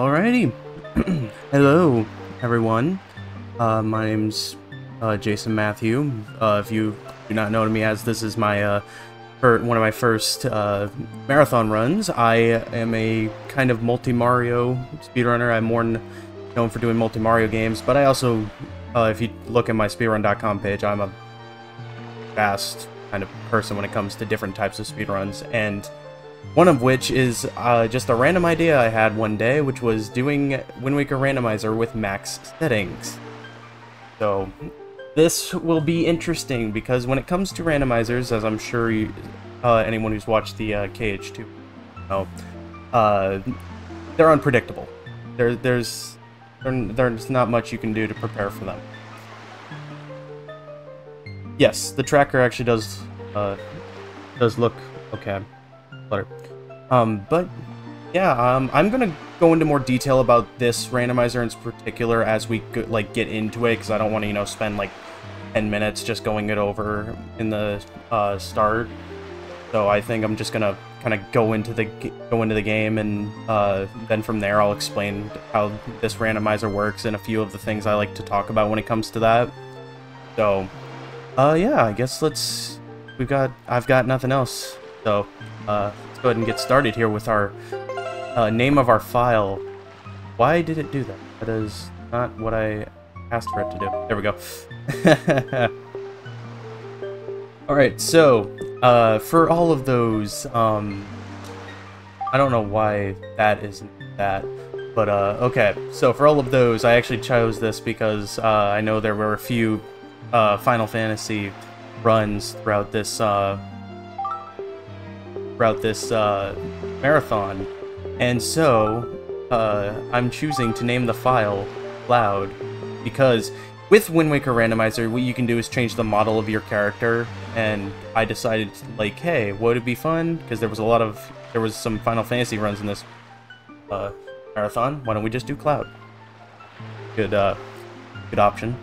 Alrighty. Hello, everyone. Uh, my name's uh, Jason Matthew. Uh, if you do not know me as this is my uh, one of my first uh, marathon runs, I am a kind of multi Mario speedrunner. I'm more known for doing multi Mario games, but I also, uh, if you look at my speedrun.com page, I'm a fast kind of person when it comes to different types of speedruns and one of which is uh, just a random idea I had one day, which was doing Wind Waker Randomizer with max settings. So, this will be interesting because when it comes to randomizers, as I'm sure you, uh, anyone who's watched the uh, KH2 know, uh, they're unpredictable. There, there's, there, there's not much you can do to prepare for them. Yes, the tracker actually does, uh, does look okay. Um, but yeah, um, I'm gonna go into more detail about this randomizer in particular as we like get into it, because I don't want to, you know, spend like 10 minutes just going it over in the uh, start. So I think I'm just gonna kind of go into the go into the game, and uh, then from there I'll explain how this randomizer works and a few of the things I like to talk about when it comes to that. So, uh, yeah, I guess let's. We've got. I've got nothing else. So, uh, let's go ahead and get started here with our uh, name of our file. Why did it do that? That is not what I asked for it to do. There we go. Alright, so, uh, for all of those, um, I don't know why that isn't that, but, uh, okay. So for all of those, I actually chose this because, uh, I know there were a few, uh, Final Fantasy runs throughout this, uh, throughout this uh, marathon, and so uh, I'm choosing to name the file Cloud because with Wind Waker Randomizer, what you can do is change the model of your character, and I decided like, hey, what would it be fun? Because there was a lot of there was some Final Fantasy runs in this uh, marathon. Why don't we just do Cloud? Good, uh, good option.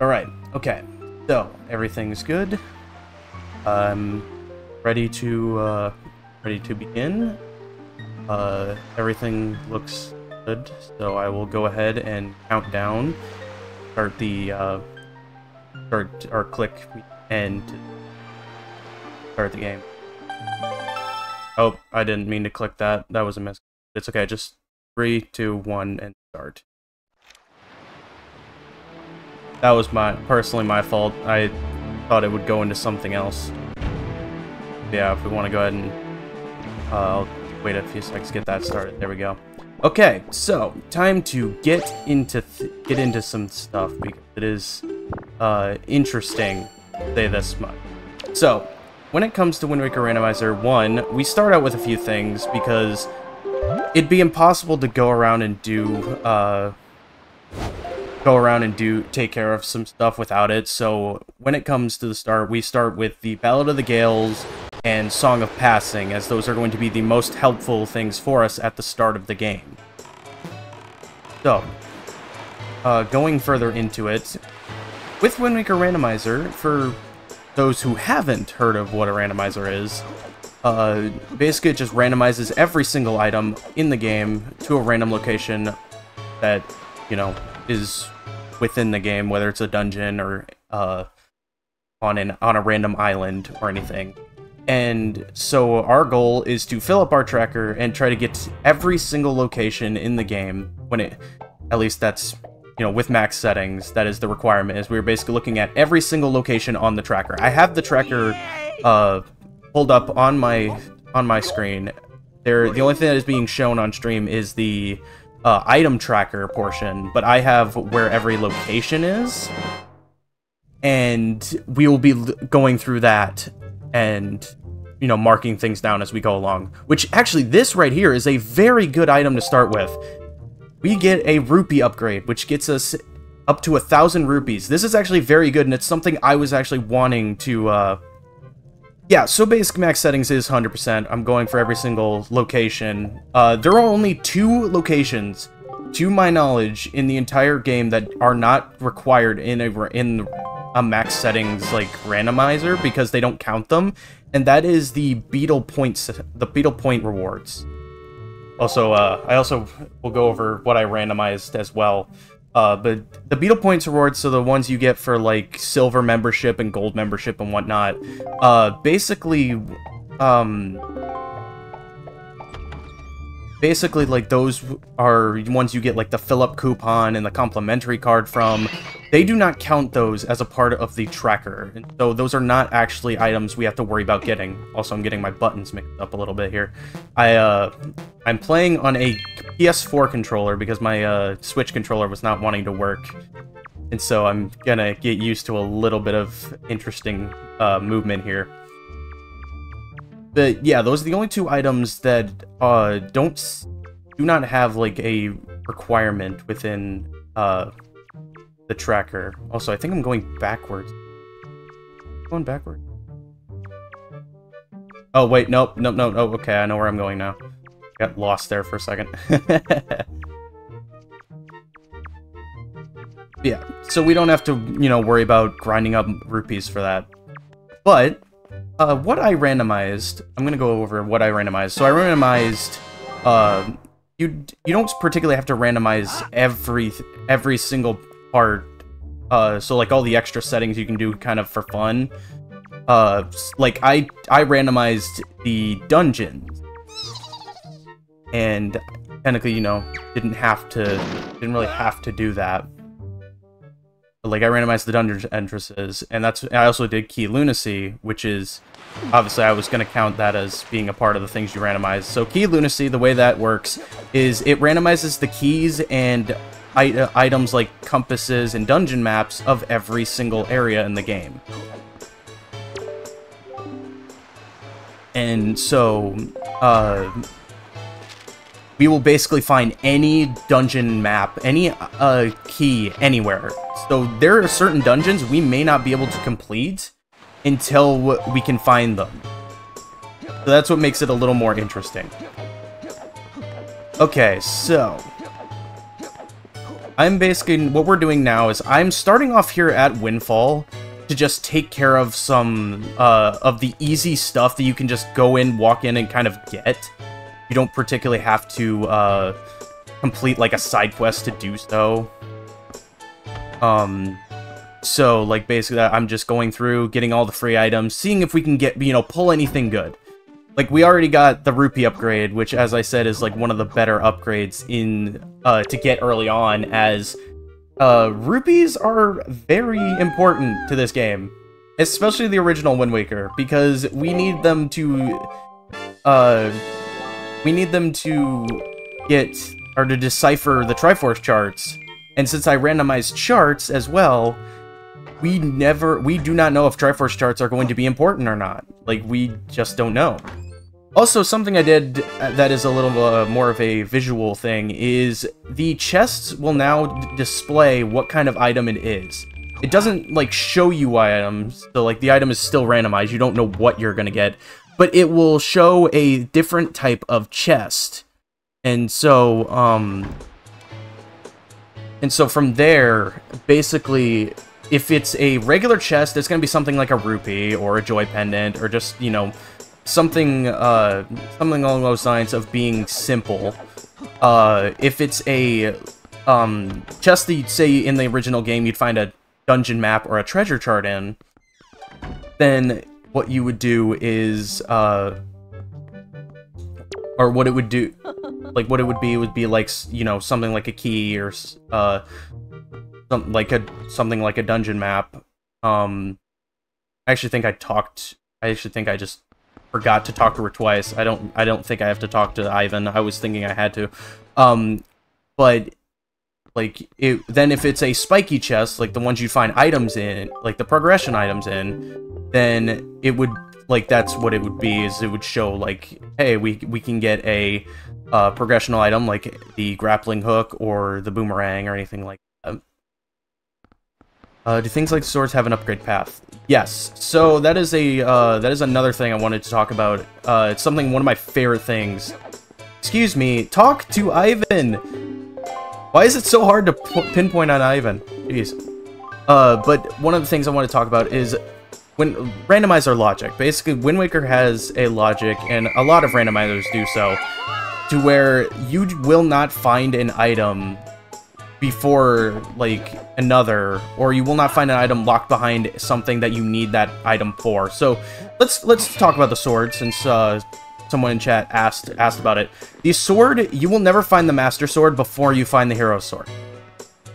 All right, okay. So everything's good. I'm ready to uh, ready to begin. Uh, everything looks good, so I will go ahead and count down. Start the uh, start or click end. Start the game. Oh, I didn't mean to click that. That was a miss. It's okay. Just three, two, one, and start. That was my personally my fault. I thought it would go into something else yeah, if we want to go ahead and I'll wait a few seconds to get that started. There we go. Okay, so time to get into get into some stuff because it is uh, interesting. Say this much. So, when it comes to Wind Waker Randomizer 1, we start out with a few things because it'd be impossible to go around and do uh, go around and do take care of some stuff without it. So when it comes to the start, we start with the Ballad of the Gales and Song of Passing, as those are going to be the most helpful things for us at the start of the game. So, uh, going further into it, with Wind Waker Randomizer, for those who haven't heard of what a randomizer is, uh, basically it just randomizes every single item in the game to a random location that, you know, is within the game, whether it's a dungeon or uh, on an on a random island or anything. And so our goal is to fill up our tracker and try to get every single location in the game when it, at least that's, you know, with max settings, that is the requirement, is we're basically looking at every single location on the tracker. I have the tracker uh, pulled up on my on my screen. There, the only thing that is being shown on stream is the uh, item tracker portion, but I have where every location is, and we will be going through that and you know marking things down as we go along which actually this right here is a very good item to start with we get a rupee upgrade which gets us up to a thousand rupees. This is actually very good, and it's something I was actually wanting to, uh... Yeah, so basic max settings is 100%. I'm going for every single location. Uh, there are only two locations, to my knowledge, in the entire game that are not required in a, in a max settings, like, randomizer, because they don't count them, and that is the Beetle Points, the Beetle Point rewards. Also, uh, I also will go over what I randomized as well. Uh, but the Beetle Points rewards, so the ones you get for like silver membership and gold membership and whatnot, uh, basically, um, basically like those are ones you get like the fill up coupon and the complimentary card from they do not count those as a part of the tracker. And so those are not actually items we have to worry about getting. Also i'm getting my buttons mixed up a little bit here. I uh i'm playing on a ps4 controller because my uh switch controller was not wanting to work. And so i'm gonna get used to a little bit of interesting uh movement here. But yeah, those are the only two items that uh, don't do not have like a requirement within uh, the tracker. Also, I think I'm going backwards. Going backward. Oh wait, nope, nope, nope, nope. Okay, I know where I'm going now. Got lost there for a second. yeah, so we don't have to, you know, worry about grinding up rupees for that. But uh, what I randomized, I'm gonna go over what I randomized. So I randomized, uh, you you don't particularly have to randomize every every single part. Uh, so like all the extra settings you can do kind of for fun. Uh, like I I randomized the dungeons, and technically, you know, didn't have to didn't really have to do that. Like I randomized the dungeon entrances, and that's I also did key lunacy, which is obviously I was going to count that as being a part of the things you randomize. So key lunacy, the way that works is it randomizes the keys and items like compasses and dungeon maps of every single area in the game. And so, uh, we will basically find any dungeon map, any uh, key anywhere. So there are certain dungeons we may not be able to complete until we can find them. So that's what makes it a little more interesting. Okay, so... I'm basically... What we're doing now is I'm starting off here at Windfall to just take care of some uh, of the easy stuff that you can just go in, walk in, and kind of get. You don't particularly have to uh, complete like a side quest to do so. Um, so like basically I'm just going through, getting all the free items, seeing if we can get, you know, pull anything good. Like we already got the rupee upgrade, which as I said is like one of the better upgrades in uh, to get early on as uh, rupees are very important to this game. Especially the original Wind Waker, because we need them to uh, we need them to get, or to decipher the Triforce charts. And since I randomized charts as well, we never, we do not know if Triforce charts are going to be important or not. Like, we just don't know. Also, something I did that is a little uh, more of a visual thing is the chests will now display what kind of item it is. It doesn't, like, show you items, so, like, the item is still randomized. You don't know what you're gonna get but it will show a different type of chest. And so, um, and so from there, basically, if it's a regular chest, it's going to be something like a rupee or a joy pendant or just, you know, something, uh, something along those lines of being simple. Uh, if it's a, um, chest that you'd say in the original game you'd find a dungeon map or a treasure chart in, then what you would do is, uh, or what it would do, like what it would be would be like, you know, something like a key or, uh, like a, something like a dungeon map. Um, I actually think I talked, I actually think I just forgot to talk to her twice. I don't, I don't think I have to talk to Ivan. I was thinking I had to. Um, but like it then if it's a spiky chest like the ones you find items in like the progression items in then it would like that's what it would be is it would show like hey we we can get a uh, progressional item like the grappling hook or the boomerang or anything like that Uh, do things like swords have an upgrade path? Yes. So that is a uh, that is another thing I wanted to talk about. Uh, it's something one of my favorite things. Excuse me. Talk to Ivan. Why is it so hard to pinpoint on Ivan? Jeez. Uh, but one of the things I want to talk about is when randomizer logic. Basically, Wind Waker has a logic, and a lot of randomizers do so, to where you will not find an item before like another or you will not find an item locked behind something that you need that item for. So let's let's talk about the sword since uh someone in chat asked asked about it. The sword you will never find the master sword before you find the hero sword.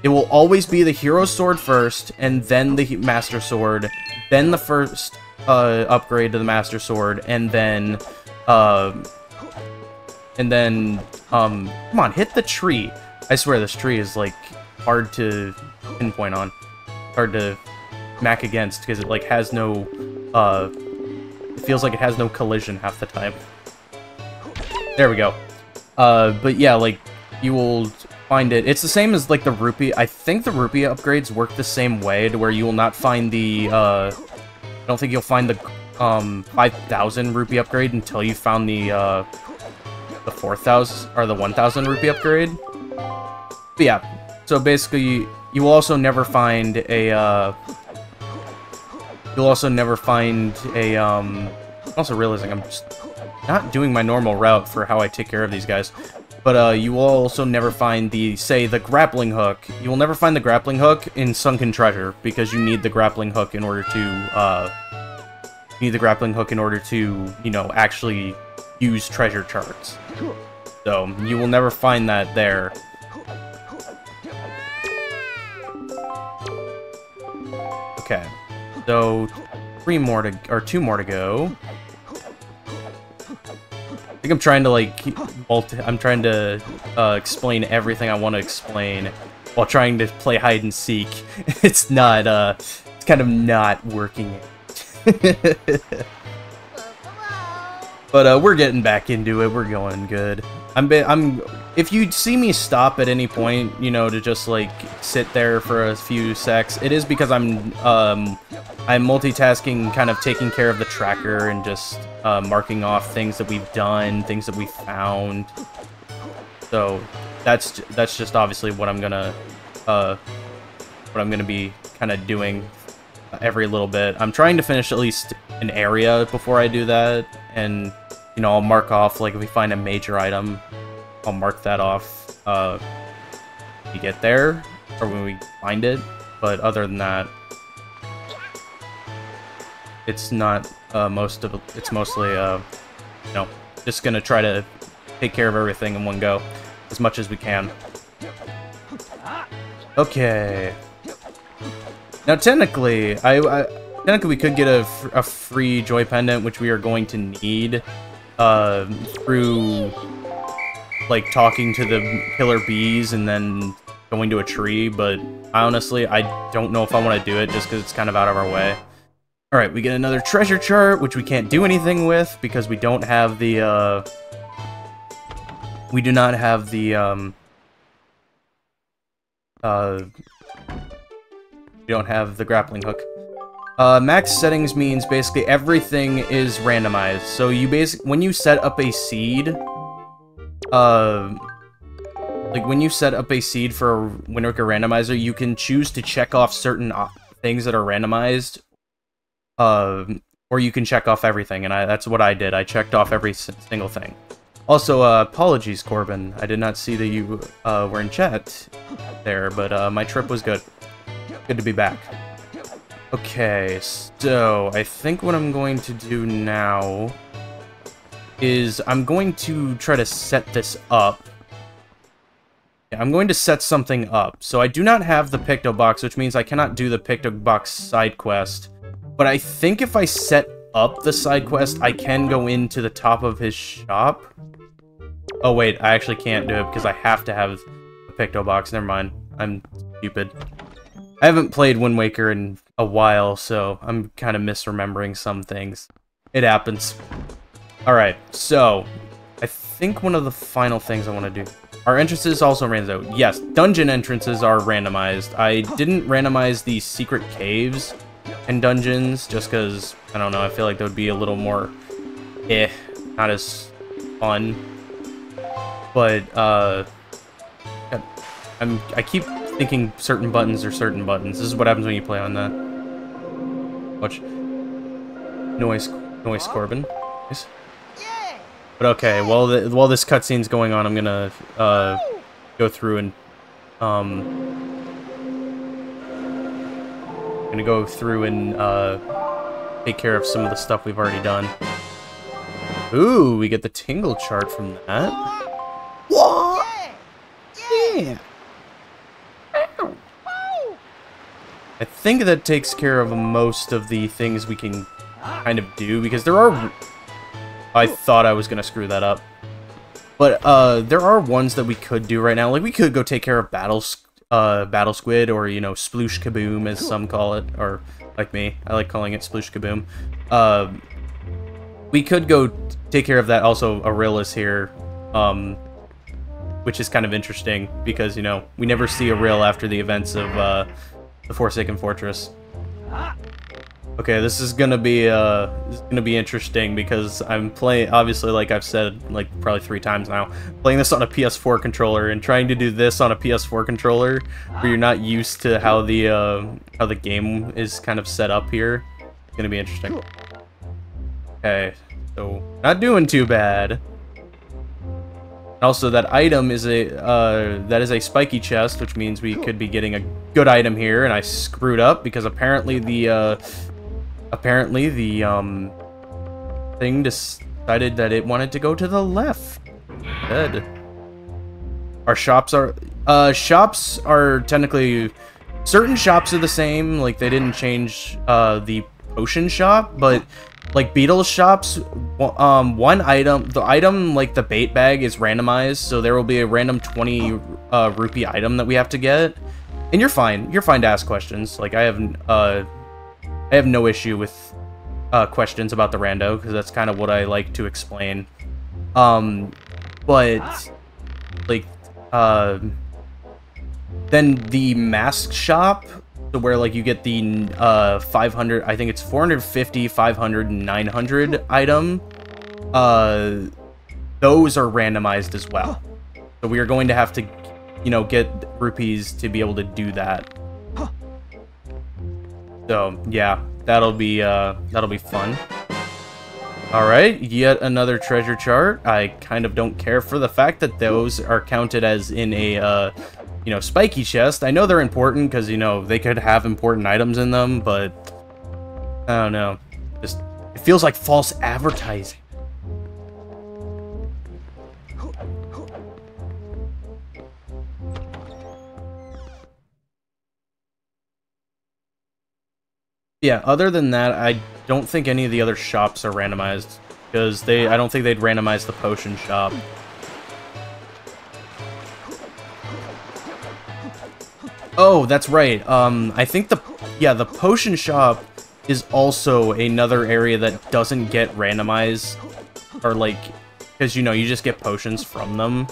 It will always be the hero sword first and then the master sword then the first uh upgrade to the master sword and then uh and then um come on hit the tree I swear this tree is, like, hard to pinpoint on. Hard to mac against, because it, like, has no, uh... It feels like it has no collision half the time. There we go. Uh, but yeah, like, you will find it. It's the same as, like, the rupee. I think the rupee upgrades work the same way, to where you will not find the, uh... I don't think you'll find the, um, 5,000 rupee upgrade until you found the, uh... The 4,000, or the 1,000 rupee upgrade. But yeah, so basically, you will also never find a, uh... You'll also never find a, um... Also realizing I'm just not doing my normal route for how I take care of these guys. But, uh, you will also never find the, say, the grappling hook. You will never find the grappling hook in Sunken Treasure, because you need the grappling hook in order to, uh... You need the grappling hook in order to, you know, actually use treasure charts. So, you will never find that there. Okay. So, three more to, or two more to go. I think I'm trying to, like, multi I'm trying to uh, explain everything I want to explain while trying to play hide and seek. It's not, uh, it's kind of not working. but, uh, we're getting back into it. We're going good. I'm, I'm if you see me stop at any point, you know, to just like sit there for a few secs, it is because I'm um, I'm multitasking, kind of taking care of the tracker and just uh, marking off things that we've done, things that we found. So that's that's just obviously what I'm gonna uh, what I'm gonna be kind of doing every little bit. I'm trying to finish at least an area before I do that, and you know I'll mark off like if we find a major item I'll mark that off uh, we get there, or when we find it. But other than that, it's not uh, most of it's mostly uh, you know just gonna try to take care of everything in one go as much as we can. Okay. Now technically, I, I technically we could get a, a free joy pendant, which we are going to need uh, through like talking to the killer bees and then going to a tree, but I honestly, I don't know if I want to do it just because it's kind of out of our way. Alright, we get another treasure chart, which we can't do anything with because we don't have the, uh... We do not have the, um... Uh... We don't have the grappling hook. Uh, max settings means basically everything is randomized. So you basic when you set up a seed, uh, like when you set up a seed for a Wind randomizer, you can choose to check off certain things that are randomized, uh, or you can check off everything, and I, that's what I did. I checked off every single thing. Also, uh, apologies, Corbin. I did not see that you uh, were in chat there, but uh, my trip was good. Good to be back. Okay, so I think what I'm going to do now is I'm going to try to set this up. I'm going to set something up. So I do not have the Picto Box, which means I cannot do the Picto Box side quest. But I think if I set up the side quest, I can go into the top of his shop. Oh wait, I actually can't do it because I have to have the Picto Box. Never mind. I'm stupid. I haven't played Wind Waker in a while, so I'm kind of misremembering some things. It happens. Alright, so, I think one of the final things I want to do... Our entrances also randomized. Yes, dungeon entrances are randomized. I didn't randomize the secret caves and dungeons just because, I don't know, I feel like that would be a little more eh, not as fun. But, uh, I'm, I keep thinking certain buttons are certain buttons. This is what happens when you play on that. Watch. Noise, noise Corbin. Nice. But okay, while the, while this cutscene's going on, I'm gonna uh, go through and um, gonna go through and uh, take care of some of the stuff we've already done. Ooh, we get the tingle chart from that. What? Yeah. I think that takes care of most of the things we can kind of do, because there are... I thought I was going to screw that up. But uh, there are ones that we could do right now. Like, we could go take care of Battle, uh, Battle Squid, or, you know, Sploosh Kaboom, as some call it. Or, like me, I like calling it Sploosh Kaboom. Uh, we could go take care of that. Also, Aryll here, um, which is kind of interesting, because, you know, we never see Aryll after the events of uh, the Forsaken Fortress. Okay, this is gonna be uh, this is gonna be interesting because I'm playing. Obviously, like I've said, like probably three times now, playing this on a PS4 controller and trying to do this on a PS4 controller, where you're not used to how the uh, how the game is kind of set up here. It's gonna be interesting. Okay, so not doing too bad. Also, that item is a uh, that is a spiky chest, which means we could be getting a good item here. And I screwed up because apparently the uh, apparently the um, thing decided that it wanted to go to the left. Good. Our shops are uh, shops are technically certain shops are the same. Like they didn't change uh, the potion shop, but like Beetle shops, um, one item, the item like the bait bag is randomized, so there will be a random 20 uh, rupee item that we have to get. And you're fine. You're fine to ask questions. Like I have, uh, I have no issue with uh, questions about the rando because that's kind of what I like to explain. Um, but like, uh, then the mask shop to where like you get the uh 500 i think it's 450 500 900 item. Uh those are randomized as well. So we are going to have to you know get rupees to be able to do that. So yeah that'll be uh that'll be fun. All right yet another treasure chart. I kind of don't care for the fact that those are counted as in a uh you know, spiky chest. I know they're important because, you know, they could have important items in them, but I don't know. Just, it feels like false advertising. Yeah, other than that, I don't think any of the other shops are randomized because they I don't think they'd randomize the potion shop. Oh, that's right. Um, I think the, yeah, the potion shop is also another area that doesn't get randomized, or like, because, you know, you just get potions from them.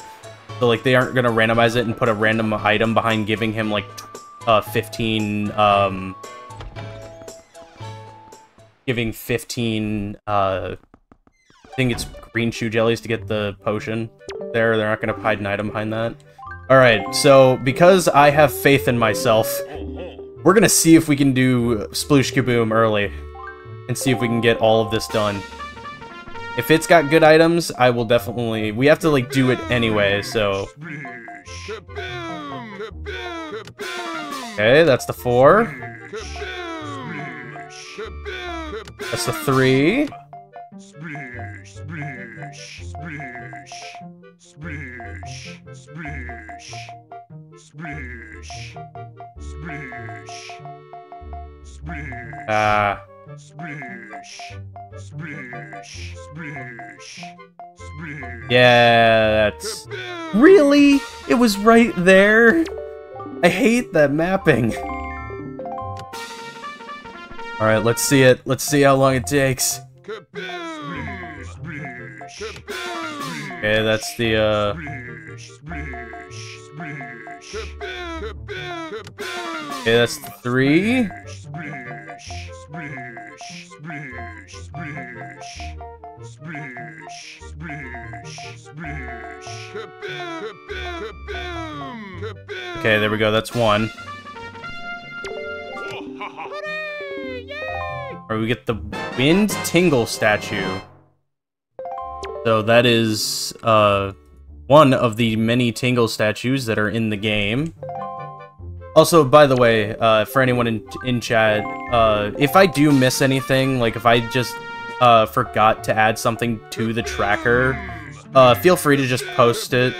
So, like, they aren't going to randomize it and put a random item behind giving him, like, uh, 15, um, giving 15, uh, I think it's green Chu jellies to get the potion there. They're not going to hide an item behind that. Alright, so because I have faith in myself, we're gonna see if we can do Sploosh Kaboom early. And see if we can get all of this done. If it's got good items, I will definitely... We have to, like, do it anyway, so... Okay, that's the four. That's the three. Sploosh, sploosh, sploosh, sploosh, sploosh. Ah. Sploosh, sploosh, sploosh, sploosh. Yeah, that's... Really? It was right there? I hate that mapping. Alright, let's see it. Let's see how long it takes. Okay, that's the, uh... Okay, that's three. Okay, there we go. That's one. Or we get the Wind Tingle statue. So that is uh, one of the many Tingle statues that are in the game. Also, by the way, uh, for anyone in, in chat, uh, if I do miss anything, like if I just uh, forgot to add something to the tracker, uh, feel free to just post it,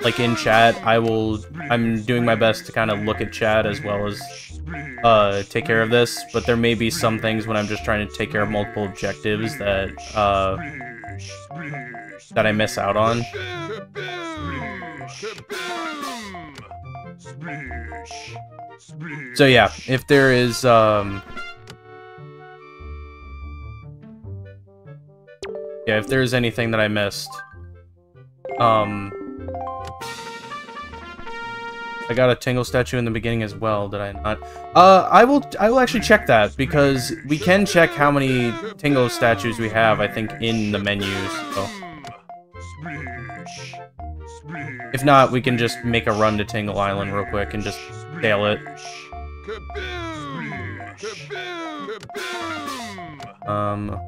like in chat. I will, I'm doing my best to kind of look at chat as well as uh, take care of this, but there may be some things when I'm just trying to take care of multiple objectives that, uh, that I miss out on. So yeah, if there is, um... Yeah, if there's anything that I missed, um... I got a Tingle statue in the beginning as well, did I not? Uh, I will I will actually check that, because we can check how many Tingle statues we have, I think, in the menus, so... If not, we can just make a run to Tingle Island real quick and just sail it. Um...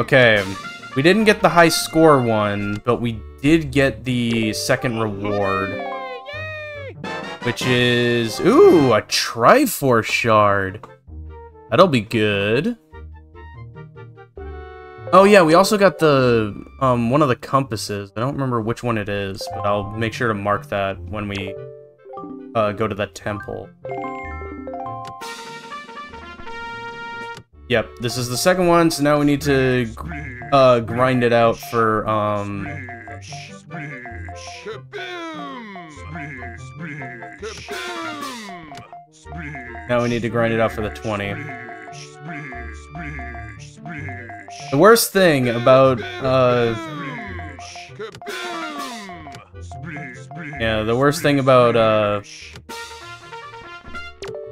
Okay, we didn't get the high score one, but we did get the second reward. Which is... Ooh, a Triforce Shard! That'll be good. Oh yeah, we also got the, um, one of the compasses. I don't remember which one it is, but I'll make sure to mark that when we, uh, go to that temple. Yep, this is the second one, so now we need to, uh, grind it out for, um... Now we need to grind it out for the 20. The worst thing about, uh... Yeah, the worst thing about, uh...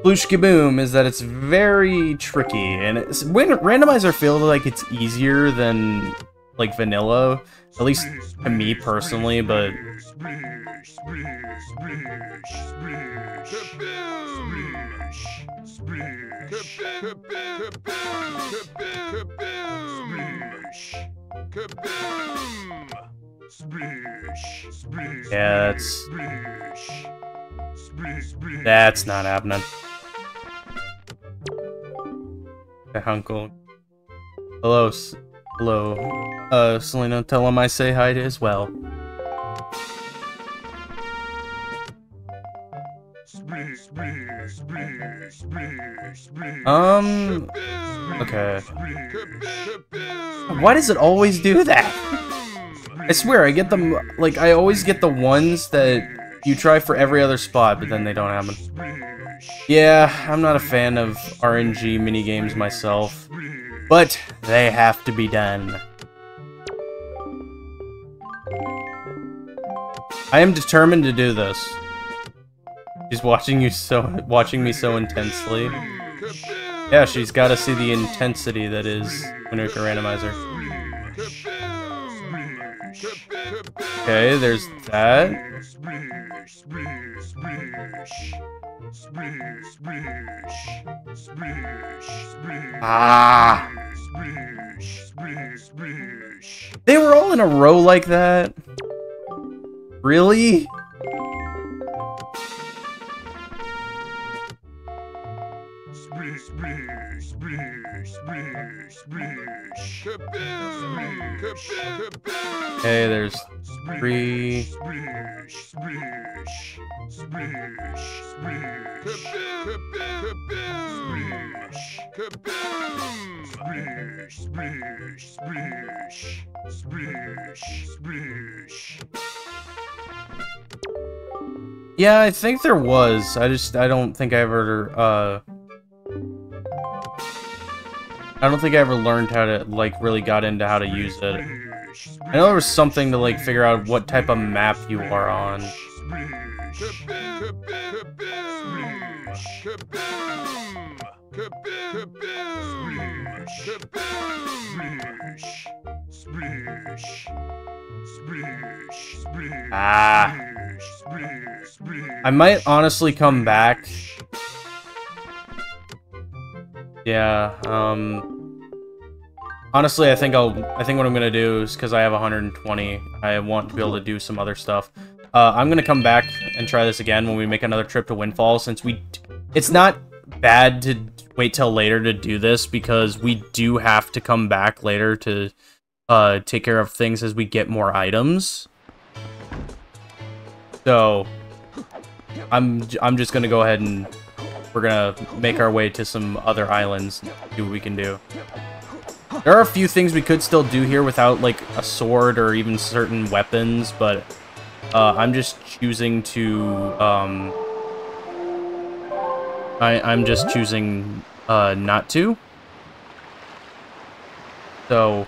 Sploosh Kaboom is that it's very tricky, and it's, when randomizer feel like it's easier than, like, vanilla, at least to me personally, but... Yeah, that's... That's not happening. Uncle. Hello, hello. Uh, Selena, tell him I say hi to as well. Um. Okay. Why does it always do that? I swear, I get them. Like, I always get the ones that you try for every other spot, but then they don't happen. Yeah, I'm not a fan of RNG minigames myself, but they have to be done. I am determined to do this. She's watching you so watching me so intensely. Yeah, she's got to see the intensity that is Wind Waker Randomizer. Okay, there's that. Ah! They were all in a row like that? Really? Hey, there's three. Yeah, I think there was. I just, I don't think I ever, uh... I don't think I ever learned how to, like, really got into how to use it. I know there was something to, like, figure out what type of map you are on. Ah. I might honestly come back. Yeah, um... Honestly, I think I'll. I think what I'm gonna do is because I have 120, I want to be able to do some other stuff. Uh, I'm gonna come back and try this again when we make another trip to Windfall. Since we, it's not bad to wait till later to do this because we do have to come back later to uh, take care of things as we get more items. So, I'm I'm just gonna go ahead and we're gonna make our way to some other islands, see what we can do. There are a few things we could still do here without, like, a sword or even certain weapons, but uh, I'm just choosing to, um... I, I'm just choosing uh, not to. So...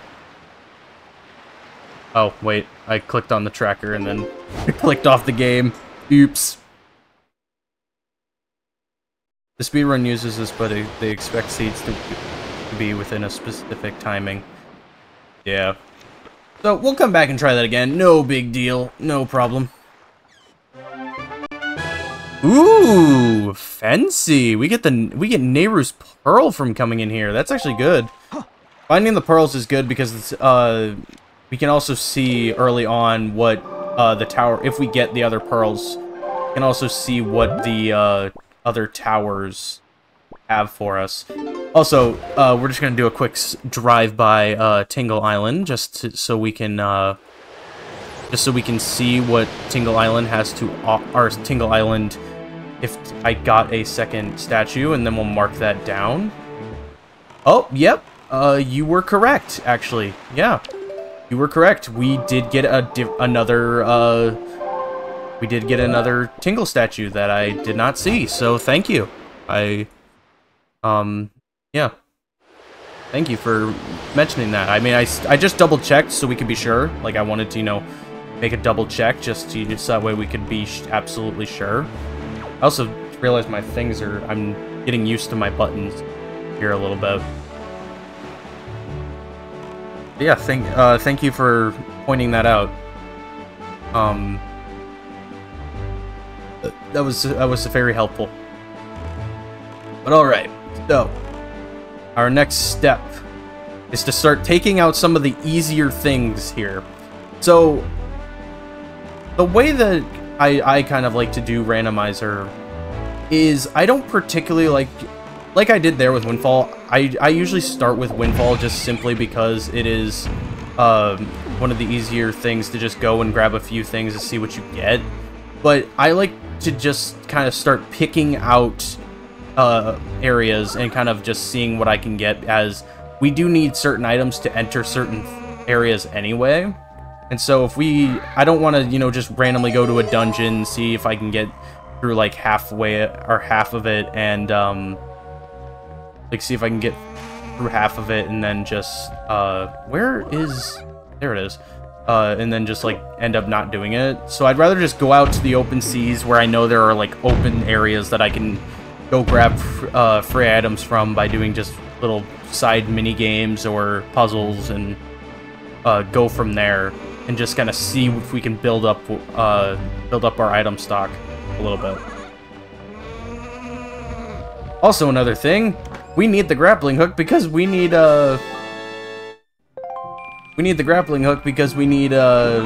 Oh, wait. I clicked on the tracker and then clicked off the game. Oops. The speedrun uses this, but they, expect seeds to be within a specific timing. Yeah. So, we'll come back and try that again. No big deal. No problem. Ooh, fancy. We get the we get Nayru's pearl from coming in here. That's actually good. Finding the pearls is good because uh we can also see early on what uh the tower if we get the other pearls, we can also see what the uh other towers have for us. Also, uh, we're just gonna do a quick drive by uh, Tingle Island, just to, so we can, uh, just so we can see what Tingle Island has to, or Tingle Island, if I got a second statue, and then we'll mark that down. Oh, yep, uh, you were correct, actually. Yeah, you were correct. We did get a another, uh, we did get another Tingle statue that I did not see. So thank you. I, um, yeah. Thank you for mentioning that. I mean, I, I just double checked so we could be sure. Like, I wanted to, you know, make a double check just to just that way we could be absolutely sure. I also realized my things are, I'm getting used to my buttons here a little bit. Yeah, thank, uh, thank you for pointing that out. Um, that was, that was very helpful. But alright, so, our next step is to start taking out some of the easier things here. So, the way that I, I kind of like to do randomizer is I don't particularly like, like I did there with Windfall, I, I usually start with Windfall just simply because it is um, one of the easier things to just go and grab a few things to see what you get. But I like to just kind of start picking out uh, areas and kind of just seeing what I can get as we do need certain items to enter certain areas anyway. And so if we, I don't want to, you know, just randomly go to a dungeon, see if I can get through like halfway or half of it and, um, like see if I can get through half of it and then just, uh, where is, there it is. Uh, and then just like end up not doing it. So I'd rather just go out to the open seas where I know there are like open areas that I can go grab uh, free items from by doing just little side mini games or puzzles and uh, go from there and just kind of see if we can build up uh, build up our item stock a little bit. Also, another thing, we need the grappling hook because we need uh we need the grappling hook because we need uh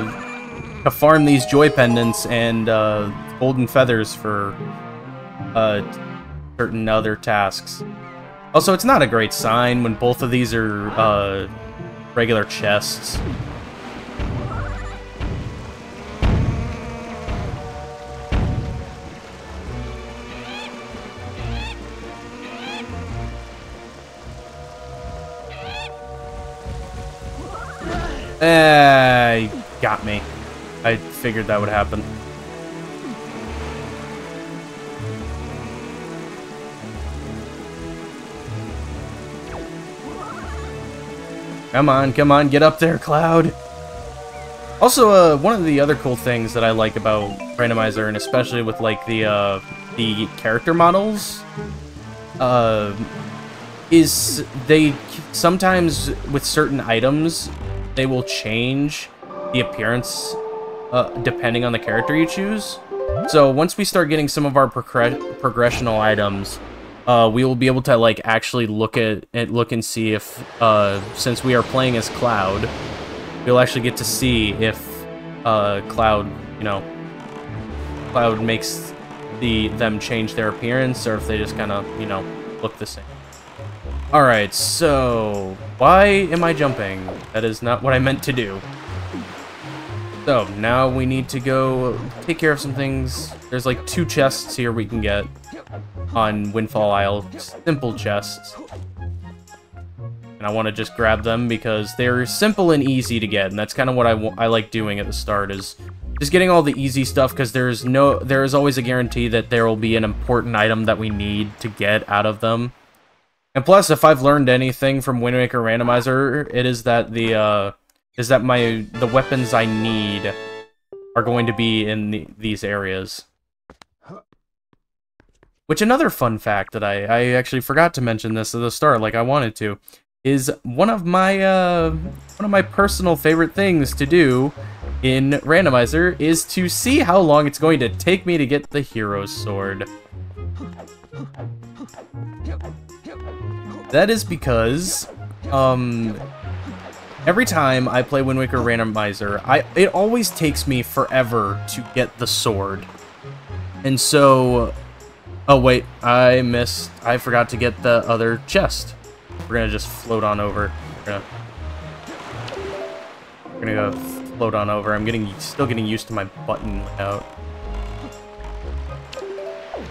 to farm these joy pendants and uh, golden feathers for uh certain other tasks. Also, it's not a great sign when both of these are uh, regular chests. Eh, got me. I figured that would happen. Come on, come on, get up there, Cloud. Also, uh, one of the other cool things that I like about Randomizer, and especially with like the uh, the character models, uh, is they sometimes with certain items they will change the appearance uh, depending on the character you choose. So once we start getting some of our progr progressional items, uh, we will be able to like actually look at, at look and see if uh, since we are playing as Cloud, we'll actually get to see if uh, Cloud, you know, Cloud makes the them change their appearance or if they just kind of you know look the same. Alright, so why am I jumping? That is not what I meant to do. So, now we need to go take care of some things. There's like two chests here we can get on Windfall Isle. Simple chests. And I want to just grab them because they're simple and easy to get. And that's kind of what I, I like doing at the start is just getting all the easy stuff because there's no there is always a guarantee that there will be an important item that we need to get out of them. And plus, if I've learned anything from Wind Waker Randomizer, it is that the uh, is that my the weapons I need are going to be in the, these areas. Which another fun fact that I, I actually forgot to mention this at the start, like I wanted to, is one of my uh, one of my personal favorite things to do in Randomizer is to see how long it's going to take me to get the hero sword. That is because, um, every time I play Wind Waker Randomizer, I it always takes me forever to get the sword. And so, oh wait, I missed, I forgot to get the other chest. We're gonna just float on over. We're gonna, we're gonna go float on over. I'm getting, still getting used to my button layout.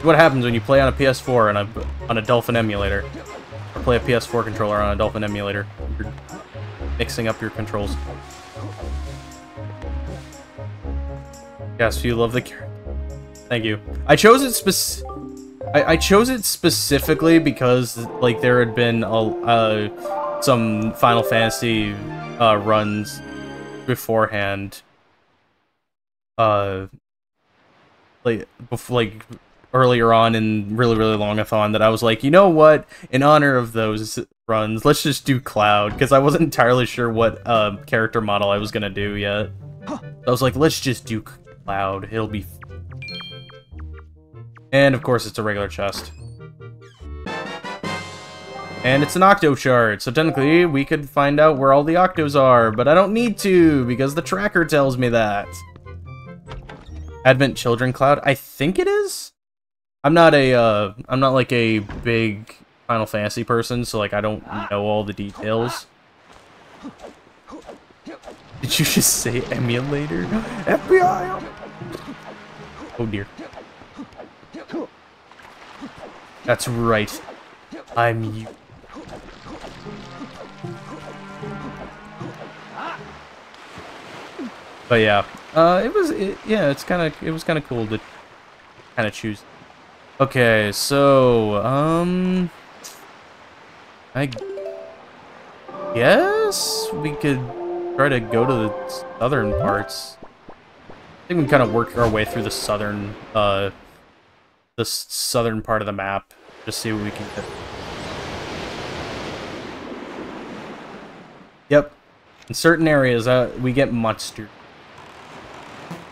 What happens when you play on a PS4 and a, on a Dolphin emulator? Or play a PS4 controller on a Dolphin emulator? You're mixing up your controls. Yes, you love the Thank you. I chose it spec I, I, chose it specifically because like there had been a, uh, some Final Fantasy uh, runs beforehand. Uh, like before, like earlier on in really really long longathon that I was like, you know what? In honor of those runs, let's just do Cloud because I wasn't entirely sure what uh, character model I was gonna do yet. I was like, let's just do Cloud. It'll be. And of course, it's a regular chest. And it's an octo chart, so technically we could find out where all the octos are, but I don't need to because the tracker tells me that. Advent Children Cloud? I think it is? I'm not a, uh, I'm not like a big Final Fantasy person, so like I don't know all the details. Did you just say emulator? FBI! Oh dear. That's right. I'm you. But yeah, uh, it was, it, yeah, it's kind of, it was kind of cool to kind of choose. Okay, so, um, I guess we could try to go to the southern parts. I think we can kind of work our way through the southern, uh, the southern part of the map. Just see what we can get. Yep. In certain areas, uh, we get monster.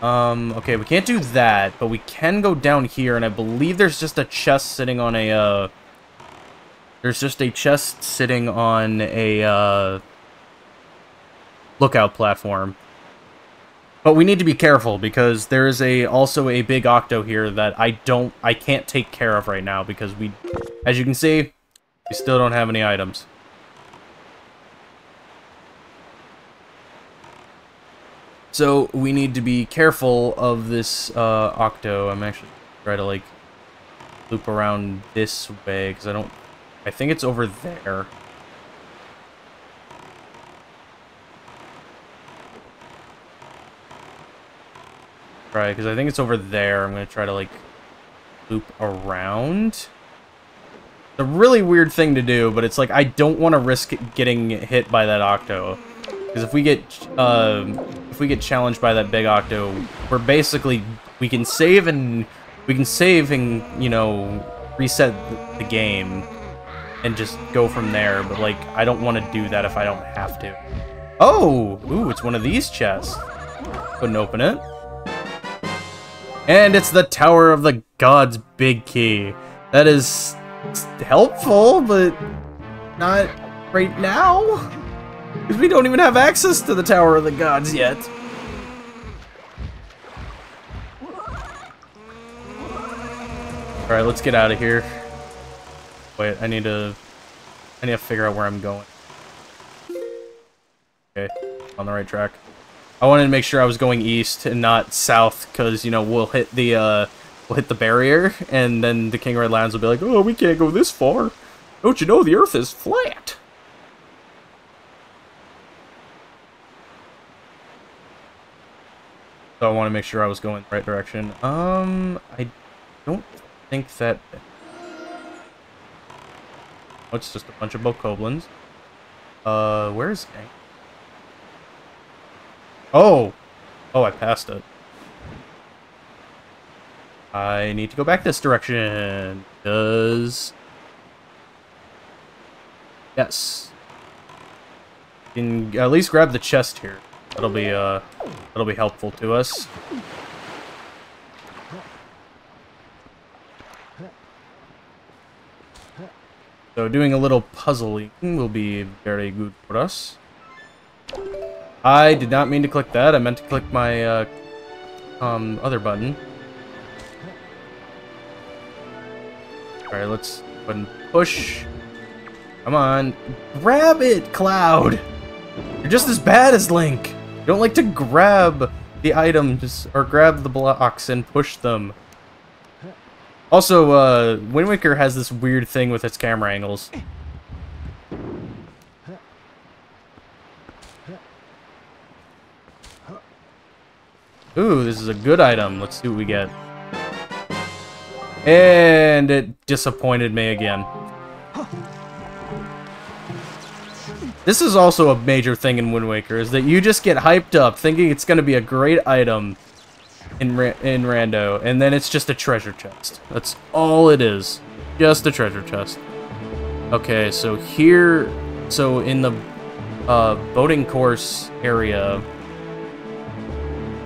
Um, okay, we can't do that, but we can go down here, and I believe there's just a chest sitting on a, uh... There's just a chest sitting on a, uh... Lookout platform. But we need to be careful, because there is a also a big octo here that I don't... I can't take care of right now, because we... As you can see, we still don't have any items. So we need to be careful of this uh, octo. I'm actually try to like loop around this way because I don't. I think it's over there. Right, because I think it's over there. I'm gonna try to like loop around. a really weird thing to do, but it's like I don't want to risk getting hit by that octo. Because if we get uh, if we get challenged by that big octo, we're basically we can save and we can save and you know reset the game and just go from there. But like I don't want to do that if I don't have to. Oh, ooh, it's one of these chests. Couldn't open it. And it's the Tower of the Gods big key. That is helpful, but not right now. Because we don't even have access to the Tower of the Gods yet. Alright, let's get out of here. Wait, I need to... I need to figure out where I'm going. Okay, on the right track. I wanted to make sure I was going east and not south, because, you know, we'll hit the, uh, we'll hit the barrier, and then the King Red Lions will be like, oh, we can't go this far. Don't you know the Earth is flat? So I want to make sure I was going the right direction. Um, I don't think that... Oh, it's just a bunch of bokoblins. Uh, where's... Oh! Oh, I passed it. I need to go back this direction. Does... Yes. You can at least grab the chest here. That'll be, uh, that'll be helpful to us. So doing a little puzzling will be very good for us. I did not mean to click that. I meant to click my uh, um, other button. Alright, let's go and push. Come on. Grab it, Cloud! You're just as bad as Link. Don't like to grab the items or grab the blocks and push them. Also, uh, Wind Waker has this weird thing with its camera angles. Ooh, this is a good item. Let's see what we get. And it disappointed me again. This is also a major thing in Wind Waker, is that you just get hyped up thinking it's going to be a great item in, Ra in Rando, and then it's just a treasure chest. That's all it is. Just a treasure chest. Okay, so here, so in the uh, boating course area,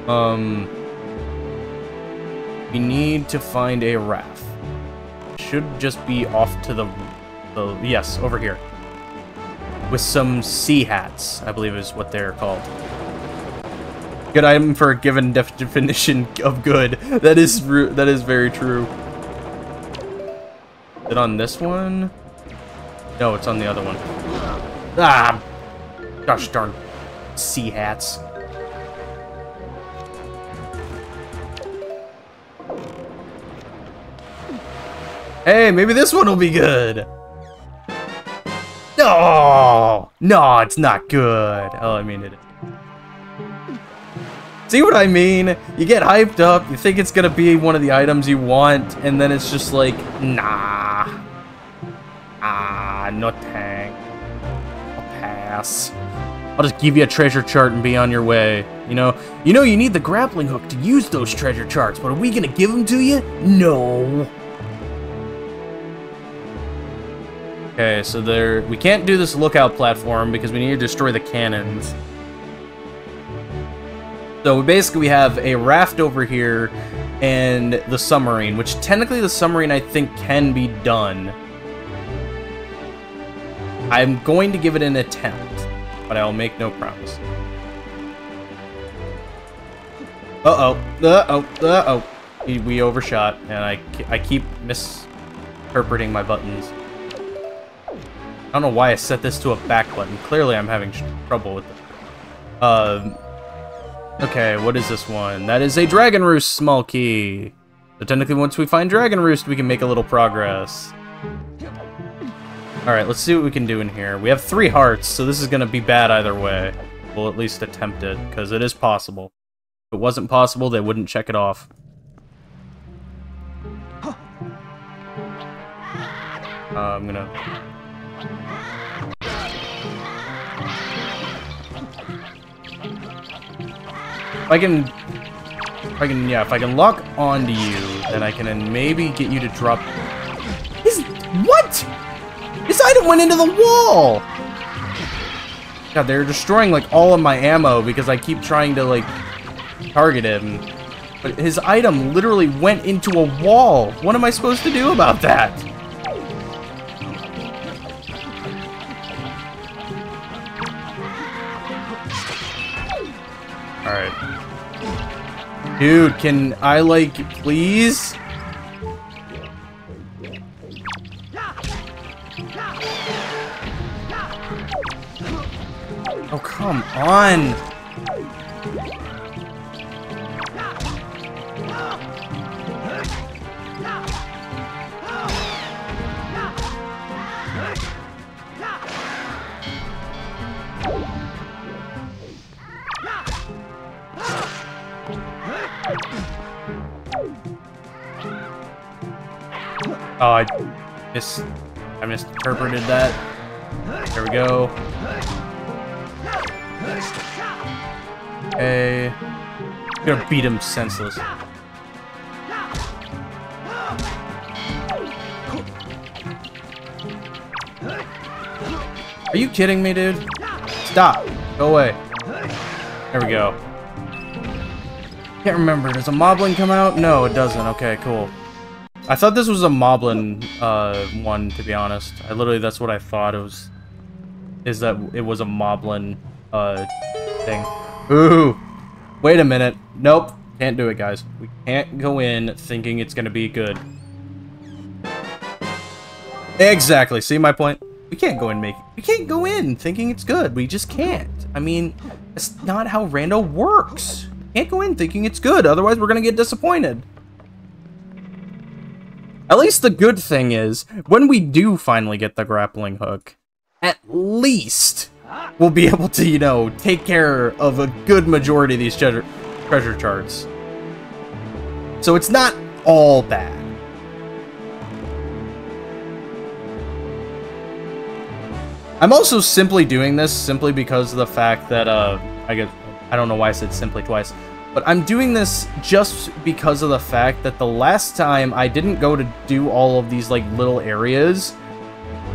um, we need to find a raft. Should just be off to the, the yes, over here. With some sea hats, I believe is what they're called. Good item for a given def definition of good. That is that is very true. Is it on this one? No, it's on the other one. Ah! Gosh darn sea hats. Hey, maybe this one will be good. No, no, it's not good. Oh, I mean it. See what I mean? You get hyped up, you think it's gonna be one of the items you want, and then it's just like, nah. Ah, no thank. I'll pass. I'll just give you a treasure chart and be on your way. You know, you know you need the grappling hook to use those treasure charts, but are we gonna give them to you? No. Okay, so there we can't do this lookout platform because we need to destroy the cannons. So basically we have a raft over here and the submarine, which technically the submarine I think can be done. I'm going to give it an attempt, but I'll make no promise. Uh-oh, uh-oh, uh-oh. We, we overshot, and I, I keep misinterpreting my buttons. I don't know why I set this to a back button. Clearly I'm having trouble with it. Um, okay, what is this one? That is a Dragon Roost small key. So technically once we find Dragon Roost, we can make a little progress. Alright, let's see what we can do in here. We have three hearts, so this is going to be bad either way. We'll at least attempt it, because it is possible. If it wasn't possible, they wouldn't check it off. Uh, I'm gonna... If I can... If I can, yeah, if I can lock onto you, then I can maybe get you to drop... His... What? This item went into the wall! God, they're destroying, like, all of my ammo because I keep trying to, like, target him. But his item literally went into a wall. What am I supposed to do about that? Dude, can I, like, please? Oh, come on! Oh, I mis I misinterpreted that. There we go. Okay. Gonna beat him senseless. Are you kidding me, dude? Stop. Go away. There we go. Can't remember. Does a Moblin come out? No, it doesn't. Okay, cool. I thought this was a Moblin uh, one, to be honest. I literally, that's what I thought it was. Is that it was a Moblin uh, thing. Ooh. Wait a minute. Nope. Can't do it, guys. We can't go in thinking it's going to be good. Exactly. See my point? We can't go in make we can't go in thinking it's good. We just can't. I mean, that's not how rando works. Can't go in thinking it's good, otherwise we're gonna get disappointed. At least the good thing is, when we do finally get the grappling hook, at least we'll be able to, you know, take care of a good majority of these treasure, treasure charts. So it's not all bad. I'm also simply doing this simply because of the fact that, uh, I get, I don't know why I said simply twice, but I'm doing this just because of the fact that the last time I didn't go to do all of these, like, little areas,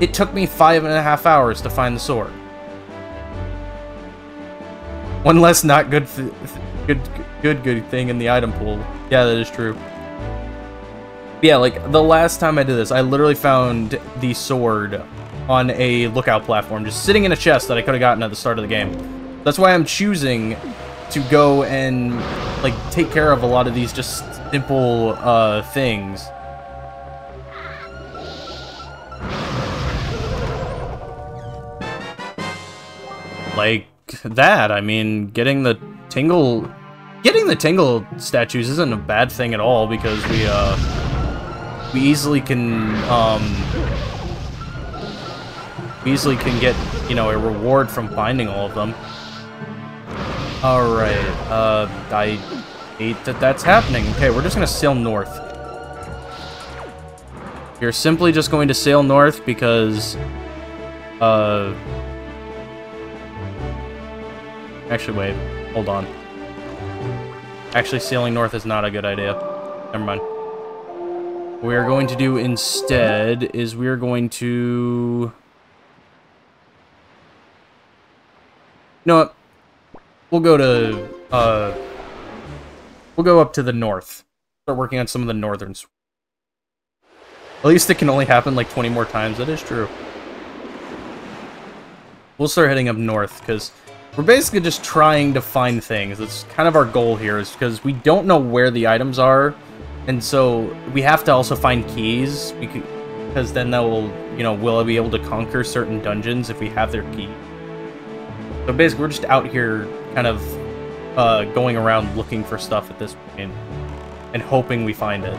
it took me five and a half hours to find the sword. One less not good, good, good, good thing in the item pool. Yeah, that is true. Yeah, like, the last time I did this, I literally found the sword on a lookout platform, just sitting in a chest that I could have gotten at the start of the game. That's why I'm choosing to go and, like, take care of a lot of these just simple, uh, things. Like that, I mean, getting the Tingle... Getting the Tingle statues isn't a bad thing at all, because we, uh... We easily can, um we easily can get, you know, a reward from finding all of them. Alright, uh, I hate that that's happening. Okay, we're just gonna sail north. You're simply just going to sail north because, uh... Actually, wait. Hold on. Actually, sailing north is not a good idea. Never mind. What we are going to do instead is we are going to... You know what? We'll go to, uh... We'll go up to the north. Start working on some of the northern... At least it can only happen like 20 more times. That is true. We'll start heading up north, because we're basically just trying to find things. That's kind of our goal here, is because we don't know where the items are, and so we have to also find keys, because then that will, you know, we'll be able to conquer certain dungeons if we have their key. So basically, we're just out here kind of uh, going around looking for stuff at this point and hoping we find it.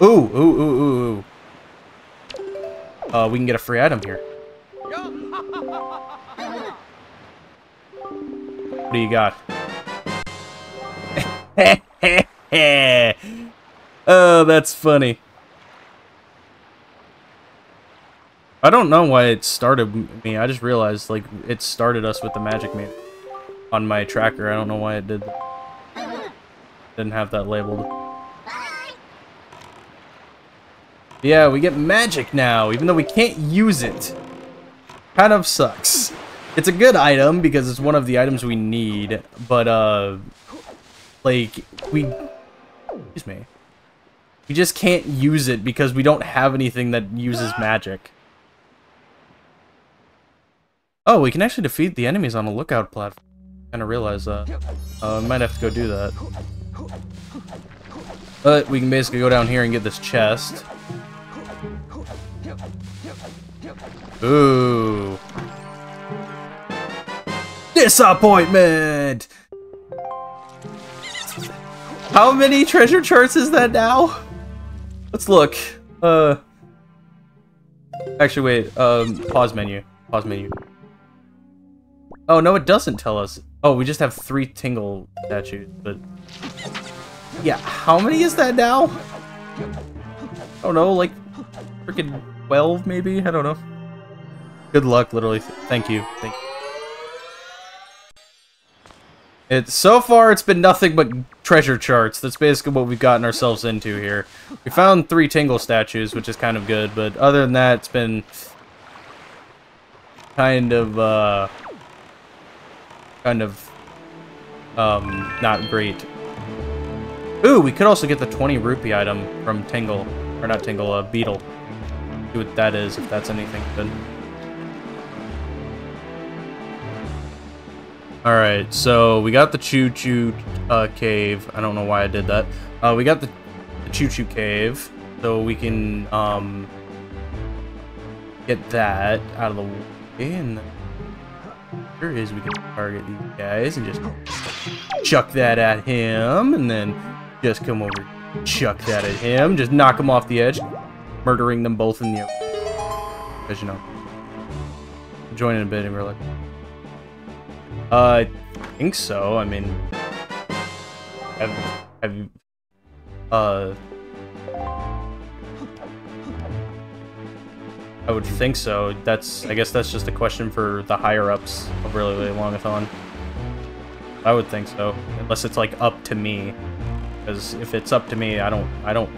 Ooh, ooh, ooh, ooh, ooh. Uh, we can get a free item here. What do you got? Oh, that's funny. I don't know why it started me. I just realized, like, it started us with the magic man on my tracker. I don't know why it did. that. Didn't have that labeled. Yeah, we get magic now, even though we can't use it. Kind of sucks. It's a good item because it's one of the items we need, but, uh, like, we, excuse me, we just can't use it because we don't have anything that uses magic. Oh, we can actually defeat the enemies on a lookout platform. Kind of realize that. Uh, we might have to go do that. But we can basically go down here and get this chest. Ooh. Disappointment! How many treasure charts is that now? Let's look. Uh. Actually, wait. Um, pause menu. Pause menu. Oh, no, it doesn't tell us. Oh, we just have three Tingle statues, but... Yeah, how many is that now? I don't know, like... Freaking 12, maybe? I don't know. Good luck, literally. Thank you. Thank you. It, so far, it's been nothing but treasure charts. That's basically what we've gotten ourselves into here. We found three Tingle statues, which is kind of good, but other than that, it's been kind of, uh, kind of, um, not great. Ooh, we could also get the 20 rupee item from Tingle, or not Tingle, uh, Beedle. See what that is, if that's anything good. Alright, so we got the ChuChu uh, Cave. I don't know why I did that. Uh, we got the, the ChuChu Cave, so we can um, get that out of the way. And here is we can target these guys and just chuck that at him, and then just come over, chuck that at him, just knock him off the edge, murdering them both in the As you know, joining a bit and we're like. Uh, I think so. I mean, have have uh, I would think so. That's, I guess that's just a question for the higher ups of really, really Longathon. I would think so, unless it's like up to me. Because if it's up to me, I don't, I don't.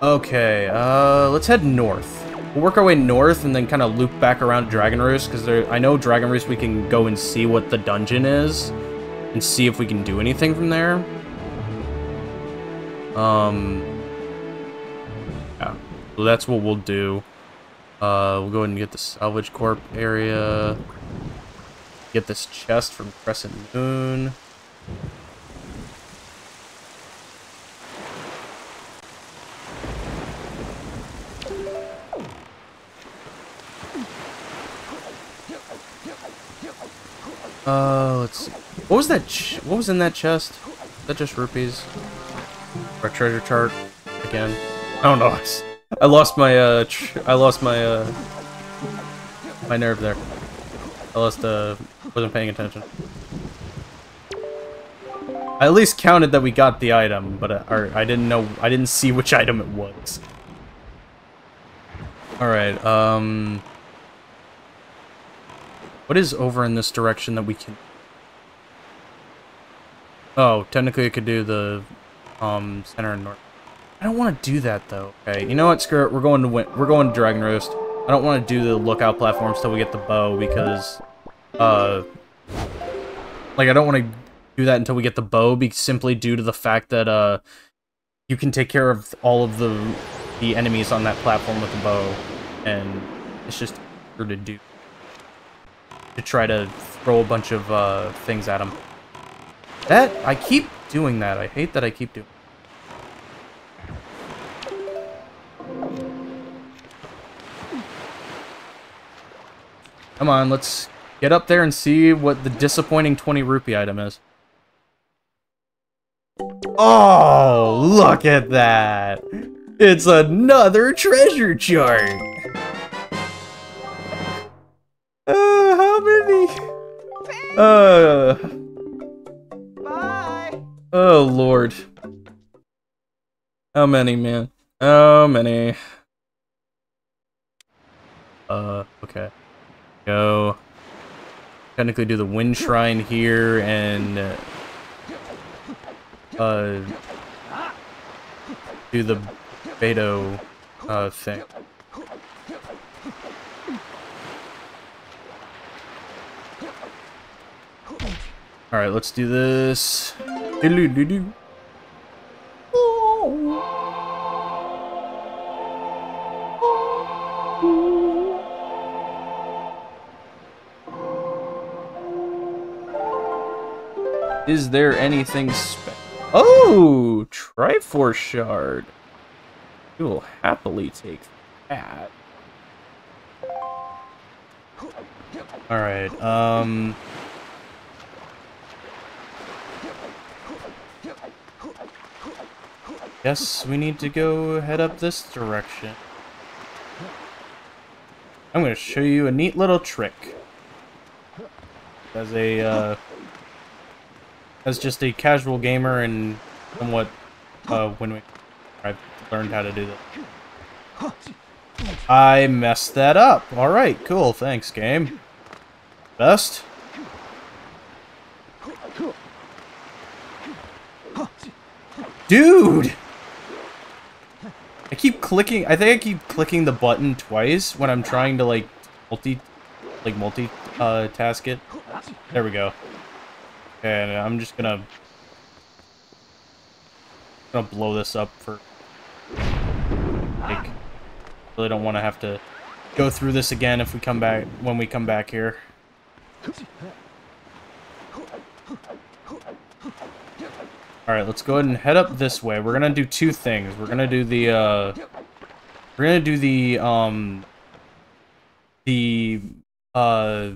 Okay, uh, let's head north. We'll work our way north and then kind of loop back around Dragon Roost, because there I know Dragon Roost we can go and see what the dungeon is, and see if we can do anything from there. Um, yeah, so that's what we'll do. Uh, we'll go ahead and get the Salvage Corp area, get this chest from Crescent Moon. Uh, let's see. What was that? what was in that chest? Is that just rupees? Or treasure chart again? I don't know. I lost my uh, I lost my uh, my nerve there. I lost uh, wasn't paying attention. I at least counted that we got the item, but uh, or I didn't know I didn't see which item it was. All right. Um. What is over in this direction that we can... Oh, technically I could do the um, center and north. I don't want to do that though. Okay, you know what? Screw it. We're going to win we're going to Dragon Roost. I don't want to do the lookout platforms till we get the bow because, uh, like I don't want to do that until we get the bow, be simply due to the fact that uh, you can take care of all of the the enemies on that platform with the bow, and it's just harder to do to try to throw a bunch of uh, things at him. That, I keep doing that. I hate that I keep doing Come on, let's get up there and see what the disappointing 20 rupee item is. Oh, look at that! It's another treasure chart! Uh. Bye. Oh lord. How many, man? How many? Uh, okay. Go. Technically do the wind shrine here and uh do the Beto uh thing. Alright, let's do this. Doo-doo-doo-doo. Is there anything spe- Oh! Triforce Shard. We will happily take that. Alright, um... Yes, we need to go head up this direction. I'm going to show you a neat little trick. As a, uh, as just a casual gamer and somewhat, uh, when we, I've learned how to do that. I messed that up. Alright, cool. Thanks, game. Best. Dude! I keep clicking, I think I keep clicking the button twice when I'm trying to, like, multi, like, multi-task uh, it. There we go. And I'm just gonna, gonna blow this up for, like, really don't want to have to go through this again if we come back, when we come back here. Alright, let's go ahead and head up this way. We're gonna do two things. We're gonna do the, uh... We're gonna do the, um... The, uh...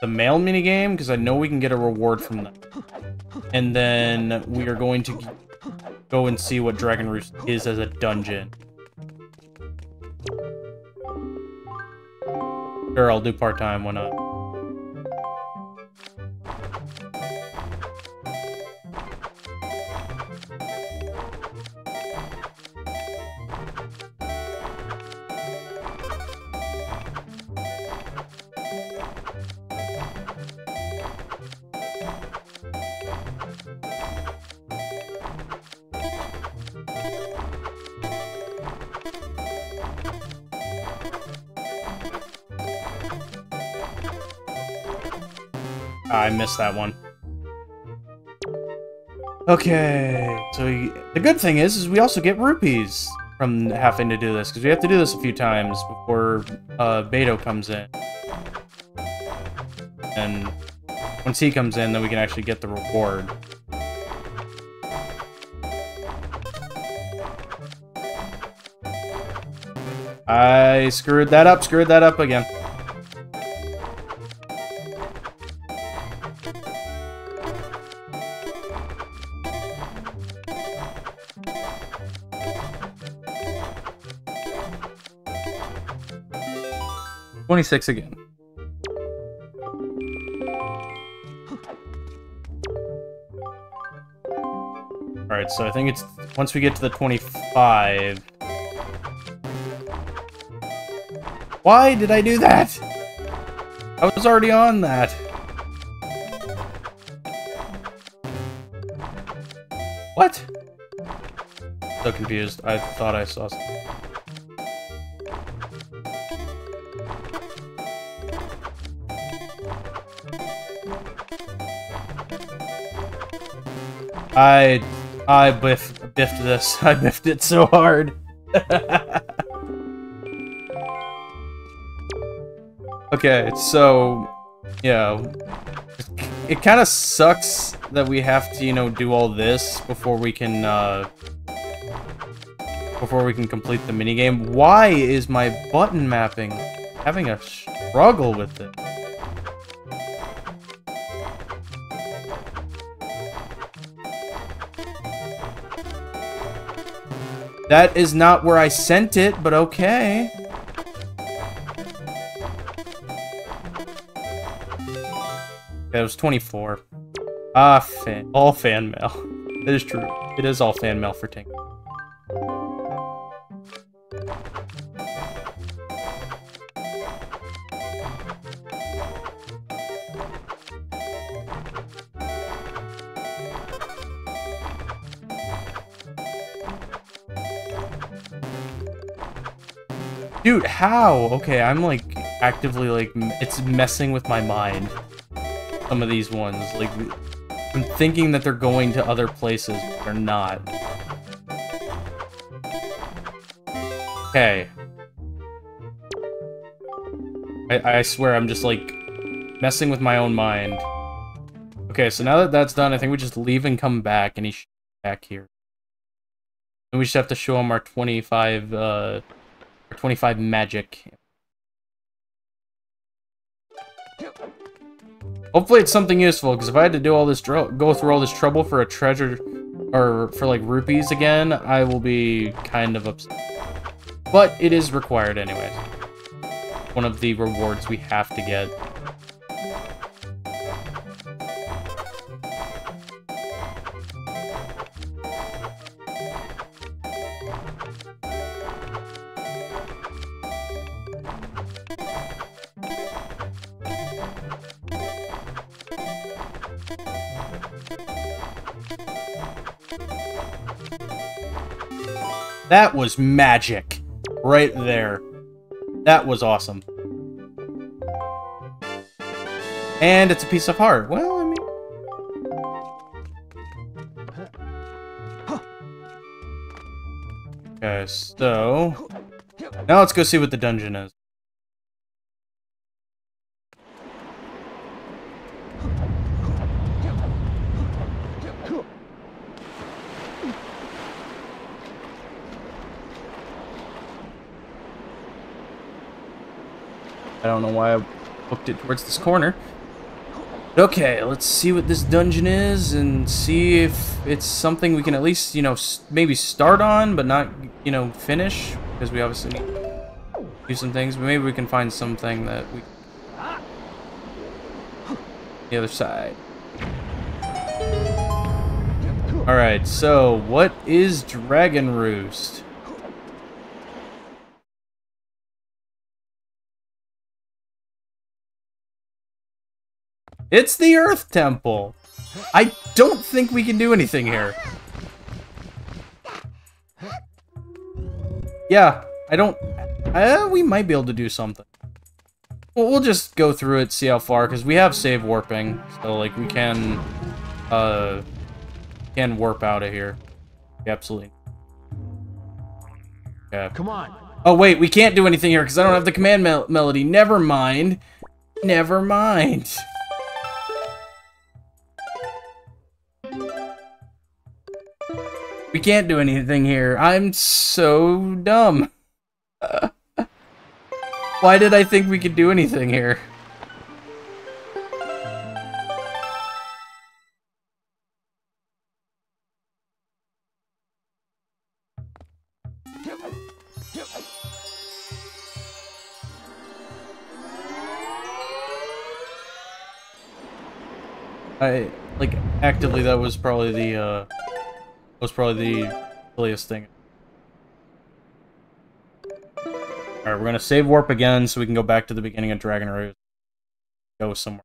The mail minigame, because I know we can get a reward from that. And then we are going to go and see what Dragon Roost is as a dungeon. Sure, I'll do part-time, why not? I missed that one. Okay, so we, the good thing is, is we also get rupees from having to do this, because we have to do this a few times before uh, Beto comes in. And once he comes in, then we can actually get the reward. I screwed that up, screwed that up again. Twenty-six again. Alright, so I think it's once we get to the 25. Why did I do that? I was already on that. What? So confused. I thought I saw something. I I biff, biffed this. I biffed it so hard. okay, so yeah, it kind of sucks that we have to, you know, do all this before we can uh before we can complete the minigame. Why is my button mapping having a struggle with it? That is not where I sent it, but okay. That was 24. Ah, fan all fan mail. It is true. It is all fan mail for Tink. Dude, how? Okay, I'm like actively like it's messing with my mind. Some of these ones, like I'm thinking that they're going to other places, but they're not. Okay. I, I swear I'm just like messing with my own mind. Okay, so now that that's done, I think we just leave and come back, and he's back here. And we just have to show him our 25, uh, our 25 magic. Hopefully it's something useful, because if I had to do all this, go through all this trouble for a treasure, or for, like, rupees again, I will be kind of upset. But it is required anyways. One of the rewards we have to get. That was magic. Right there. That was awesome. And it's a piece of heart. Well, I mean... Okay, so... Now let's go see what the dungeon is. I don't know why I hooked it towards this corner. Okay, let's see what this dungeon is and see if it's something we can at least, you know, maybe start on, but not, you know, finish. Because we obviously need to do some things, but maybe we can find something that we... The other side. Alright, so what is Dragon Roost? It's the Earth Temple. I don't think we can do anything here. Yeah, I don't... Uh, we might be able to do something. Well, we'll just go through it, see how far, because we have save warping. So, like, we can... Uh... Can warp out of here. Absolutely. Yeah. Come on. Oh, wait, we can't do anything here, because I don't have the command mel melody. Never mind. Never mind. We can't do anything here. I'm so dumb. Why did I think we could do anything here? I, like, actively that was probably the, uh was probably the silliest thing. Alright, we're gonna save warp again so we can go back to the beginning of Dragon Roost. Go somewhere.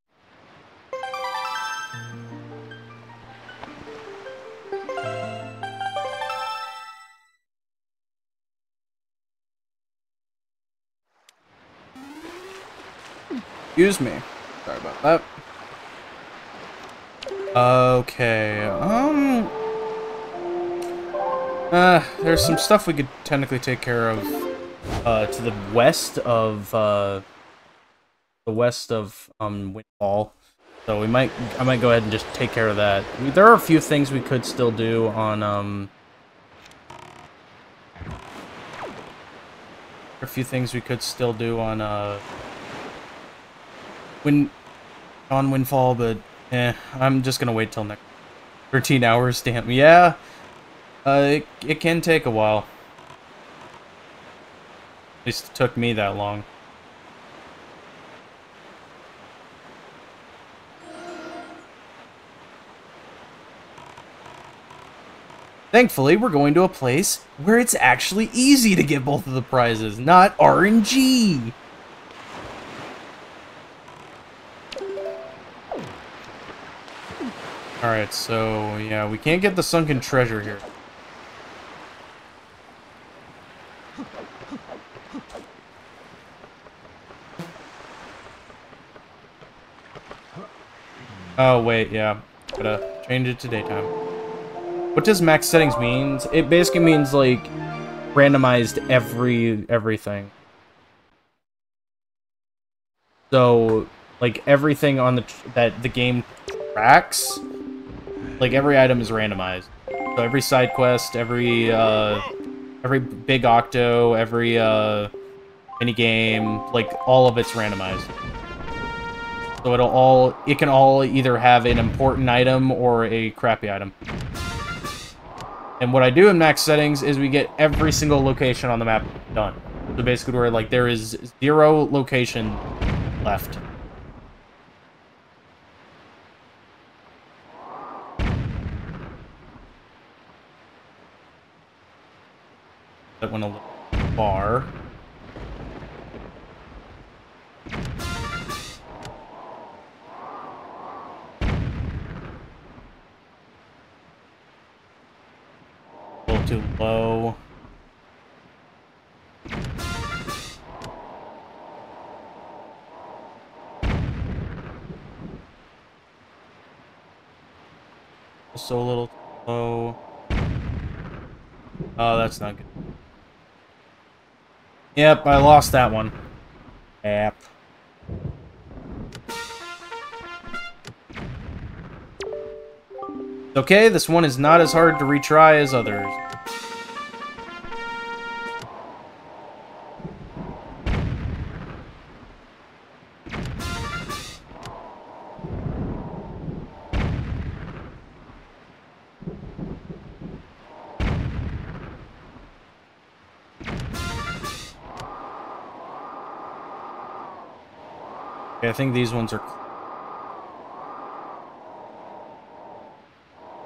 Excuse me. Sorry about that. Okay, um... Uh, there's some stuff we could technically take care of uh, to the west of uh, the west of um, Windfall. So we might, I might go ahead and just take care of that. There are a few things we could still do on um, a few things we could still do on uh, Win on Windfall, but eh, I'm just gonna wait till next 13 hours. Damn, yeah. Uh, it, it can take a while. At least it took me that long. Thankfully, we're going to a place where it's actually easy to get both of the prizes, not RNG! Alright, so, yeah, we can't get the sunken treasure here. Oh, wait, yeah. Gotta change it to daytime. What does max settings means? It basically means, like, randomized every everything. So, like, everything on the that the game tracks, like, every item is randomized. So every side quest, every, uh, every big octo, every, uh, mini game, like, all of it's randomized. So it'll all, it can all either have an important item or a crappy item. And what I do in max settings is we get every single location on the map done. So basically where, like, there is zero location left. That went a little far. Too low. Also a little low. Oh, that's not good. Yep, I lost that one. Yep. Okay, this one is not as hard to retry as others. Okay, I think these ones are...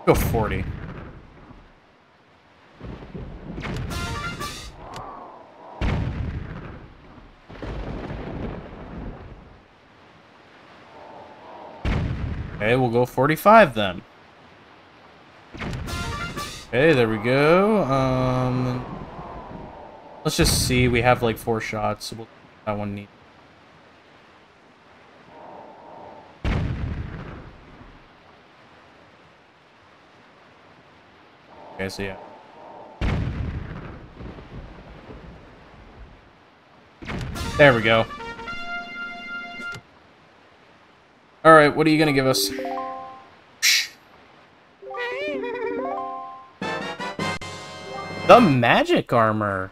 Go 40. Okay, we'll go 45 then. Okay, there we go. Um, let's just see. We have like four shots. So we'll that one need. Okay, so yeah. There we go. Alright, what are you gonna give us? The magic armor.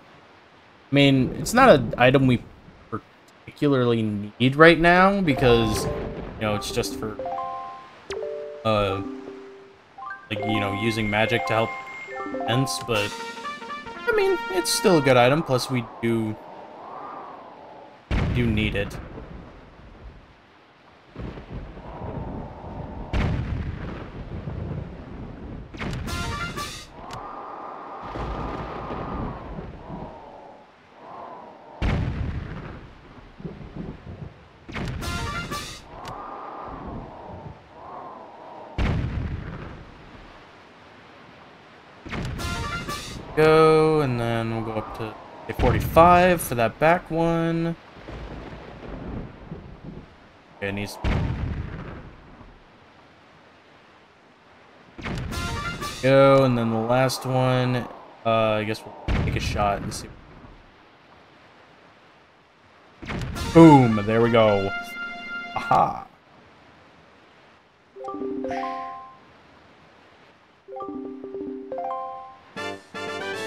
I mean, it's not an item we particularly need right now because, you know, it's just for, uh, like, you know, using magic to help defense, but, I mean, it's still a good item, plus we do, do need it. 45 for that back one. Okay, it needs... Go, and then the last one, uh, I guess we'll take a shot and see. Boom, there we go. Aha.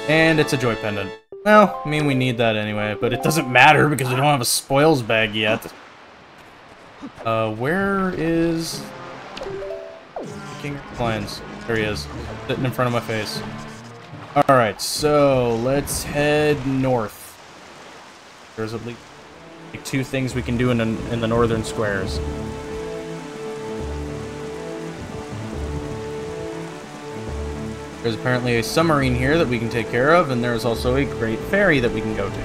And it's a joy pendant. Well, I mean, we need that anyway, but it doesn't matter because we don't have a spoils bag yet. Uh, where is... King of? There he is, sitting in front of my face. Alright, so let's head north. There's at least two things we can do in, in the northern squares. There's apparently a submarine here that we can take care of, and there's also a great fairy that we can go to.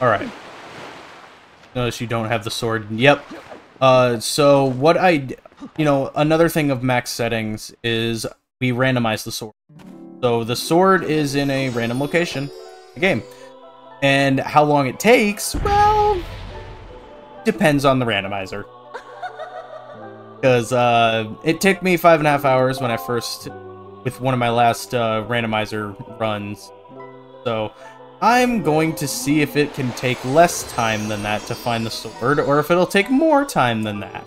Alright. Notice you don't have the sword. Yep. Uh, so what I, you know, another thing of max settings is we randomize the sword. So the sword is in a random location, the game. And how long it takes, well, depends on the randomizer. Because uh, it took me five and a half hours when I first, with one of my last uh, randomizer runs. So I'm going to see if it can take less time than that to find the sword, or if it'll take more time than that.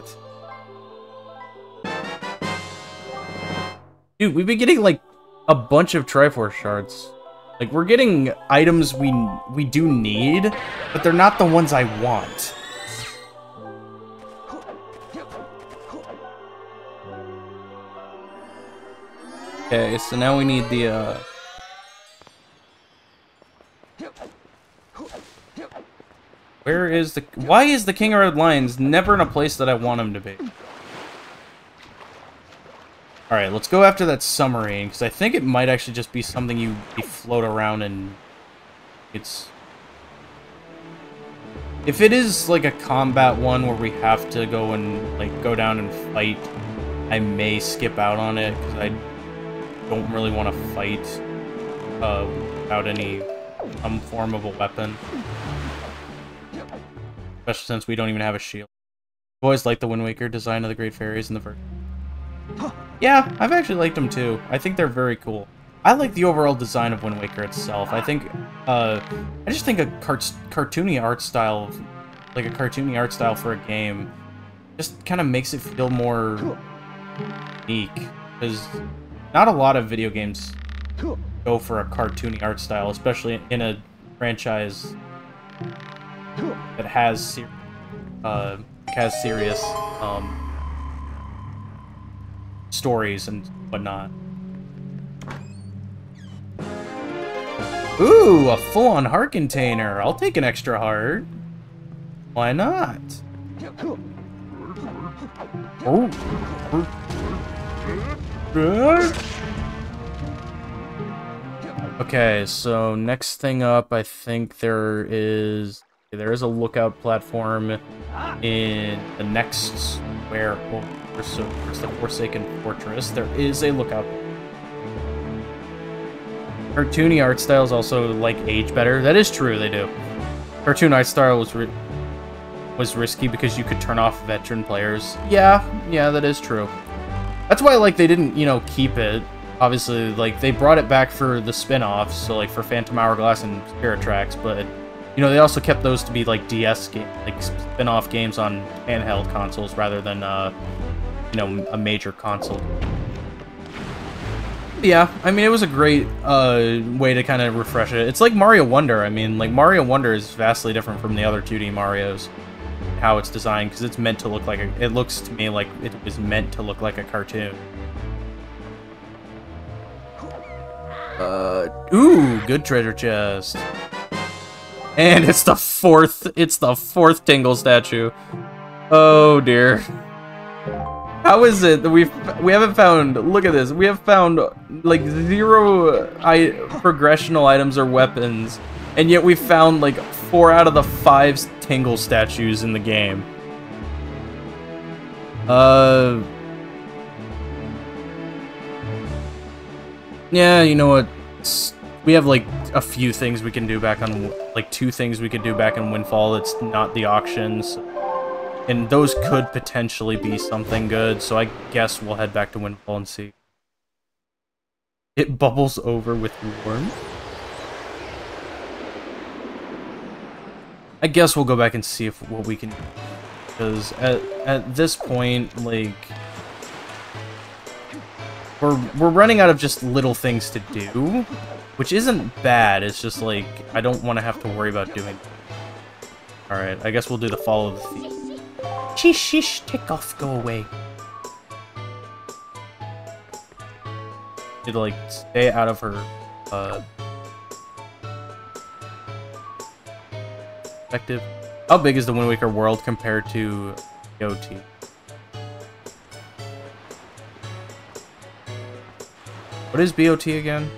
Dude, we've been getting, like, a bunch of Triforce shards. Like, we're getting items we we do need, but they're not the ones I want. Okay, so now we need the, uh... Where is the... Why is the King of Red Lions never in a place that I want him to be? Alright, let's go after that submarine, because I think it might actually just be something you, you float around and... It's... If it is, like, a combat one where we have to go and, like, go down and fight, I may skip out on it, because I don't really want to fight uh, without any some form of a weapon. Especially since we don't even have a shield. I've always liked the Wind Waker design of the Great Fairies in the first. Yeah, I've actually liked them too. I think they're very cool. I like the overall design of Wind Waker itself. I think, uh, I just think a cart cartoony art style, like a cartoony art style for a game, just kind of makes it feel more unique. Because not a lot of video games go for a cartoony art style, especially in a franchise that has uh, has serious um, stories and whatnot. Ooh, a full-on heart container. I'll take an extra heart. Why not? Oh. Okay, so next thing up, I think there is there is a lookout platform in the next square over. So there's the Forsaken Fortress. There is a lookout. Cartoony art styles also like age better. That is true. They do. Cartoon art style was was risky because you could turn off veteran players. Yeah, yeah, that is true. That's why, like, they didn't, you know, keep it. Obviously, like, they brought it back for the spin-offs, so, like, for Phantom Hourglass and Spirit Tracks, but, you know, they also kept those to be, like, DS game, like, spin-off games on handheld consoles rather than, uh, you know, a major console. Yeah, I mean, it was a great uh, way to kind of refresh it. It's like Mario Wonder. I mean, like, Mario Wonder is vastly different from the other 2D Marios how it's designed because it's meant to look like a, it looks to me like it was meant to look like a cartoon. Uh, ooh, good treasure chest. And it's the fourth, it's the fourth Tingle statue. Oh dear. How is it that we've, we haven't found, look at this, we have found like zero I, progressional items or weapons, and yet we found like four out of the five Tingle statues in the game. Uh... Yeah, you know what? We have, like, a few things we can do back on... Like, two things we could do back in Windfall. It's not the auctions. And those could potentially be something good, so I guess we'll head back to Windfall and see. It bubbles over with warmth? I guess we'll go back and see if what we can because at at this point, like we're we're running out of just little things to do, which isn't bad. It's just like I don't want to have to worry about doing. All right, I guess we'll do the follow the thief. Sheesh, sheesh, take off, go away. To like stay out of her uh, perspective. How big is the Wind Waker world compared to BOT? What is BOT again?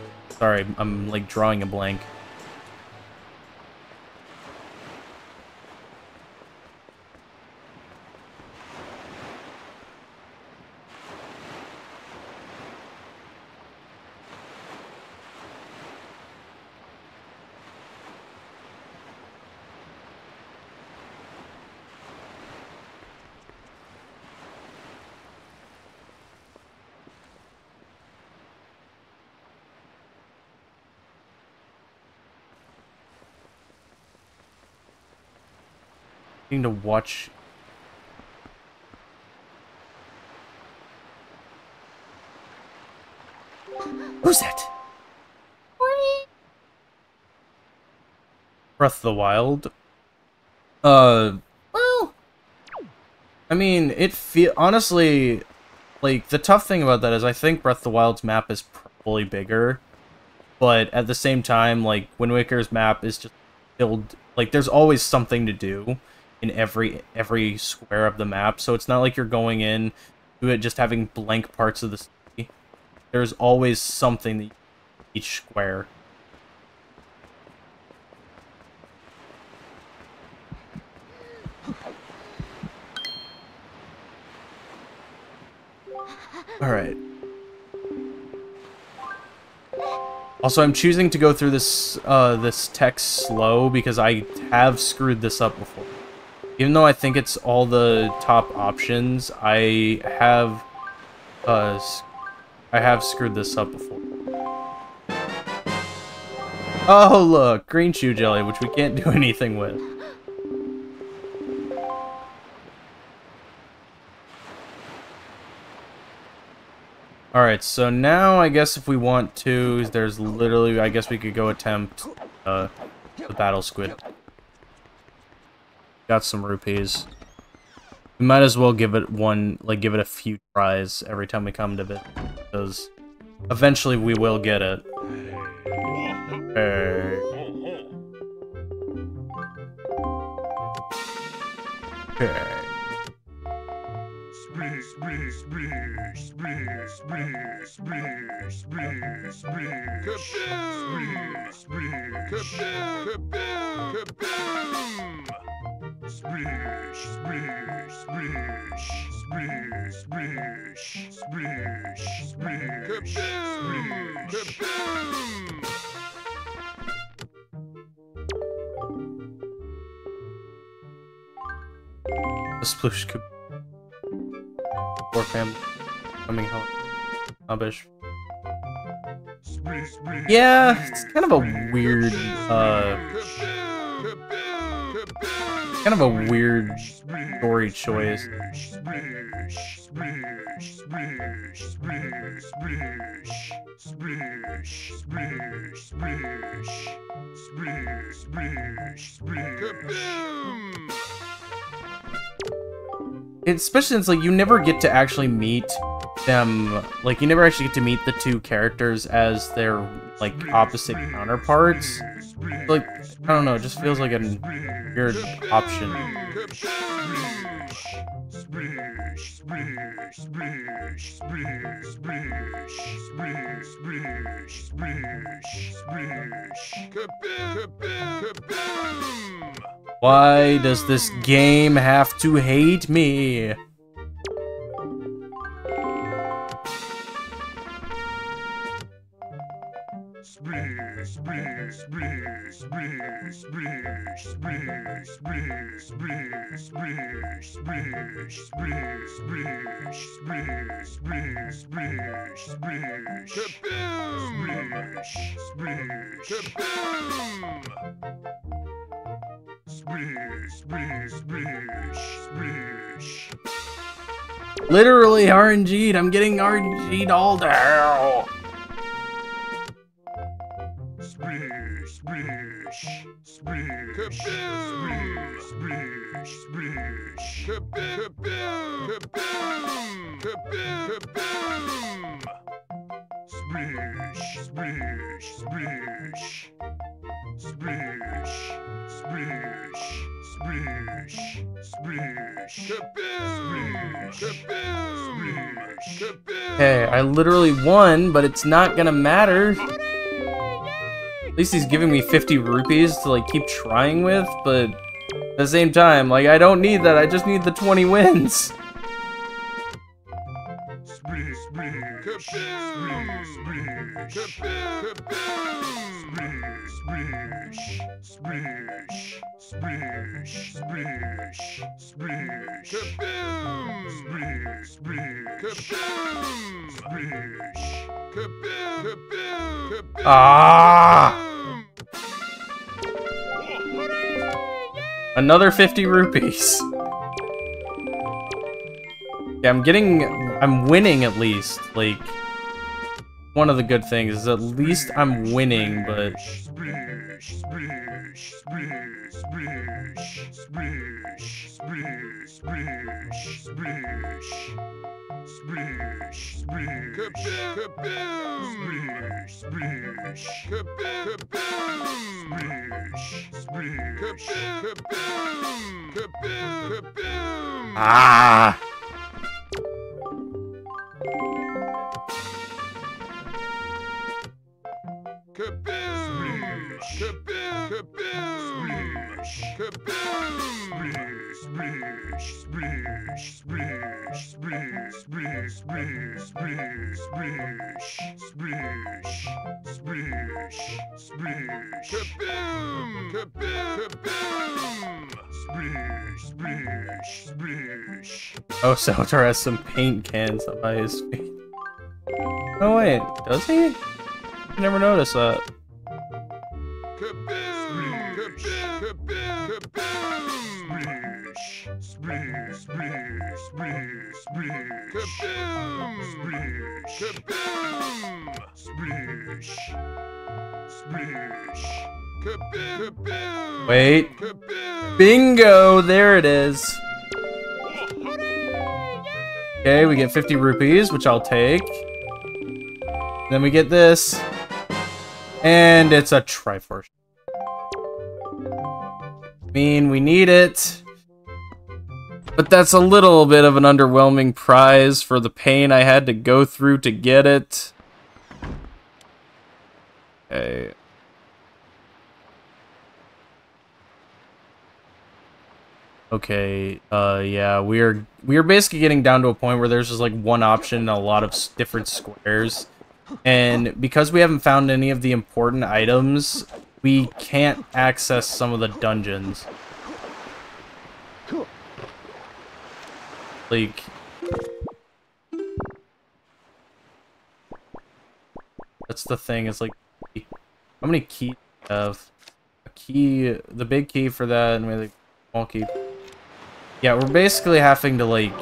Sorry, I'm like drawing a blank. Need to watch. Who's that? Breath of the Wild. Uh, well, I mean, it feel honestly, like the tough thing about that is I think Breath of the Wild's map is probably bigger, but at the same time, like Wind Waker's map is just filled. Like, there's always something to do in every every square of the map, so it's not like you're going in to it just having blank parts of the city. There's always something each square. Alright. Also, I'm choosing to go through this uh, this text slow because I have screwed this up before. Even though I think it's all the top options, I have uh, I have screwed this up before. Oh look, green Chu jelly, which we can't do anything with. Alright, so now I guess if we want to, there's literally, I guess we could go attempt uh, the battle squid. Got some rupees. We might as well give it one, like give it a few tries every time we come to it, because eventually we will get it. Kaboom! Kaboom, kaboom, kaboom! Splish, splish, splish, splish, splish, splish, splish, kaboom, kaboom! A sploosh could poor family coming home. Rubbish. Splish, splish, Yeah, it's kind of a weird, uh, Kind of a weird story choice. Especially since like you never get to actually meet them like you never actually get to meet the two characters as their like opposite counterparts like I don't know, it just feels like a weird option. Why does this game have to hate me? Literally rng'd i'm getting rng'd all down Splish, splish, splish, splish, splish, splish. Kaboom! Kaboom! Kaboom! Kaboom! Splish, splish, splish. Splish, splish, splish, splish. Kaboom! Kaboom! Kaboom! okay i literally won but it's not gonna matter at least he's giving me 50 rupees to like keep trying with but at the same time like i don't need that i just need the 20 wins kaboom! Splish, kaboom! Splish, splish, splish, splish, splish, kaboom! Splish, splish, kaboom! Splish, kaboom! Kaboom! Kaboom! ah Another 50 rupees. Yeah, I'm getting... I'm winning at least. Like, one of the good things is at least I'm winning, but... Splish, Kaboom! Kaboom! Kaboom! Kaboom! Splish, splish, splish, splish, splish, splish, splish, splish, splish, splish, splish. Kaboom! Kaboom! Kaboom! Splish, splish, splish. Oh, Salvatore has some paint cans up by his feet. Oh wait, does he? I never noticed that. Kaboom! Kaboom! Kaboom! Splish, splish, splish, splish, splish. Kaboom! Splish, kaboom! Splish, splish. Kaboom! Kaboom! Wait. Kaboom! Bingo! There it is. Okay, we get 50 rupees, which I'll take. Then we get this. And it's a Triforce. I mean, we need it. But that's a little bit of an underwhelming prize for the pain I had to go through to get it. Okay. Okay, uh, yeah, we're we're basically getting down to a point where there's just like one option and a lot of different squares, and because we haven't found any of the important items, we can't access some of the dungeons. Like, that's the thing. Is like, how many keys we have? A key, the big key for that, and maybe the small key. Yeah, we're basically having to like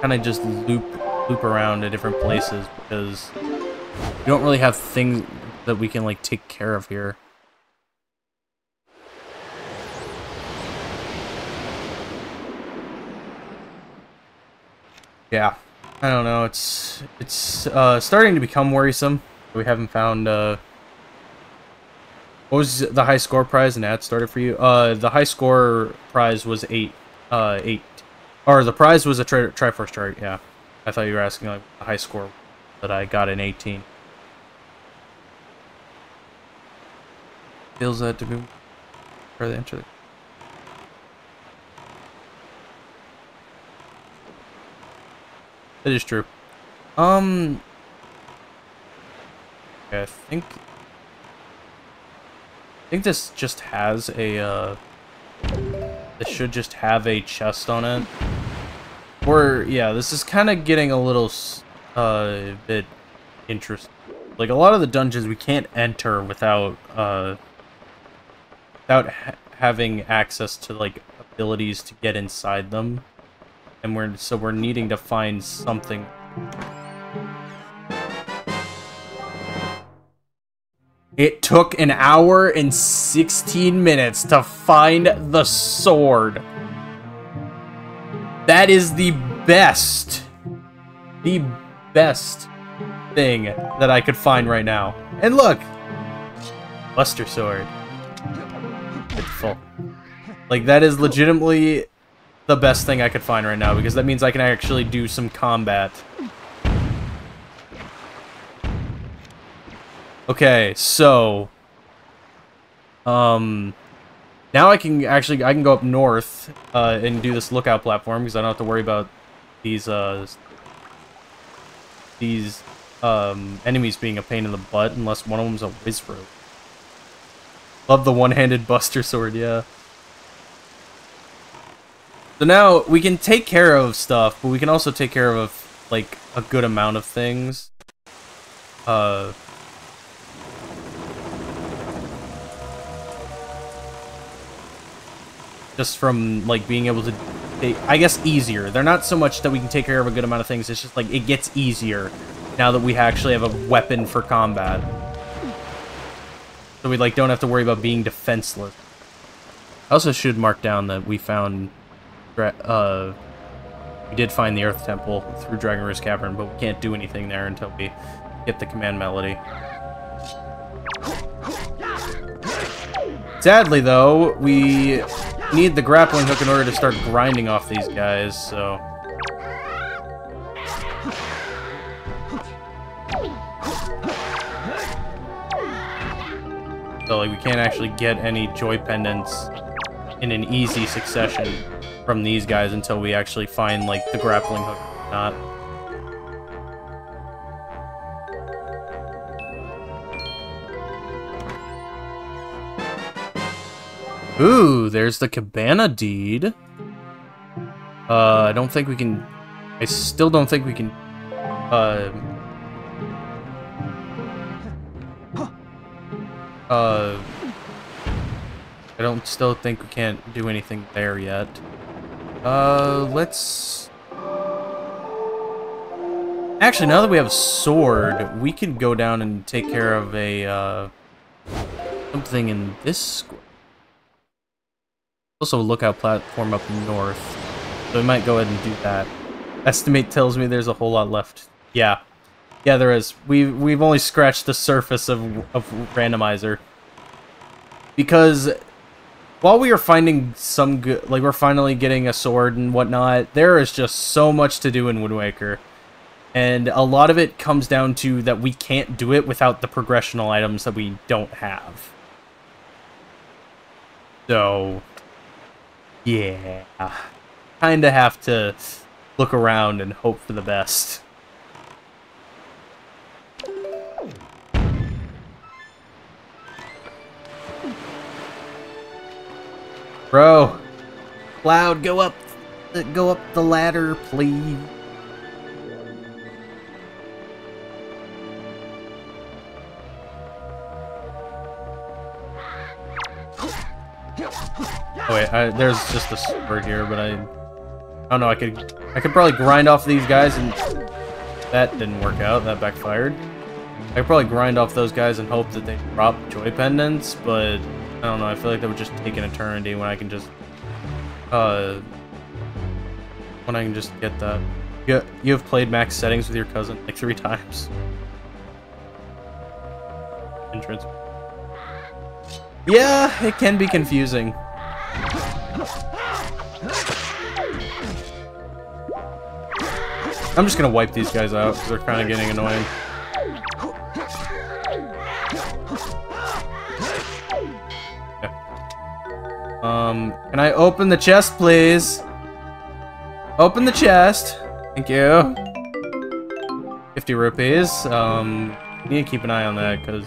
kind of just loop loop around to different places because we don't really have things that we can like take care of here. Yeah, I don't know. It's it's uh, starting to become worrisome. We haven't found uh, what was the high score prize and ad started for you? Uh, the high score prize was eight, uh, eight, or the prize was a tri Triforce chart. Yeah, I thought you were asking like the high score that I got in eighteen. Feels that to be or the enter. That is true. Um, I think I think this just has a, uh... This should just have a chest on it. Or, yeah, this is kind of getting a little, uh, bit interesting. Like, a lot of the dungeons we can't enter without, uh... Without ha having access to, like, abilities to get inside them. And we're, so we're needing to find something It took an hour and 16 minutes to find the sword. That is the best, the best thing that I could find right now. And look, Buster Sword. Like, that is legitimately the best thing I could find right now because that means I can actually do some combat. Okay, so um now I can actually I can go up north uh and do this lookout platform because I don't have to worry about these uh these um enemies being a pain in the butt unless one of them's a Wizrobe. Love the one-handed buster sword, yeah. So now we can take care of stuff, but we can also take care of like a good amount of things. Uh just from like being able to I guess easier. They're not so much that we can take care of a good amount of things. It's just like it gets easier now that we actually have a weapon for combat. So we like don't have to worry about being defenseless. I also should mark down that we found uh we did find the Earth Temple through Dragon Roost Cavern, but we can't do anything there until we get the command melody. Sadly, though, we need the grappling hook in order to start grinding off these guys, so... So, like, we can't actually get any joy pendants in an easy succession from these guys until we actually find, like, the grappling hook not. Ooh, there's the cabana deed. Uh, I don't think we can... I still don't think we can... Uh... Uh... I don't still think we can't do anything there yet. Uh, let's... Actually, now that we have a sword, we can go down and take care of a, uh... Something in this square. Also a lookout platform up north. So we might go ahead and do that. Estimate tells me there's a whole lot left. Yeah. Yeah, there is. We, we've only scratched the surface of, of Randomizer. Because while we are finding some good... Like, we're finally getting a sword and whatnot, there is just so much to do in Wind Waker. And a lot of it comes down to that we can't do it without the progressional items that we don't have. So, yeah. Kinda have to look around and hope for the best. Bro. Cloud, go up go up the ladder, please. Oh wait, I, there's just a sword here, but I, I don't know. I could, I could probably grind off these guys, and that didn't work out. That backfired. I could probably grind off those guys and hope that they drop joy pendants, but I don't know. I feel like that would just take an eternity when I can just, uh, when I can just get that. You, you have played max settings with your cousin like three times. Entrance. Yeah, it can be confusing. I'm just gonna wipe these guys out because they're kind of getting annoying. Yeah. Um, can I open the chest, please? Open the chest. Thank you. 50 rupees. Um, need to keep an eye on that because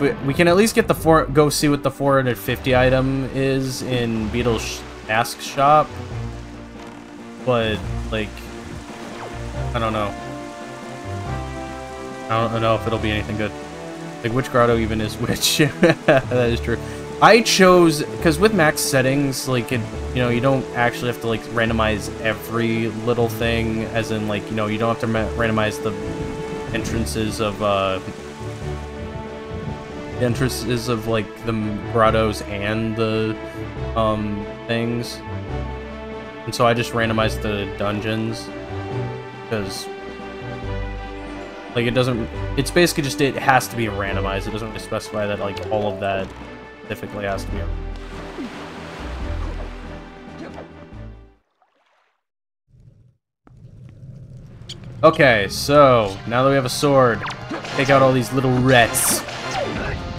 we, we can at least get the four, go see what the 450 item is in Beedle's Ask Shop. But, like, I don't know. I don't know if it'll be anything good. Like, which grotto even is which? that is true. I chose, because with max settings, like, it, you know, you don't actually have to, like, randomize every little thing, as in, like, you know, you don't have to randomize the entrances of, uh, the entrances of like the grottos and the um things. And so I just randomized the dungeons because like it doesn't it's basically just it has to be randomized. It doesn't really specify that like all of that specifically has to be Okay, so now that we have a sword, take out all these little rats.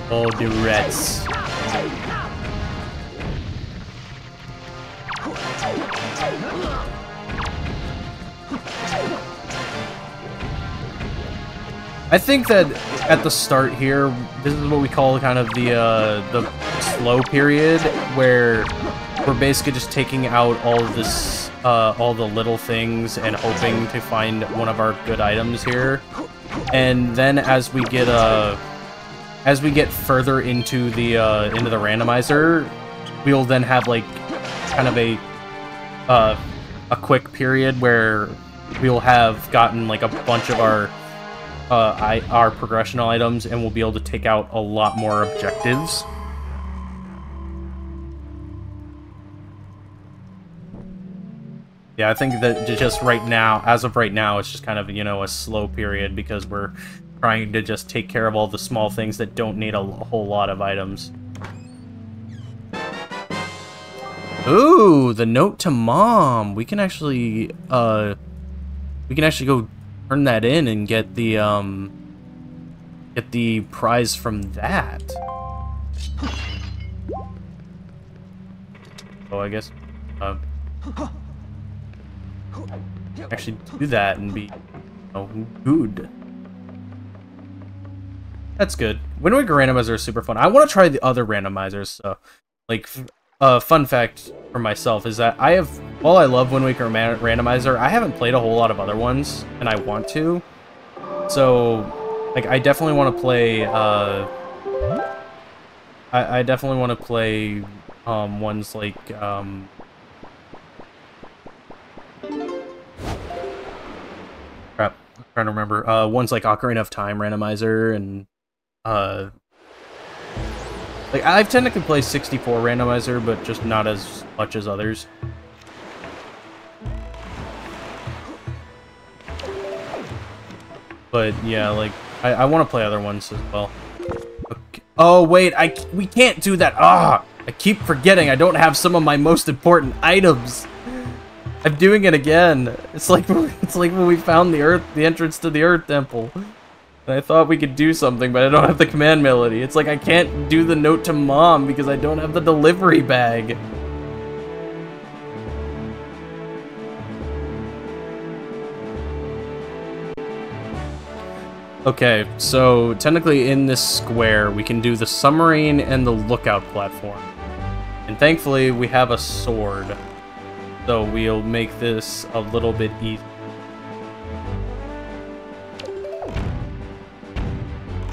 All the rats. I think that at the start here, this is what we call kind of the uh, the slow period, where we're basically just taking out all this, uh, all the little things and hoping to find one of our good items here. And then as we get a uh, as we get further into the uh, into the randomizer, we'll then have like kind of a uh, a quick period where we'll have gotten like a bunch of our uh, I, our progressional items, and we'll be able to take out a lot more objectives. Yeah, I think that just right now, as of right now, it's just kind of, you know, a slow period because we're trying to just take care of all the small things that don't need a whole lot of items. Ooh, the note to mom. We can actually, uh, we can actually go turn that in and get the, um, get the prize from that. Oh, I guess, uh, actually do that and be, know, good. That's good. Wind Waker randomizers are super fun. I want to try the other randomizers. So, like, a uh, fun fact for myself is that I have, while I love Wind randomizer, I haven't played a whole lot of other ones, and I want to. So, like, I definitely want to play. Uh, I, I definitely want to play um, ones like. Um, crap, I'm trying to remember. Uh, ones like Ocarina of Time randomizer and uh, like I've to play 64 randomizer, but just not as much as others. But yeah, like I, I want to play other ones as well. Okay. Oh wait, I we can't do that. Ah, I keep forgetting I don't have some of my most important items. I'm doing it again. It's like it's like when we found the earth, the entrance to the Earth Temple. I thought we could do something, but I don't have the command melody. It's like I can't do the note to mom because I don't have the delivery bag. Okay, so technically in this square, we can do the submarine and the lookout platform. And thankfully, we have a sword. So we'll make this a little bit easier.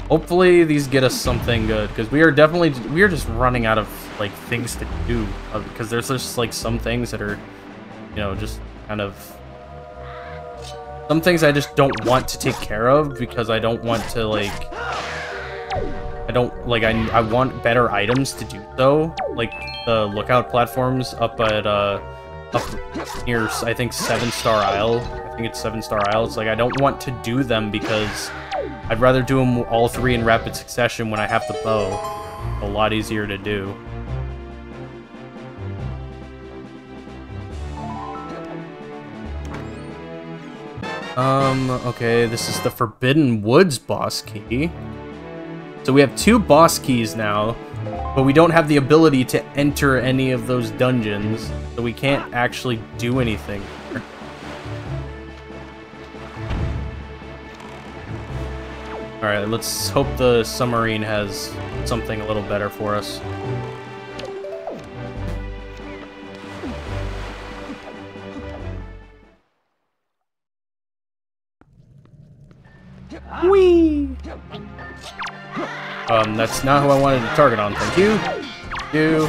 Hopefully these get us something good, because we are definitely, we are just running out of, like, things to do. Because there's just, like, some things that are, you know, just kind of... Some things I just don't want to take care of, because I don't want to, like... I don't, like, I, I want better items to do so. Like, the lookout platforms up at, uh, up near, I think, Seven Star Isle. I think it's Seven Star Isle. It's like, I don't want to do them because I'd rather do them all three in rapid succession when I have the bow. A lot easier to do. Um, okay, this is the Forbidden Woods boss key. So we have two boss keys now, but we don't have the ability to enter any of those dungeons, so we can't actually do anything. Alright, let's hope the submarine has something a little better for us. Whee! Um, that's not who I wanted to target on, thank you. Thank you.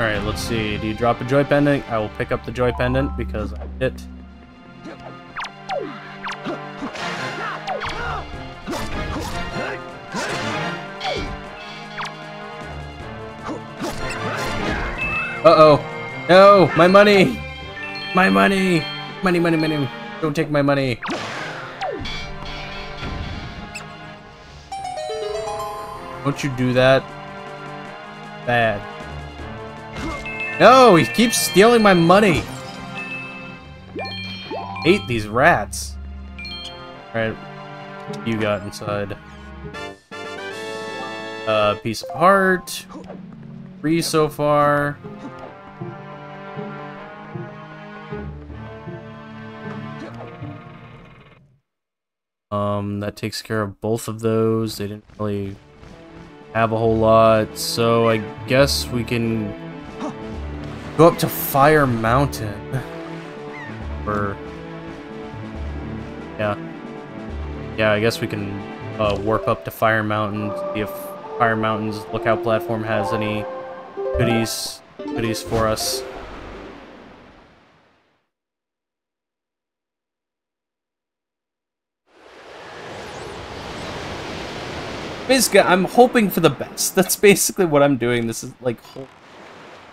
Alright, let's see. Do you drop a joy pendant? I will pick up the joy pendant because I hit. Uh-oh. No! My money! My money! Money, money, money. Don't take my money. Don't you do that. Bad. No, he keeps stealing my money. Hate these rats. Alright, you got inside. A uh, piece of heart. Three so far. Um, that takes care of both of those. They didn't really have a whole lot, so I guess we can Go up to Fire Mountain. Or... Yeah. Yeah, I guess we can uh, warp up to Fire Mountain, see if Fire Mountain's lookout platform has any goodies goodies for us. Basically, I'm hoping for the best. That's basically what I'm doing. This is like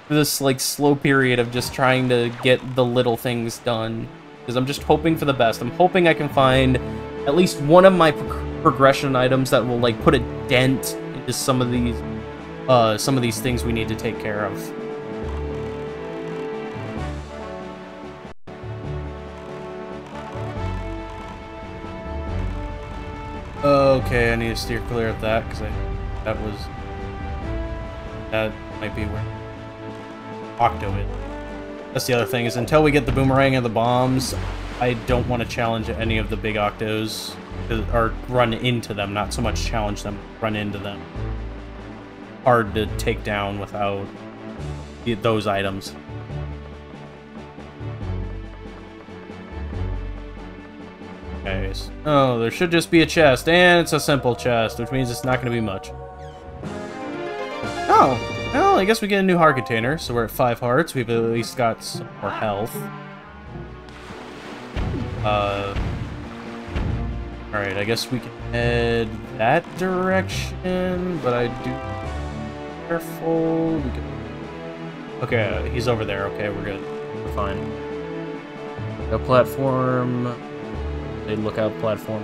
this like slow period of just trying to get the little things done because I'm just hoping for the best. I'm hoping I can find at least one of my pro- progression items that will like put a dent into some of these uh some of these things we need to take care of. Okay, I need to steer clear of that because I that was that might be where Octo is. That's the other thing is until we get the boomerang and the bombs, I don't want to challenge any of the big octos or run into them. Not so much challenge them, run into them. Hard to take down without those items. Okay. Oh, there should just be a chest, and it's a simple chest, which means it's not going to be much. Oh, well, I guess we get a new heart container, so we're at five hearts. We've at least got some more health. Uh, Alright, I guess we can head that direction, but I do... Careful, we can... Okay, uh, he's over there. Okay, we're good. We're fine. A platform... A lookout platform.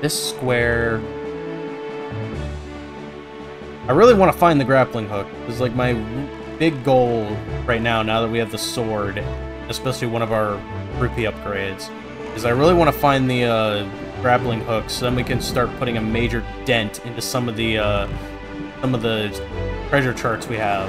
This square... I really want to find the grappling hook. It's like my big goal right now, now that we have the sword, especially one of our rupee upgrades, is I really want to find the uh, grappling hook so then we can start putting a major dent into some of the uh, some of the treasure charts we have.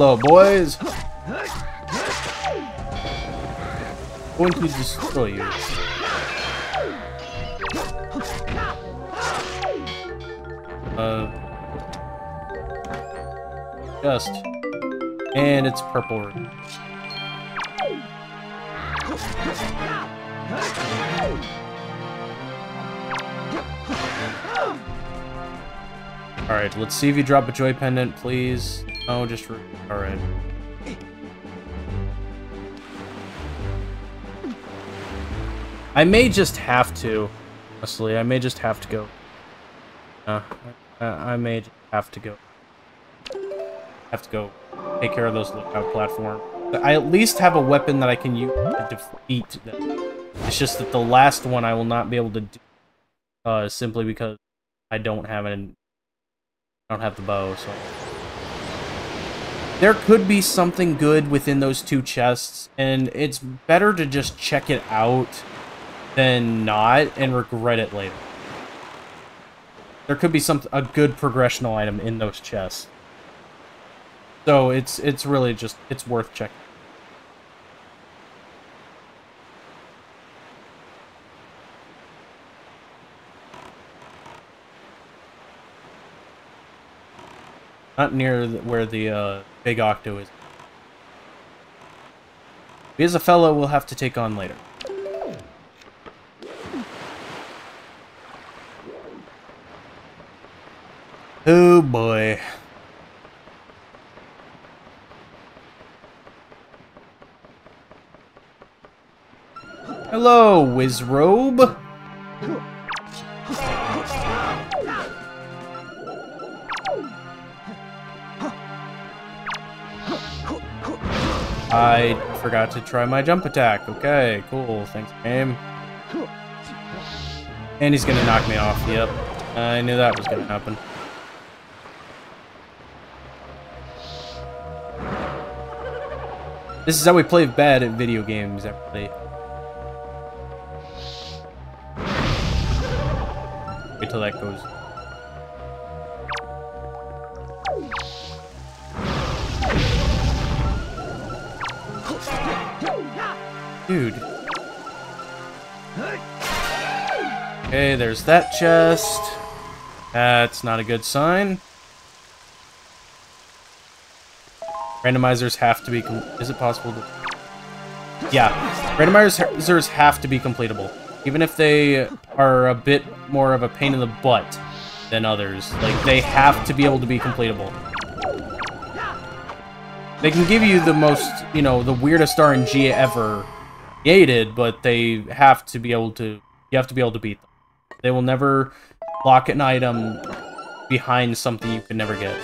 Hello, boys. Going to destroy you. Uh, just, and it's purple. All right, let's see if you drop a joy pendant, please. Oh, just re- all right. I may just have to. Honestly, I may just have to go. Uh, I, I may have to go. Have to go take care of those lookout platform. I at least have a weapon that I can use to defeat them. It's just that the last one I will not be able to do, uh, simply because I don't have an, I don't have the bow, so. There could be something good within those two chests, and it's better to just check it out than not and regret it later. There could be some a good progressional item in those chests. So it's it's really just it's worth checking. Not near where the uh, big octo is. He is a fellow we'll have to take on later. Oh boy. Hello, Wizrobe. I forgot to try my jump attack. Okay, cool. Thanks, game. And he's gonna knock me off. Yep. I knew that was gonna happen. This is how we play bad at video games, everybody. Wait till that goes. Dude. Okay, there's that chest. That's not a good sign. Randomizers have to be... Is it possible to... Yeah, randomizers have to be completable. Even if they are a bit more of a pain in the butt than others. Like, they have to be able to be completable. They can give you the most, you know, the weirdest RNG ever but they have to be able to, you have to be able to beat them. They will never lock an item behind something you can never get.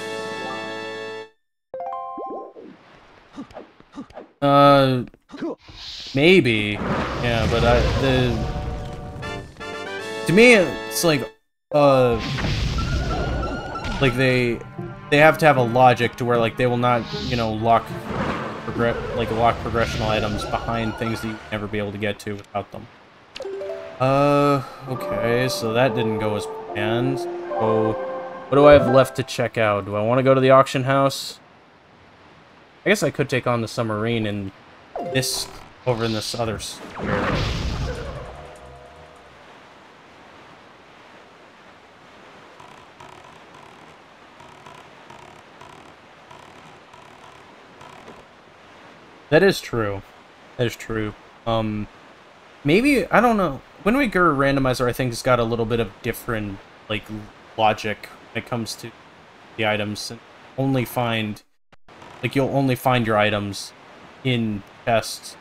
Uh, maybe, yeah, but I, the, to me, it's like, uh, like they, they have to have a logic to where like they will not, you know, lock, progress, like lock progressional items behind things that you never be able to get to without them. Uh, okay, so that didn't go as planned. So, what do I have left to check out? Do I want to go to the auction house? I guess I could take on the submarine and this over in this other area. That is true. That is true. Um, maybe I don't know. Wind Waker Randomizer, I think, it's got a little bit of different like logic when it comes to the items. And only find like you'll only find your items in chests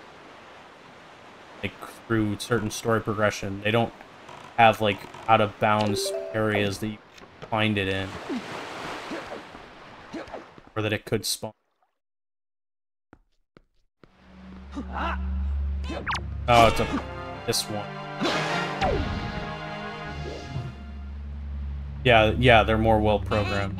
like through certain story progression. They don't have like out of bounds areas that you find it in, or that it could spawn. Oh, it's a this one. Yeah, yeah, they're more well programmed.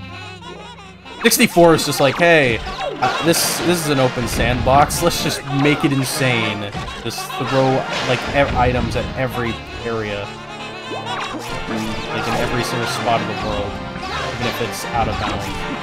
64 is just like, hey, uh, this this is an open sandbox. Let's just make it insane. Just throw like ev items at every area, like in every single spot of the world, even if it's out of bounds.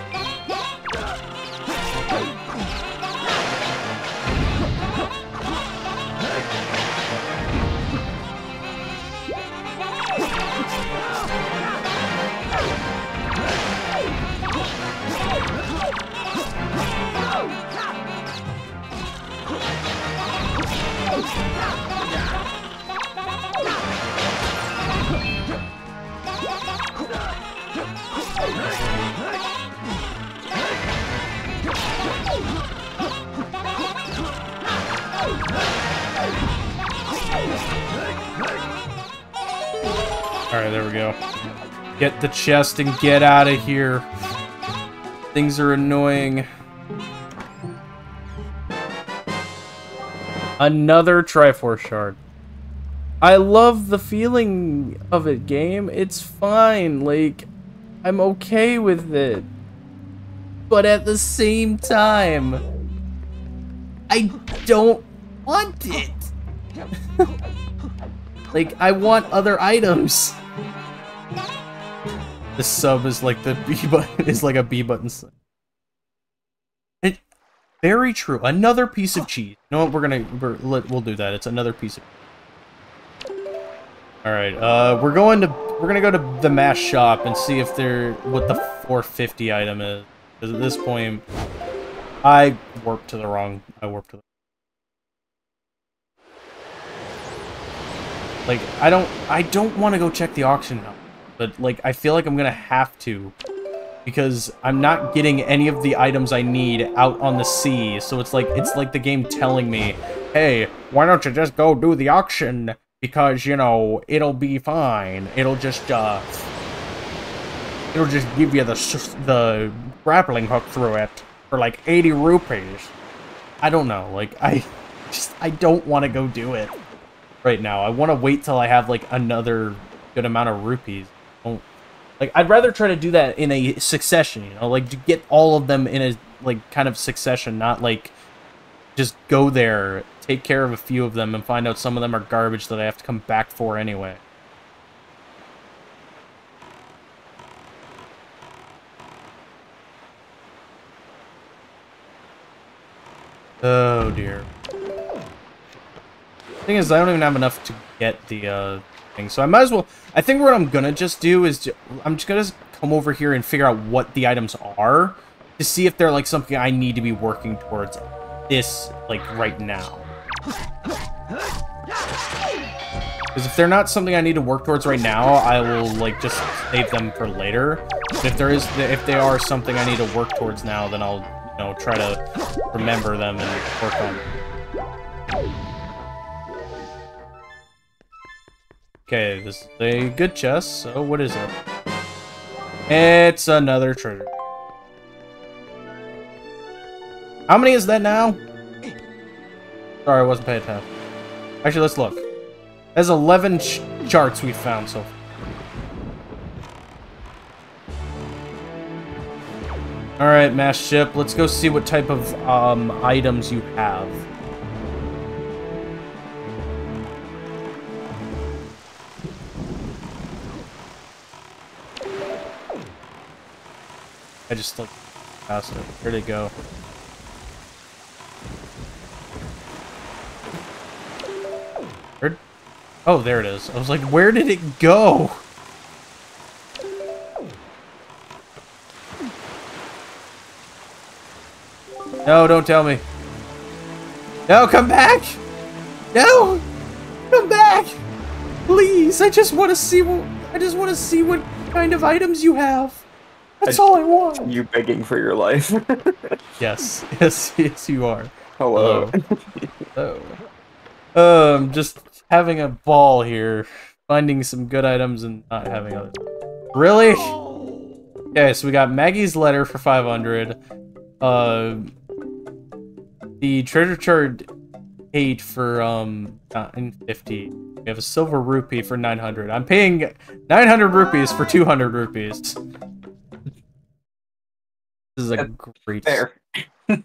Alright, there we go. Get the chest and get out of here. Things are annoying. Another Triforce Shard. I love the feeling of it, game. It's fine. Like, I'm okay with it. But at the same time, I don't want it. like, I want other items. The sub is like the B button is like a B button. It, very true. Another piece of cheese. You know what? We're gonna we're, let, we'll do that. It's another piece of. All right. Uh, we're going to we're gonna go to the mass shop and see if they're what the 450 item is. 'Cause at this point, I warped to the wrong. I warped to the. Like I don't I don't want to go check the auction house but like I feel like I'm gonna have to because I'm not getting any of the items I need out on the sea. So it's like it's like the game telling me, "Hey, why don't you just go do the auction? Because you know it'll be fine. It'll just uh, it'll just give you the the grappling hook through it for like 80 rupees." I don't know. Like I just I don't want to go do it right now. I want to wait till I have like another good amount of rupees. Like I'd rather try to do that in a succession, you know, like to get all of them in a like kind of succession, not like just go there, take care of a few of them, and find out some of them are garbage that I have to come back for anyway. Oh dear. Thing is, I don't even have enough to get the uh, thing, so I might as well. I think what I'm gonna just do is ju- I'm just gonna come over here and figure out what the items are to see if they're like something I need to be working towards this like right now. Because if they're not something I need to work towards right now, I will like just save them for later. But if there is, if they are something I need to work towards now, then I'll you know try to remember them and work on. them. Okay, this is a good chest. So what is it? It's another treasure. How many is that now? Sorry, I wasn't paying attention. Actually, let's look. There's 11 ch charts we found so far. Alright, mass ship. Let's go see what type of um, items you have. I just like past it. Where'd it go? Where'd... Oh, there it is. I was like, where did it go? No, don't tell me. No, come back! No! Come back! Please, I just want to see what I just want to see what kind of items you have. That's all I want. You begging for your life. Yes, yes, yes, you are. Hello. Oh. Um, just having a ball here, finding some good items and not having other. Really? Okay, so we got Maggie's letter for 500. Uh, the treasure chart eight for um 950. We have a silver rupee for 900. I'm paying 900 rupees for 200 rupees. This is a great. There.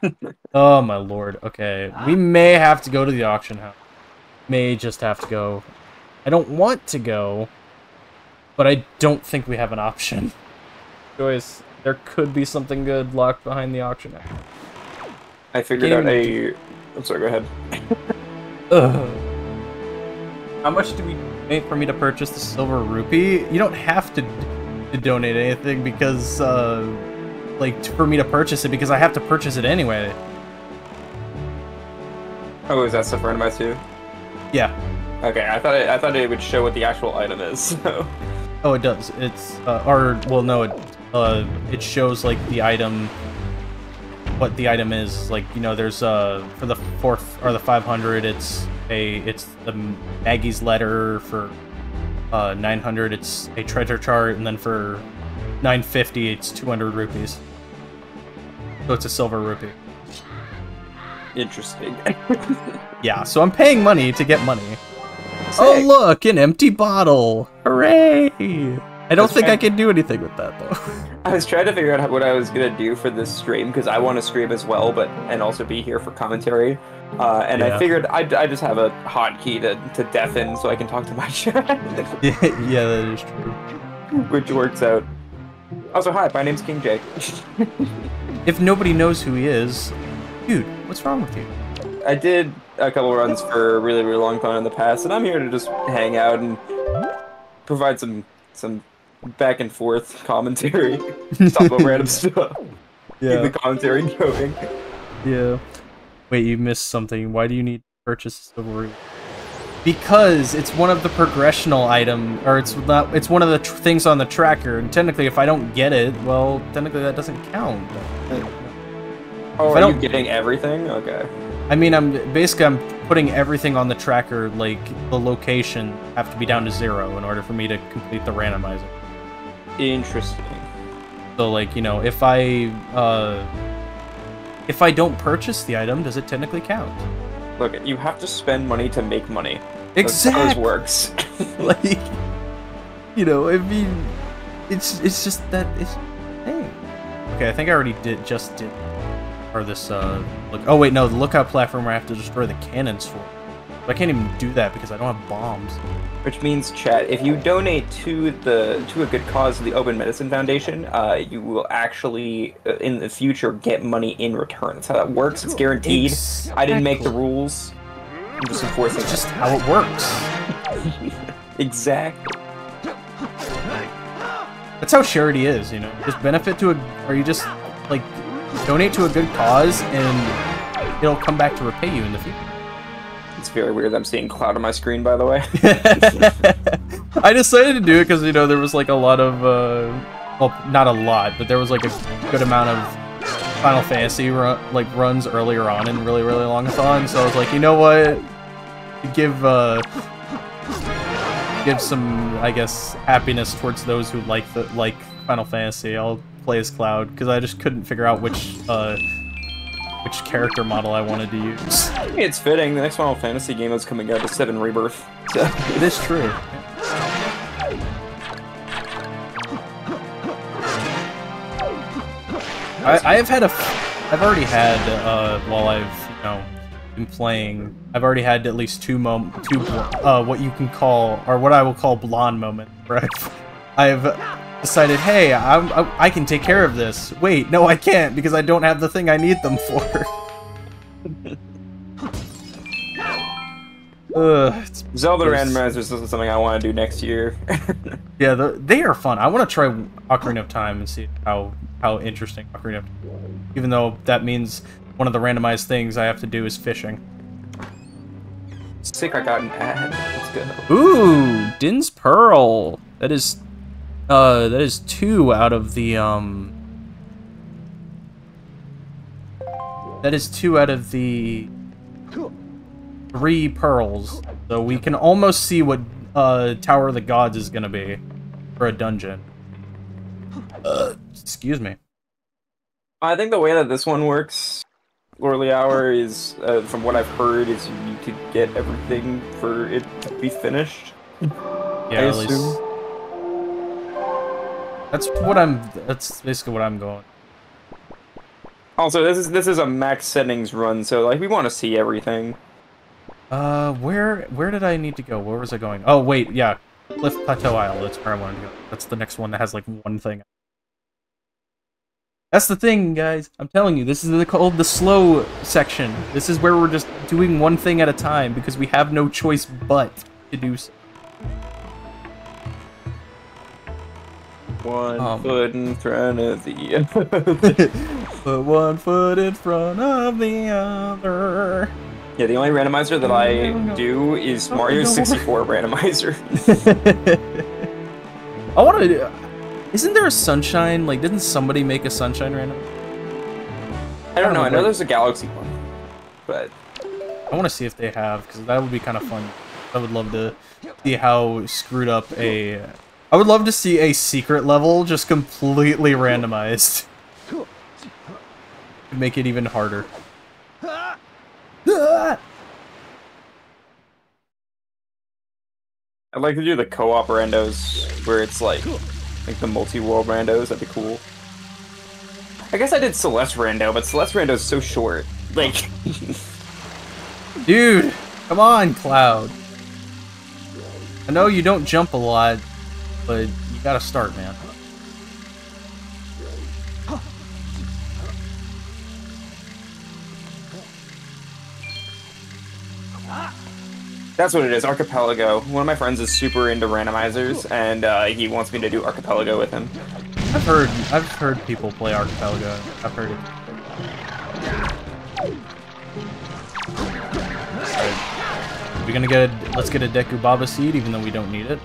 Oh my lord. Okay, we may have to go to the auction house. May just have to go. I don't want to go, but I don't think we have an option. Joyce, there could be something good locked behind the auction house. I figured Can't out a. I'm sorry. Go ahead. Ugh. How much do we make for me to purchase the silver rupee? You don't have to to donate anything because, uh, like, for me to purchase it because I have to purchase it anyway. Oh, is that stuff randomized too? Yeah. Okay, I thought it, I thought it would show what the actual item is. So. Oh, it does. It's uh, or well, no, it uh, it shows like the item, what the item is. Like you know, there's uh for the fourth or the 500, it's a it's the Maggie's letter for uh 900, it's a treasure chart, and then for 950, it's 200 rupees. So it's a silver rupee. Interesting. Yeah, so I'm paying money to get money. Oh look, an empty bottle! Hooray! I don't That's think I can do anything with that though. I was trying to figure out what I was gonna do for this stream because I want to stream as well, but and also be here for commentary. Uh, and Yeah. I figured I'd, I just have a hotkey to to deafen so I can talk to my chat, yeah, yeah, that is true. which works out. Also, hi, my name's King Jake. If nobody knows who he is, dude, what's wrong with you? I did a couple runs for a really, really long time in the past, and I'm here to just hang out and provide some some back and forth commentary, talk about random stuff, Yeah. keep the commentary going. yeah. Wait, you missed something. Why do you need to purchase a silver? Because it's one of the progressional item, or it's not. It's one of the tr- things on the tracker. And technically, if I don't get it, well, technically that doesn't count. Oh, If I are you don't- getting everything? Okay. I mean, I'm basically I'm putting everything on the tracker. Like the location have to be down to zero in order for me to complete the randomizer. Interesting. So like, you know, if I uh if I don't purchase the item, does it technically count? Look, you have to spend money to make money. Exactly. That's how this works. like you know, I mean it's it's just that it's hey. Okay, I think I already did just did or this uh look oh wait no, the lookout platform where I have to destroy the cannons for. But I can't even do that because I don't have bombs. Which means, chat, if you donate to the to a good cause, of the Open Medicine Foundation, uh, you will actually uh, in the future get money in return. That's how that works. It's guaranteed. I didn't make the rules. I'm just enforcing. It's just how it works. exactly. That's how charity is, you know. Just benefit to a, or you just like donate to a good cause, and it'll come back to repay you in the future. Very weird. I'm seeing cloud on my screen, by the way. I decided to do it because you know there was like a lot of, uh, well, not a lot, but there was like a good amount of Final Fantasy like runs earlier on in really really long thon. So I was like, you know what, give uh, give some I guess happiness towards those who like the like Final Fantasy. I'll play as Cloud because I just couldn't figure out which uh which character model I wanted to use. it's fitting. The next Final Fantasy game that's coming out is Seven Rebirth. So. It is true. I, I have had a, I've already had uh, while I've you know been playing, I've already had at least two mom, two uh, what you can call or what I will call blonde moments. Right? I've decided, hey, I'm, I, I can take care of this. Wait, no, I can't because I don't have the thing I need them for. Ugh, it's Zelda There's- Randomizers is something I want to do next year. Yeah, the, they are fun. I want to try Ocarina of Time and see how how interesting Ocarina of Time. Even though that means one of the randomized things I have to do is fishing. Sick, I got an ad. Let's go. Ooh, Din's Pearl. That is, uh, that is two out of the um. That is two out of the three pearls. So we can almost see what uh Tower of the Gods is gonna be for a dungeon. Uh, excuse me. I think the way that this one works, Lorely Hour, is, uh, from what I've heard, is you need to get everything for it to be finished. Yeah, I at least assume. That's what I'm. That's basically what I'm going. Also, this is this is a max settings run, so like we want to see everything. Uh, where where did I need to go? Where was I going? Oh wait, yeah, Cliff Plateau Isle. That's where I wanted to go. That's the next one that has like one thing. That's the thing, guys. I'm telling you, this is the, called the slow section. This is where we're just doing one thing at a time because we have no choice but to do so. One Um. foot in front of the other. Put one foot in front of the other. yeah, the only randomizer that I do is No, Mario 64 randomizer. I want to. Isn't there a sunshine? Like, didn't somebody make a sunshine random? I don't know. I know there's a Galaxy one, but I want to see if they have, because that would be kind of fun. I would love to see how screwed up a. I would love to see a secret level just completely randomized. Make it even harder. I'd like to do the co-op randos where it's like like the multi-world randos. That'd be cool. I guess I did Celeste rando, but Celeste rando is so short. Like, Dude, come on, Cloud. I know you don't jump a lot, but you gotta start, man. that's what it is. Archipelago. One of my friends is super into randomizers, and uh, he wants me to do Archipelago with him. I've heard I've heard people play Archipelago. I've heard it. Alright. We're gonna get a, let's get a Deku Baba seed even though we don't need it.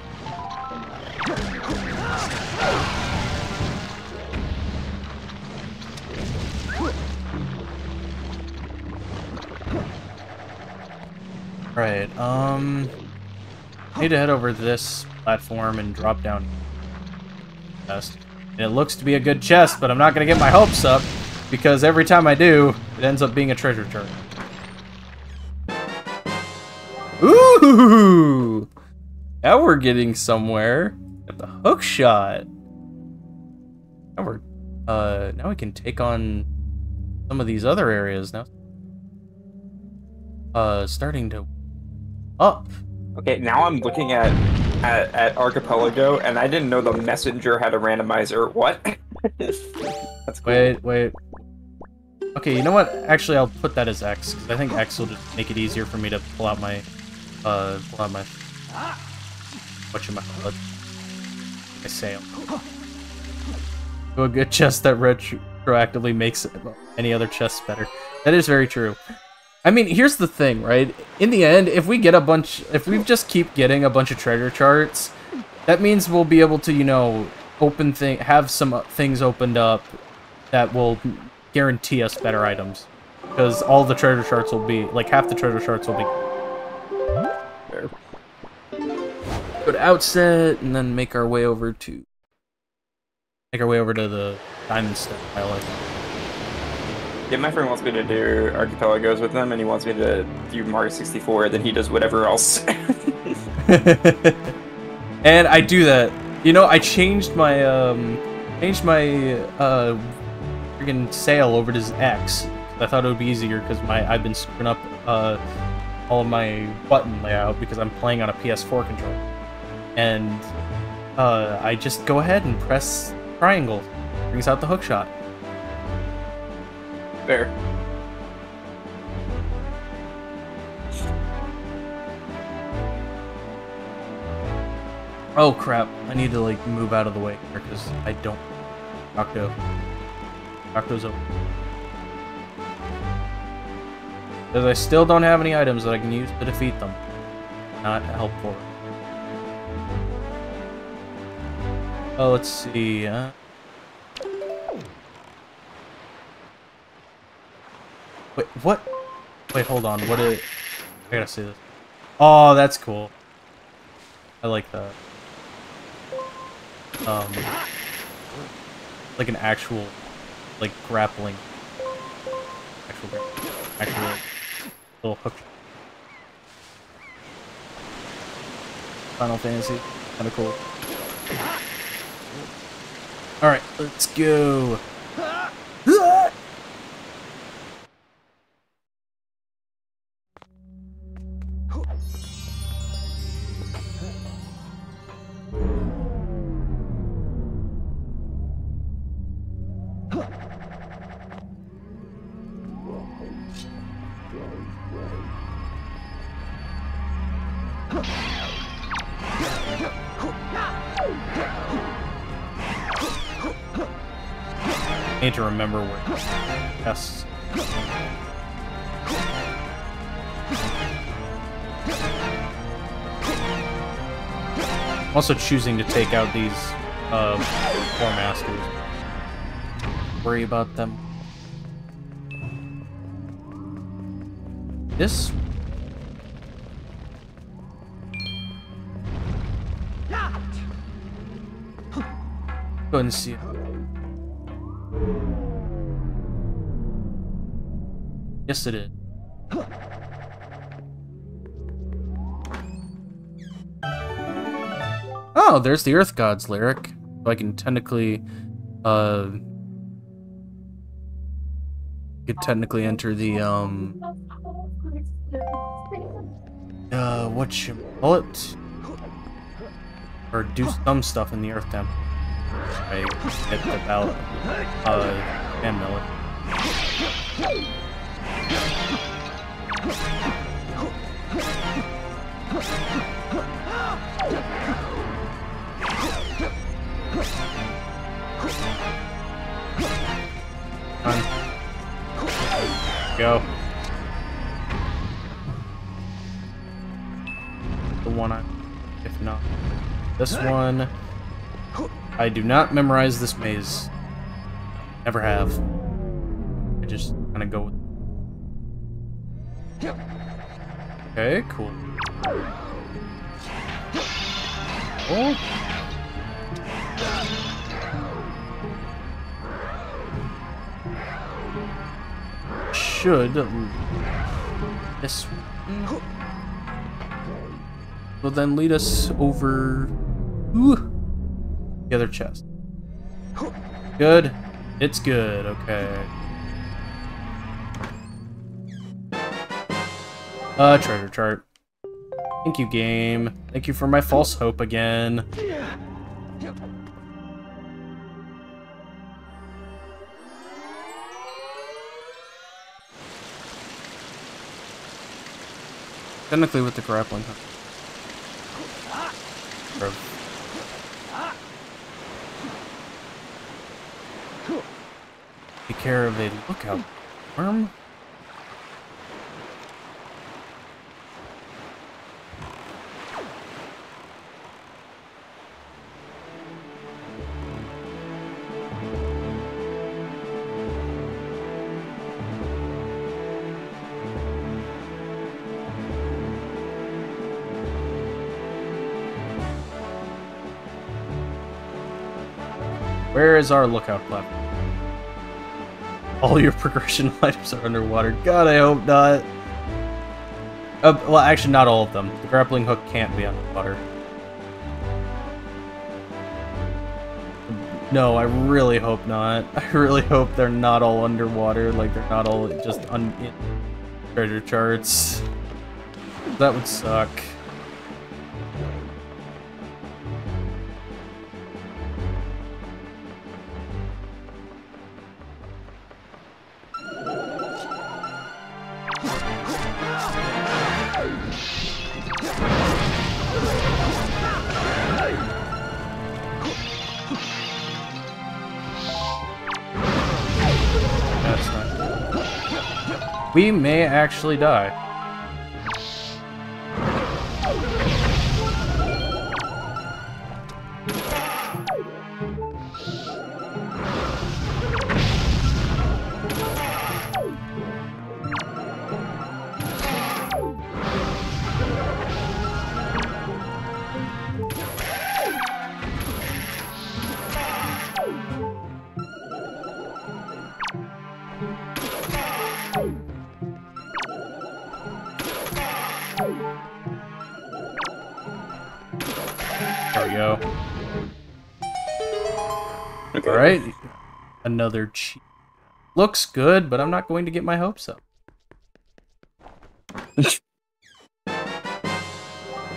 Right, um need to head over this platform and drop down chest. And it looks to be a good chest, but I'm not gonna get my hopes up because every time I do, it ends up being a treasure chest. Ooh! Now we're getting somewhere. Got the hook shot. Now we're uh now we can take on some of these other areas now. Uh starting to up. Okay, now I'm looking at, at at Archipelago, and I didn't know the messenger had a randomizer. What? That's cool. Wait, wait. Okay, you know what? Actually, I'll put that as X, because I think X will just make it easier for me to pull out my, uh, pull out my, whatchamacallit, sail. To a good chest that retroactively makes any other chests better. That is very true. I mean, here's the thing, right? In the end, if we get a bunch, if we just keep getting a bunch of treasure charts, that means we'll be able to, you know, open thing, have some uh, things opened up that will guarantee us better items. Because all the treasure charts will be, like half the treasure charts will be Go to outset and then make our way over to make our way over to the Diamond Steppe Island. Yeah, my friend wants me to do Archipelagos with him, and he wants me to do Mario 64, then he does whatever else. and I do that. You know, I changed my um changed my uh freaking sail over to X. I thought it would be easier because my I've been screwing up uh all of my button layout because I'm playing on a PS4 controller. And uh I just go ahead and press triangle. Brings out the hook shot. Fair. Oh crap, I need to like move out of the way because I don't Octo. Octo's over. Because I still don't have any items that I can use to defeat them. Not helpful. Oh, let's see. Uh... Wait, what? Wait, hold on. What is... I gotta see this. Oh, that's cool. I like that. Um, like an actual, like grappling, actual, actual little hook. Final Fantasy, kind of cool. All right, let's go. Remember where. Yes. I'm also choosing to take out these uh, four masters. Worry about them. This Go ahead and see. Yes, it is. Oh, there's the Earth God's lyric. So I can technically, uh, could technically enter the, um, uh, what you call it? Or do some stuff in the Earth Temple. I get the ballot, uh, and Miller. Go. The one I, if not, this one. I do not memorize this maze. Never have. I just kind of go with. Okay, cool. Oh. Should this will then lead us over ooh, the other chest. Good. It's good. Okay. Uh, treasure chart. Thank you, game. Thank you for my false hope again. Technically with the grappling hook. Or- Take care of a lookout worm. Where is our lookout platform? All your progression items are underwater. God, I hope not. Uh, well, actually, not all of them. The grappling hook can't be underwater. No, I really hope not. I really hope they're not all underwater, like they're not all just un treasure charts. That would suck. We may actually die. Looks good, but I'm not going to get my hopes up.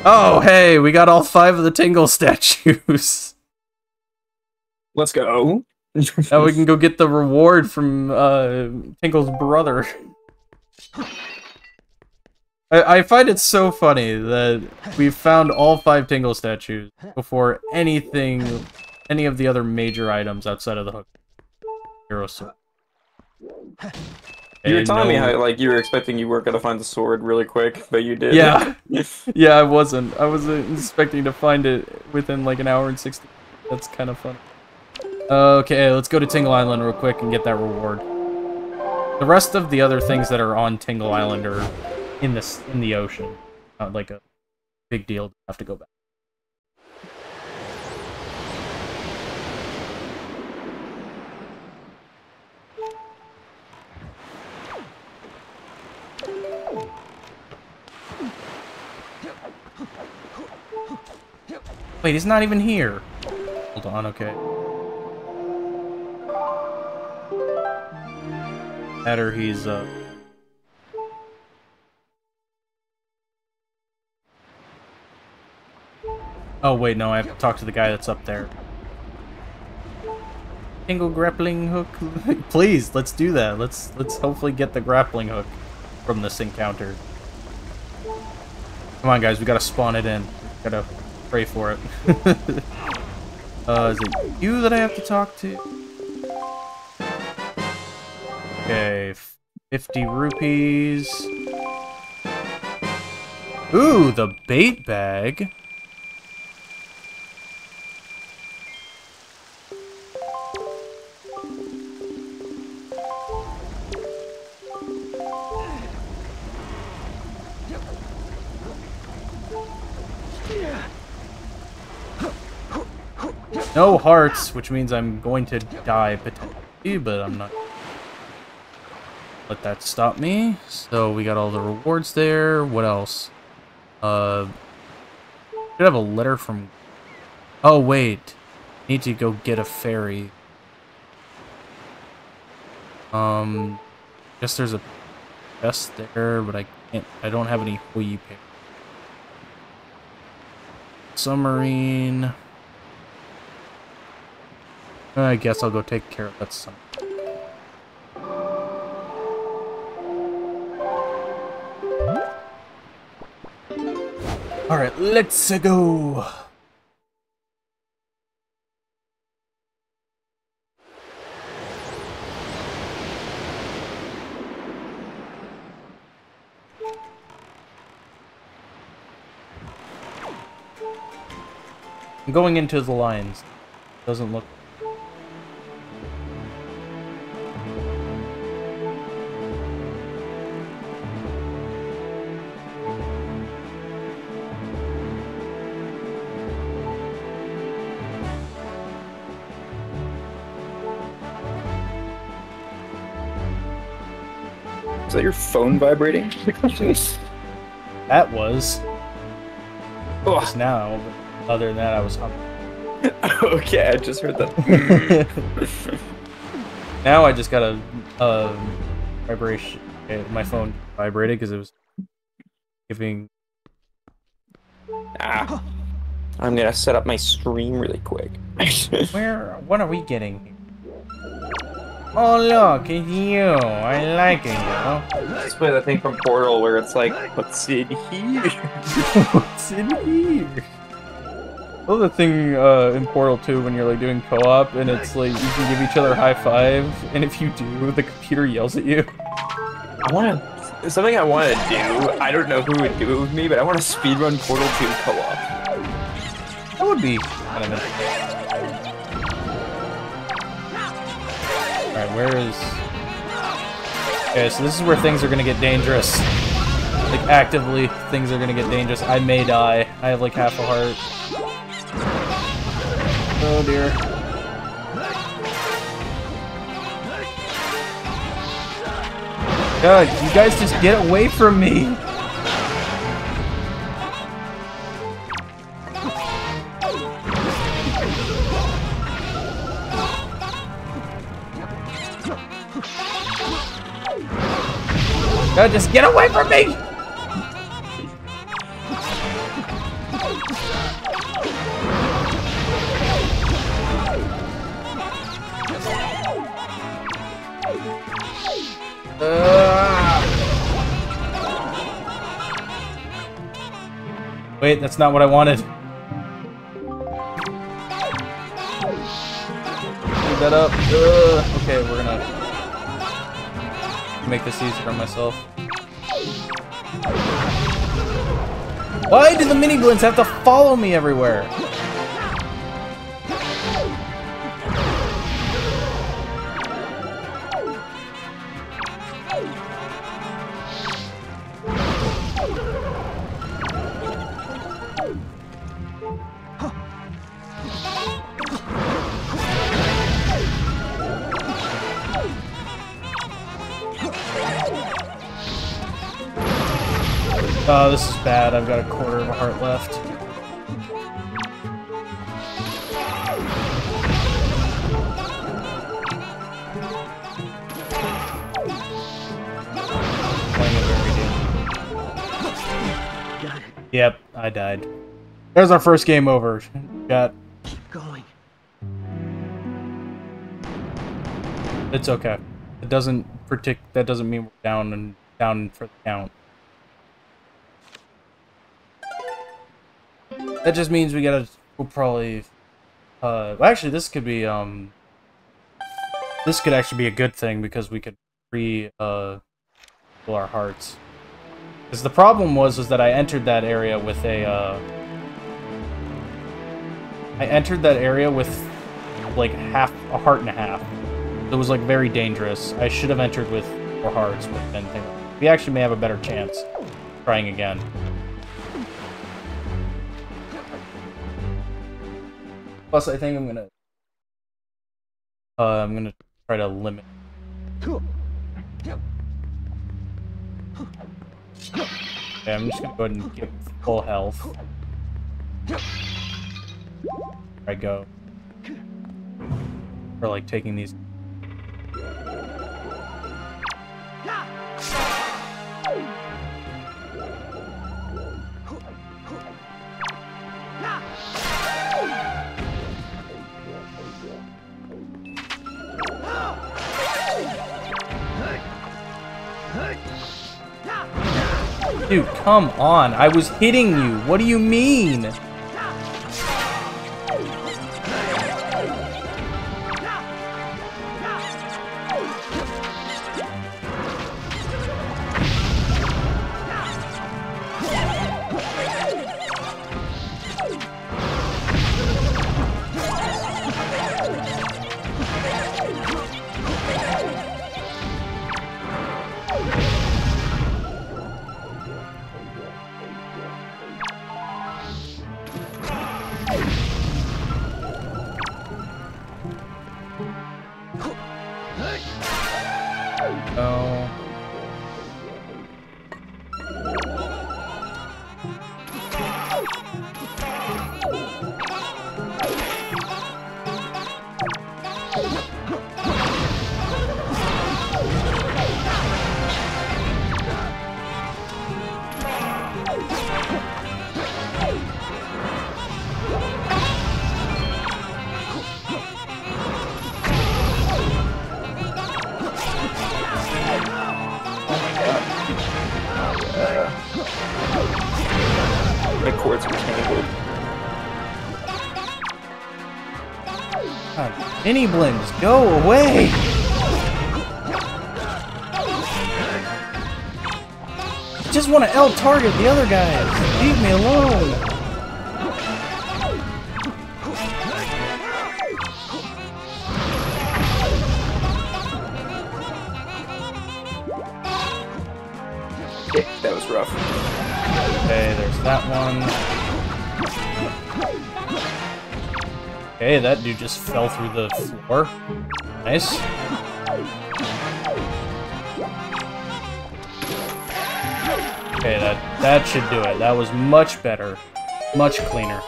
oh, hey, we got all five of the Tingle statues. Let's go. now we can go get the reward from uh, Tingle's brother. I, I find it so funny that we found all five Tingle statues before anything, any of the other major items outside of the hook. Hero sword. You were telling me um, how like you were expecting you weren't gonna find the sword really quick, but you did. Yeah. Yeah, I wasn't. I wasn't uh, expecting to find it within like an hour and 60. That's kind of fun. Okay, let's go to Tingle Island real quick and get that reward. The rest of the other things that are on Tingle Island are in this in the ocean. Not like a big deal to have to go back. Wait, he's not even here. Hold on, okay. Matter he's uh Oh wait, no, I have to talk to the guy that's up there. Single grappling hook. Please, let's do that. Let's let's hopefully get the grappling hook from this encounter. Come on, guys, we gotta spawn it in. Gotta pray for it. uh, is it you that I have to talk to? Okay, 50 rupees. Ooh, the bait bag. No hearts, which means I'm going to die potentially, but I'm not. Let that stop me. So we got all the rewards there. What else? Uh, should have a letter from. Oh wait, need to go get a ferry. Um, guess there's a chest there, but I can't. I don't have any Hui submarine. Uh, I guess I'll go take care of that some. All right, let's uh, go. I'm going into the lines. Doesn't look. That your phone vibrating? That was oh, just now. Other than that, I was humming. okay, I just heard that. now I just got a um, vibration. My phone vibrated because it was giving. ah. I'm gonna set up my stream really quick. Where? What are we getting? Oh look, it's you. I like it, you. know? Let's play that thing from Portal where it's like, what's in here? What's in here? Oh, the thing uh, in Portal 2 when you're like doing co-op and it's like you can give each other high five, and if you do, the computer yells at you. I want to. Something I want to do. I don't know who would do it with me, but I want to speedrun Portal 2 co-op. That would be kind of interesting. Where is... Okay, so this is where things are gonna get dangerous. Like, actively, things are gonna get dangerous. I may die. I have like half a heart. Oh dear. God, you guys just get away from me! God, just get away from me! Ah. Wait, that's not what I wanted. Screw that up. Ugh. Okay, we're gonna make this easier on myself. Why do the Miniblins have to follow me everywhere? Bad. I've got a quarter of a heart left. Playing it very good. Yep, I died. There's our first game over. Got. Keep going. It's okay. It doesn't predict. That doesn't mean we're down and down for the count. That just means we gotta. We'll probably. Uh, well, actually, this could be um. This could actually be a good thing because we could re uh, our hearts. Because the problem was was that I entered that area with a. Uh, I entered that area with like half a heart and a half. It was like very dangerous. I should have entered with four hearts, but then we actually may have a better chance trying again. Plus, I think I'm gonna. Uh, I'm gonna try to limit. Okay, I'm just gonna go ahead and give full health. There I go. For like taking these. Dude, come on. I was hitting you. What do you mean? Mini blends, go away! I just want to L target the other guys. Leave me alone. Okay, that dude just fell through the floor. Nice. Okay, that that should do it. That was much better. Much cleaner.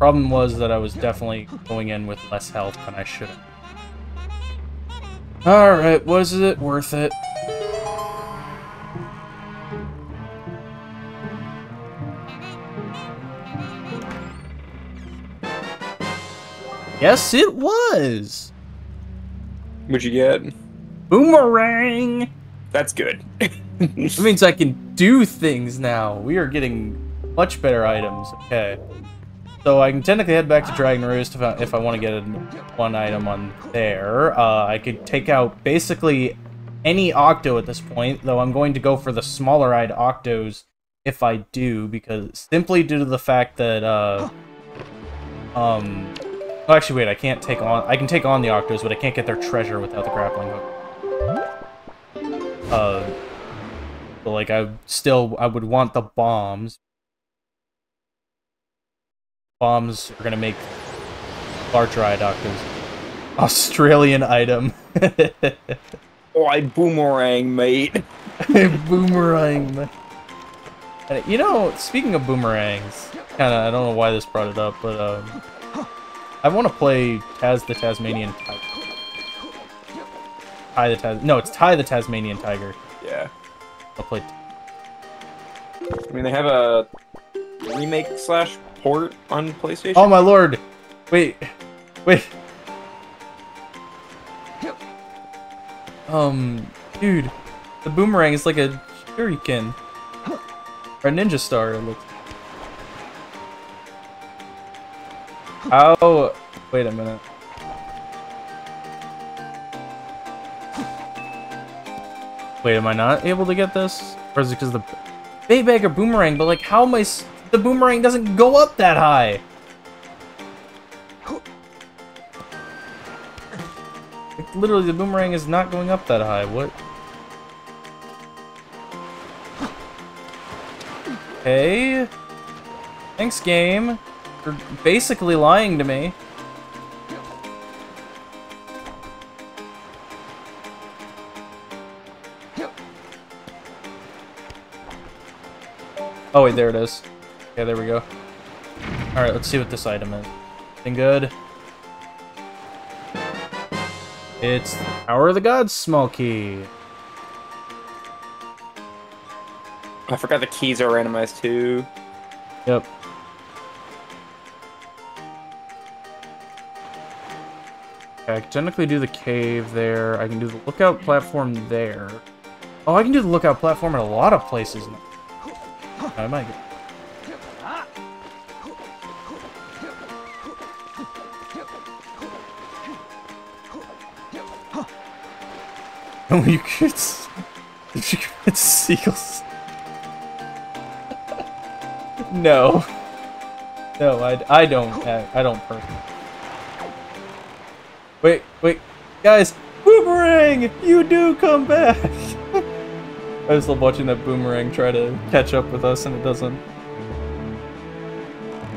Problem was that I was definitely going in with less health than I should have. Alright, was it worth it? Yes, it was! What'd you get? Boomerang! That's good. That means I can do things now. We are getting much better items. Okay. So I can technically head back to Dragon Roost if I, if I want to get a, one item on there. Uh, I could take out basically any Octo at this point, though I'm going to go for the smaller-eyed Octos if I do, because simply due to the fact that, uh, um, oh, actually, wait, I can't take on, I can take on the Octos, but I can't get their treasure without the grappling hook. Uh, but like I still I would want the bombs. Bombs are gonna make larger eyed Octos. Australian item. oh, I boomerang, mate. Boomerang. ma- And, You know, speaking of boomerangs, kind of I don't know why this brought it up, but um, I want to play Taz the Tasmanian Tiger. Ty the Tas. No, it's Ty the Tasmanian Tiger. Yeah. I'll play. I mean, they have a remake slash port on PlayStation. Oh my lord! Wait, wait. Um, dude, the boomerang is like a shuriken or a ninja star. It looks. How? Wait a minute. Wait, am I not able to get this? Or is it because the bait bag or boomerang? But like, how am I? The boomerang doesn't go up that high. Like, literally, the boomerang is not going up that high. What? Hey. Thanks, game. You're basically lying to me. Oh wait, there it is. Okay, there we go. Alright, let's see what this item is. Anything good? It's Tower of the Gods small key. I forgot the keys are randomized too. Okay, I can technically do the cave there. I can do the lookout platform there. Oh, I can do the lookout platform in a lot of places. I might get... Oh, you could... s- You could seagulls. no. No, I, I don't I don't personally. Wait, wait, guys, boomerang! You do come back. I just love watching that boomerang try to catch up with us, and it doesn't.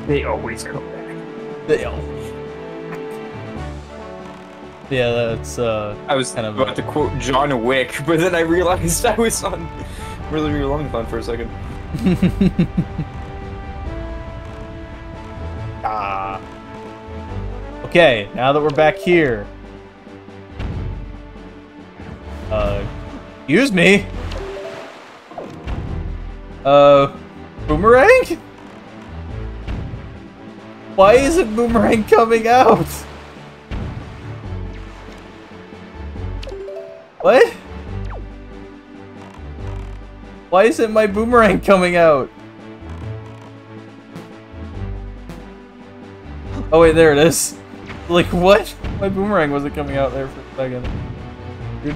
They always come back. They all. Yeah, that's uh. I was Kind of about a- to quote John Wick, but then I realized I was on really, really long fun for a second. ah. Okay, now that we're back here. Uh, excuse me. Uh, boomerang? Why isn't boomerang coming out? What? Why isn't my boomerang coming out? Oh wait, there it is. Like what? My boomerang wasn't coming out there for a second. Dude.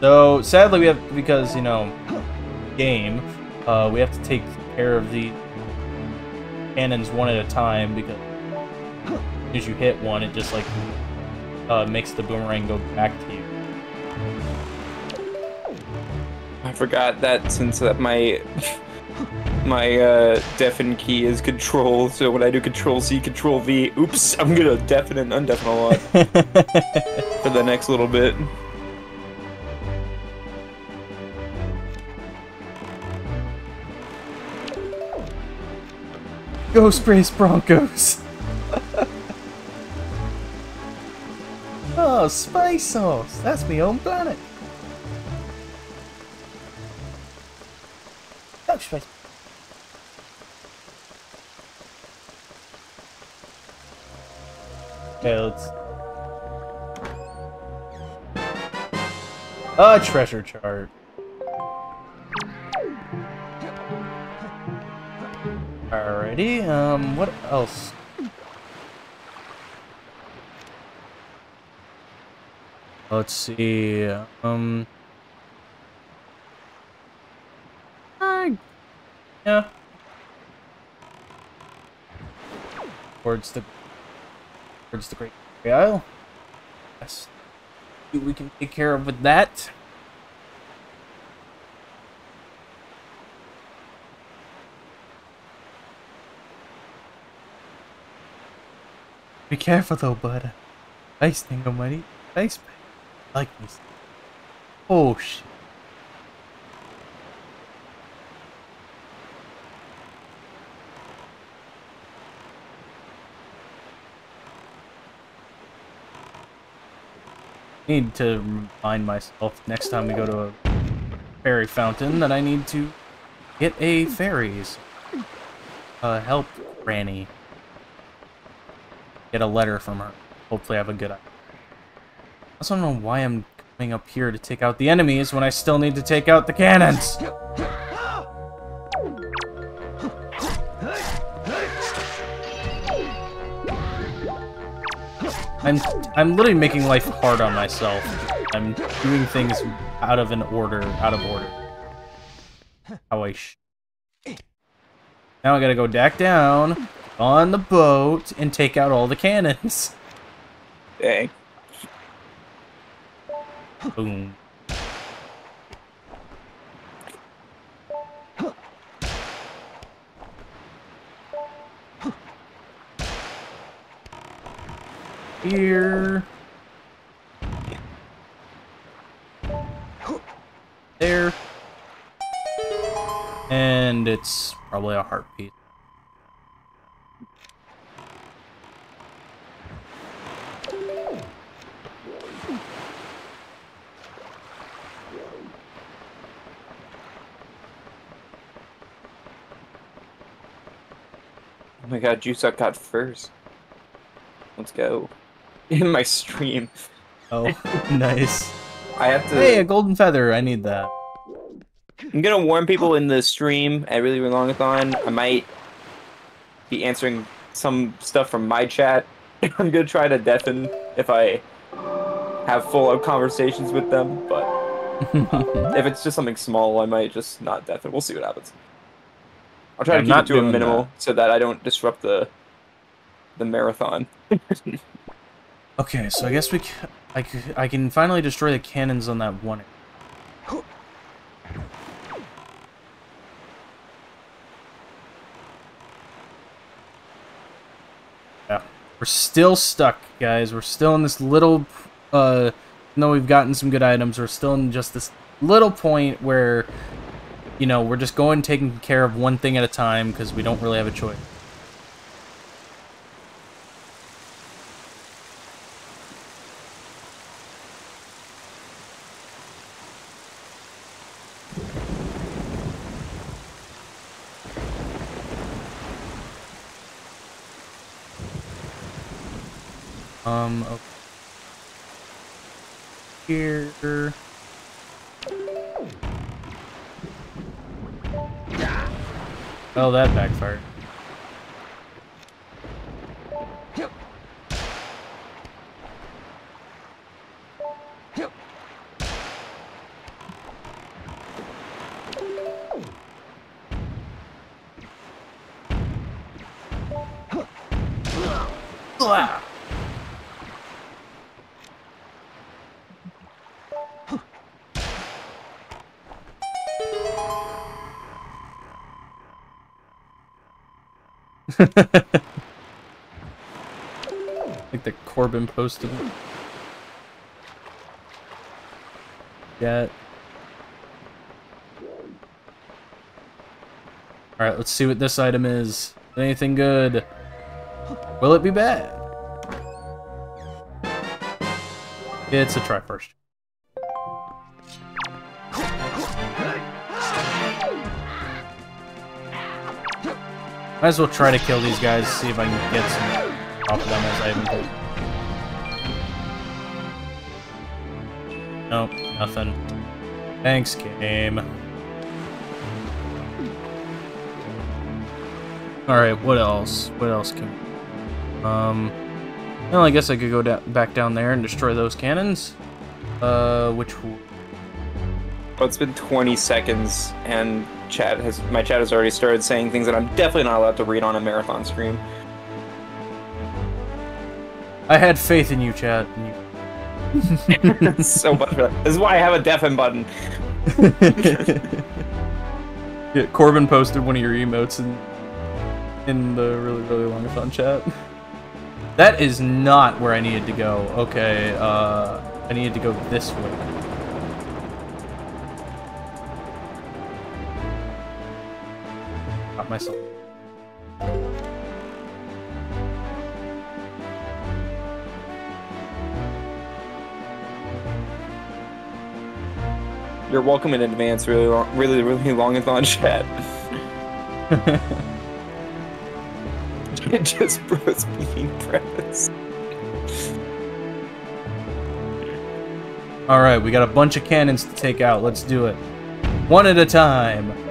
So sadly we have because you know game, uh, we have to take care of the cannons one at a time because as you hit one, it just like uh, makes the boomerang go back to you. I forgot that since that my my uh, deafen key is control, so when I do control C, control V, oops, I'm gonna deafen and undeafen a lot for the next little bit. Ghost Race Broncos. oh, spice sauce. That's my own planet. Ghost Race. Let's. A treasure chart. Alrighty, um, what else? Let's see, um... I- yeah. Towards the... Towards the Great Isle. Yes. We can take care of with that. Be careful though, bud. Nice thing, money. Nice, like this. Oh shit. Need to remind myself next time we go to a fairy fountain that I need to get a fairies. Uh, help Granny get a letter from her. Hopefully I have a good idea. I also don't know why I'm coming up here to take out the enemies when I still need to take out the cannons. I'm I'm literally making life hard on myself. I'm doing things out of an order, out of order. How I sh Now I gotta go back down on the boat and take out all the cannons. Dang. Boom. Here. There. And it's probably a heart piece. Oh my god, Juice got first. Let's go. In my stream. Oh, nice. I have to. Hey, a golden feather. I need that. I'm gonna warn people in the stream at Really Really Longathon. I might be answering some stuff from my chat. I'm gonna try to deafen if I have full conversations with them, but if it's just something small, I might just not deafen. We'll see what happens. I'll try I'm to keep not it to a minimal that. so that I don't disrupt the the marathon. Okay, so I guess we, c- I, c- I can finally destroy the cannons on that one. Yeah, we're still stuck, guys. We're still in this little, uh, even we've gotten some good items, we're still in just this little point where, you know, we're just going taking care of one thing at a time because we don't really have a choice. Um, okay. Here. Oh, that backfired. Blah. like the Corbin posted. Yeah. Alright, let's see what this item is. Anything good? Will it be bad? It's a try first. Might as well try to kill these guys, see if I can get some off of them as I haven't. Nope, nothing. Thanks, game. Alright, what else? What else can... Um... Well, I guess I could go da back down there and destroy those cannons. Uh, which... Well, it's been 20 seconds, and chat has my chat has already started saying things that I'm definitely not allowed to read on a marathon stream. I had faith in you, chat. and you- so much for that. This is why I have a deafen button. yeah, Corbin posted one of your emotes in in the really really long chat. That is not where I needed to go. Okay, uh, I needed to go this way. Myself. You're welcome in advance, really, long, really, really long and on chat. Just bros being preface. All right, we got a bunch of cannons to take out. Let's do it, one at a time.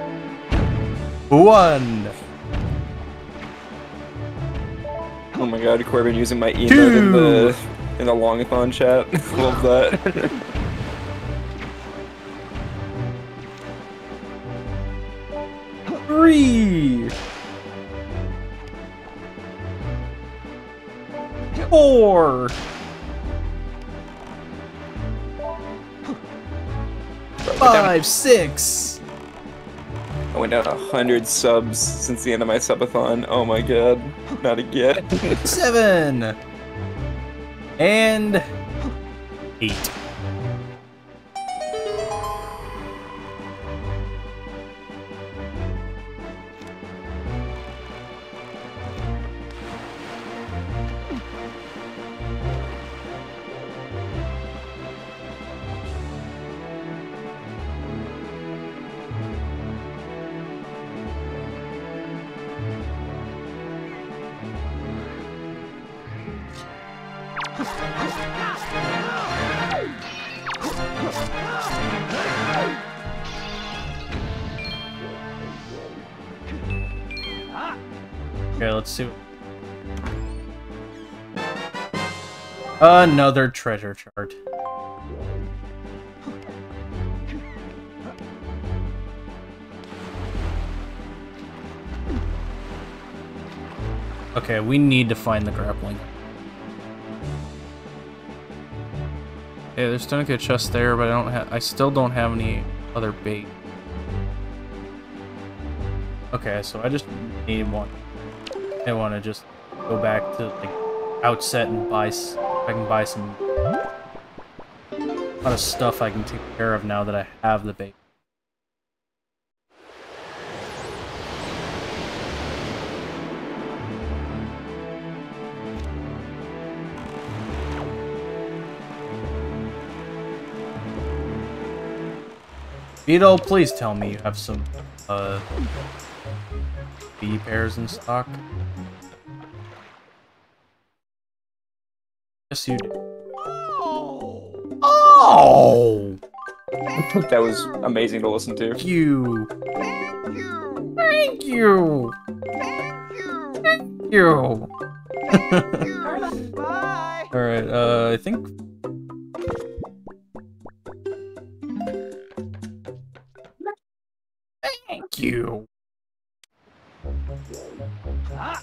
One. Oh my god, Corbin using my emote in the in the longathon chat. Love that. Three. Four. Five, six. I went down a hundred subs since the end of my subathon. Oh my god, not again. seven, and eight. Another treasure chart. Okay, we need to find the grappling. Okay, there's Tunica chest there, but I don't have. I still don't have any other bait. Okay, so I just need one. I want to just go back to like outset and buy. I can buy some. A lot of stuff I can take care of now that I have the bait. Beedle, please tell me you have some uh bee pairs in stock. Yes, you do. Oh! that was amazing to listen to. Thank you. Thank you. Thank you. Thank you. Thank you. Bye. All right. Uh, I think. Thank you. All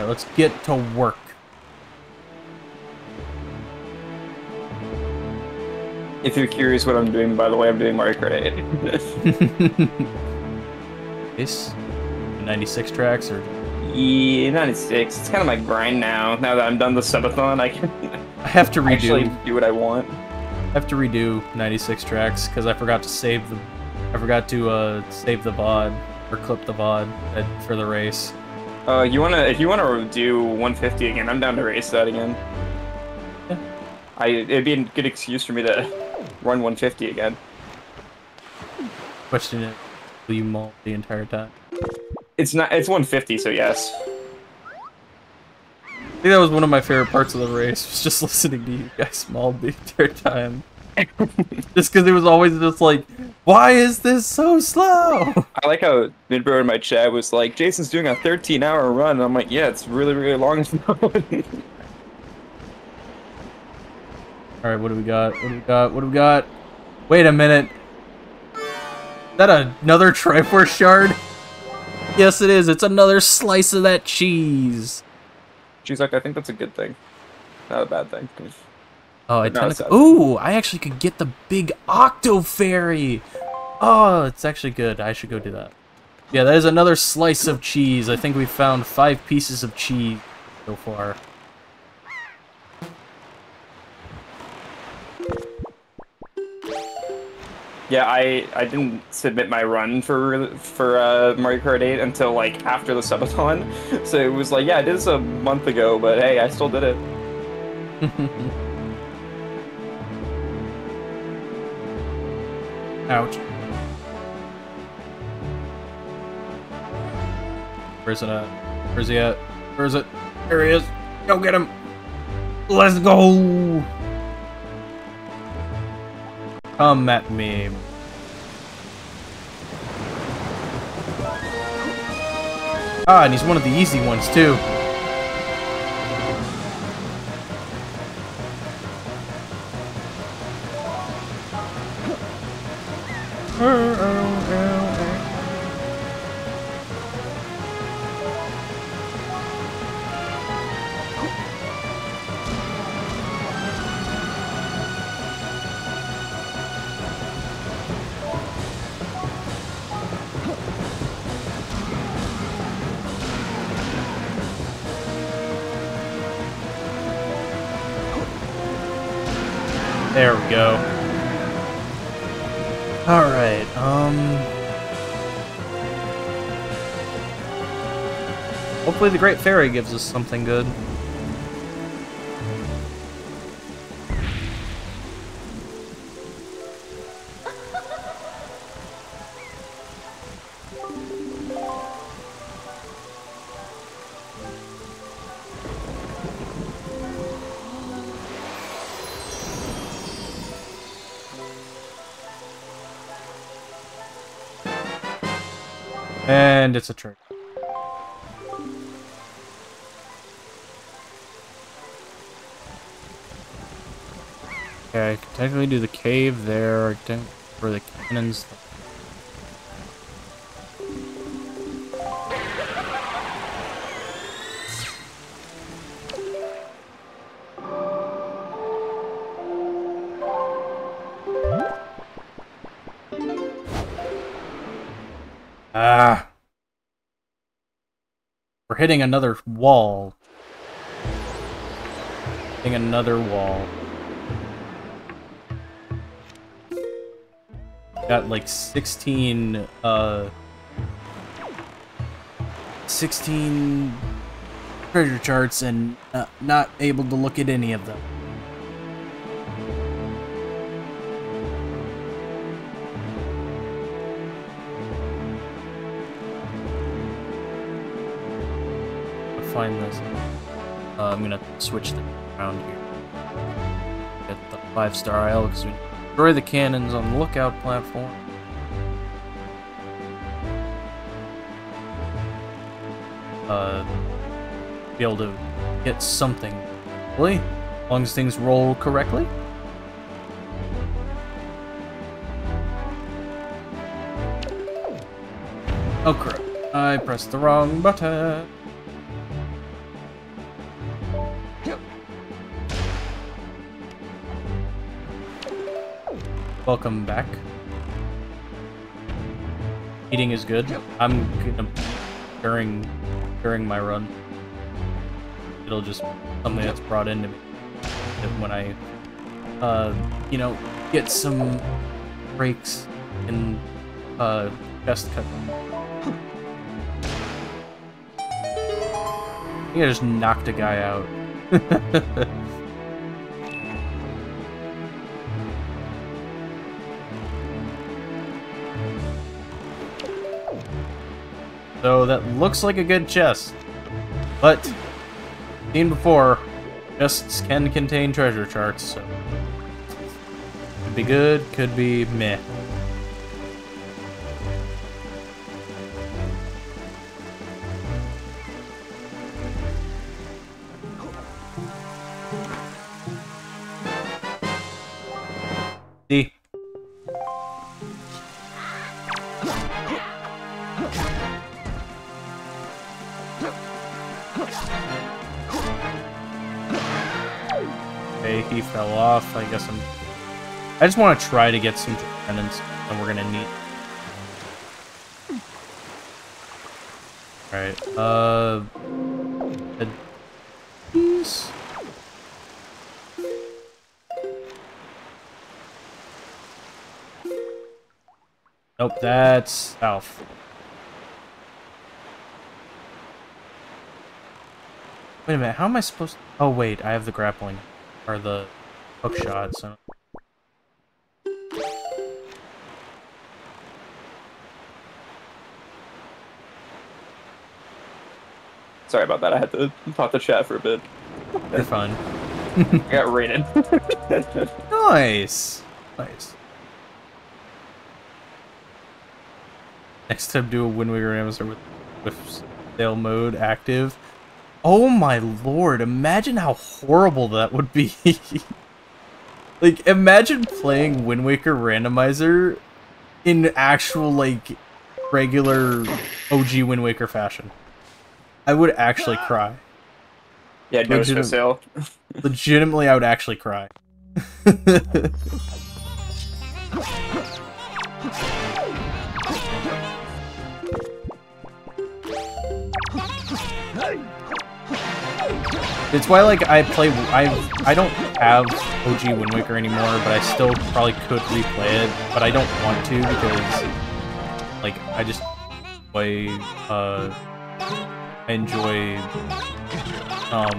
right, let's get to work. If you're curious what I'm doing, by the way, I'm doing Mario Kart 8. this 96 tracks or yeah, 96. It's kind of my grind now. Now that I'm done the subathon, I can I have to redo. actually do what I want. I have to redo 96 tracks because I forgot to save the. I forgot to uh, save the VOD or clip the VOD at, for the race. Uh, you wanna if you wanna do 150 again, I'm down to race that again. Yeah. I it'd be a good excuse for me to run 150 again. Question is, will you mull the entire time? It's not. It's 150, so yes. I think that was one of my favorite parts of the race. Was just listening to you guys mull the entire time. just because it was always just like, why is this so slow? I like how Midbro in my chat was like, "Jason's doing a 13-hour run." And I'm like, "Yeah, it's really, really long." All right, what do we got? What do we got? What do we got? Wait a minute. Is that another Triforce shard? Yes, it is. It's another slice of that cheese. She's like, "I think that's a good thing, not a bad thing." Oh, I No, tend it's to. Ooh, I actually could get the big Octo Fairy. Oh, it's actually good. I should go do that. Yeah, that is another slice of cheese. I think we found five pieces of cheese so far. Yeah, I I didn't submit my run for for uh, Mario Kart 8 until like after the subathon, so it was like, yeah, I did this a month ago, but hey, I still did it. Ouch. Where's it at? Where's he at? Where's it? There he is. Go get him. Let's go. Come at me. Ah, and he's one of the easy ones too. There Great Fairy gives us something good. And it's a trick. Okay, I can technically do the cave there, for the cannons. Ah. We're hitting another wall. Hitting another wall. Got like 16, uh... 16 treasure charts and uh, not able to look at any of them. find this. Uh, I'm gonna switch the around here. Get the five star isle because we destroy the cannons on the lookout platform. Uh, be able to get something, really, as long as things roll correctly. Oh crap! I pressed the wrong button. Welcome back. Eating is good. I'm gonna during during my run. It'll just something that's brought into me when I, uh, you know, get some breaks in uh chest cut. I think I just knocked a guy out. That looks like a good chest. But, seen before, chests can contain treasure charts, so... Could be good, could be meh. I just want to try to get some dependents, and we're gonna need... Alright, uh... These? Nope, that's south. Wait a minute, how am I supposed to... Oh, wait, I have the grappling. Or the hook shot, so... Sorry about that. I had to talk to chat for a bit. You're fine. I got raided. Nice! Nice. Next time do a Wind Waker Amazon with, with sale mode active. Oh my lord, imagine how horrible that would be. like, imagine playing Wind Waker Randomizer in actual, like, regular OG Wind Waker fashion. I would actually cry. yeah, no Legit- sale. Legitimately, I would actually cry. It's why, like, I play. I I don't have OG Wind Waker anymore, but I still probably could replay it. But I don't want to because, like, I just play. Uh, I enjoy um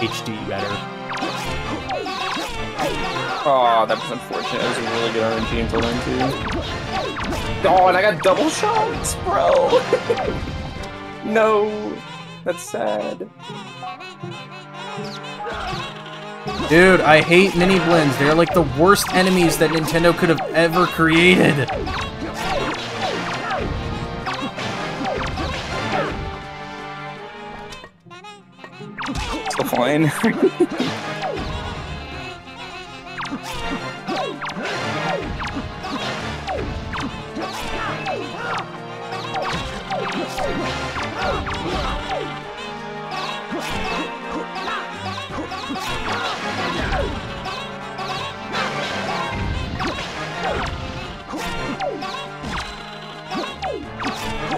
HD better. Oh, that was unfortunate. It was a really good RNG until then, too. Oh, and I got double shots, bro! no! That's sad. Dude, I hate Miniblins. They're like the worst enemies that Nintendo could have ever created. Fine.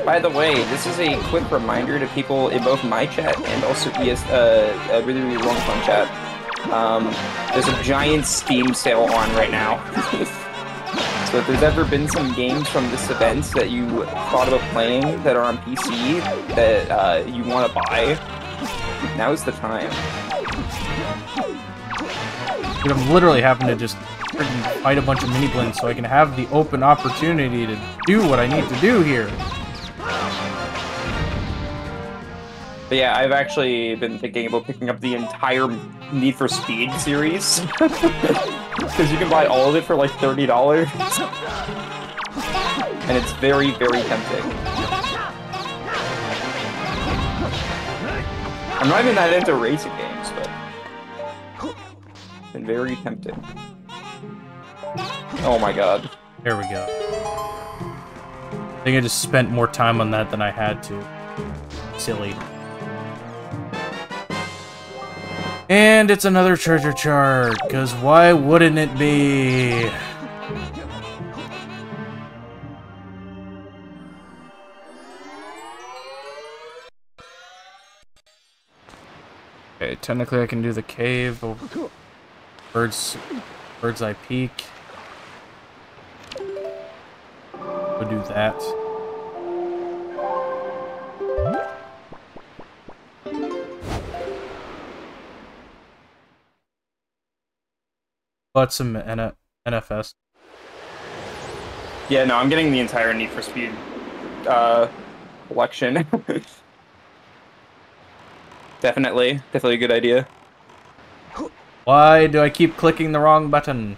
By the way, this is a quick reminder to people in both my chat and also ES, uh, uh, really, really wrong fun chat. Um, there's a giant Steam sale on right now. so if there's ever been some games from this event that you thought about playing that are on PC that uh, you want to buy, now's the time. Dude, I'm literally having to just fight a bunch of Miniblins so I can have the open opportunity to do what I need to do here. But yeah, I've actually been thinking about picking up the entire Need for Speed series. Because you can buy all of it for like $30. And it's very, very tempting. I'm not even that into racing games, but... Been very tempting. Oh my god. There we go. I think I just spent more time on that than I had to. Silly. And it's another treasure chart, because why wouldn't it be? Okay, technically I can do the cave, birds, bird's eye peak. We'll do that. But some N NFS. Yeah, no, I'm getting the entire Need for Speed uh, collection. definitely, definitely a good idea. Why do I keep clicking the wrong button?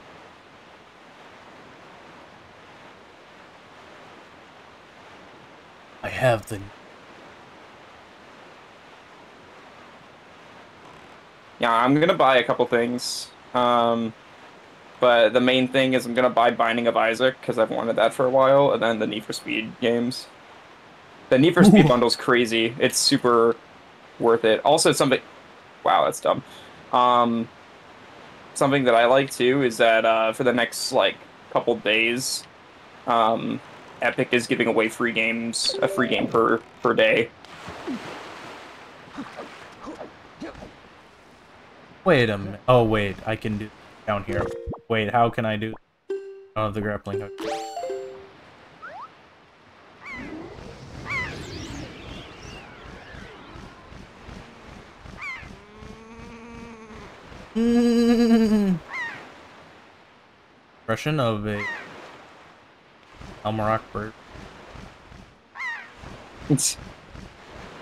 I have the... Yeah, I'm gonna buy a couple things. Um, but the main thing is I'm gonna buy Binding of Isaac because I've wanted that for a while, and then the Need for Speed games. The Need for Speed bundle's crazy. It's super worth it. Also, something. Wow, that's dumb. Um, something that I like too is that uh, for the next like couple days, um, Epic is giving away free games, a free game per per day. Wait a minute. Oh, wait. I can do down here. Wait, how can I do... Oh, the grappling hook. Impression of a Almarock bird. It's...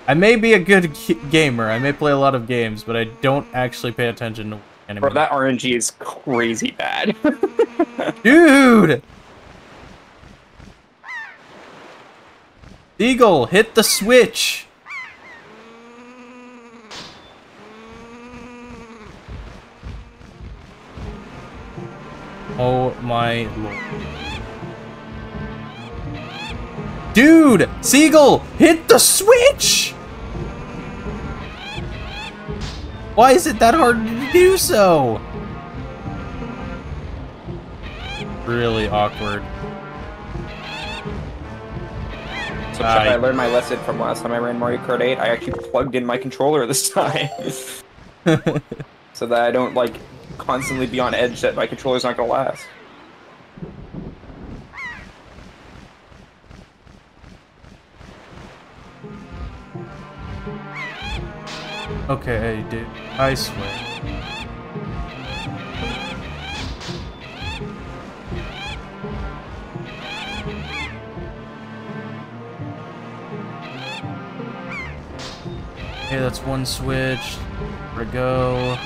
I may be a good gamer, I may play a lot of games, but I don't actually pay attention to enemies. Bro, that RNG is crazy bad. Dude! Eagle, hit the switch! Oh my lord. Dude! Seagull! Hit the switch! Why is it that hard to do so? Really awkward. So I learned my lesson from last time I ran Mario Kart 8. I actually plugged in my controller this time. so that I don't, like, constantly be on edge that my controller's not gonna last. Okay, dude. I swear. Okay, that's one switch. We go.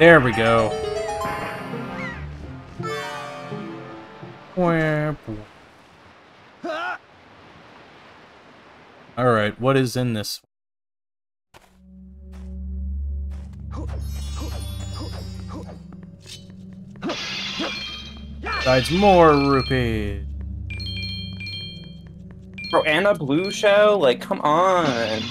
There we go. Alright, what is in this? Besides more rupees. Bro, and a blue shell? Like, come on.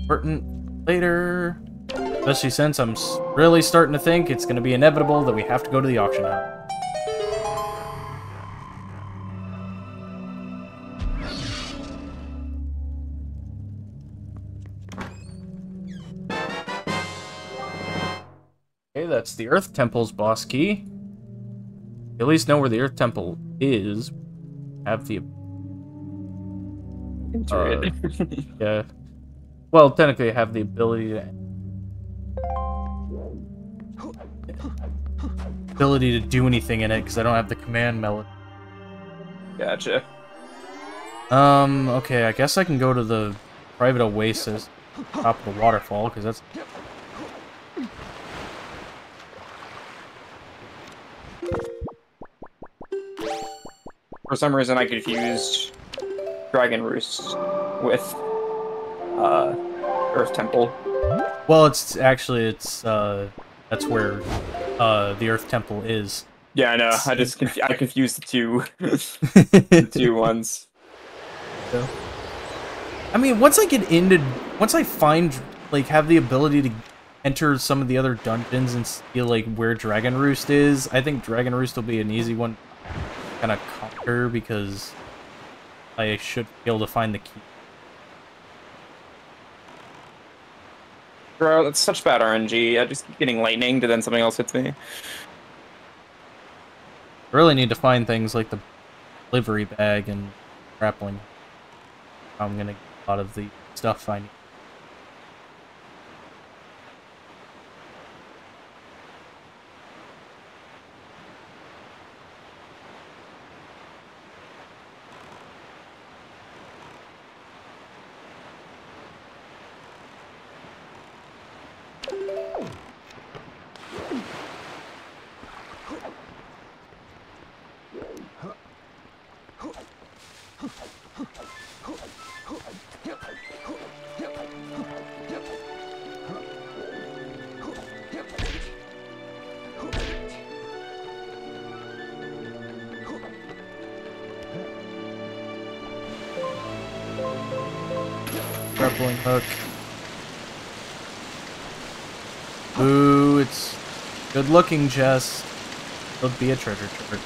Important later. Especially since I'm really starting to think it's going to be inevitable that we have to go to the auction house. Okay, that's the Earth Temple's boss key. At least know where the Earth Temple is. Have the Enter Uh, it. yeah. Well, technically, I have the ability to ability to do anything in it because I don't have the command melody. gotcha. Um. Okay, I guess I can go to the private oasis, top of the waterfall, because that's For some reason, I confused Dragon Roost with uh, Earth Temple. well. It's actually it's uh that's where uh the Earth Temple is. Yeah, I know. I just conf- I confused the two the two ones. I mean, once I get into, once I find, like, have the ability to enter some of the other dungeons and see, like, where Dragon Roost is, I think Dragon Roost will be an easy one kind of conquer because I should be able to find the key. Bro, that's such bad RNG. I just keep getting lightning, and then something else hits me. I really need to find things like the livery bag and grappling. I'm gonna get a lot of the stuff I need. Grappling hook. Ooh, it's good looking, Jess. It'll be a treasure chart.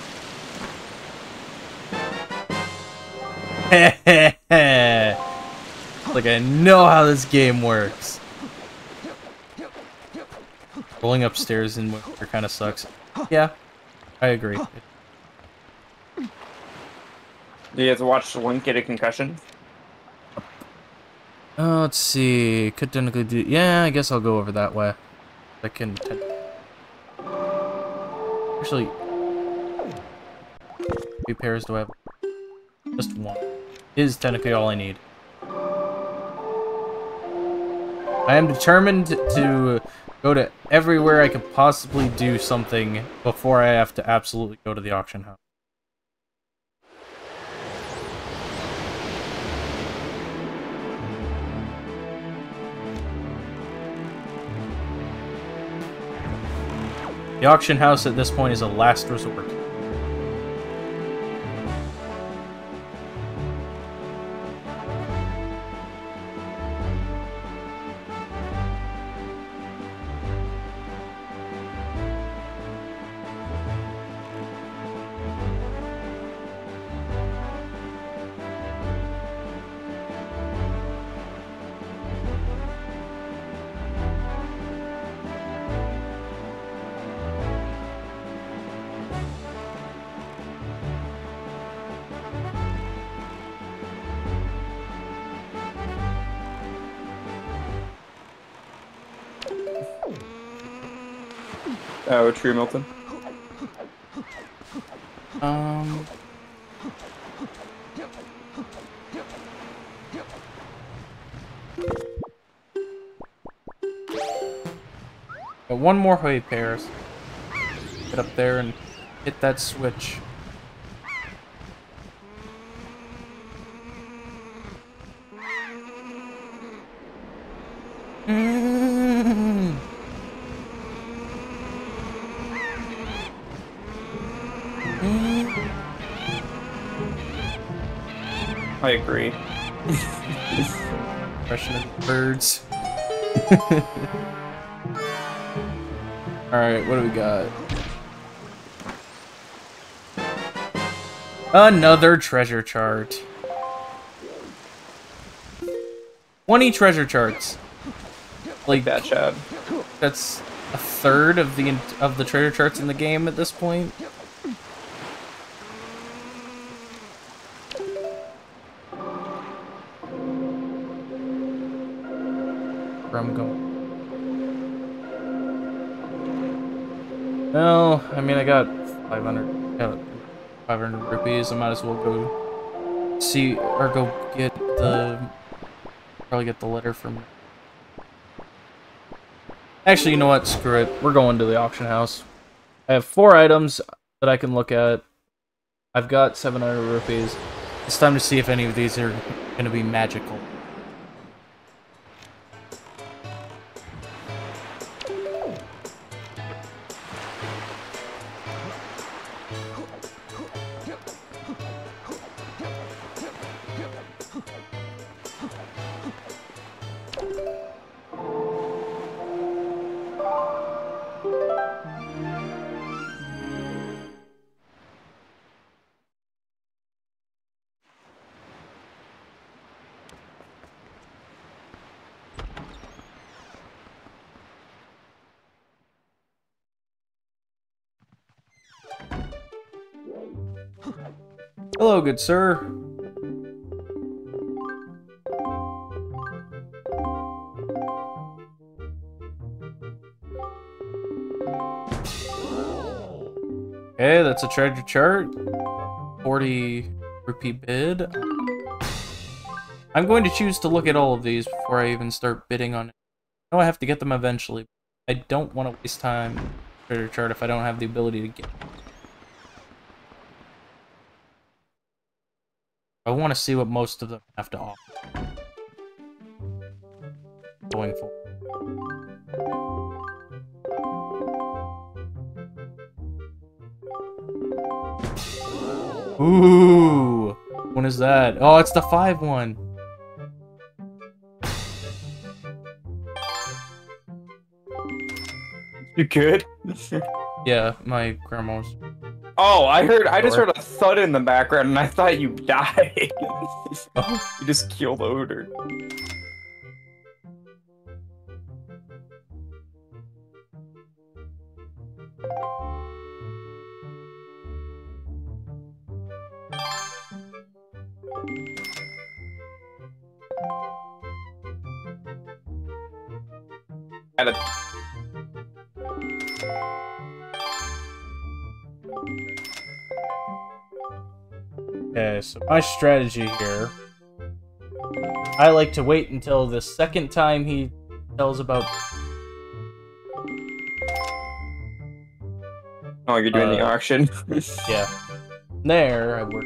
like I know how this game works. Rolling upstairs in winter kind of sucks. Yeah, I agree. Do you to watch Link get a concussion? Let's see. Could technically do. Yeah, I guess I'll go over that way. I can. Actually, how many pears do I have? Just one. Is technically all I need. I am determined to go to everywhere I could possibly do something before I have to absolutely go to the auction house. The auction house at this point is a last resort. Oh, true, Milton. Um. Got one more Hyoi Pears. get up there and hit that switch. I agree. Impression of birds. Alright, what do we got? Another treasure chart. 20 treasure charts. Like That Chad. that's a third of the of the treasure charts in the game at this point. Might as well go see or go get the probably get the letter from Actually, you know what? Screw it. We're going to the auction house. I have four items that I can look at. I've got 700 rupees. It's time to see if any of these are going to be magical. Good sir. Okay, that's a treasure chart. 40 rupee bid. I'm going to choose to look at all of these before I even start bidding on it. I know I have to get them eventually. I don't want to waste time treasure chart if I don't have the ability to get I want to see what most of them have to offer. Going forward. Ooh! When is that? Oh, it's the five one. You good? Yeah, my grandma's. Oh, I heard. I just heard a thud in the background, and I thought you died. Oh. you just killed Odor. My strategy here. I like to wait until the second time he tells about. Oh, you're doing the Uh, auction. Yeah. There, I work.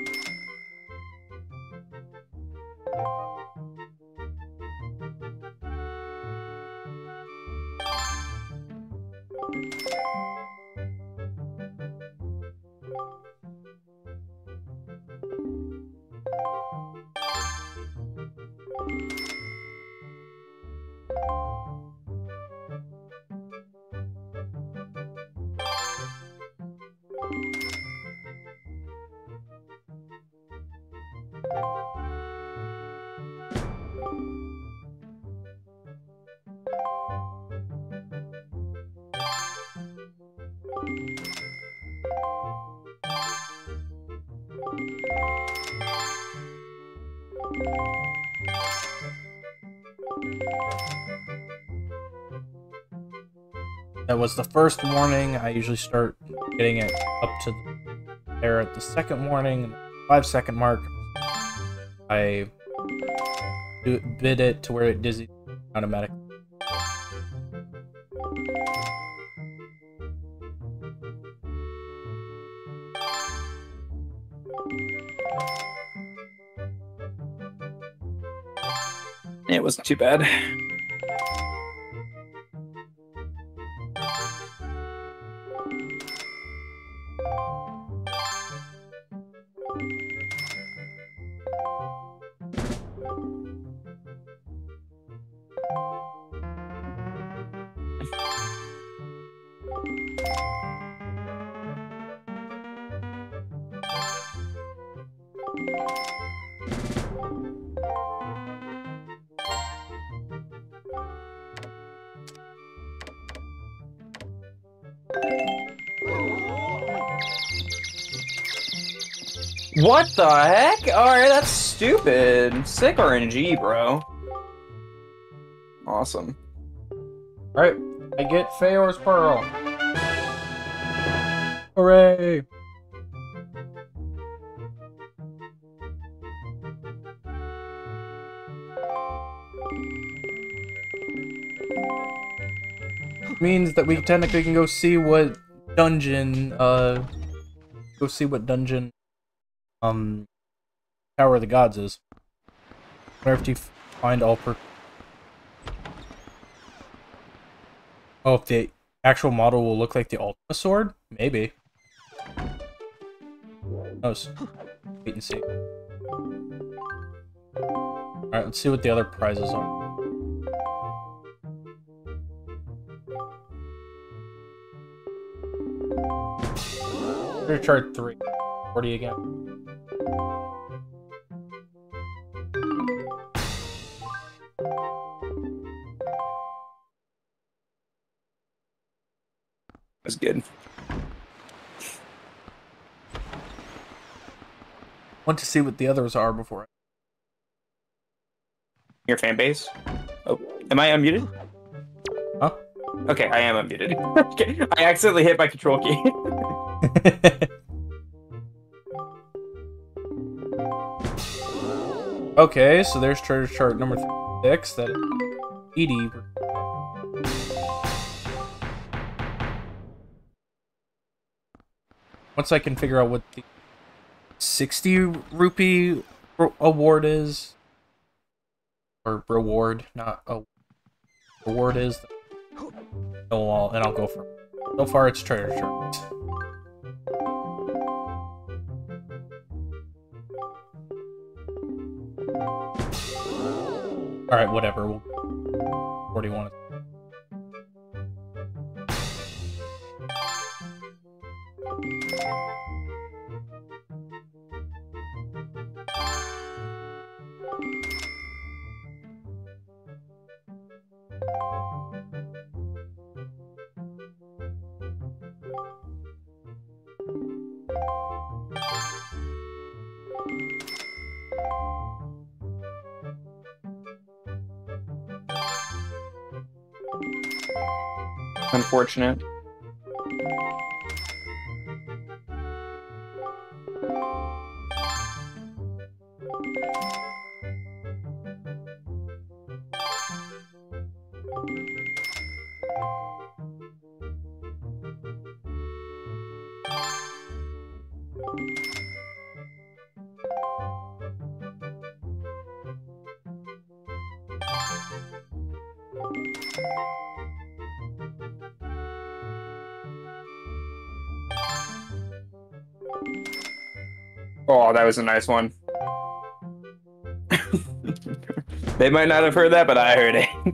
was the first warning. I usually start getting it up to there at the second warning, five second mark. I do it, bid it to where it dizzy automatically. It wasn't too bad. What the heck? Alright, that's stupid. Sick RNG, bro. Awesome. Alright, I get Farore's Pearl. Hooray! Means that we technically can go see what dungeon, uh, go see what dungeon, um, Tower of the Gods is. Where if you find all per Oh, if the actual model will look like the Ultima Sword? Maybe. Knows. Wait and see. Alright, let's see what the other prizes are. Here, chart 3. 40 again. That's good. Want to see what the others are before. Your fan base? Oh, am I unmuted? Huh? Okay, I am unmuted. okay, I accidentally hit my control key. okay, so there's treasure chart number six. That Edie. Once I can figure out what the 60 rupee award is, or reward, not a reward is, oh, I'll, and I'll go for. So far, it's treasure chart. All right, whatever. We'll 41. Unfortunate. That was a nice one. they might not have heard that, but I heard it.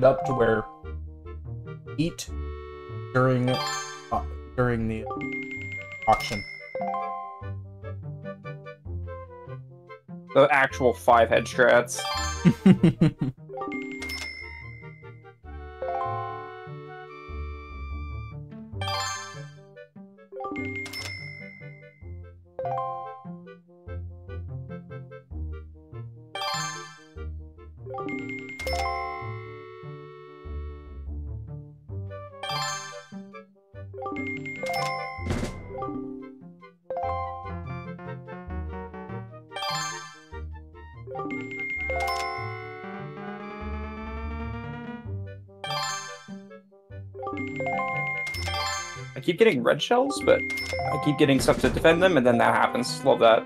it up to where eat during uh, during the auction. the actual five head strats. getting red shells, but I keep getting stuff to defend them, and then that happens. Love that.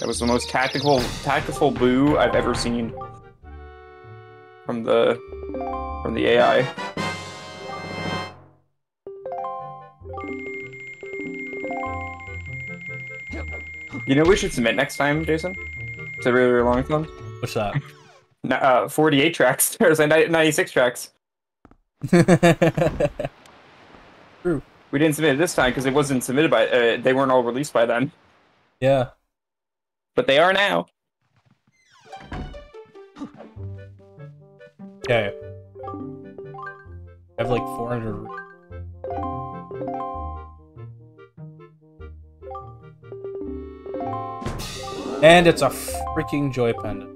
That was the most tactical, tactical boo I've ever seen from the from the AI. You know, we should submit next time, Jason. It's a really, really long one. What's that? N- Uh, 48 tracks, or sorry, 96 tracks. True. We didn't submit it this time because it wasn't submitted by. Uh, they weren't all released by then, yeah. but they are now. Okay. I have like 400. And it's a freaking joy pendant.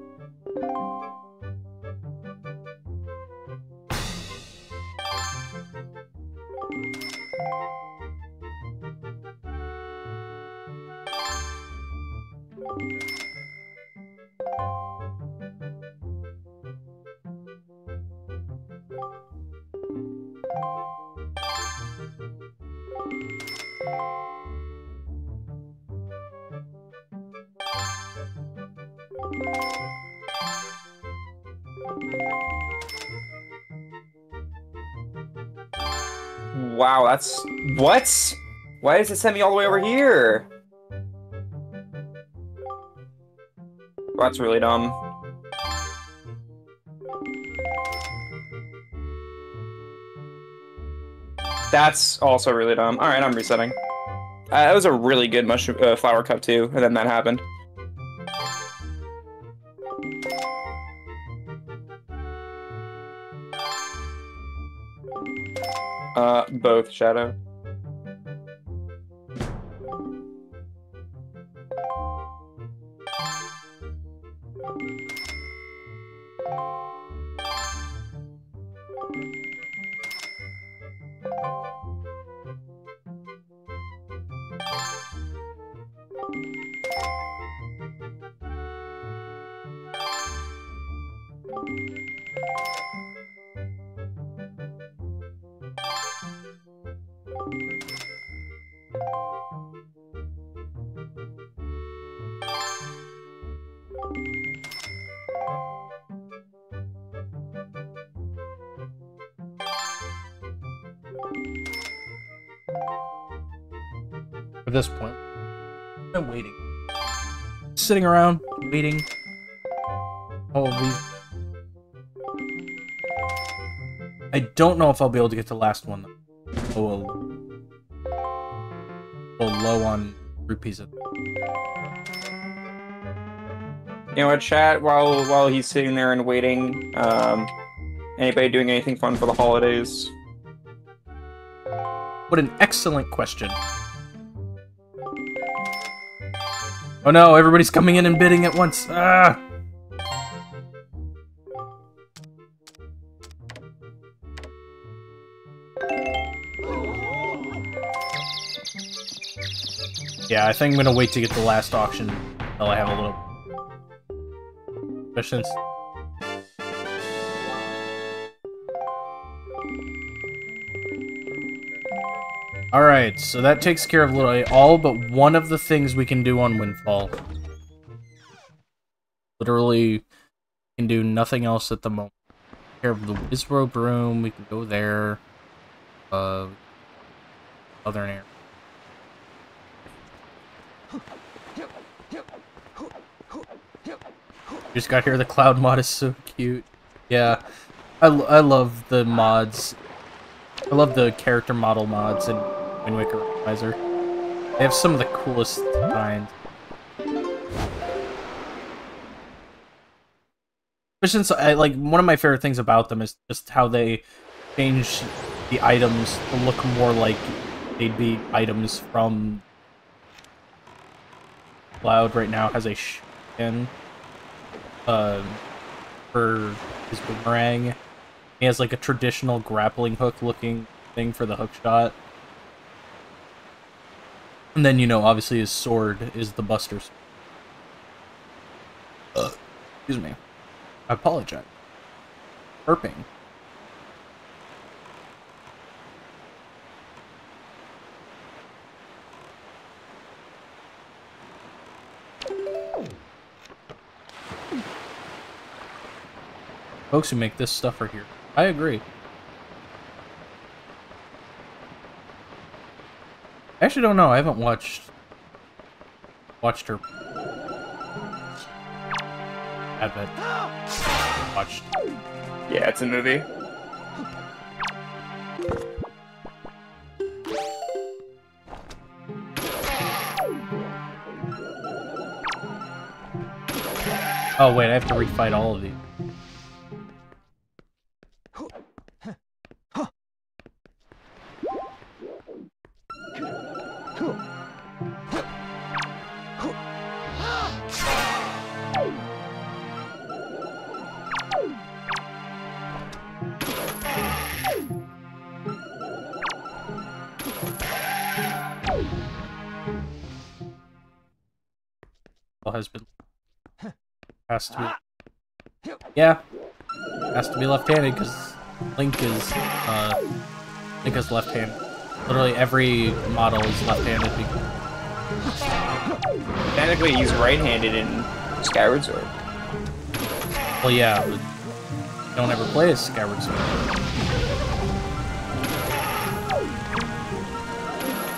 Why does it send me all the way over here? Well, that's really dumb. That's also really dumb. All right, I'm resetting. Uh, that was a really good mushroom uh, flower cup too, and then that happened. Uh, both shadow. Sitting around, waiting. All these. I don't know if I'll be able to get the last one. though. Oh, little low on rupees. You know what, chat? While while he's sitting there and waiting, um, anybody doing anything fun for the holidays? What an excellent question. Oh no, everybody's coming in and bidding at once. Ah! Yeah, I think I'm gonna wait to get the last auction until I have a little. Especially since Alright, so that takes care of literally all but one of the things we can do on Windfall. Literally, can do nothing else at the moment. Take care of the Wizrobe room, we can go there. Uh, Southern Air. Just got here, the Cloud mod is so cute. Yeah, I, I love the mods. I love the character model mods in Wind Waker. They have some of the coolest designs. But since I like one of my favorite things about them is just how they change the items to look more like they'd be items from Cloud right now has a shin um, for his boomerang. He has like a traditional grappling hook looking thing for the hook shot. And then, you know, obviously his sword is the Buster. Sword. Uh, excuse me. I apologize. Burping. Folks who make this stuff are here. I agree. I actually don't know. I haven't watched watched her haven't watched Yeah, it's a movie. Oh wait, I have to refight all of these. Has to be yeah has to be left-handed because Link is uh Link is left-handed. Literally every model is left-handed. Technically, he's right-handed in Skyward Sword. Well, yeah, don't ever play as Skyward Sword.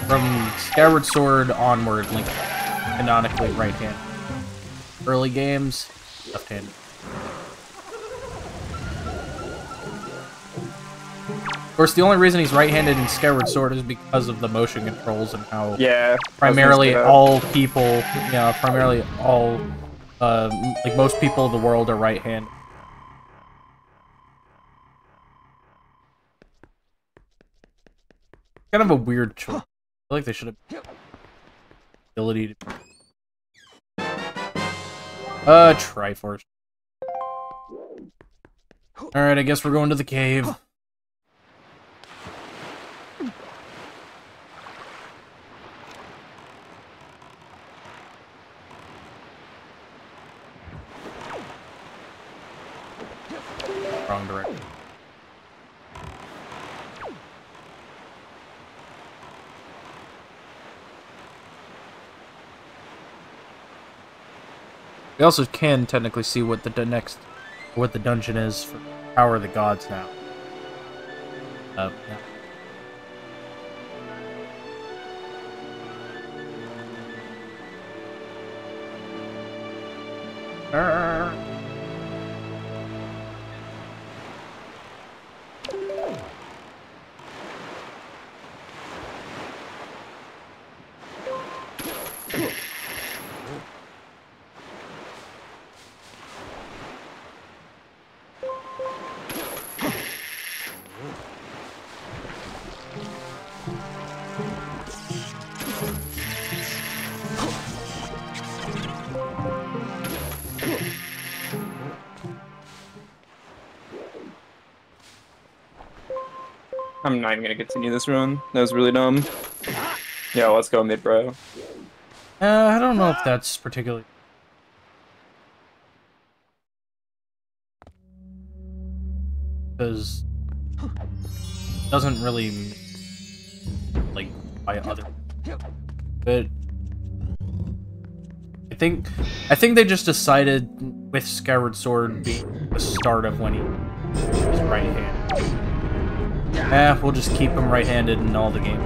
From Skyward Sword onward, Link canonically right-handed. Early games, course, the only reason he's right-handed in Skyward Sword is because of the motion controls and how Yeah. primarily all people, yeah, primarily all, uh, like most people of the world are right-handed. Kind of a weird choice. I feel like they should have ability to. Uh, Triforce. All right, I guess we're going to the cave. Wrong direction. We also can technically see what the, next, what the dungeon is for Tower of the Gods now. Uh, yeah. Arrgh. Not even gonna continue this run. That was really dumb. Yeah, let's go mid, bro. Uh, I don't know if that's particularly. Because doesn't really like by other, but I think I think they just decided with Skyward Sword being the start of when he was right handed. Eh, we'll just keep him right handed in all the game.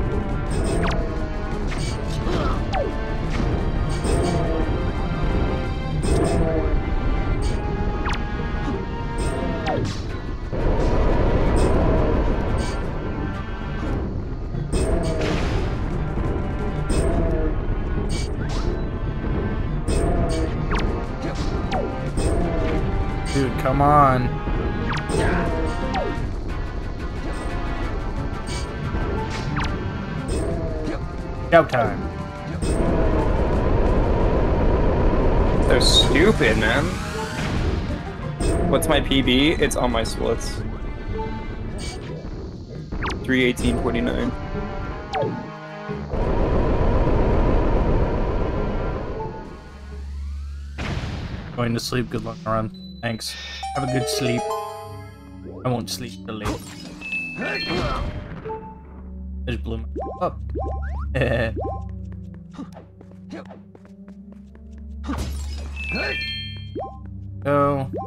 Dude, come on. Shout time. so stupid, man. What's my PB? It's on my splits. 318.49. Going to sleep. Good luck, Ron. Thanks. Have a good sleep. I won't sleep till late. Just blew my up. Go.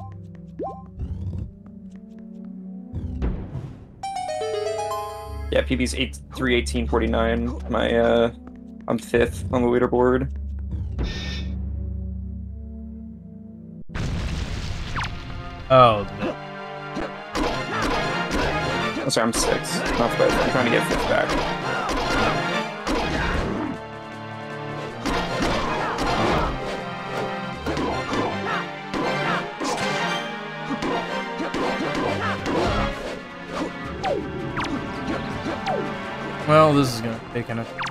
Yeah, PB's 8, 318.49. My, uh, I'm fifth on the leaderboard. Oh, the, Oh, sorry, I'm six. Not fifth. I'm trying to get fifth back. Well, this is gonna take enough.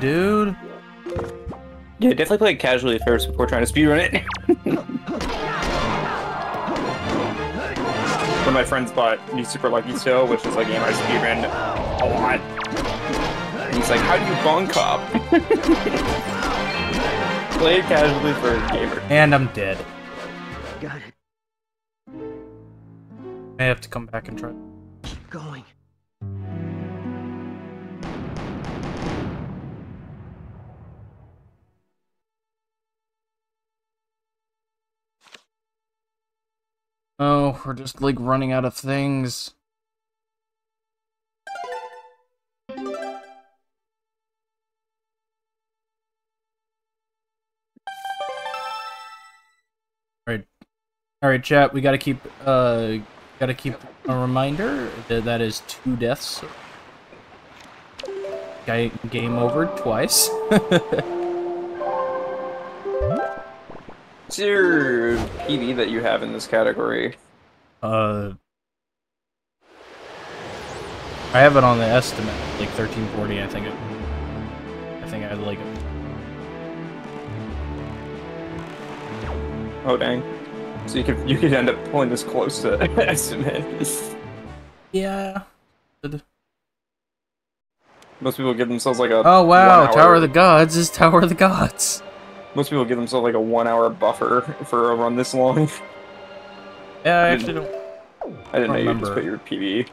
Dude. Yeah, definitely play it casually first before trying to speedrun it. One of my friends bought New Super Lucky's Tale, which is a game I speedrun a lot. And he's like, how do you bong cop? play it casually for a gamer. And I'm dead. Got it. I have to come back and try. Just like running out of things. Alright. Alright, chat, we gotta keep uh gotta keep a reminder that that is two deaths. Ga- Game over twice. What's your PB that you have in this category? Uh, I have it on the estimate, like thirteen forty. I think it. I think I had like. Oh dang. So you could you could end up pulling this close to estimate. Yeah. Most people give themselves like a Oh wow! Tower of the Gods is Tower of the Gods. Most people give themselves like a one hour buffer for a run this long. Yeah, I actually don't. I didn't know you just put your PB.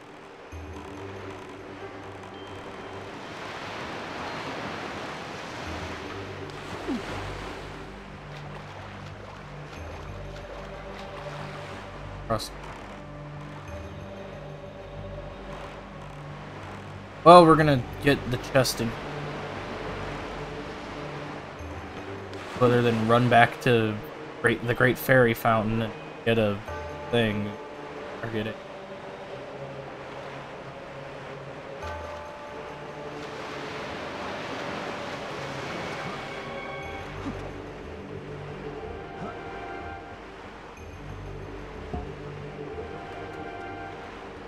Trust. Well, we're gonna get the chest in. Rather than run back to great the Great Fairy Fountain and get a thing, or get it.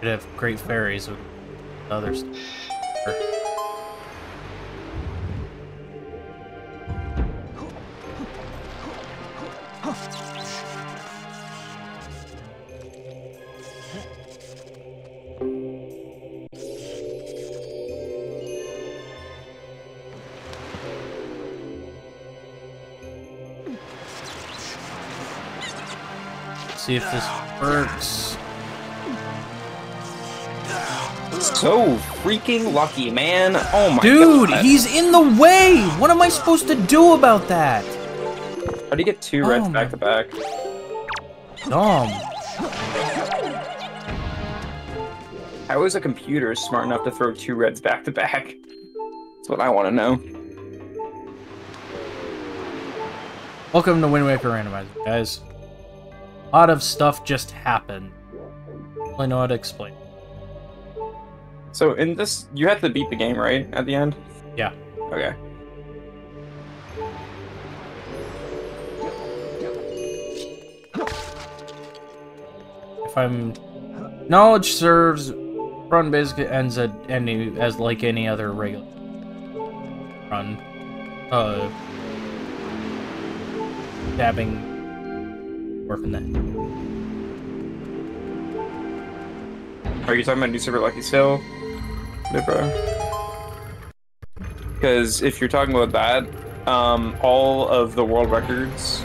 Could have great fairies with others. See if this works. So freaking lucky, man. Oh my Dude, god. he's in the way! What am I supposed to do about that? How do you get two oh reds Oh back to back? Dumb. How is a computer smart enough to throw two reds back to back? That's what I want to know. Welcome to Wind Waker Randomizer, guys. A lot of stuff just happened. I know how to explain. So in this, you had to beat the game, right? At the end. Yeah. Okay. If I'm knowledge serves, run basically ends at any as like any other regular run. Uh, dabbing orphan that. Are you talking about New Super Lucky's Tale? Libra? Because if you're talking about that, um, all of the world records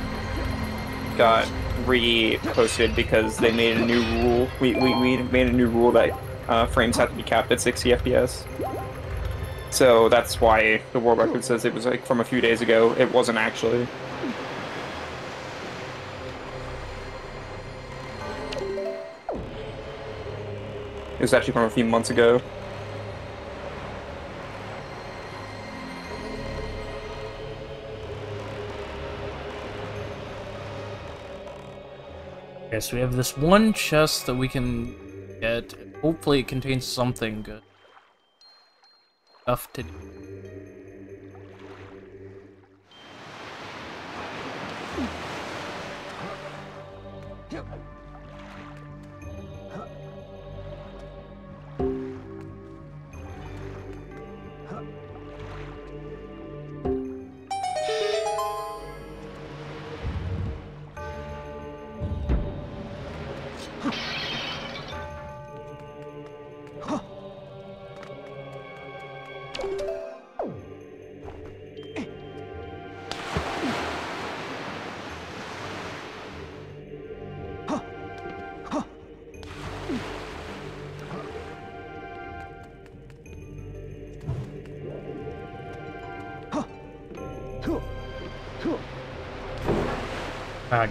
got re-posted because they made a new rule. We, we, we made a new rule that uh, frames have to be capped at 60 FPS. So that's why the world record says it was like from a few days ago. It wasn't actually. It was actually from a few months ago. Okay, so we have this one chest that we can get. Hopefully it contains something good. Stuff to do.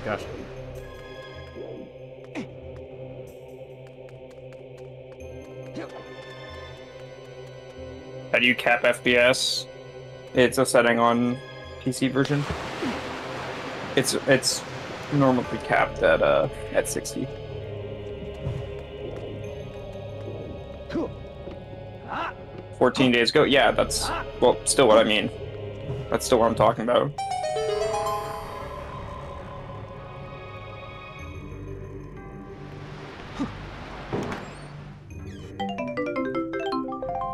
Gosh. How do you cap FPS? It's a setting on PC version. It's it's normally capped at uh at 60. Fourteen days ago, yeah, that's well, still what I mean. That's still what I'm talking about.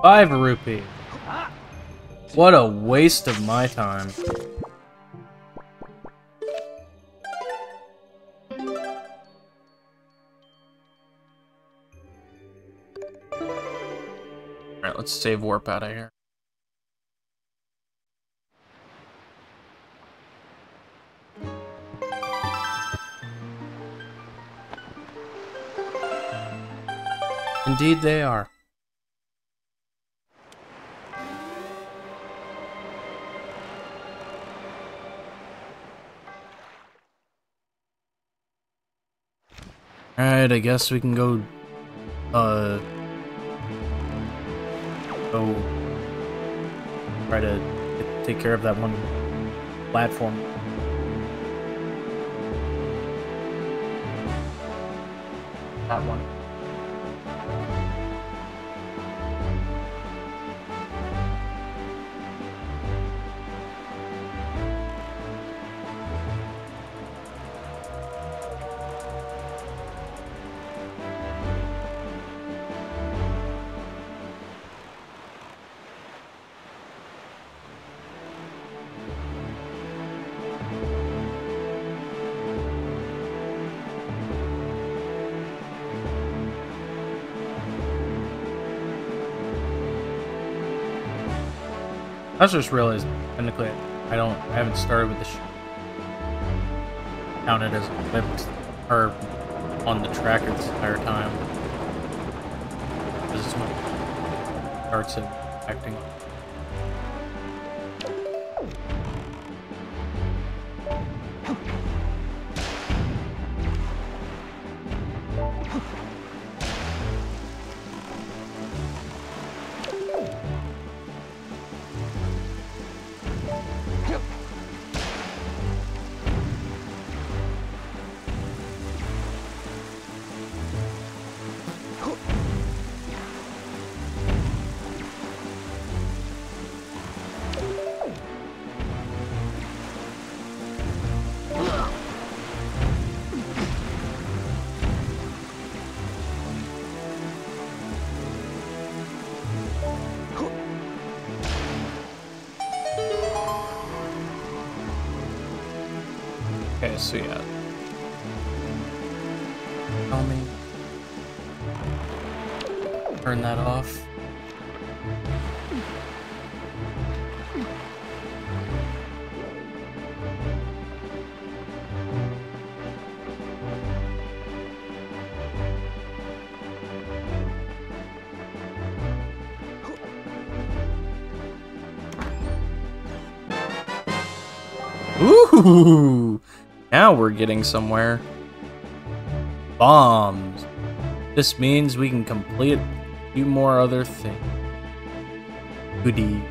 Five rupee. What a waste of my time. Alright, let's save warp out of here. Indeed they are. Alright, I guess we can go, uh, go try to take care of that one platform. That one. I was just realized, technically, I don't, I haven't started with the sh counted as equipped or on the tracker this entire time. This is when it starts acting. So yeah. Tell me. Turn that off. Ooh! Now we're getting somewhere. Bombs. This means we can complete a few more other things. Goody.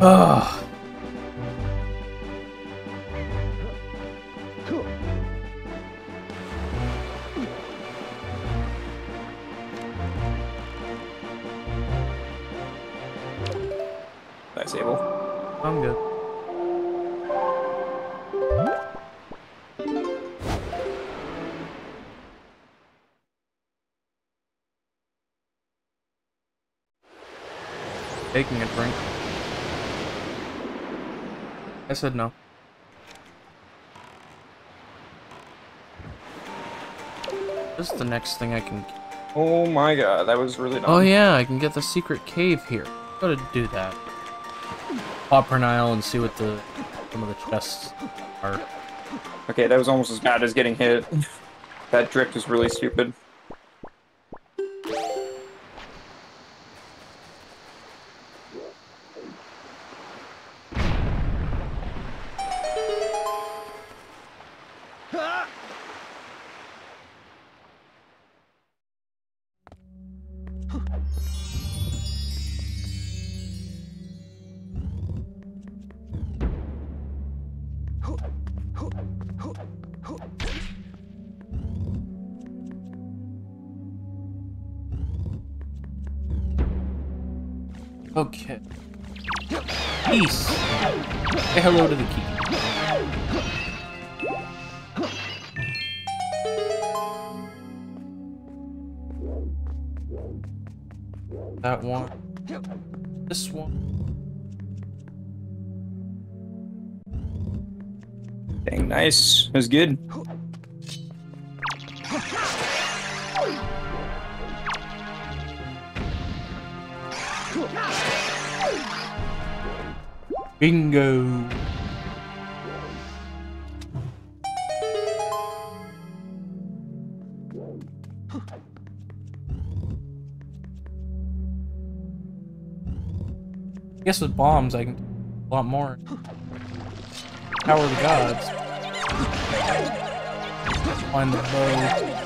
Ugh. Said no. This is the next thing I can. Oh my god, that was really oh, dumb. Oh yeah, I can get the secret cave here. Gotta do that. Pop Nile and see what the some of the chests are. Okay, that was almost as bad as getting hit. that drift was really stupid. Nice. That was good. Bingo. I guess with bombs I can do a lot more. Tower of the gods. Find the bow.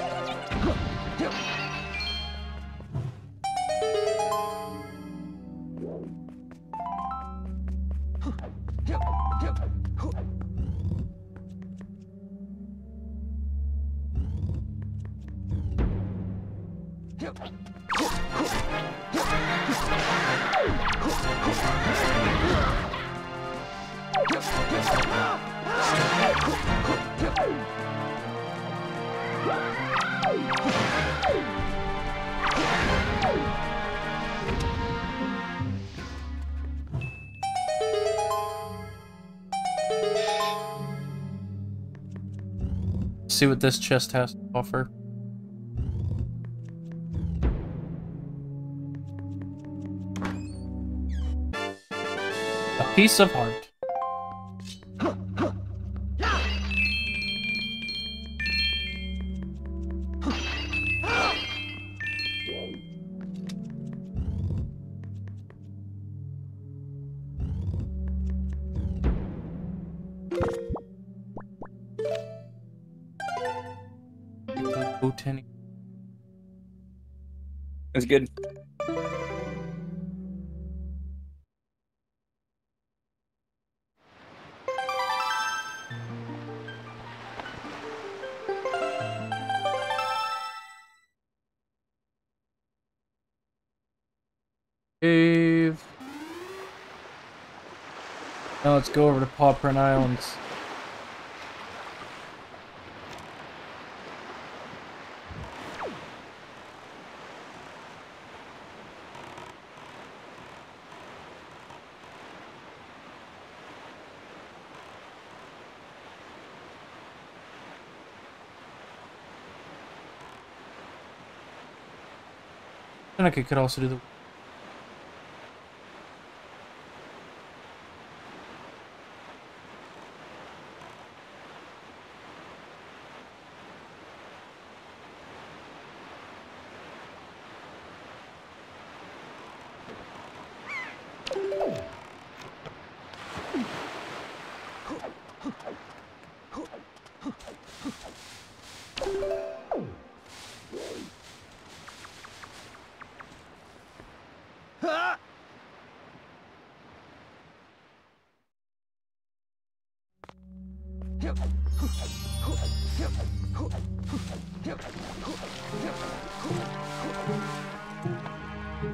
See what this chest has to offer. A piece of heart. let's go over to Paw Print Islands. And I could also do the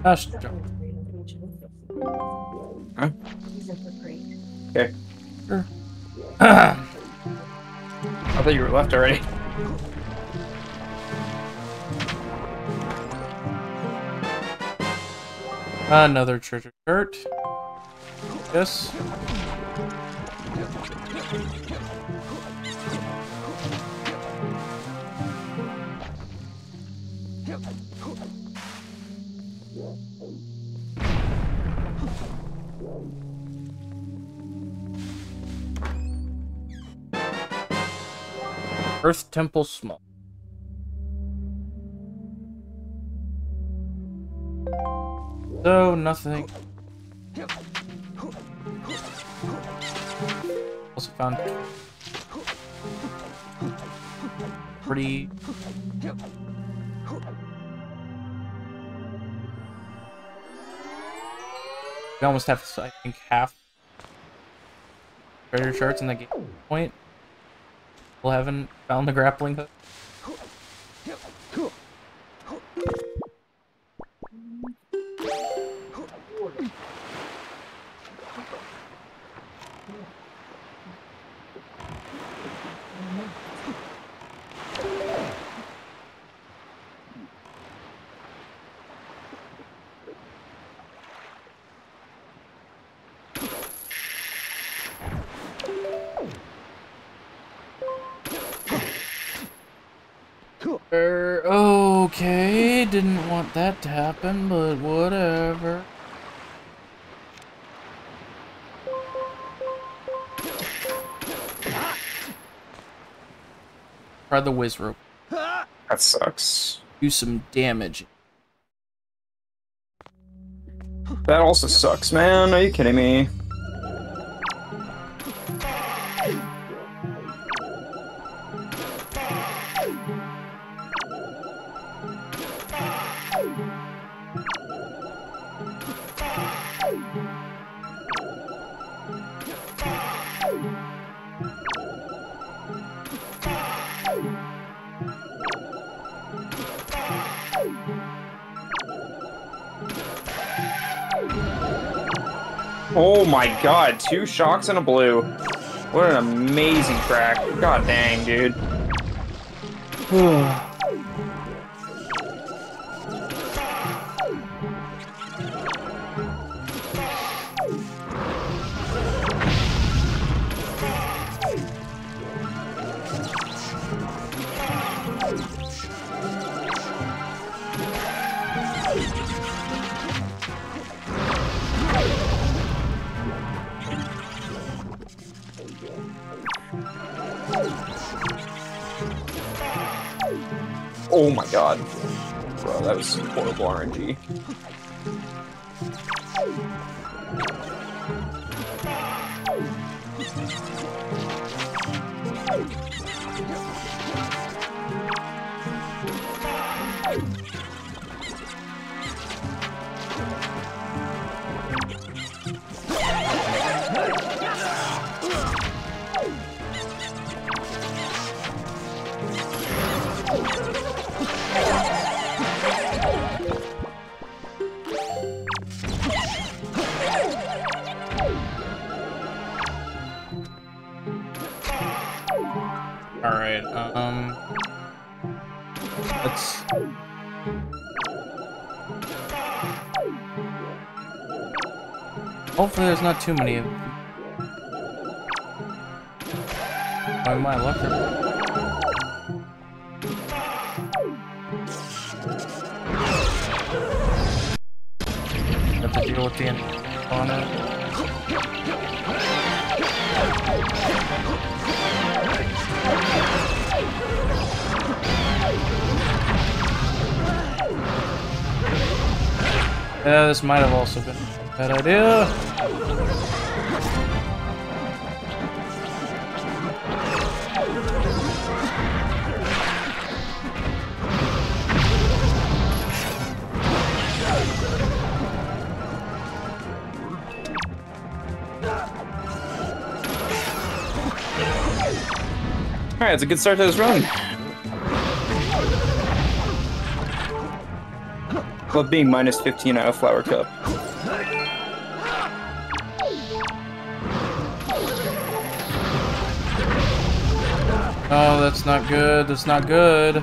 Gosh, eh? Huh? Okay. Sure. I thought you were left already. Another treasure chart. Yes. Earth Temple Small. So, nothing. Also found pretty We almost have, I think, half treasure charts in the game point. Still haven't found the grappling hook. Happen, but whatever. Try the Wizzrobe. That sucks. Do some damage. That also sucks, man. Are you kidding me? God, two shocks and a blue. What an amazing crack. God dang, dude. horrible RNG. Not too many of them. Oh, I might left it. You're looking on it. Yeah, this might have also been a bad idea. Alright, it's a good start to this run. Love being minus 15 out of Flower Cup. Oh, that's not good. That's not good.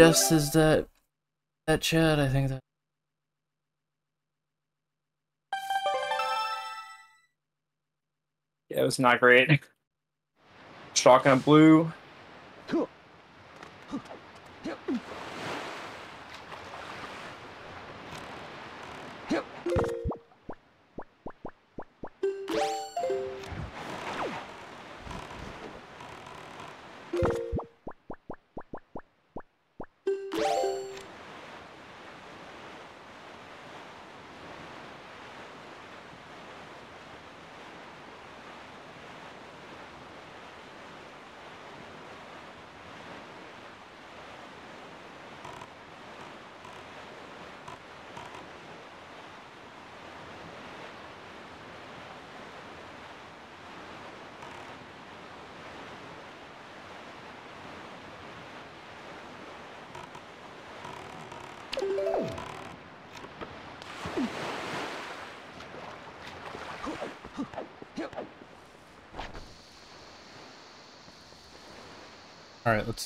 Deaths is that? That chat, I think that. Yeah, it was not great. Shock and blue.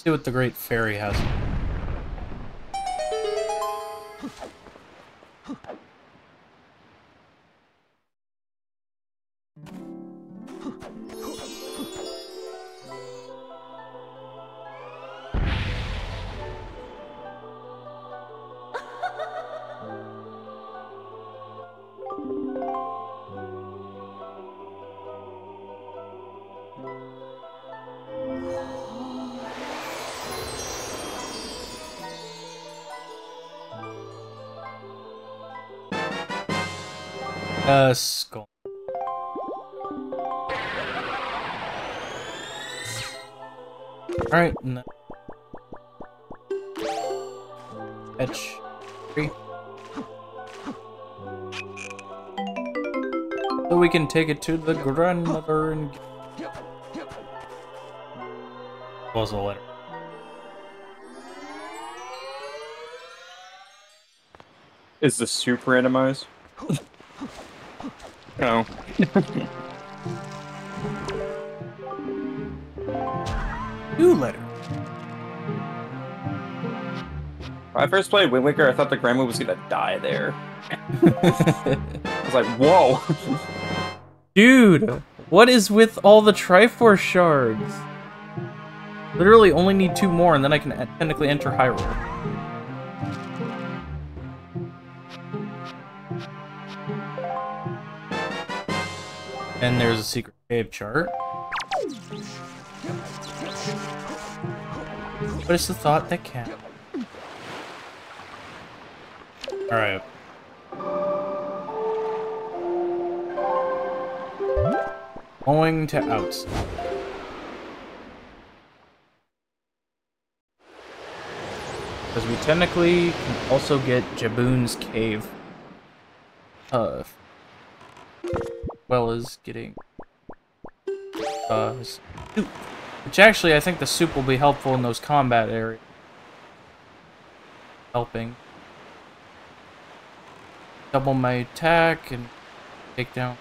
See what the Great Fairy has. Uh, skull. Alright, no. Fetch. Three. So we can take it to the grandmother and. Was a letter. Is the soup randomized? New letter. When I first played Wind Waker, I thought the grandma was gonna die there. I was like, whoa. Dude, what is with all the Triforce shards? Literally only need two more and then I can technically enter Hyrule. And there's a secret cave chart. What is the thought that can? Alright. Going to outside. Because we technically can also get Jabun's cave. Uh, well as getting uh soup. Which actually I think the soup will be helpful in those combat areas. Helping. Double my attack and take down.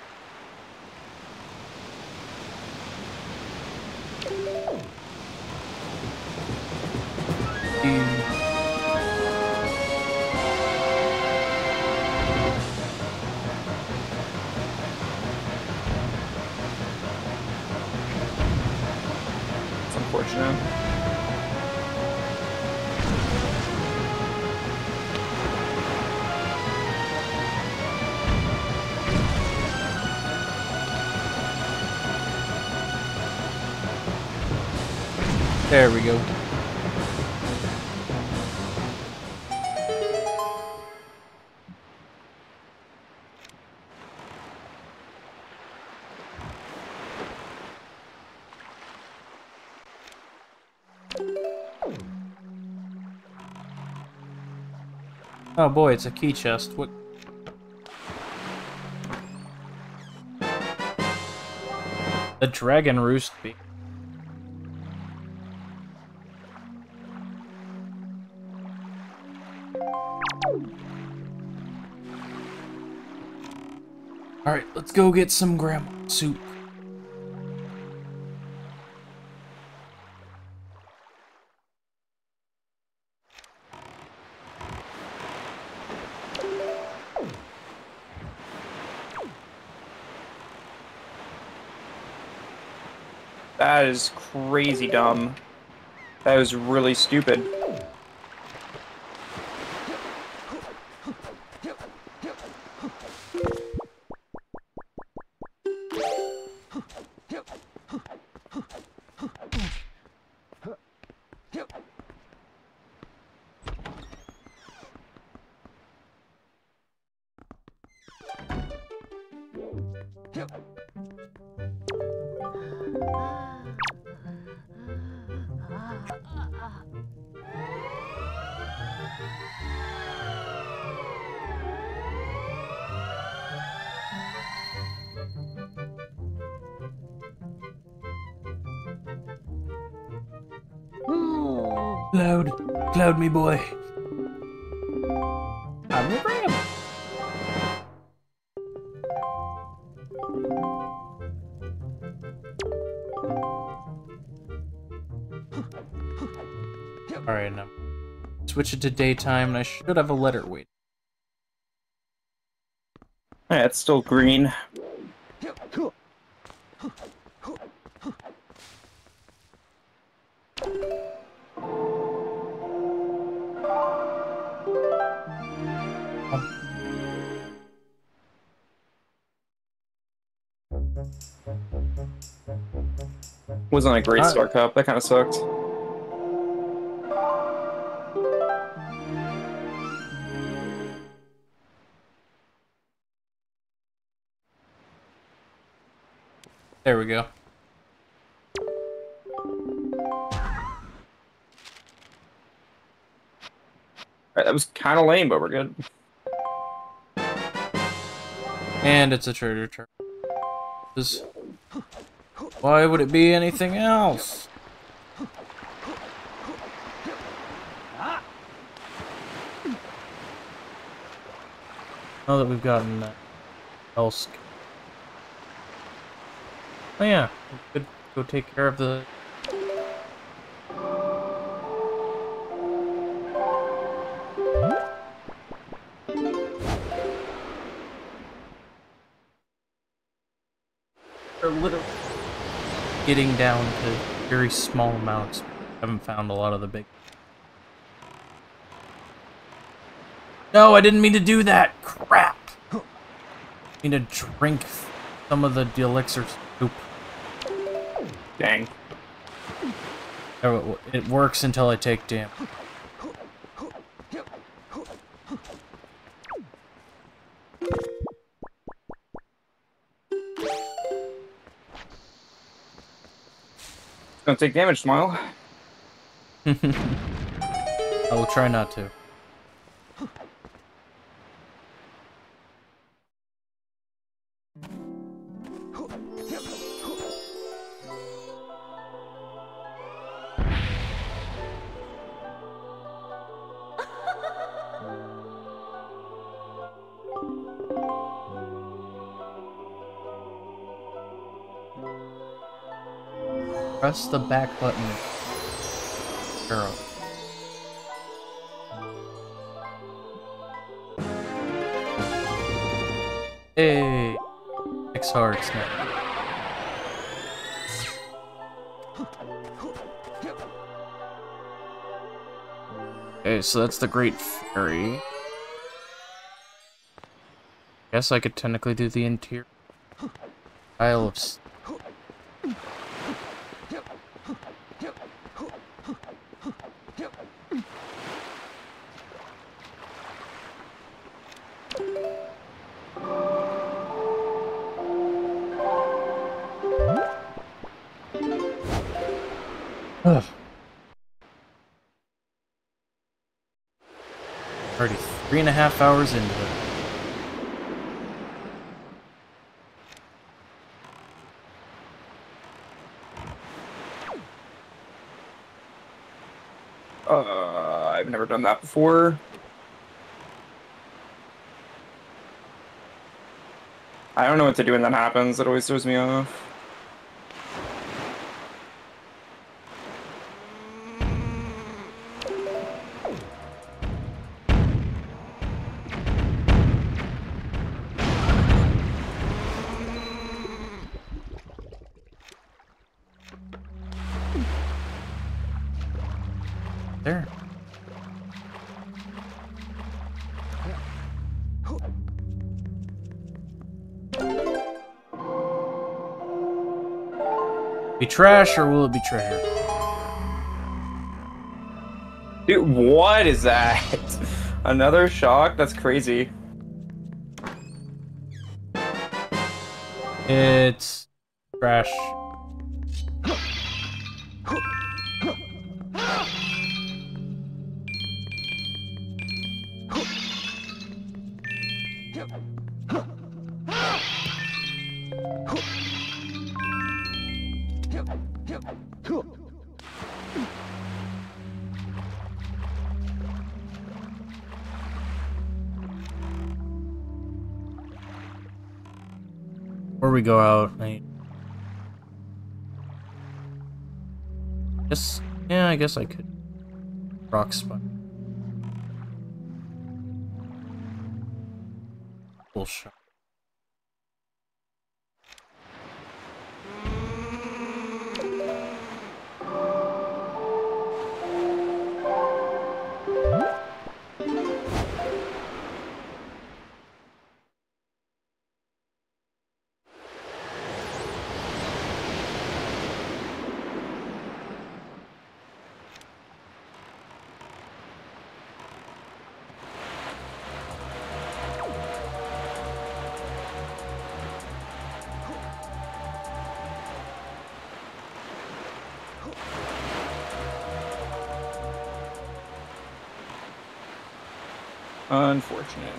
Oh boy, it's a key chest. What? The dragon roost be. Alright, let's go get some grandma soup. Is crazy dumb. That was really stupid. Me boy. I'm your grandma. Alright, now switch it to daytime, and I should have a letter wait. Yeah, it's still green. Wasn't a great. Star Cup. That kind of sucked. There we go. Alright, that was kind of lame, but we're good. And it's a treasure chart. This- Why would it be anything else? Now that we've gotten that else. Oh yeah, we could go take care of the getting down to very small amounts. haven't found a lot of the big. No, I didn't mean to do that. Crap. I mean to drink some of the elixir soup. Dang. Oh, It works until I take damage. Don't take damage, Smile. I will try not to. Press the back button. Girl. Hey! Six hearts now. Okay, so that's the Great Fairy. Guess I could technically do the interior. Isle of... and a half hours into it. Uh, I've never done that before. I don't know what to do when that happens. It always throws me off. Trash or will it be treasure? Dude, what is that? Another shock? That's crazy. It's trash. Go out, I guess yeah, I guess I could rock spot. Unfortunate.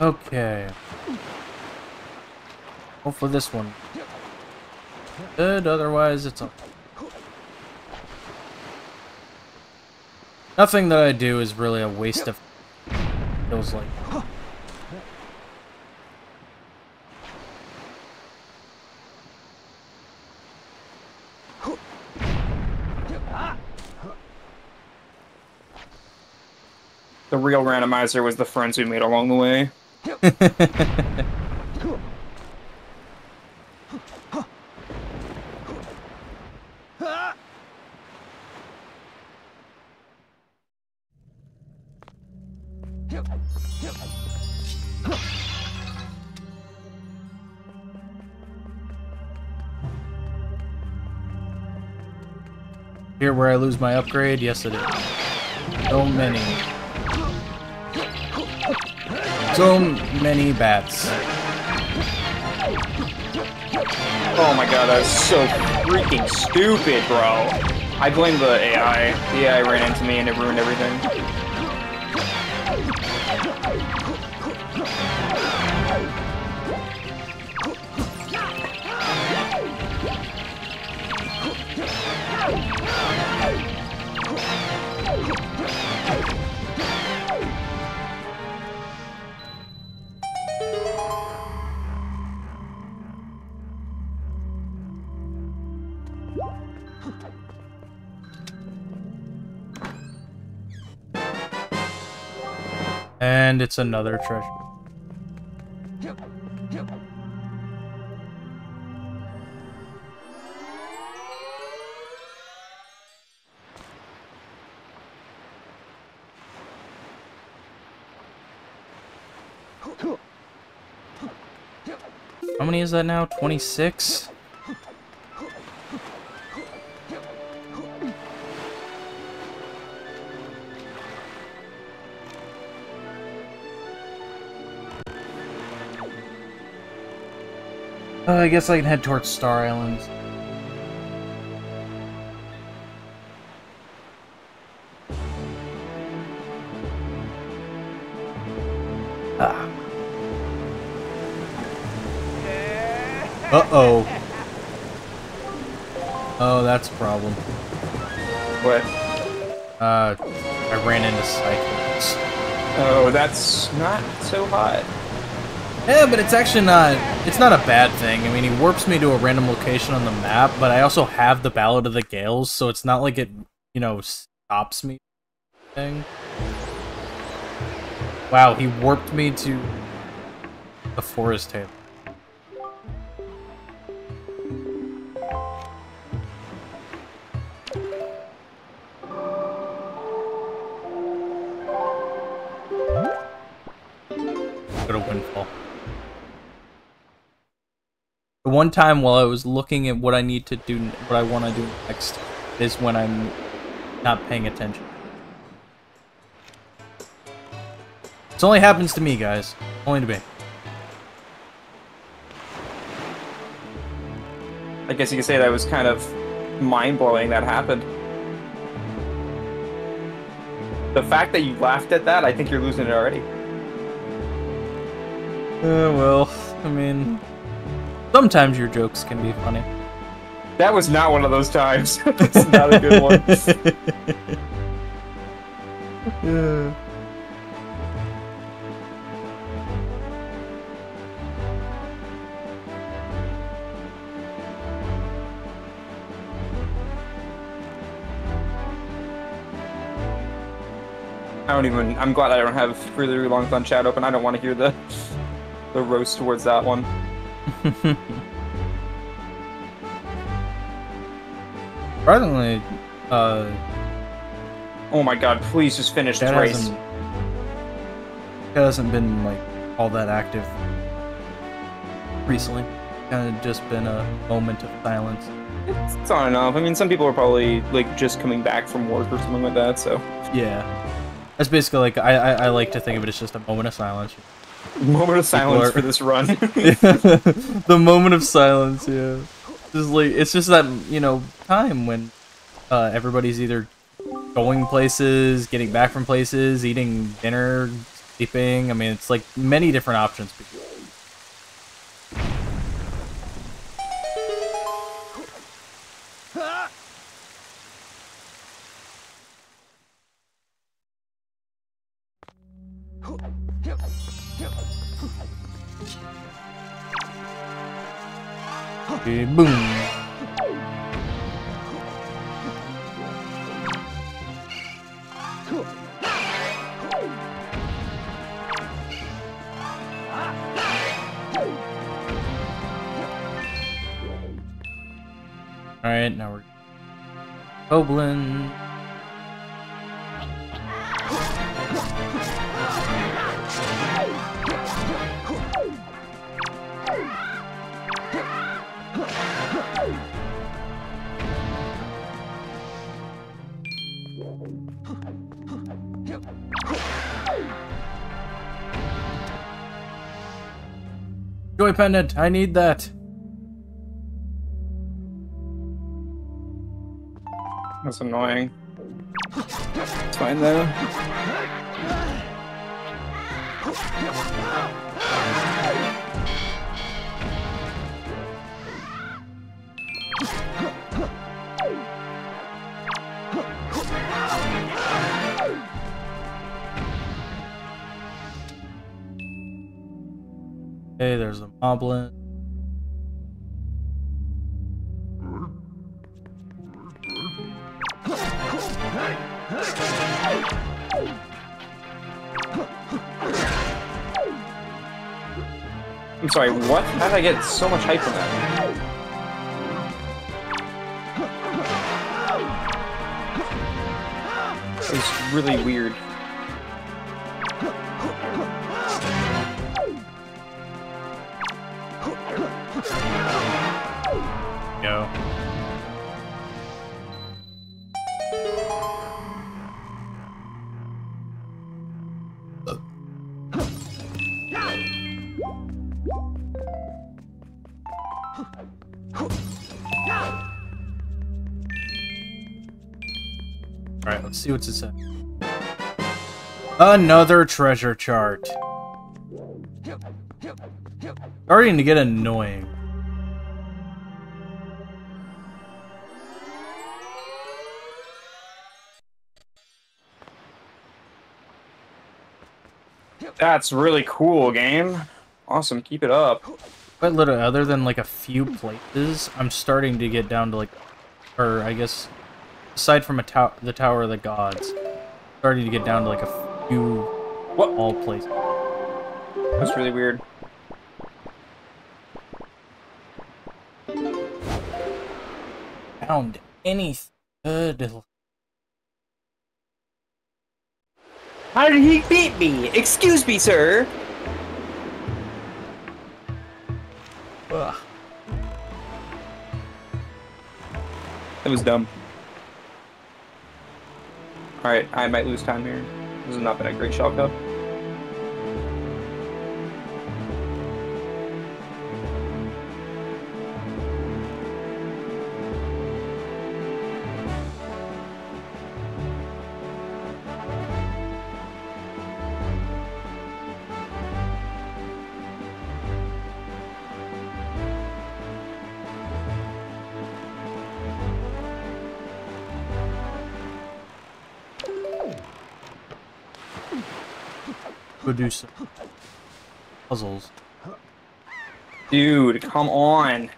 Okay. Hopefully this one. Good, otherwise it's a... Nothing that I do is really a waste of... feels like. The real randomizer was the friends we made along the way. where I lose my upgrade? Yes, it is. So many. So many bats. Oh my god, that was so freaking stupid, bro. I blame the AI. The AI ran into me and it ruined everything. It's another treasure. How many is that now? 26? I guess I can head towards Star Islands. Ah. Uh-oh. Oh, that's a problem. What? Uh, I ran into Cyclos. Oh, that's not so hot. Yeah, but it's actually not. It's not a bad thing. I mean, he warps me to a random location on the map, but I also have the Ballad of the Gales, so it's not like it, you know, stops me. Thing. Wow, he warped me to the forest table. One time while I was looking at what I need to do, what I want to do next, is when I'm not paying attention. This only happens to me, guys. Only to me. I guess you could say that was kind of mind-blowing that happened. The fact that you laughed at that, I think you're losing it already. Uh, well, I mean, sometimes your jokes can be funny. That was not one of those times. It's not a good one. I don't even. I'm glad I don't have really, really long fun chat open. I don't want to hear the the roast towards that one. Surprisingly, uh, Oh my god! Please just finish this that race. hasn't, hasn't been like all that active recently. Kind of just been a moment of silence. It's, it's on and off. I mean, some people are probably like just coming back from work or something like that. So, Yeah, that's basically like I, I I like to think of it as just a moment of silence. Moment of silence are- for this run. the moment of silence, yeah. Just like it's just that you know time when uh, everybody's either going places, getting back from places, eating dinner, sleeping. I mean, it's like many different options. I need that. That's annoying. It's fine though. Okay, there's a moblin. I'm sorry, what? How did I get so much hype from that? It's really weird. See what's it say. Another treasure chart. Starting to get annoying. That's really cool, game. Awesome, keep it up. But literally, other than like a few places, I'm starting to get down to like, or I guess, aside from a tower, the Tower of the Gods, starting to get down to like a few What? all places. That's really weird. Found anything good? How did he beat me? Excuse me, sir. Ugh. That was dumb. Alright, I might lose time here. This has not been a great shell cup. Do some puzzles. Dude, come on.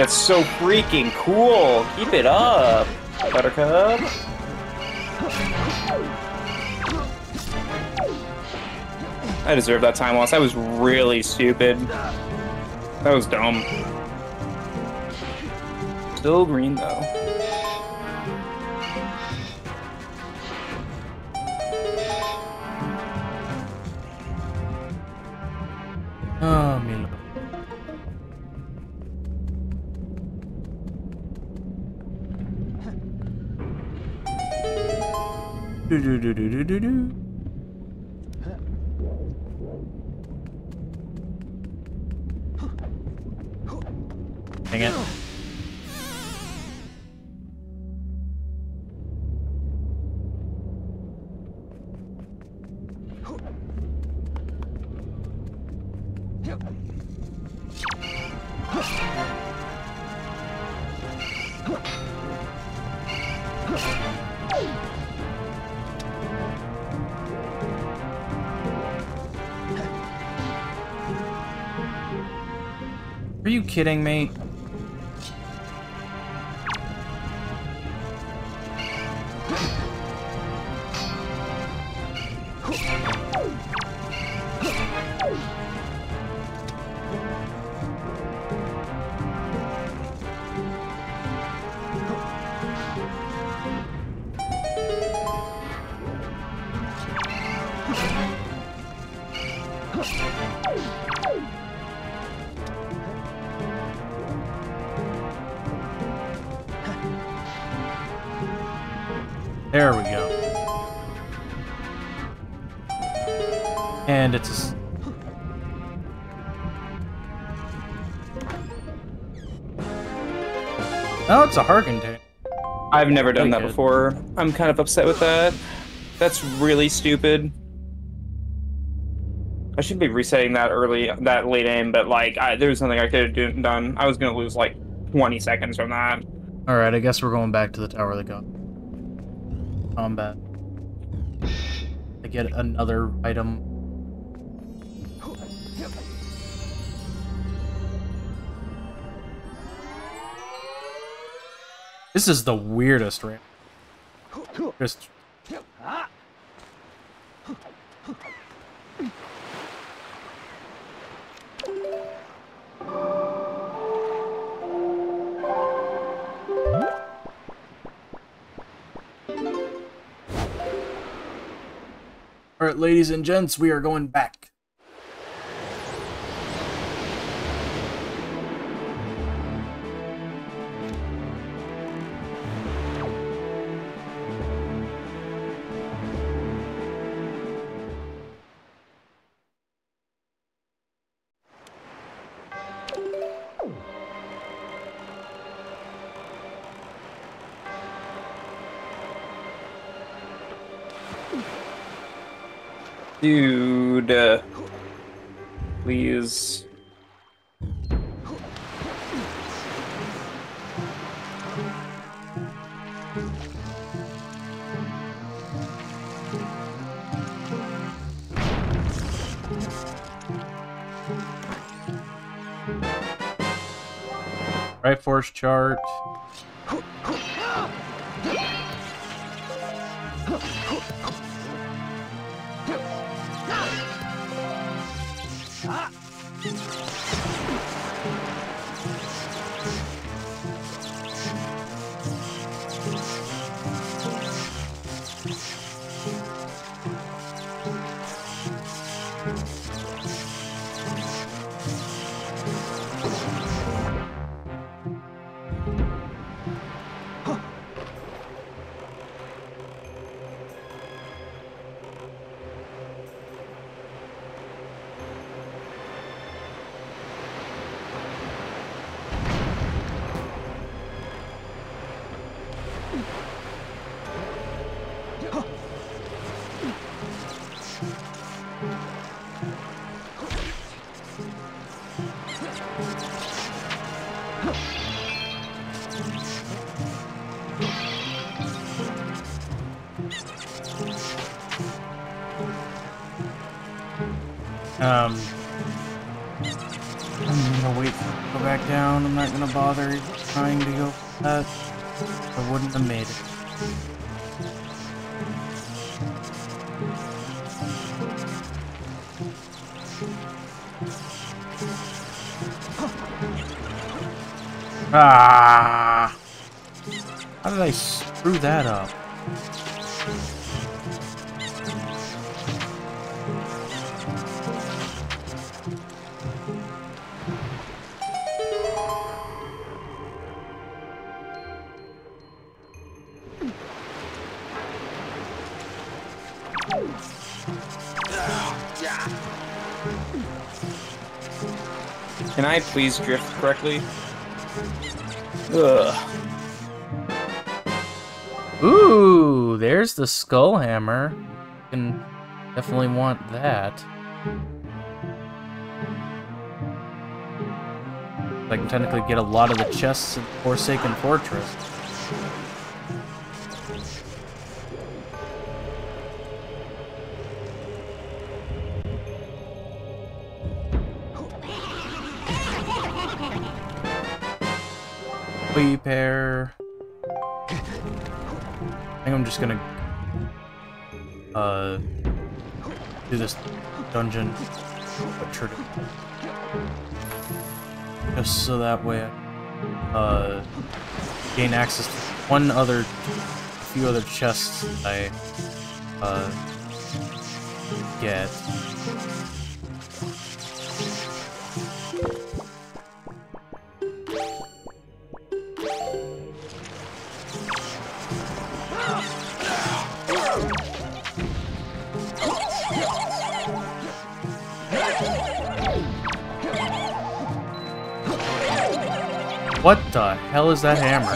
That's so freaking cool. Keep it up, Buttercup. I deserve that time loss. That was really stupid. That was dumb. Still green though. Do do do do kidding me? It's a heart container. I've never done that before. I'm kind of upset with that. That's really stupid. I should be resetting that early, that late aim, but like, I, there was something I could have do, done. I was gonna lose like 20 seconds from that. Alright, I guess we're going back to the Tower of the God. Combat. I get another item. This is the weirdest ramp. Just Alright, ladies and gents, we are going back. Force chart. Can I please drift correctly? Ugh. Ooh, there's the skull hammer. Can definitely want that. I can technically get a lot of the chests in Forsaken Fortress. Gonna uh do this dungeon butchered just so that way I uh gain access to one other few other chests I uh get. What the hell is that hammer?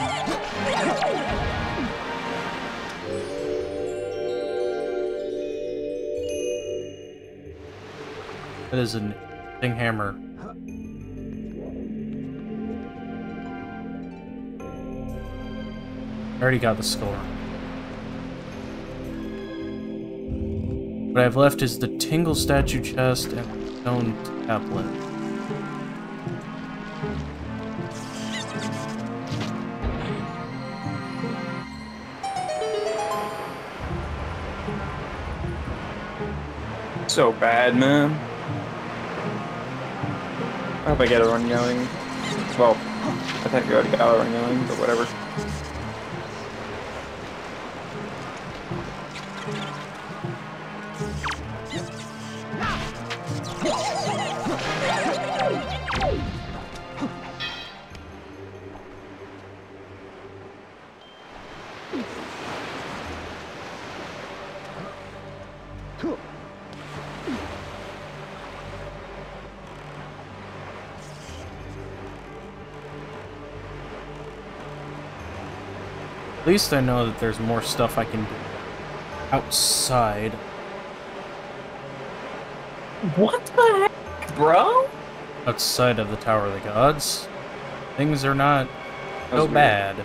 That is an thing hammer. I already got the score. What I've left is the Tingle statue chest and stone tablet. So bad, man. I hope I get a run going. Well, I think I already got a run going, but whatever. At least I know that there's more stuff I can do outside. What the heck, bro? Outside of the Tower of the Gods. Things are not so bad.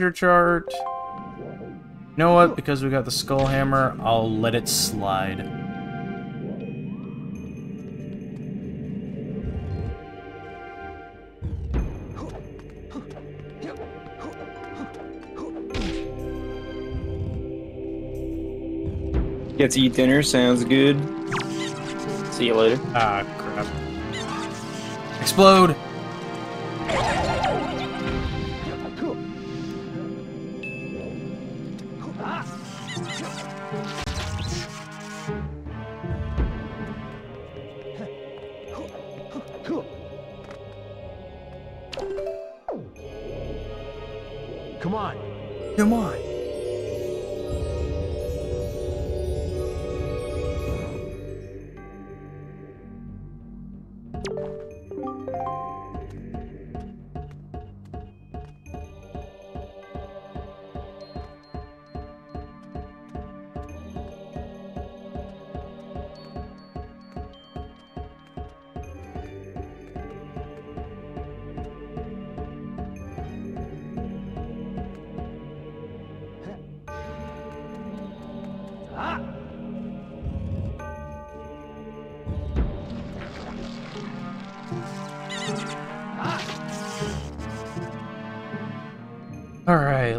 Treasure chart. You know what? Because we got the skull hammer, I'll let it slide. Get to eat dinner, sounds good. See you later. Ah, crap. Explode!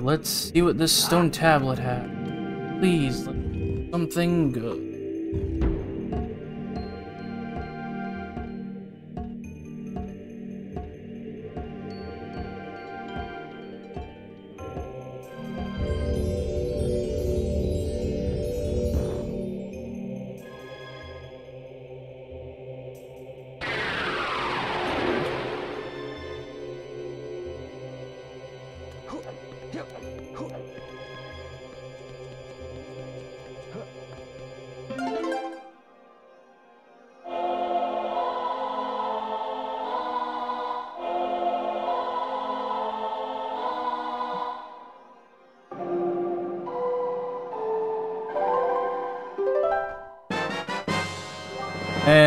Let's see what this stone tablet has. Please, something good.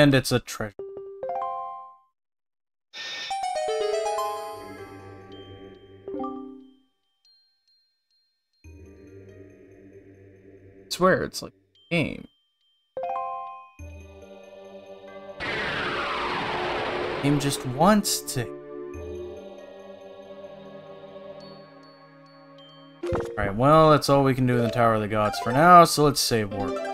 And it's a treasure. I swear, it's like a game. Game just wants to. Alright, well, that's all we can do in the Tower of the Gods for now, so let's save war.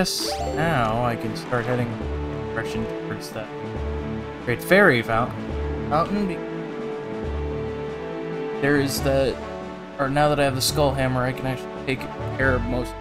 Guess now I can start heading in direction towards that great fairy fountain. There is that, or now that I have the skull hammer, I can actually take care of most.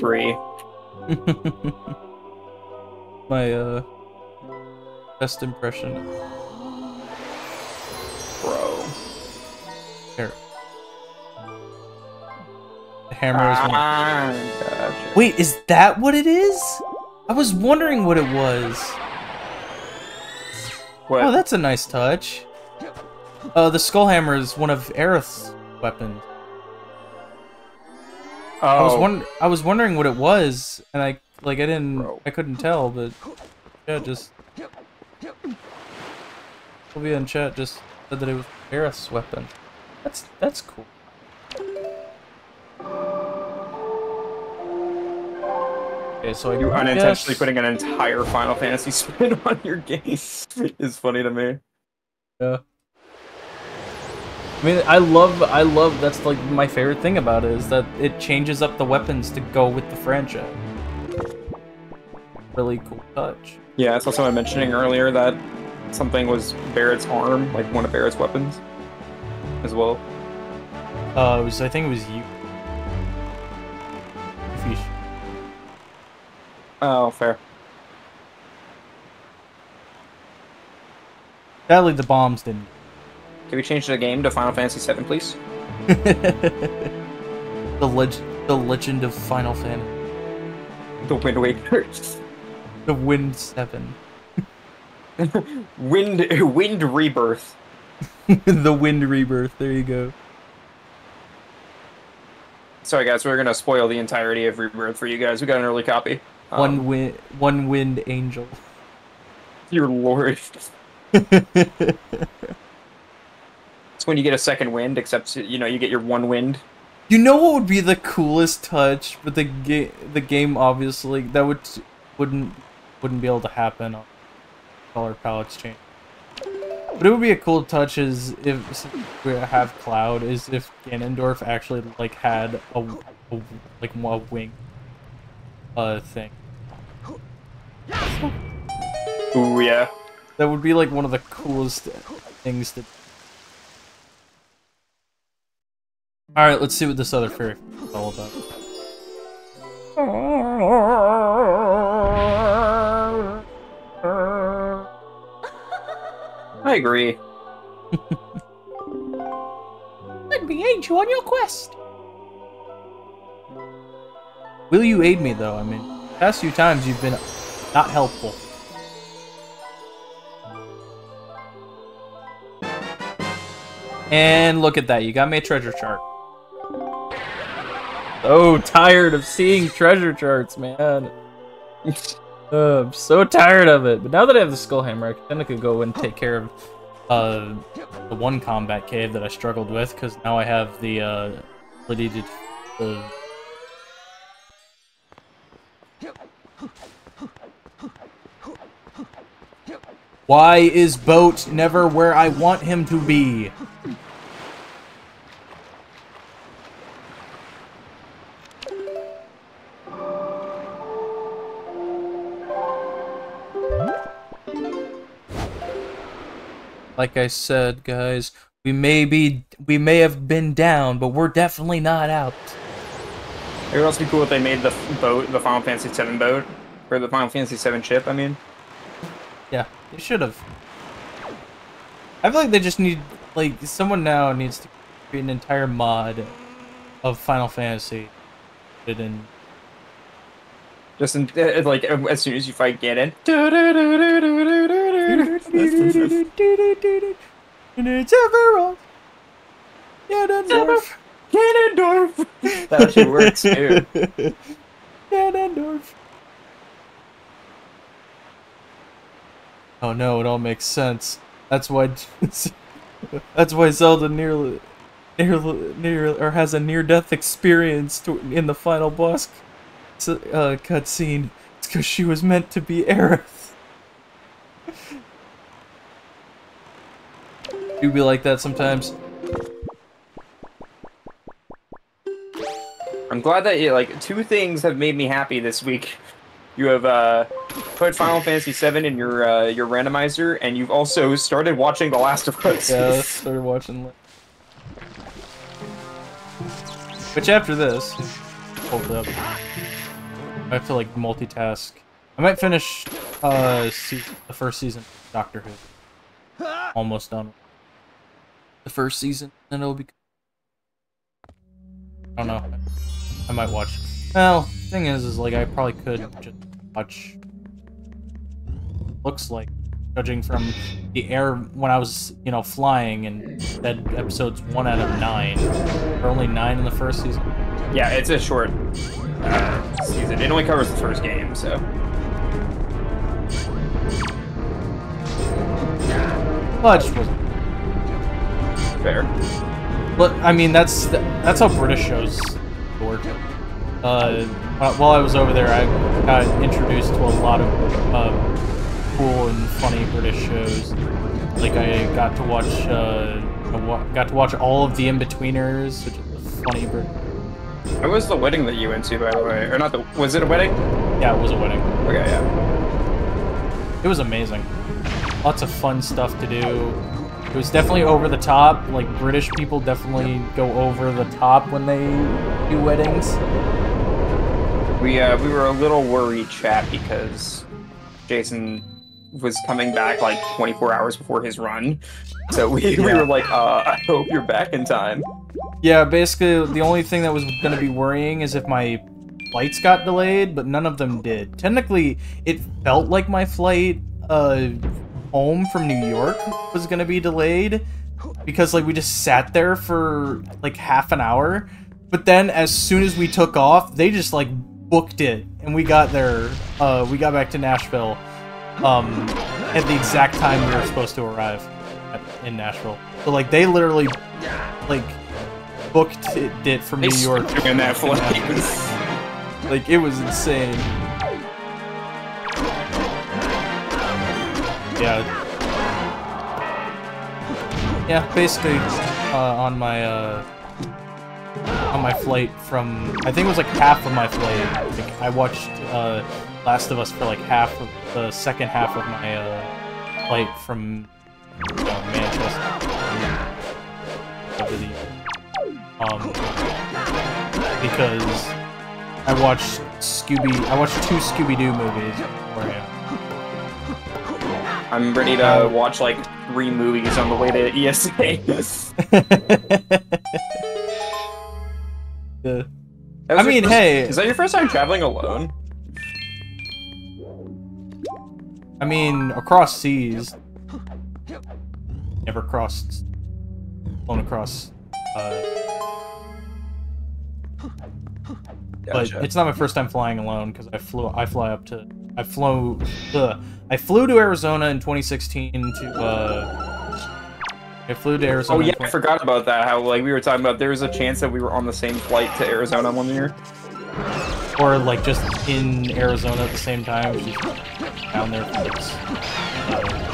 Agree. My uh best impression. Bro. Here. The hammer is one. Ah, gotcha. Wait, is that what it is? I was wondering what it was. What? Oh, that's a nice touch. Uh, the skull hammer is one of Aerith's weapons. Oh, I was oh. wonder I was wondering what it was, and I like I didn't, Bro. I couldn't tell, but yeah, just Sylvia in chat just said that it was Aerith's weapon. That's that's cool. Okay, so I You unintentionally guess- putting an entire Final Fantasy spin on your game is funny to me. Yeah. I mean, I love, I love. That's like my favorite thing about it is that it changes up the weapons to go with the franchise. Really cool touch. Yeah, I saw someone mentioning earlier that something was Barrett's arm, like one of Barrett's weapons, as well. Uh, it was, I think it was you. Oh, fair. Sadly, the bombs didn't. Can we change the game to Final Fantasy VII, please? the leg, the legend of Final Fantasy, The Wind Waker. the Wind Seven, Wind Wind Rebirth. the Wind Rebirth. There you go. Sorry, guys, we're gonna spoil the entirety of Rebirth for you guys. We got an early copy. Um, One wind, one wind angel. Your lord. It's when you get a second wind, except you know you get your one wind. You know what would be the coolest touch, but the ga- the game obviously that would wouldn't wouldn't be able to happen on color palettes change. But it would be a cool touch is if we have Cloud is if Ganondorf actually like had a, a like a wing uh thing. Ooh yeah. That would be like one of the coolest things to. All right, let's see what this other fairy is all about. I agree. Let me aid you on your quest. Will you aid me though? I mean, past few times you've been not helpful. And look at that, you got me a treasure chart. So tired of seeing treasure charts, man. Uh, I'm so tired of it. But now that I have the skull hammer, I kind of could go and take care of uh, the one combat cave that I struggled with, because now I have the uh, ability to. Uh, Why is Boat never where I want him to be? Like I said, guys, we may be we may have been down, but we're definitely not out. It would also be cool if they made the boat, the Final Fantasy VII boat, or the Final Fantasy VII ship. I mean, Yeah, they should have. I feel like they just need like someone now needs to create an entire mod of Final Fantasy. In just in, uh, like uh, as soon as you fight Ganon. and it's Sephiroth. Ganondorf. Ganondorf. That actually works too. Ganondorf. Oh no, it all makes sense. That's why. that's why Zelda nearly, nearly, near, or has a near-death experience to, in the final boss uh, cutscene. It's because she was meant to be Aerith. You be like that sometimes. I'm glad that you like two things have made me happy this week. You have uh, put Final Fantasy VII in your uh, your randomizer, and you've also started watching The Last of Us. Yeah, I started watching. Which after this, hold up. I have to like multitask. I might finish uh the first season of Doctor Who. Almost done. The first season, then it'll be. I don't know. I might watch. Well, thing is, is like I probably could just watch. Looks like, judging from the air when I was, you know, flying and said episodes one out of nine. Or only nine in the first season. Yeah, it's a short. uh, season. It only covers the first game, so. Well, wasn't. Fair. But I mean, that's that's how British shows work. Uh, while while I was over there, I got introduced to a lot of uh, cool and funny British shows. Like I got to watch, uh, wa- got to watch all of the In-Betweeners, which is a funny Brit. How was the wedding that you went to, by the way? Or not the. Was it a wedding? Yeah, it was a wedding. Okay, yeah. It was amazing. Lots of fun stuff to do. It was definitely over the top. Like British people definitely go over the top when they do weddings. We uh, we were a little worried, chat, because Jason was coming back like 24 hours before his run. So we, we were like, uh, I hope you're back in time. Yeah, basically the only thing that was going to be worrying is if my flights got delayed, but none of them did. Technically, it felt like my flight uh home from New York was going to be delayed because like we just sat there for like half an hour. But then as soon as we took off, they just like booked it and we got there uh we got back to Nashville um at the exact time we were supposed to arrive at, in Nashville. So like they literally like booked it, it from They New York. in that flight. Like it was insane. Yeah. Yeah, basically uh, on my uh, on my flight from I think it was like half of my flight. Like, I watched uh, Last of Us for like half of the second half of my uh, flight from uh, Manchester over the um because I watched Scooby. I watched two Scooby Doo movies. I'm ready to watch like three movies on the way to ESA. Yeah. I your mean, hey. Is that your first time traveling alone? I mean, across seas. Never crossed. Flown across. Uh, but it's not my first time flying alone because I flew. I fly up to. I flew. Ugh, I flew to Arizona in 2016 to. Uh, I flew to Arizona. Oh yeah, I forgot about that. How like we were talking about there was a chance that we were on the same flight to Arizona one year. Or like just in Arizona at the same time. She's down there for this. Uh,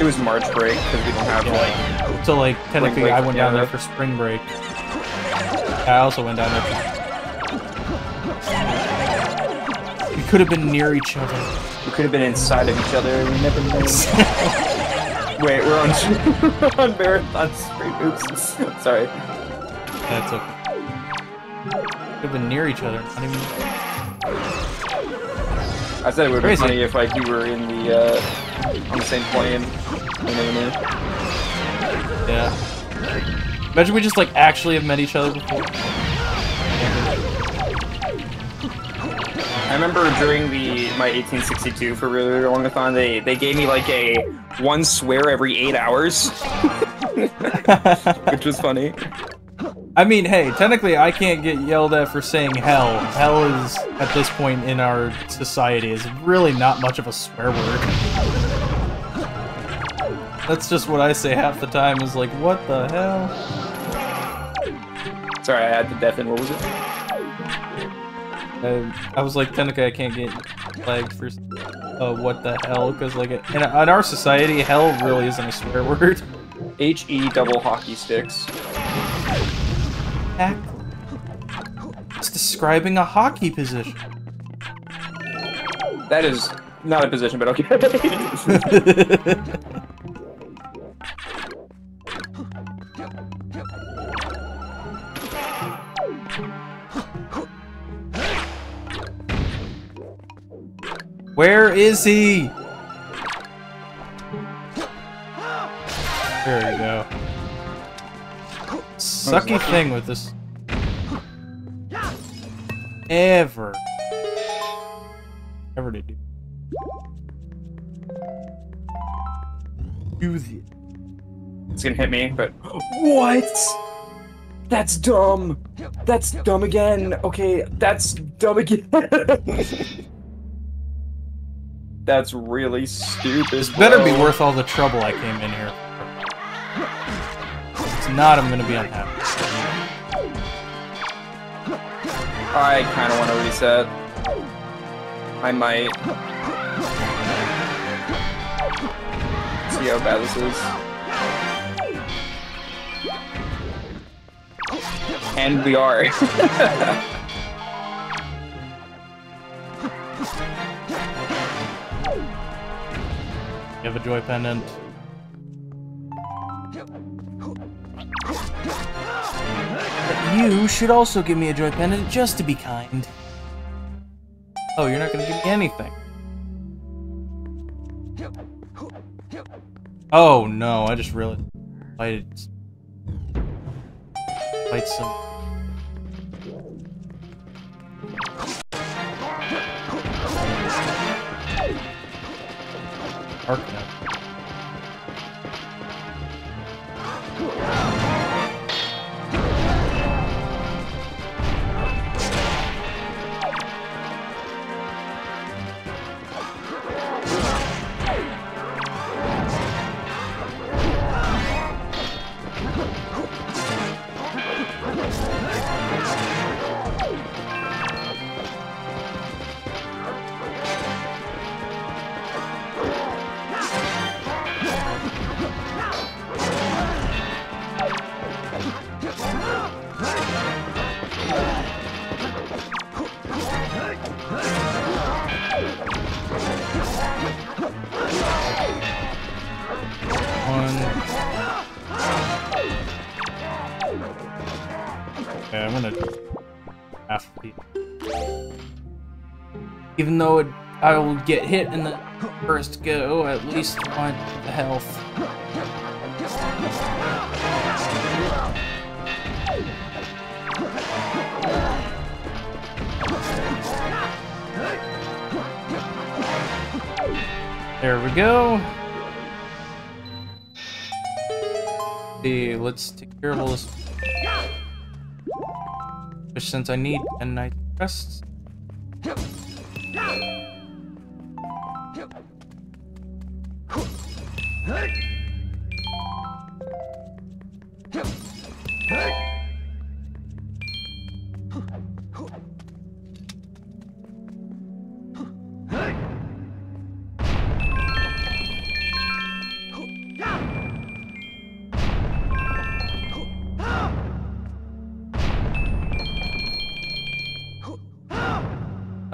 it was March break because we don't have like Yeah. So like technically, I went down there for spring break. I also went down there. For... We could have been near each other. we could have been inside of each other. We never knew. Wait, we're on on marathon stream. Oops. Sorry. That's. Could have been near each other. Not even. I said it would be funny if like you were in the uh, on the same plane. You knew. Yeah. Imagine we just like actually have met each other before. I remember during the my 1862 for really really longathon, they they gave me like a one swear every eight hours, which was funny. I mean, hey, technically I can't get yelled at for saying hell. Hell is, at this point in our society, is really not much of a swear word. That's just what I say half the time is like, what the hell? Sorry, I had to deafen. What was it? Uh, I was like, technically I can't get flagged for uh, what the hell, because like, in, in our society, hell really isn't a swear word. H E double hockey sticks. Exactly. It's describing a hockey position. That is not a position, but okay. Where is he? Sucky thing with this. Ever. Ever to do. Do the. it's gonna hit me, but what? That's dumb. That's dumb again. Okay, that's dumb again. that's really stupid. This better be worth all the trouble I came in here. Not, I'm gonna be unhappy. I kind of want to reset. I might. See how bad this is. And we are. You have a joy pendant. You should also give me a joy pendant just to be kind. Oh, you're not gonna give me anything. Oh no, I just really lighted light some. Even though it, I will get hit in the first go, at least want the health. There we go. See, let's take care of all this. Just since I need a night rest.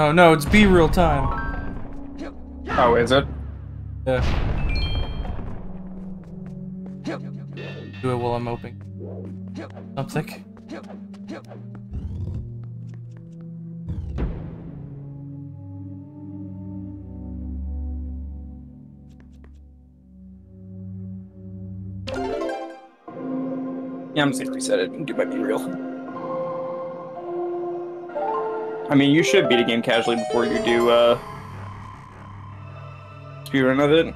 Oh no, it's BeReal time. Oh, is it? Yeah. Do it while I'm opening. Something. Yeah, I'm just gonna reset it and do my BeReal. I mean, you should beat a game casually before you do uh speedrun of it.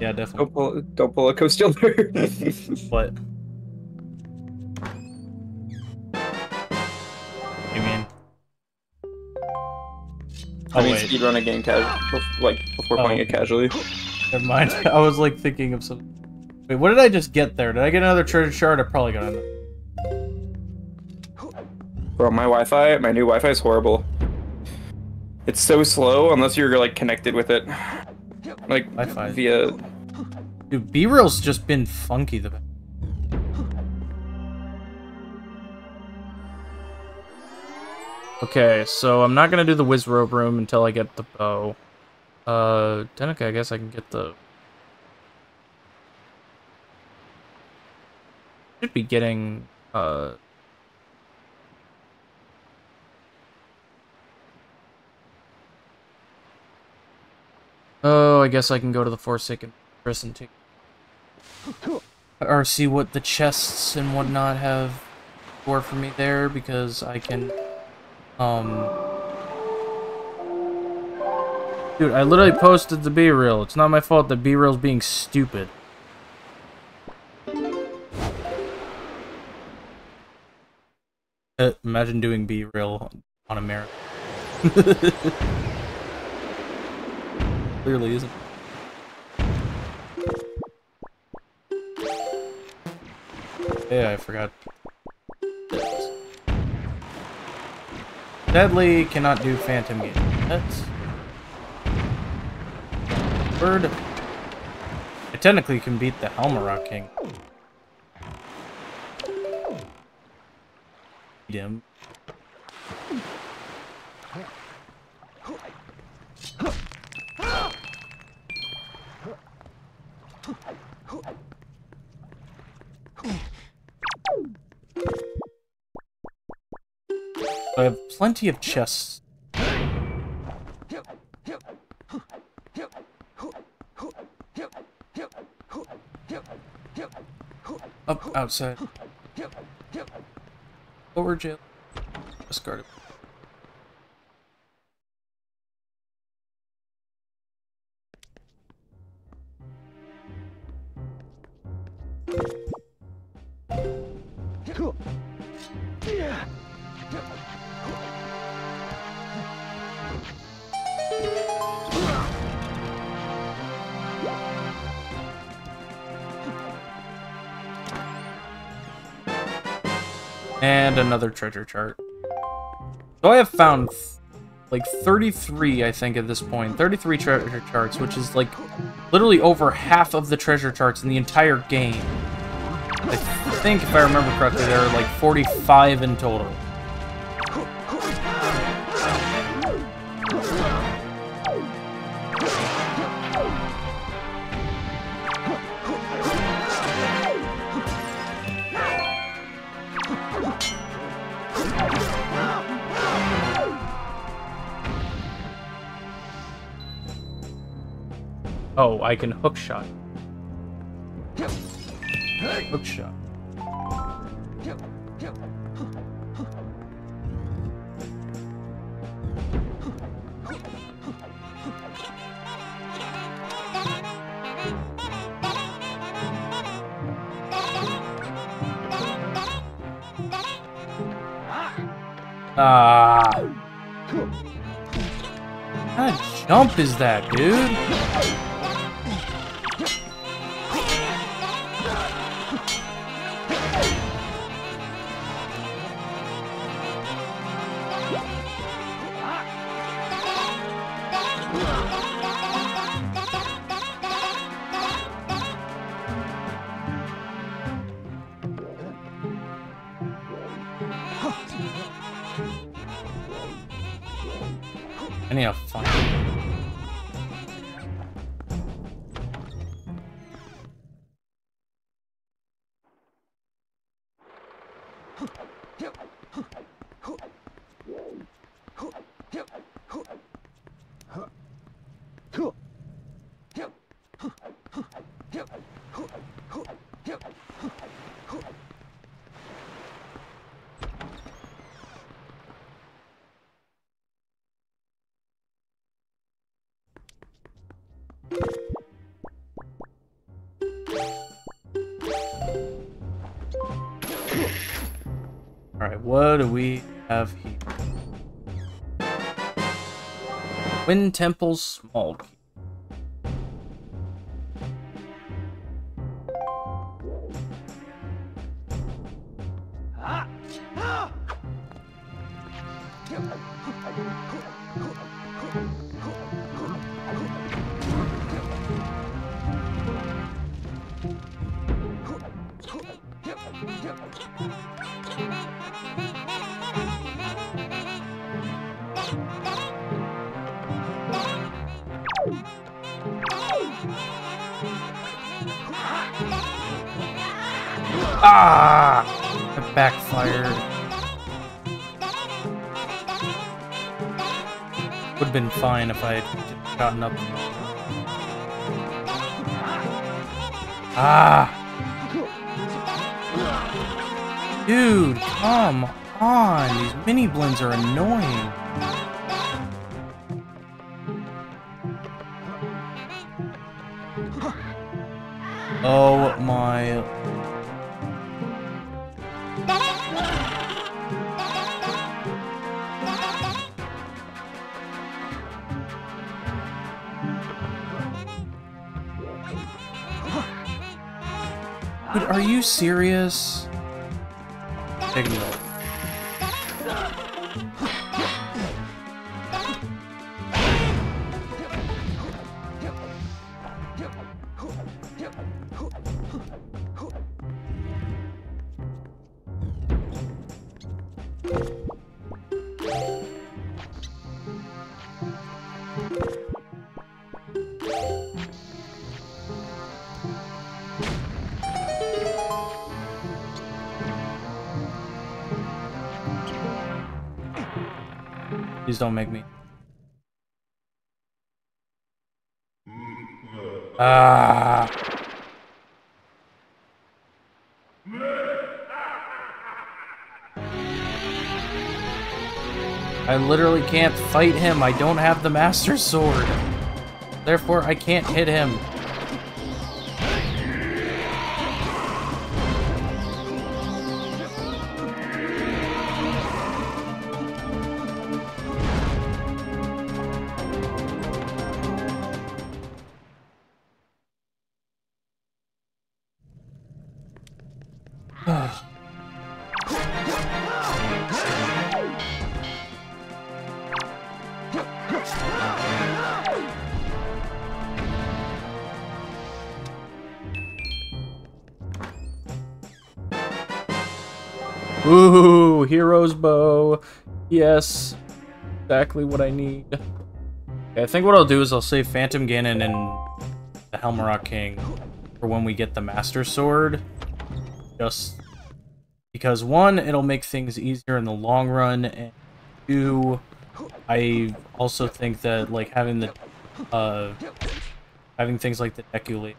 Yeah, definitely. Don't pull, don't pull a co-stealer. What? You mean? I Oh mean, wait, speedrun a game casual, like before Oh. playing it casually. never mind. I was like thinking of some. Wait, what did I just get there? Did I get another treasure shard? I probably got another. Bro, my Wi-Fi, my new Wi-Fi is horrible. It's so slow unless you're like connected with it, like Wi-Fi. via. Dude, BeReal's just been funky the. Okay, so I'm not gonna do the Wizzrobe room until I get the bow. Uh, technically, I guess I can get the. Should be getting uh. Oh, I guess I can go to the Forsaken Fortress and take or see what the chests and whatnot have for for me there because I can um Dude, I literally posted the BeReal. It's not my fault that BeReal's being stupid. Uh, imagine doing BeReal on a marathon. Clearly isn't. Yeah, I forgot. Deadly cannot do Phantom Ganon. That's bird. I technically can beat the Helmaroc King. Dim. I have plenty of chests. Up outside. Lower jail. Discarded. And another treasure chart. So I have found like 33, I think, at this point. 33 treasure charts, which is like literally over half of the treasure charts in the entire game. I think, if I remember correctly, there are like 45 in total. Oh, I can hook shot. Hook shot. Ah. What kind of jump is that, dude? Do we have here? Wind Temple's Small Please don't make me. Ah. I literally can't fight him. I don't have the Master Sword. Therefore, I can't hit him. Yes, exactly what I need. Okay, I think what I'll do is I'll save Phantom Ganon and the Helmaroc King for when we get the Master Sword. Just because one, it'll make things easier in the long run, and two, I also think that like having the uh having things like the Deku Leaf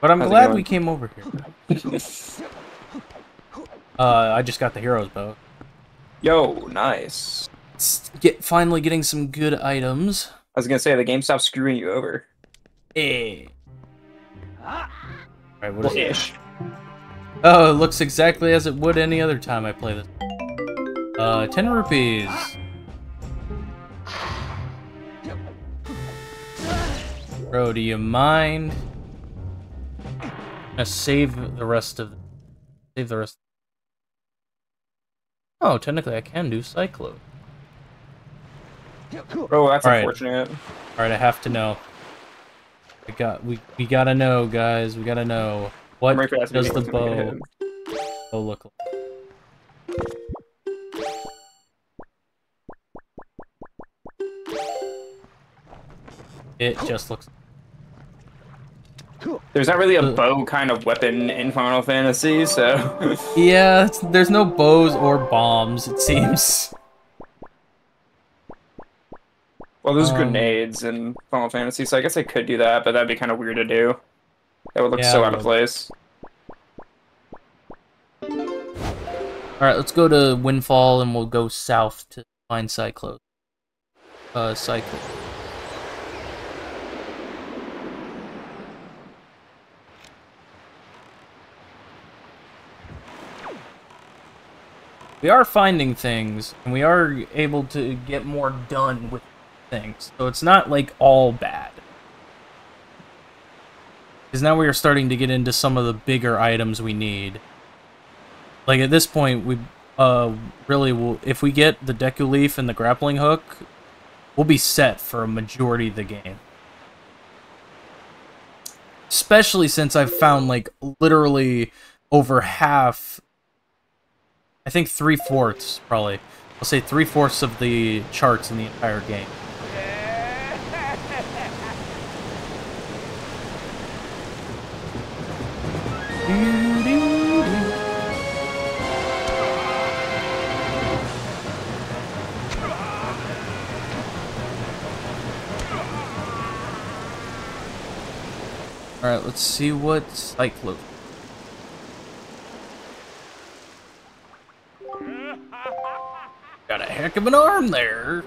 But I'm How's glad we came over here. uh, I just got the hero's bow. Yo, nice. It's get finally getting some good items. I was gonna say the game stopped screwing you over. Eh. Alright, what is it? Ish. Oh, it looks exactly as it would any other time I play this. Uh, 10 rupees. Bro, do you mind? I'm gonna save the rest of... Save the rest... Oh, technically I can do Cyclo. Bro, that's Alright. unfortunate. Alright, I have to know. We got, we, we gotta know, guys. We gotta know. What I'm ready for that to be does the able to make a bow bow look like? It just looks. There's not really a Uh, bow kind of weapon in Final Fantasy, so Yeah, there's no bows or bombs. It seems. well, there's Um, grenades in Final Fantasy, so I guess I could do that, but that'd be kind of weird to do. That would look Yeah, so out of place. All right, let's go to Windfall and we'll go south to find Cyclo. Uh, Cyclo. We are finding things, and we are able to get more done with things. So it's not like all bad. Because now we are starting to get into some of the bigger items we need. Like at this point, we uh really will. If we get the Deku Leaf and the grappling hook, we'll be set for a majority of the game. Especially since I've found like literally over half. I think three fourths probably. I'll say three fourths of the charts in the entire game. Alright, let's see what Cyclo. Got a heck of an arm there.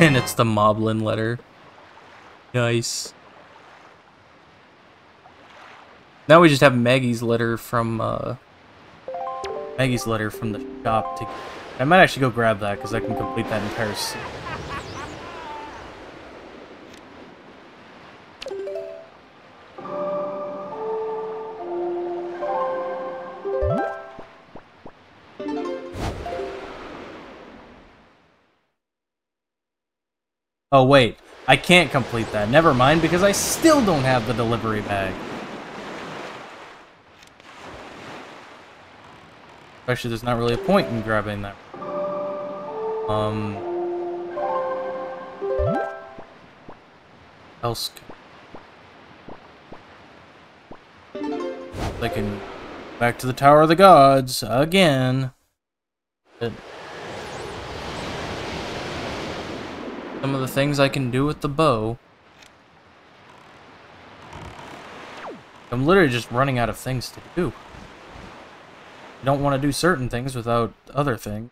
And it's the Moblin letter. Nice. Now we just have Maggie's letter from, uh, Maggie's letter from the shop to I might actually go grab that, because I can complete that entire scene. Oh wait, I can't complete that. Never mind, because I still don't have the delivery bag. Actually, there's not really a point in grabbing that. Um... Else... I can... Back to the Tower of the Gods, again. It, some of the things I can do with the bow. I'm literally just running out of things to do. I don't want to do certain things without other things.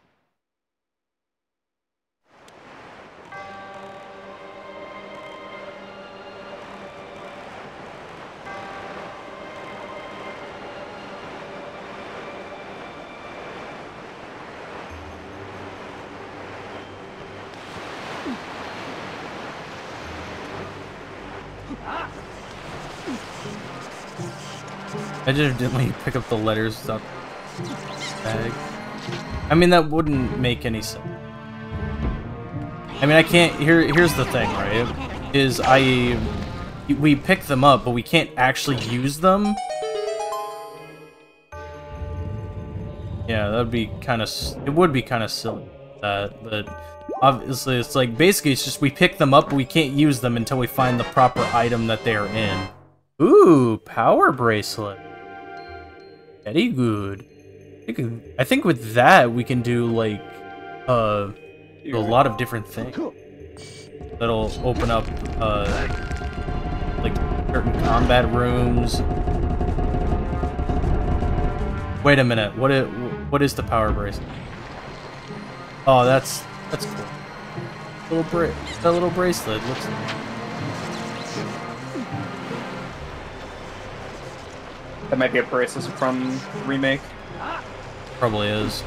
I just didn't pick up the letters without bag. I mean, that wouldn't make any sense. I mean, I can't. Here, here's the thing, right? Is I we pick them up, but we can't actually use them. Yeah, that'd be kind of. It would be kind of silly that, but obviously it's like basically it's just we pick them up, but we can't use them until we find the proper item that they are in. Ooh, power bracelet. Very good. I think, I think with that we can do like uh a lot of different things. That'll open up uh like certain combat rooms. Wait a minute. What is what is the power bracelet? Oh, that's that's cool. Little bra that little bracelet looks. That might be a bracelet from remake. Probably is.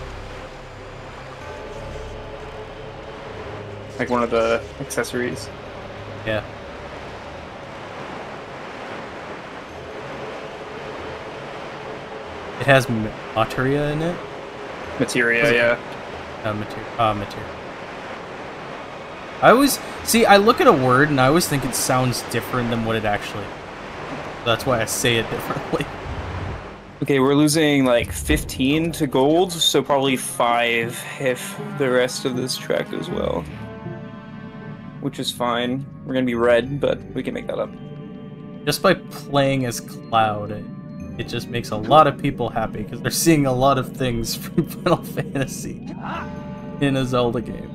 Like one of the accessories. Yeah. It has materia in it. Materia, yeah. Uh, material. Uh, material. I always see. I look at a word and I always think it sounds different than what it actually. That's why I say it differently. Okay, we're losing like 15 to gold, so probably 5 if the rest of this track goes well. Which is fine. We're gonna be red, but we can make that up. Just by playing as Cloud, it, it just makes a lot of people happy because they're seeing a lot of things from Final Fantasy in a Zelda game.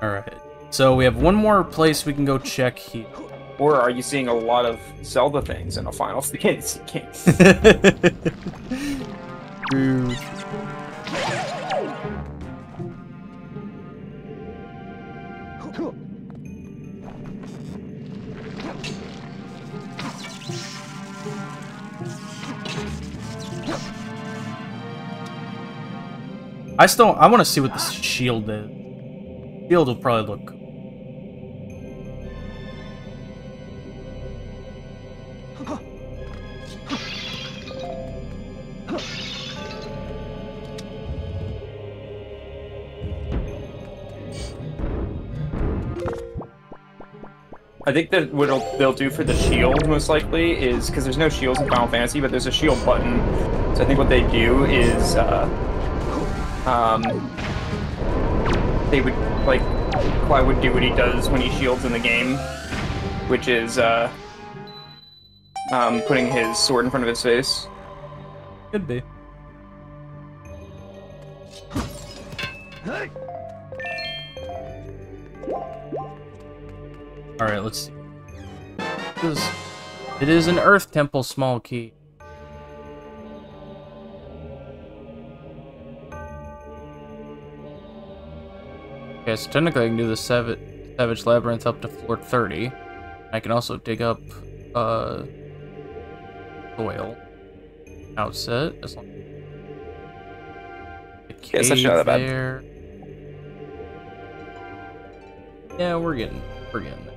Alright, so we have one more place we can go check here. Or are you seeing a lot of Zelda things in a Final Fantasy game? I still I want to see what the shield is. Shield will probably look I think that what they'll do for the shield, most likely, is because there's no shields in Final Fantasy, but there's a shield button. So I think what they do is, uh, um, they would like Clyde would do what he does when he shields in the game, which is uh, um, putting his sword in front of his face. Could be. It is an Earth Temple small key. Okay, so technically I can do the Savage, Savage Labyrinth up to floor 30. I can also dig up, uh, soil. Outset, as long the Yeah, it's not that bad. there. Yeah, we're getting, we're getting there.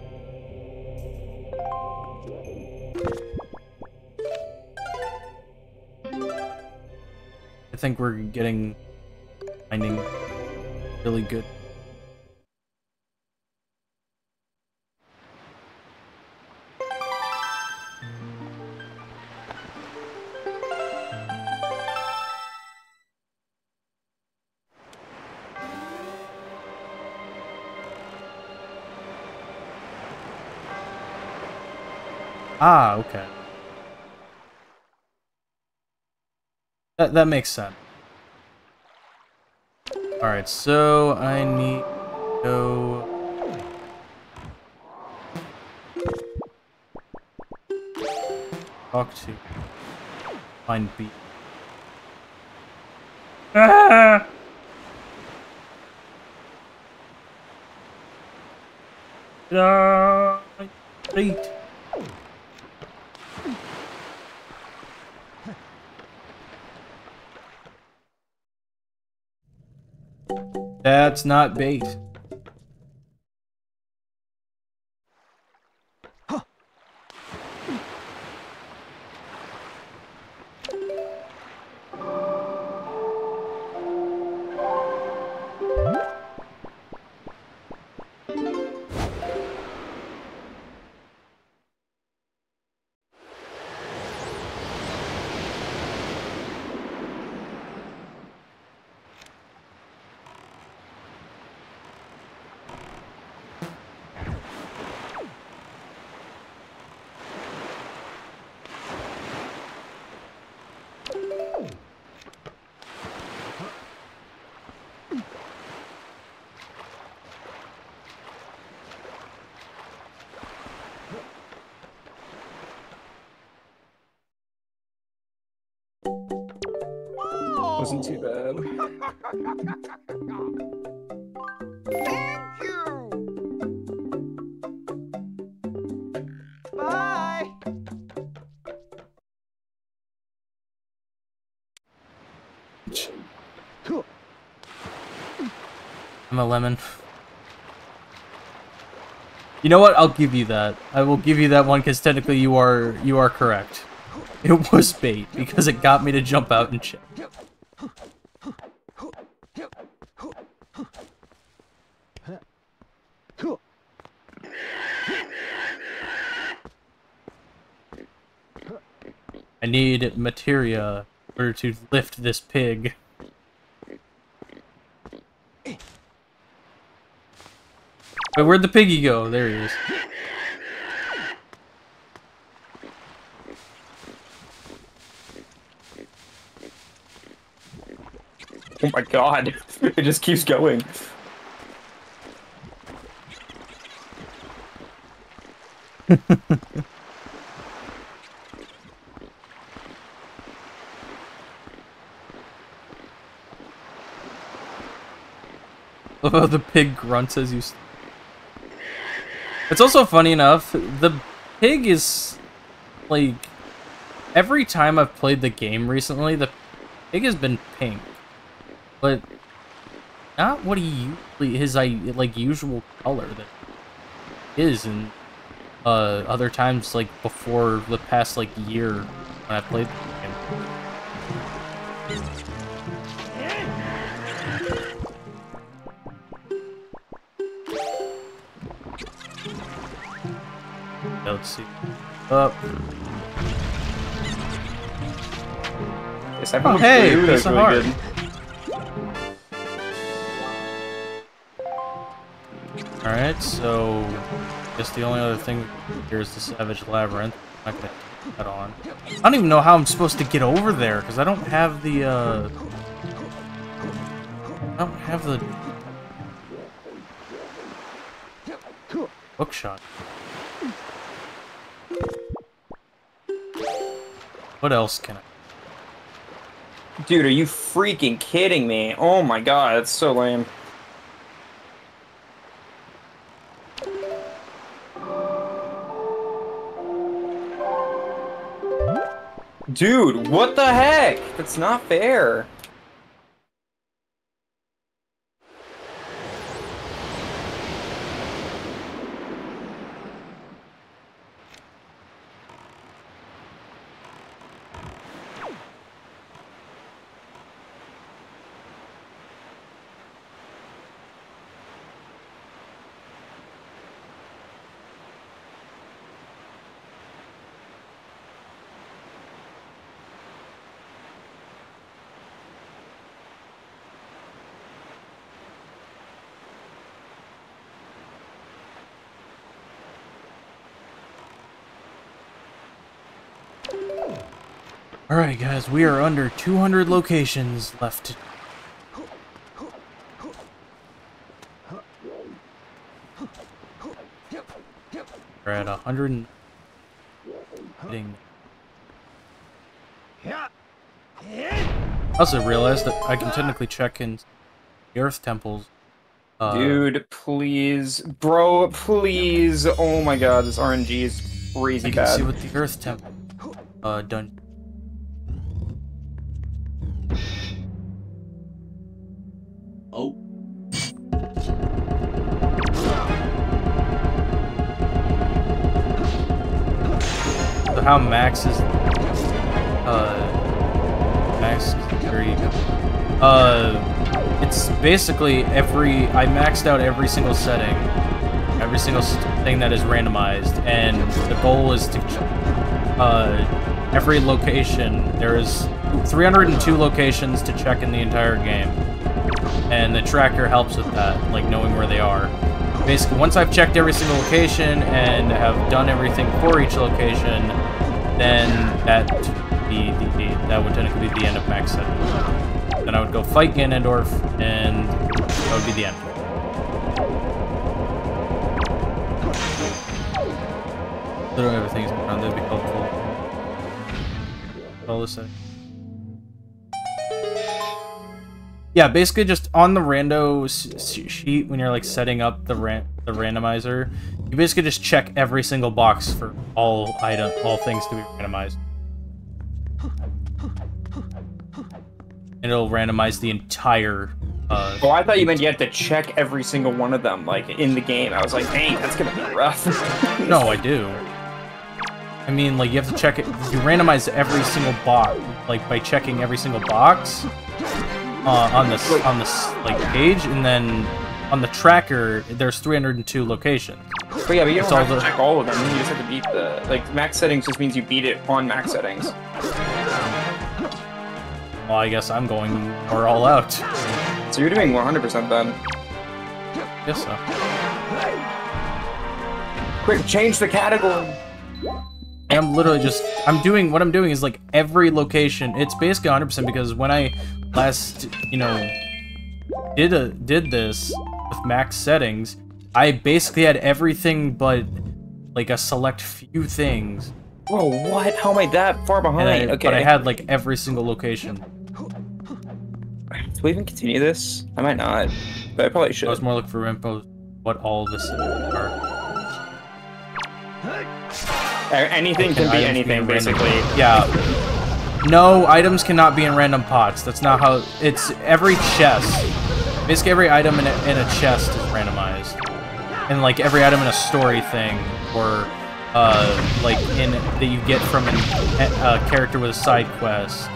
I think we're getting finding really good. Ah, okay. That that makes sense. Alright, so I need to go... Talk to... Find B. Ah! Ah, Wait. That's not bait. Lemon. You know what? I'll give you that. I will give you that one because technically you are you are correct. It was bait because it got me to jump out and check. I need materia in order to lift this pig. Wait, where'd the piggy go? There he is. Oh my god. It just keeps going. Oh, the pig grunts as you. It's also funny enough. The pig is like every time I've played the game recently, the pig has been pink, but not what he usually his like usual color that is in uh other times like before the past like year when I played the game. See. Up. Yes, I Oh, hey, That piece was of really heart. good. Alright, so I guess the only other thing here is the Savage Labyrinth. I'm not gonna take that on. I don't even know how I'm supposed to get over there, because I don't have the, uh... I don't have the... What else can I... Dude, are you freaking kidding me? Oh my god, that's so lame. Dude, what the heck? That's not fair. Alright, guys, we are under 200 locations left. We're at 100. and- Hitting. I also realized that I can technically check in the Earth temples. Uh, Dude, please. Bro, please. Oh my god, this RNG is crazy you can bad. see what the Earth temple uh, done. How Max is uh Max. Uh it's basically every I maxed out every single setting. Every single thing that is randomized and the goal is to uh every location there is 302 locations to check in the entire game. And the tracker helps with that, like knowing where they are basically once I've checked every single location and have done everything for each location, then that be the, the that would technically be the end of max setting. Then I would go fight Ganondorf, and that would be the end. Literally everything's around there would be helpful. All this. Yeah, basically just on the rando sheet when you're like setting up the ran the randomizer, you basically just check every single box for all item all things to be randomized. And it'll randomize the entire uh Oh, I thought you meant you had to check every single one of them, like, in the game. I was like, dang, that's gonna be rough. No, I do. I mean like you have to check it you randomize every single box like by checking every single box uh, on this on this like page and then on the tracker there's 302 locations. But yeah, but you don't all have to the- check all of them. You just have to beat the like max settings. Just means you beat it on max settings. Well, I guess I'm going more all out. So you're doing 100% then. Guess so. Quick, change the category. I'm literally just I'm doing what I'm doing is like every location. It's basically 100% because when I last, you know, did a did this with max settings, I basically had everything but like a select few things. Whoa, what? How am I that far behind? I, okay. But I had like every single location. Do we even continue this? I might not, but I probably should. I was more looking for info what all this are. Anything can be anything, being random. basically. Yeah. No, items cannot be in random pots. That's not how. It's every chest. Basically, every item in a, in a chest is randomized, and like every item in a story thing, or uh, like in that you get from an, a character with a side quest,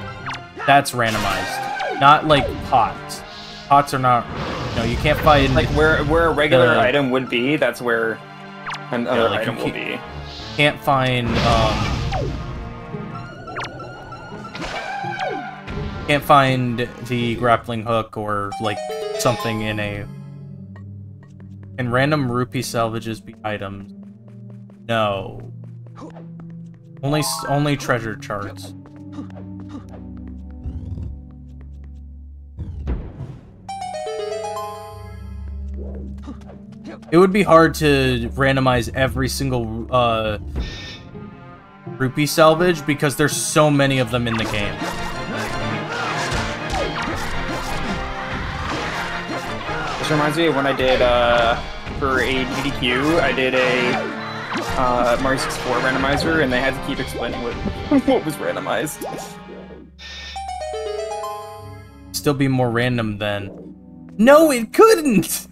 that's randomized. Not like pots. Pots are not. You no, know, you can't find. Like where where a regular Uh, item would be, that's where another like, you item will can't- be. can't find um can't find the grappling hook or like something in a can random rupee salvages be items. No. Only only treasure charts. It would be hard to randomize every single uh rupee salvage because there's so many of them in the game. This reminds me of when I did uh for a DDQ, I did a uh, Mario 64 randomizer, and they had to keep explaining what what was randomized. Still be more random than. No, it couldn't.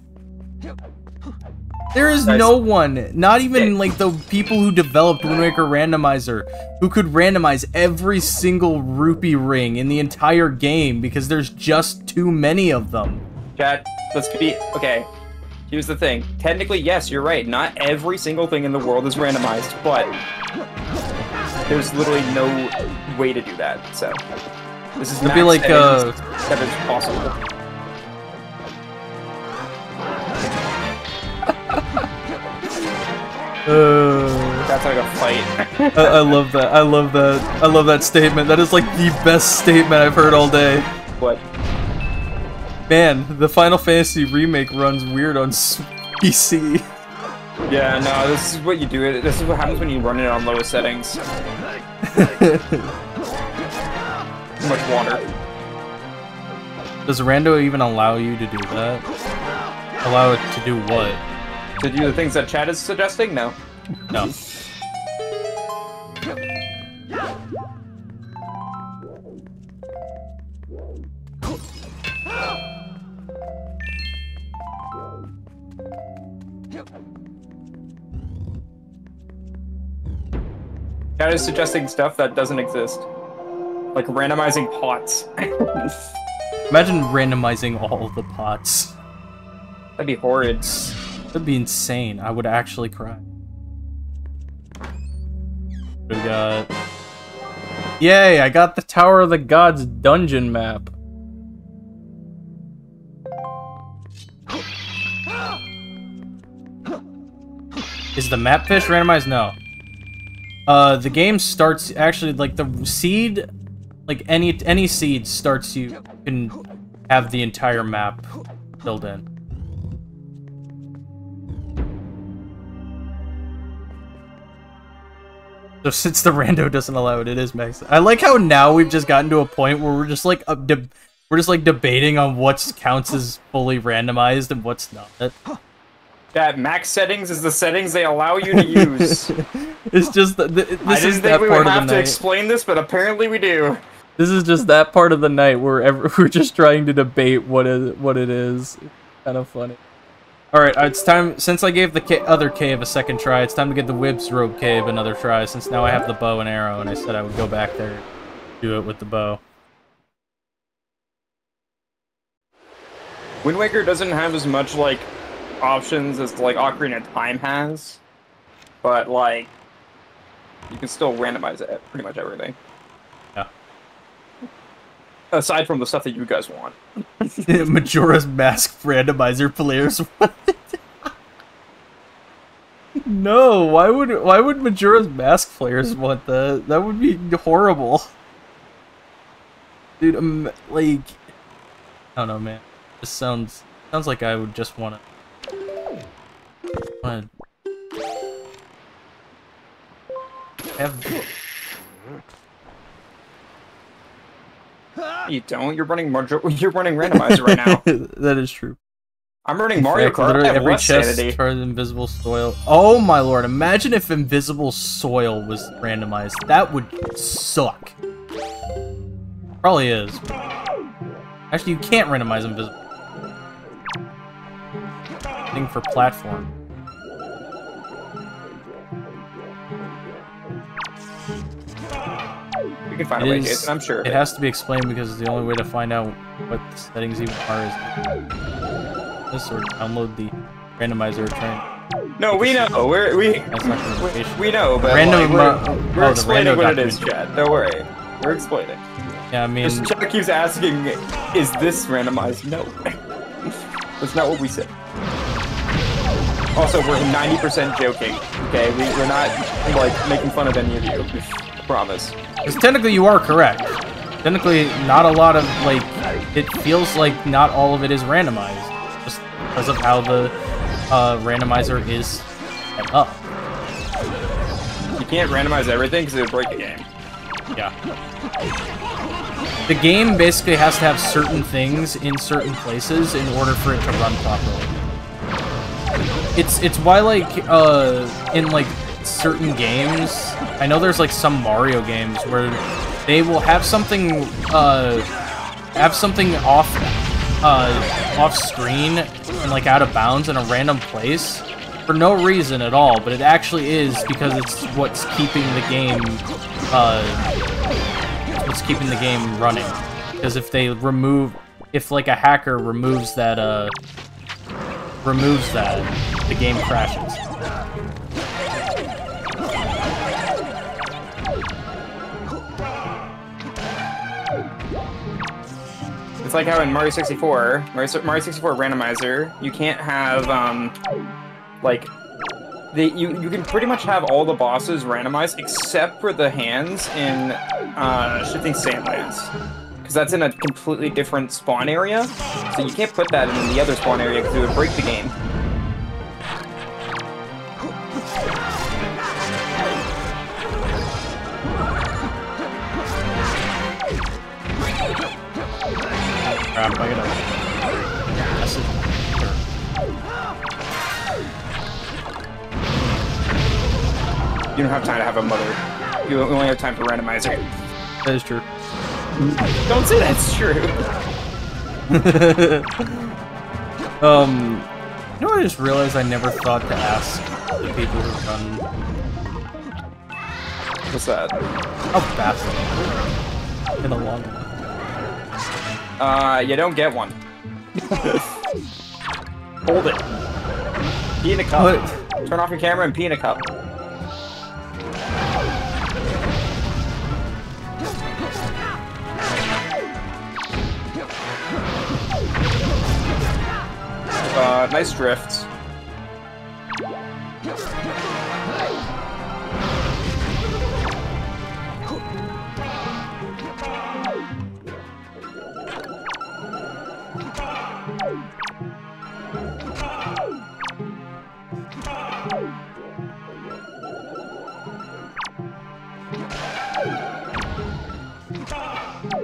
There is Guys. no one, not even like the people who developed Wind Waker Randomizer, who could randomize every single rupee ring in the entire game because there's just too many of them. Chat, let's be okay. Here's the thing. Technically, yes, you're right. Not every single thing in the world is randomized, but there's literally no way to do that. So this is It'd be like, uh, that is possible. Uh, That's like a fight. I, I love that. I love that. I love that statement. That is like the best statement I've heard all day. what? Man, the Final Fantasy remake runs weird on PC. Yeah, no. This is what you do. It. This is what happens when you run it on lowest settings. Too much water. Does Rando even allow you to do that? Allow it to do what? To do the things that chat is suggesting? No. No. Chat is suggesting stuff that doesn't exist. Like randomizing pots. Imagine randomizing all the pots. That'd be horrid. That'd be insane. I would actually cry. We got. Yay! I got the Tower of the Gods dungeon map. Is the map fish randomized? No. Uh, the game starts actually like the seed, like any any seed starts you can have the entire map filled in. So since the rando doesn't allow it, it is max. I like how now we've just gotten to a point where we're just like we're just like debating on what counts as fully randomized and what's not. That max settings is the settings they allow you to use. It's just that th- I this didn't is think that we part would have to night. explain this, but apparently we do. This is just that part of the night where ever, we're just trying to debate what is what it is. Kind of funny. All right, uh, it's time. Since I gave the ca- other cave a second try, it's time to get the Whips Rope Cave another try. Since now I have the bow and arrow, and I said I would go back there, do it with the bow. Wind Waker doesn't have as much like options as like Ocarina of Time has, but like you can still randomize it pretty much everything. Yeah. Aside from the stuff that you guys want. Majora's Mask randomizer players. no, why would why would Majora's Mask players want that? That would be horrible. Dude, um, like I don't know, man. This sounds sounds like I would just want to have You don't. You're running You're running randomizer right now. that is true. I'm running Mario fact, Kart. Literally every chest sanity. turns invisible soil. Oh my lord! Imagine if invisible soil was randomized. That would suck. Probably is. Actually, you can't randomize invisible. Thing for platform. We can find It a way, Jason. I'm sure. It it. has to be explained because the only way to find out what the settings even are is this or download the randomizer train. No, we know. We're we That's not gonna we, we know, but Random, like, we're, oh, we're the explaining what it is. Chad. Don't worry. We're explaining. Yeah, I mean, Chad keeps asking, "Is this randomized?" No, that's not what we said. Also, we're 90% joking. Okay, we, we're not like making fun of any of you. Promise. Because technically you are correct. Technically, not a lot of, like, it feels like not all of it is randomized. Just because of how the uh, randomizer is set up. You can't randomize everything because it would break the game. Yeah. The game basically has to have certain things in certain places in order for it to run properly. It's it's why like uh in like certain games, I know there's like some Mario games where they will have something, uh, have something off, uh, off screen and like out of bounds in a random place for no reason at all, but it actually is because it's what's keeping the game, uh, what's keeping the game running. Because if they remove, if like a hacker removes that, uh, removes that, the game crashes. Like how in Mario 64, Mario, Mario 64 randomizer, you can't have um, like the you you can pretty much have all the bosses randomized except for the hands in uh, Shifting Sandlands, because that's in a completely different spawn area. So you can't put that in the other spawn area because it would break the game. Crap, I gotta. You don't have time to have a mother. You only have time for randomizer. That is true. Don't say that's true. Um, you know what I just realized I never thought to ask the people who've done What's that? how fast in a long one. Uh, you don't get one. Hold it. Pee in a cup. Turn off your camera and pee in a cup. Uh, nice drift.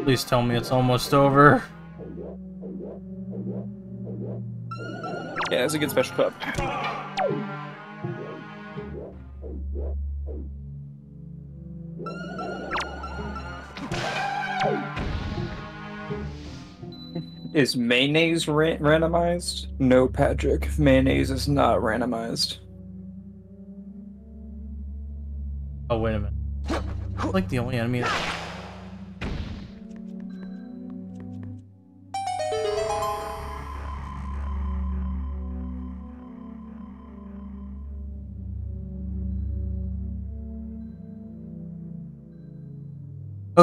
Please tell me it's almost over. Yeah, it's a good special cup. Is mayonnaise ra- randomized? No, Patrick. Mayonnaise is not randomized. Oh wait a minute. I'm like the only enemy. That...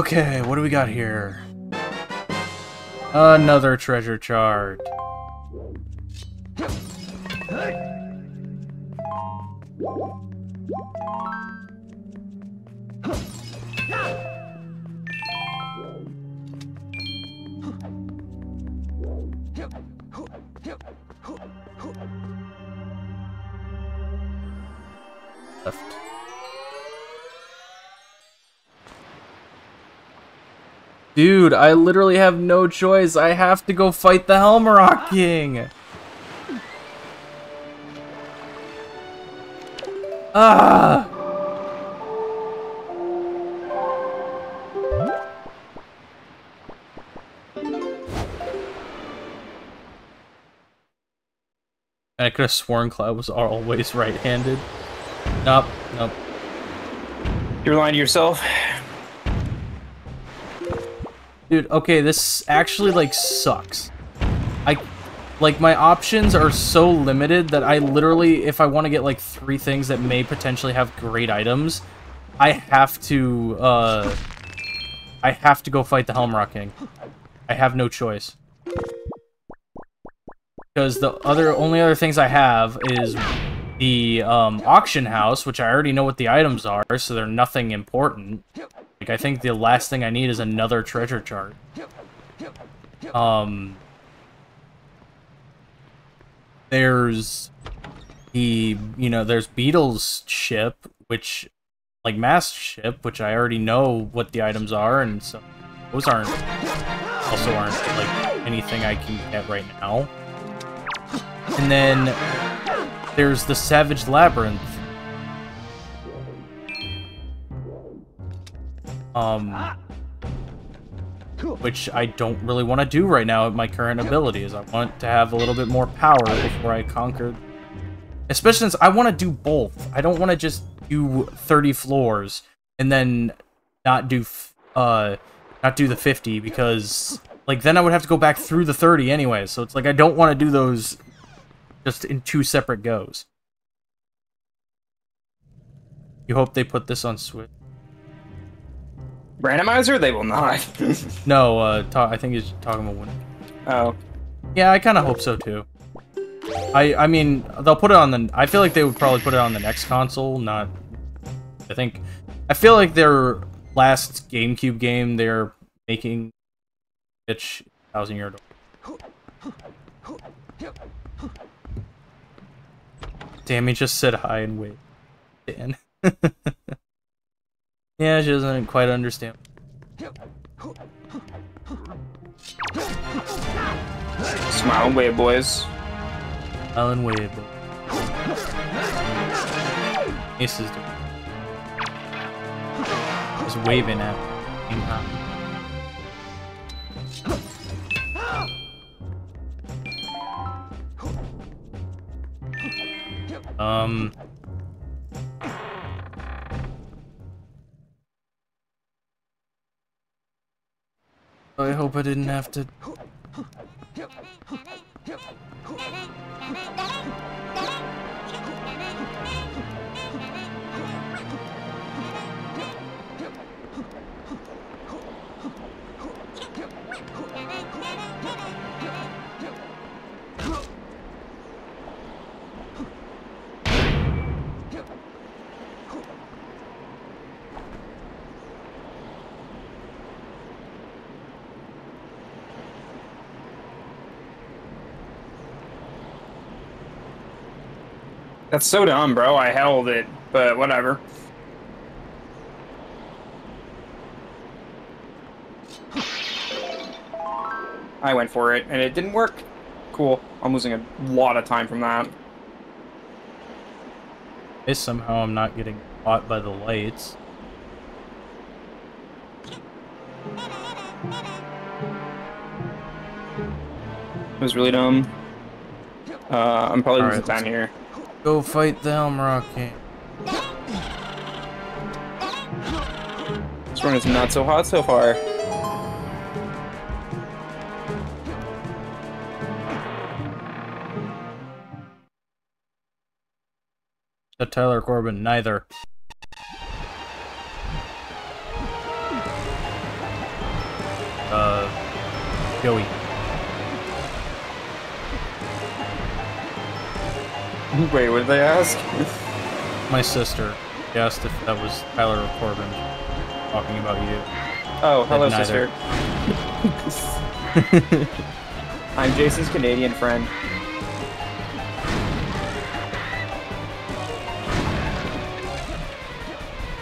Okay, what do we got here? Another treasure chart. Left. Dude, I literally have no choice. I have to go fight the Helmaroc King. Ah! I could have sworn Cloud was always right-handed. Nope, nope. You're lying to yourself. Dude, okay, this actually, like, sucks. I, like, my options are so limited that I literally, if I want to get, like, three things that may potentially have great items, I have to, uh, I have to go fight the Helmaroc King. I have no choice. Because the other, only other things I have is the, um, auction house, which I already know what the items are, so they're nothing important. Like, I think the last thing I need is another treasure chart. Um... There's... The, you know, there's Beedle's ship, which... Like, Master ship, which I already know what the items are, and so... Those aren't... Also aren't, like, anything I can get right now. And then... There's the Savage Labyrinth. Um, which I don't really want to do right now with my current abilities. I want to have a little bit more power before I conquer. Especially since I want to do both. I don't want to just do 30 floors and then not do uh not do the 50 because like then I would have to go back through the 30 anyway. So it's like I don't want to do those just in two separate goes. You hope they put this on Switch. Randomizer? They will not. No, uh, I think he's talking about when. oh. Yeah, I kind of hope so too. I I mean, they'll put it on the. I feel like they would probably put it on the next console, not. I think. I feel like their last GameCube game they're making. Bitch, thousand year old. Damn, he just said hi and wait. Dan. yeah, she doesn't quite understand. Smile and wave, boys. Alan Wave. Ace is doing. Just waving at me. Um. I hope I didn't have to. That's so dumb, bro. I held it, but whatever. I went for it, and it didn't work. Cool. I'm losing a lot of time from that. If somehow I'm not getting caught by the lights. It was really dumb. Uh, I'm probably losing time let's- here. Go fight the Helmaroc King. This run is not so hot so far. The Tyler Corbin, neither. Uh, Joey. Wait, what did they ask? My sister. Asked if that was Tyler Corbin talking about you. Oh, hello, sister. I'm Jason's Canadian friend.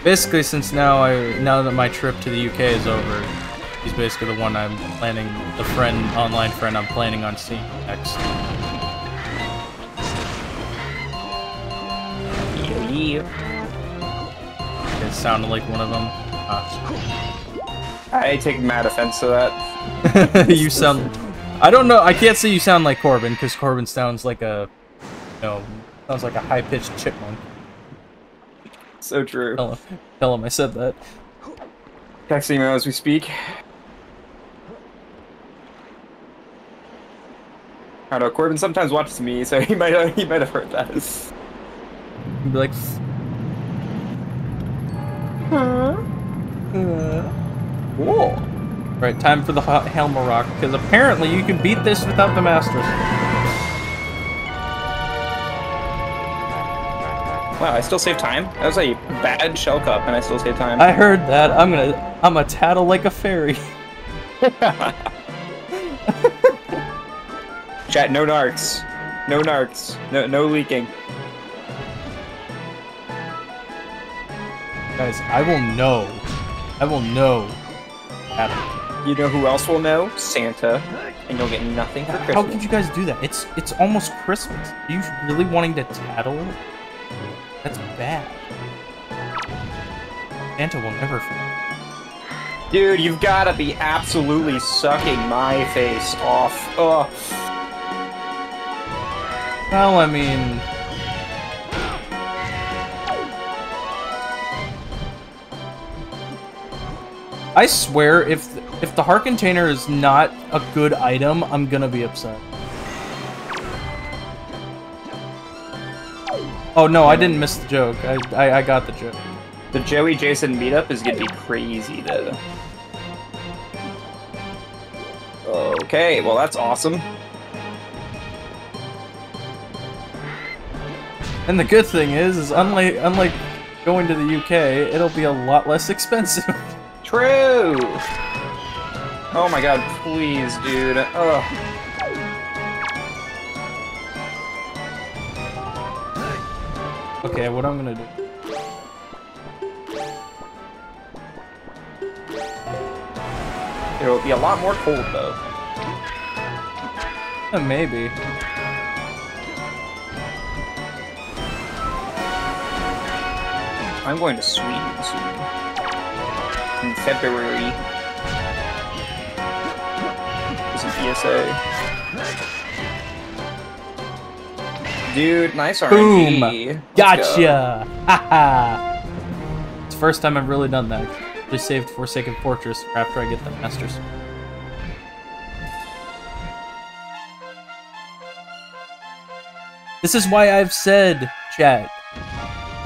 Basically, since now I now that my trip to the UK is over, he's basically the one I'm planning, the friend, online friend I'm planning on seeing next. It sounded like one of them. Uh, I take mad offense to that. you sound. I don't know. I can't say you sound like Corbin because Corbin sounds like a, you know, sounds like a high pitched chipmunk. So true. Tell him, tell him I said that. Texting him as we speak. I don't know. Corbin sometimes watches me, so he might he might have heard that. He'd be like, Uh, Whoa. Right, time for the Hel- Helmaroc, because apparently you can beat this without the Masters. Wow, I still save time. That was a bad shell cup, and I still save time. I heard that. I'm gonna, I'm a tattle like a fairy. Chat, no narcs, no narcs, no no leaking. Guys, I will know. I will know. You know who else will know? Santa, and you'll get nothing for Christmas. How could you guys do that? It's it's almost Christmas. Are you really wanting to tattle? That's bad. Santa will never forget. Dude, you've gotta be absolutely sucking my face off. Ugh. Well, I mean, I swear, if if the heart container is not a good item, I'm gonna be upset. Oh no, I didn't miss the joke. I I, I got the joke. The Joey Jason meetup is gonna be crazy though. Okay, well that's awesome. And the good thing is, is unlike unlike going to the UK, it'll be a lot less expensive. True! Oh my god, please, dude. Ugh. okay, what I'm gonna do? There will be a lot more cold though. Maybe. I'm going to Sweden soon. In February. There's an ESA. Dude, nice RNG. Boom! Go. Gotcha! Haha! it's the first time I've really done that. Just saved Forsaken Fortress after I get the Masters. This is why I've said, chat,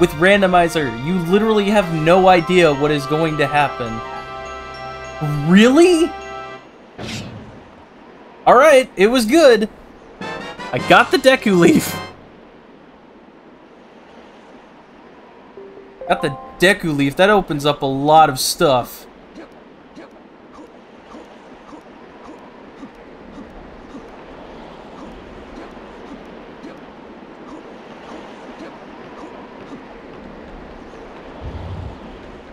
with randomizer, you literally have no idea what is going to happen. Really? Alright, it was good. I got the Deku Leaf. Got the Deku Leaf. That opens up a lot of stuff.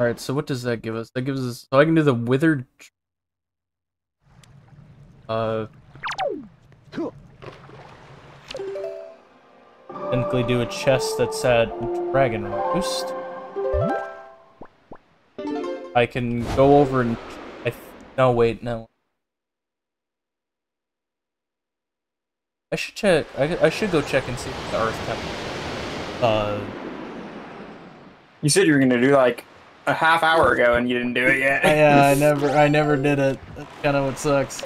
Alright, so what does that give us? That gives us... So I can do the Withered... Uh... Technically do a chest that's at Dragon Roost. I can go over and... I no, wait, no. I should check... I, I should go check and see if the Earth Temple... Uh... You said you were gonna do like a half hour ago and you didn't do it yet. Yeah, I never, I never did it. That's kind of what sucks.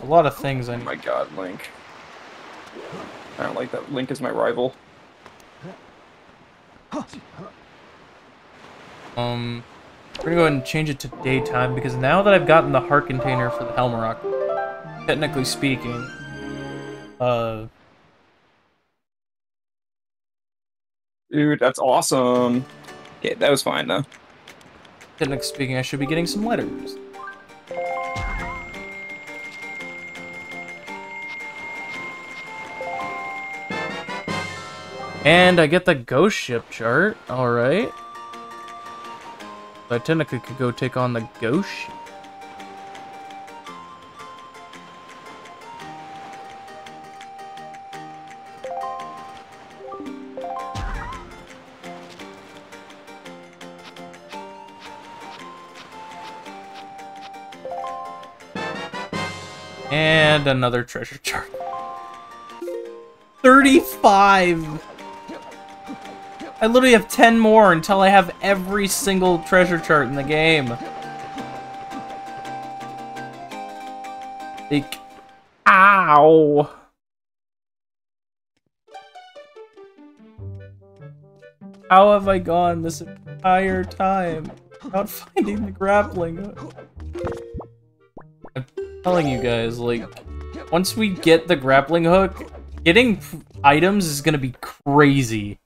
A lot of things I Oh my god, Link. I don't like that Link is my rival. Um, we're gonna go ahead and change it to daytime because now that I've gotten the heart container for the Helmaroc, technically speaking, uh, Dude, that's awesome. Yeah, that was fine though. technically speaking, I should be getting some letters. And I get the ghost ship chart. Alright. I technically could go take on the ghost ship. And another treasure chart. 35! I literally have 10 more until I have every single treasure chart in the game. Like, ow! How have I gone this entire time without finding the grappling hook? Telling you guys, like, once we get the grappling hook, getting items is gonna be crazy.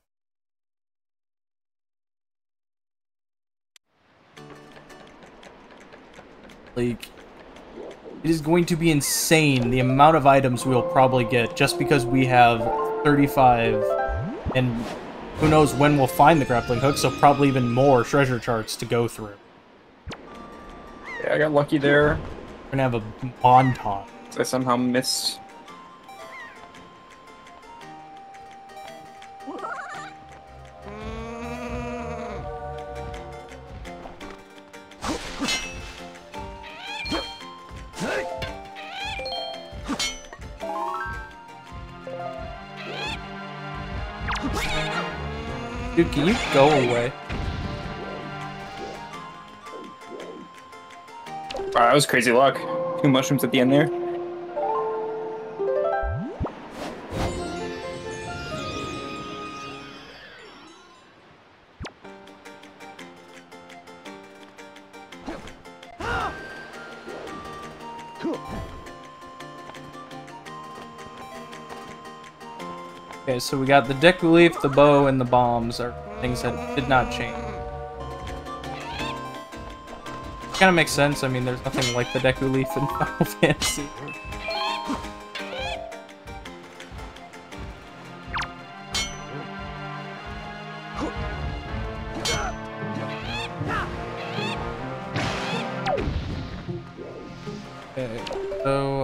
Like, it is going to be insane the amount of items we'll probably get just because we have 35 and who knows when we'll find the grappling hook, so probably even more treasure charts to go through. Yeah, I got lucky there. We're gonna have a bond montage. I somehow missed. Dude, can you go away? Wow, that was crazy luck. Two mushrooms at the end there. Okay, so we got the Deku Leaf, the bow, and the bombs are things that did not change. Kind of makes sense. I mean, there's nothing like the Deku Leaf in Final Fantasy. Okay, so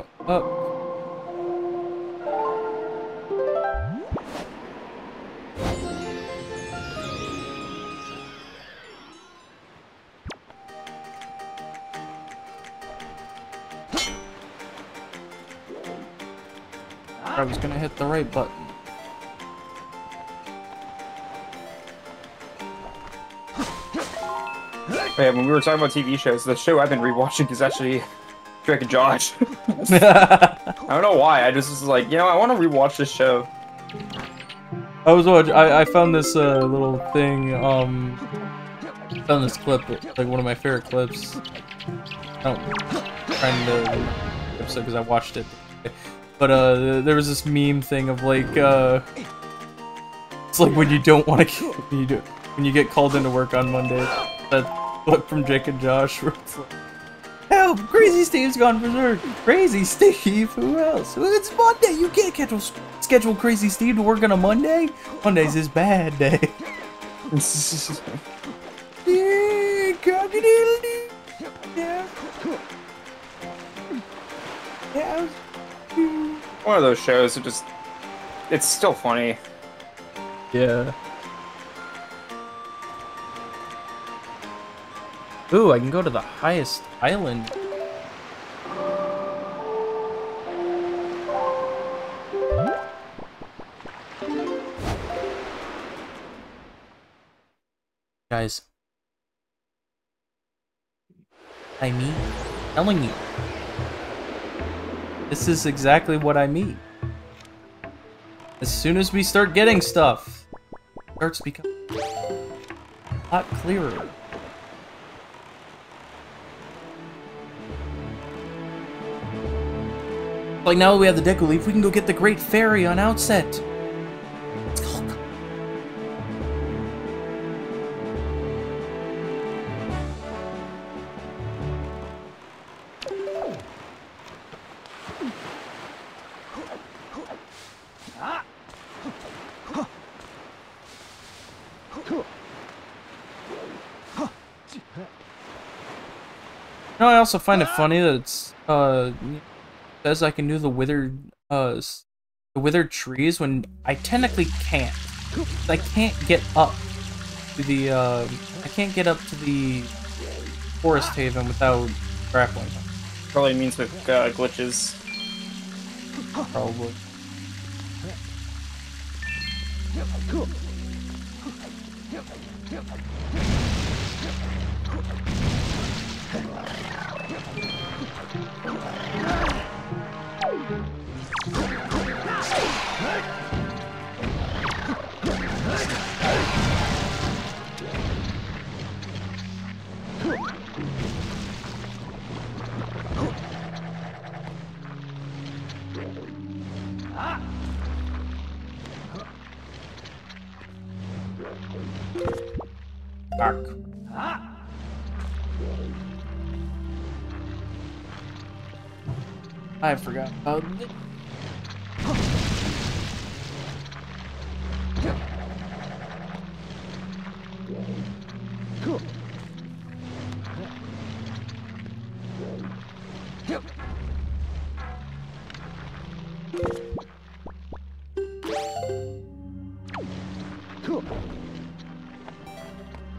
the right button. Yeah, when we were talking about TV shows, the show I've been rewatching is actually Drake and Josh. I don't know why. I just was like, you know, I want to rewatch this show. I was watching. I, I found this uh, little thing. Um, found this clip, like one of my favorite clips. I don't find the episode because I watched it, but uh, there was this meme thing of like, uh, it's like when you don't want to, when you do, when you get called into work on Monday. That clip from Jake and Josh, where it's like. Help! Crazy Steve's gone berserk! Crazy Steve! Who else? It's Monday! You can't schedule, schedule Crazy Steve to work on a Monday? Monday's his bad day. One of those shows that just, it's still funny. Yeah. Ooh, I can go to the highest island. Guys. I mean, telling you. This is exactly what I mean. As soon as we start getting stuff, starts becoming a lot clearer. Like now we have the Deku Leaf, we can go get the Great Fairy on Outset. Also find it funny that it's uh says I can do the withered uh the withered trees when I technically can't. I can't get up to the uh I can't get up to the forest haven without grappling Probably means with uh, glitches. probably. I forgot um, about it.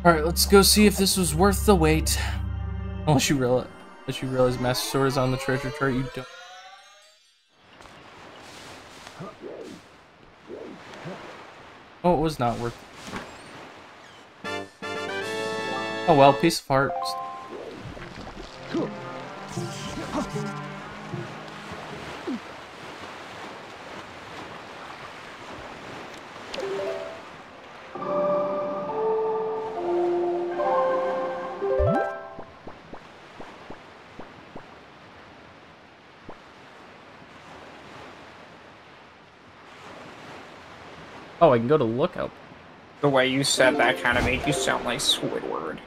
Alright, let's go see if this was worth the wait. Unless you realize, unless you realize Master Sword is on the treasure chart, you don't. Oh, it was not worth Oh well, piece of art. I can go to lookout. The way you said that kind of made you sound like Squidward.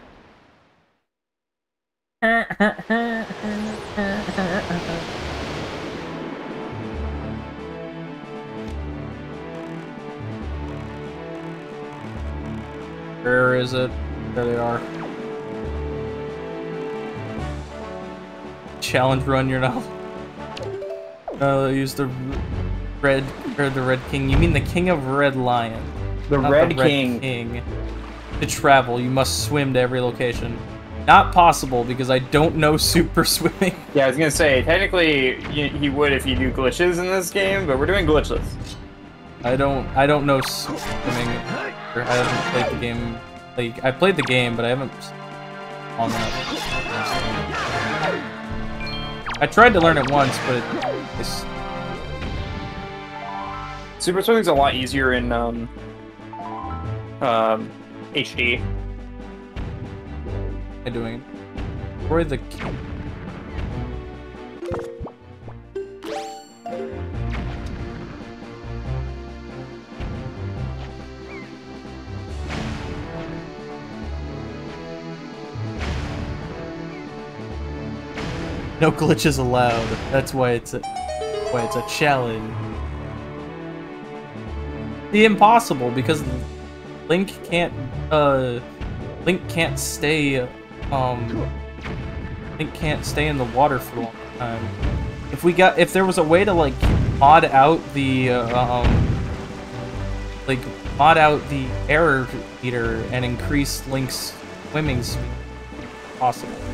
Where is it? There they are. Challenge run, you're not. Uh, use the red or the red king. You mean the king of red lion? The Red the red King. king. To travel, you must swim to every location. Not possible because I don't know super swimming. Yeah, I was gonna say, technically, he would if you do glitches in this game, but we're doing glitchless. I don't. I don't know swimming. Or I haven't played the game. Like I played the game, but I haven't long enough. I tried to learn it once, but it's Super swimming's a lot easier in um, um, HD. I doing. Destroy the. No glitches allowed. That's why it's a why it's a challenge. The impossible because Link can't uh Link can't stay um Link can't stay in the water for a long time. If we got if there was a way to like mod out the uh, um like mod out the air meter and increase Link's swimming speed possible.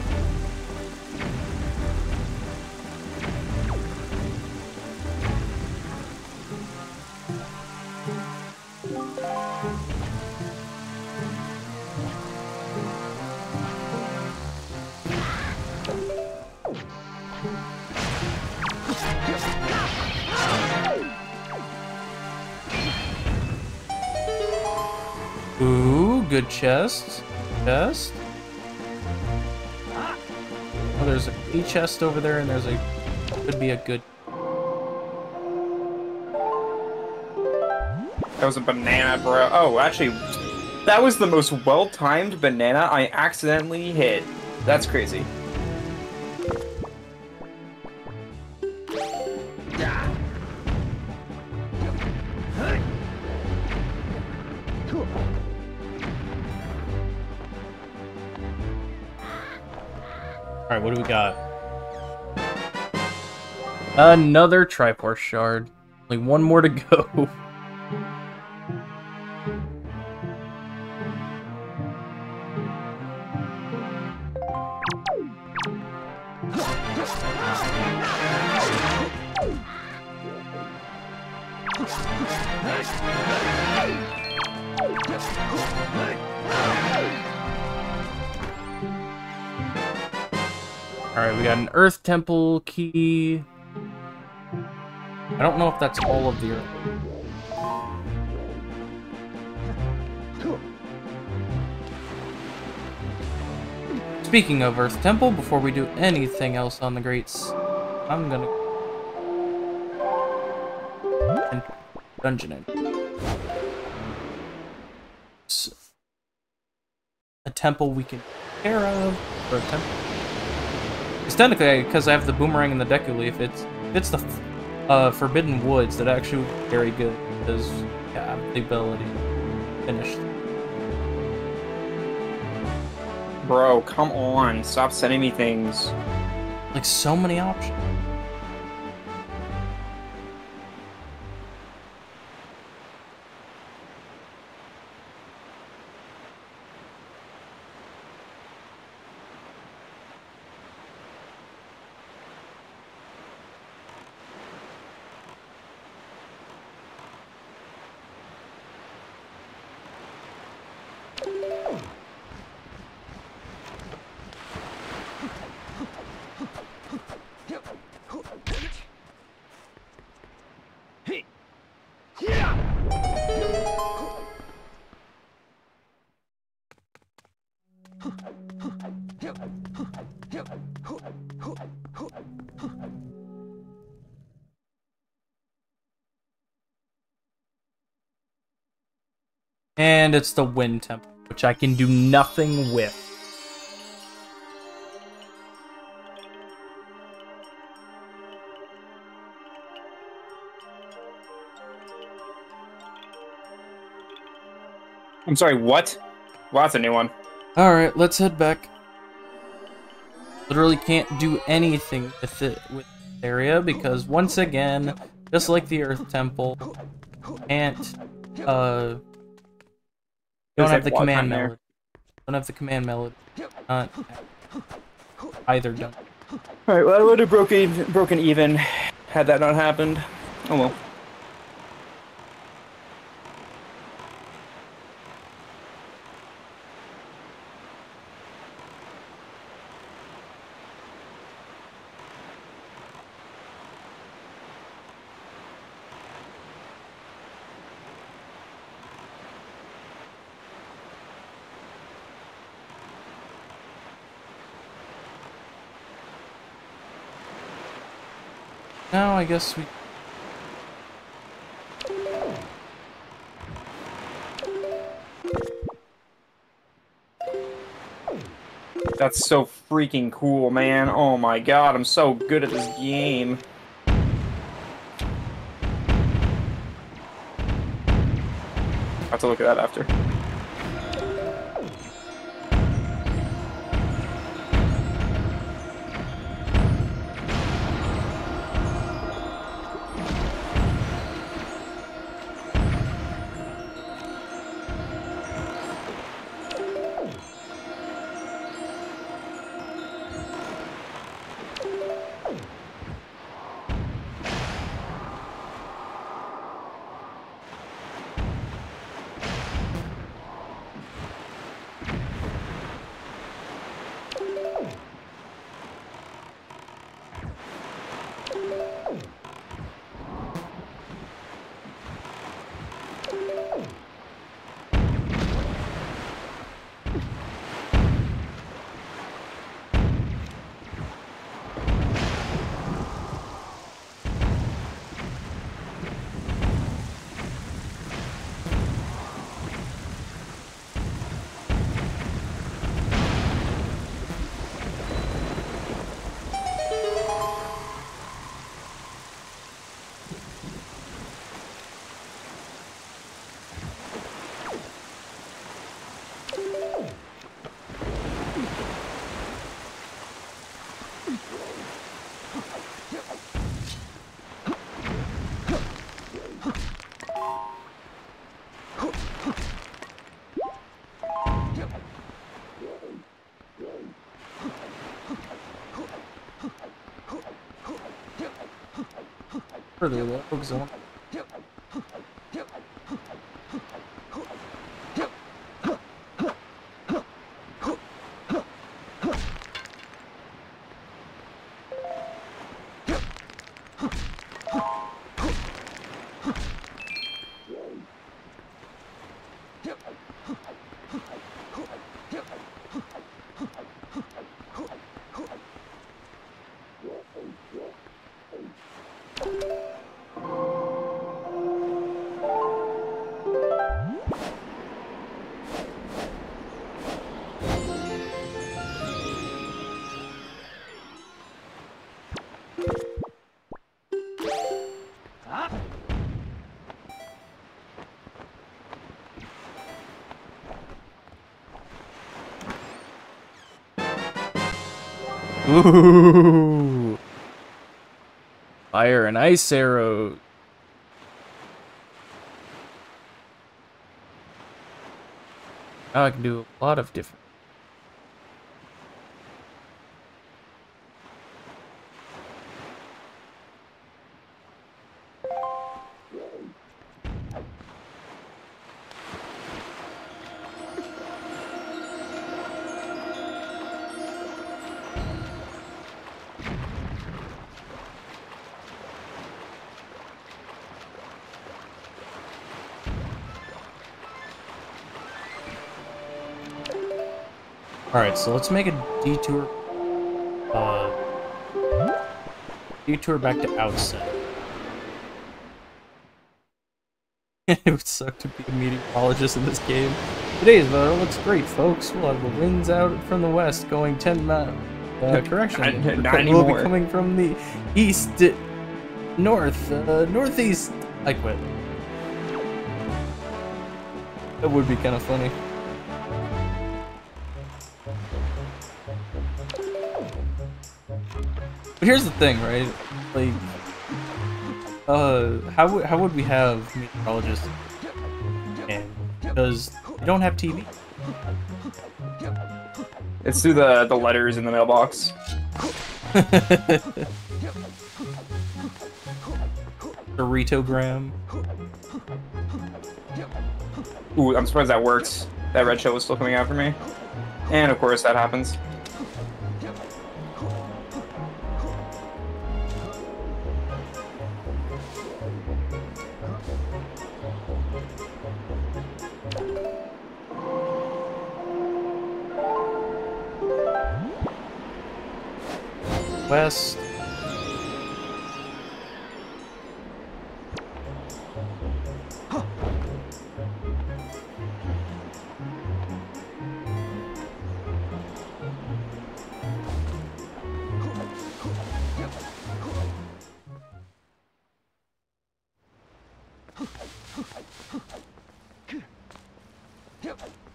Chest. Chest. Oh, there's a chest over there, and there's a could be a good. That was a banana, bro. Oh, actually, that was the most well-timed banana I accidentally hit. That's crazy. Got? Another Triforce shard. Only one more to go. Alright, we got an Earth Temple key. I don't know if that's all of the Earth. Speaking of Earth Temple, before we do anything else on the Greats, I'm gonna... dungeon in. A temple we can take care of, or a temple it's technically because I have the boomerang and the Deku Leaf. It's it's the uh, Forbidden Woods that actually very good because yeah, the ability to finish. Bro, come on. Stop sending me things. Like so many options. And it's the Wind Temple, which I can do nothing with. I'm sorry, what? Well, that's a new one. Alright, let's head back. Literally can't do anything with it with this area because once again, just like the Earth Temple, can't uh don't have like, the command in there. melody. Don't have the command melody. Not either done. Alright, well, I would have broken, broken even had that not happened. Oh well. Now I guess we That's so freaking cool, man. Oh my god, I'm so good at this game. I'll have to look at that after. Further logs on. Ooh. Fire and ice arrow. Now I can do a lot of different. Alright, so let's make a detour. Uh, detour back to Outset. it would suck to be a meteorologist in this game. Today's weather looks great, folks. We'll have the winds out from the west going 10 miles. Uh, correction. Not- not We'll be coming from the east, north, uh, northeast. I quit. That would be kind of funny. But here's the thing, right? Like, uh, how would how would we have meteorologists? And because they don't have TV. It's through the the letters in the mailbox. Doritogram. Ooh, I'm surprised that worked. That red show was still coming after me. And of course that happens.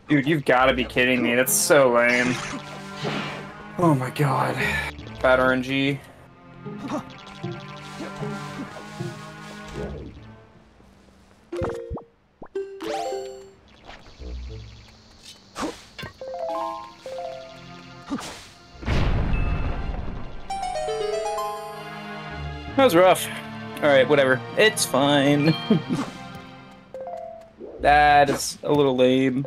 Dude, you've got to be kidding me. That's so lame. Oh my god. Bad RNG. That was rough. Alright, whatever. It's fine. that is a little lame.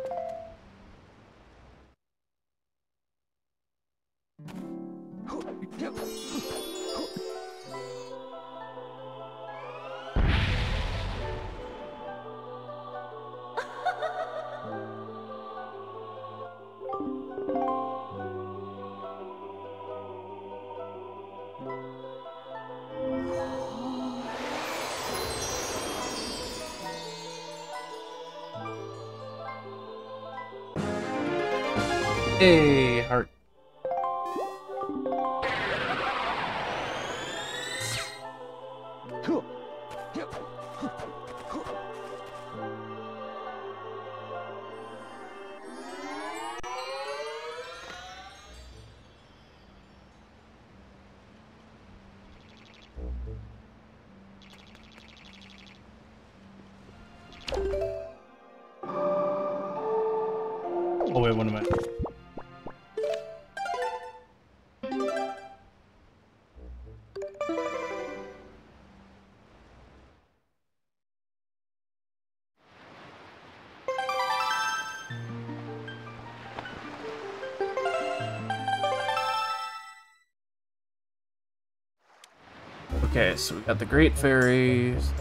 Okay, so we got the Great Fairies.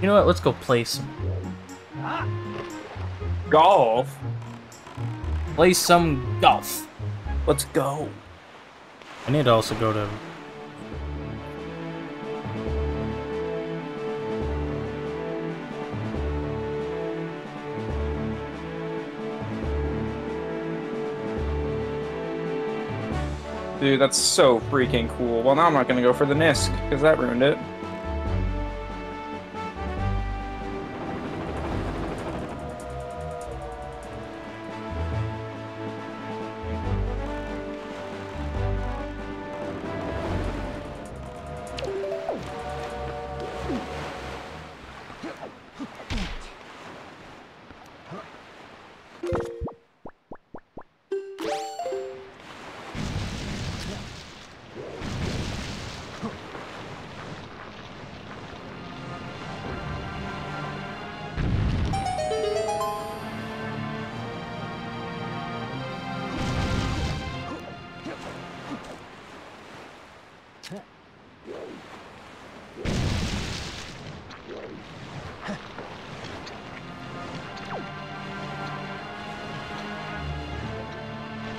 You know what? Let's go play some. Golf? Play some golf. Let's go. I need to also go to. Dude, that's so freaking cool. Well, now I'm not gonna go for the Nisk, because that ruined it.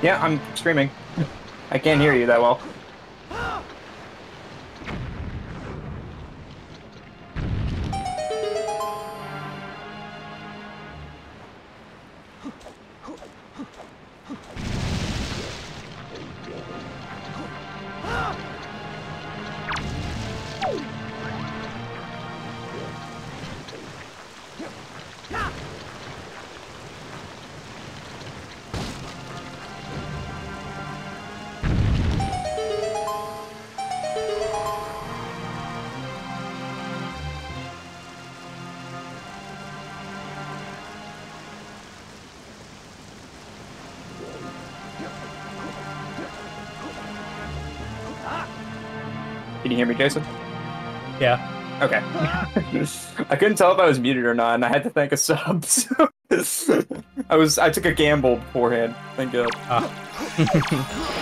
Yeah, I'm screaming. I can't hear you that well. Me, Jason? Yeah. Okay. I couldn't tell if I was muted or not, and I had to thank a sub. so- I was I took a gamble beforehand. Thank God. What? Ah.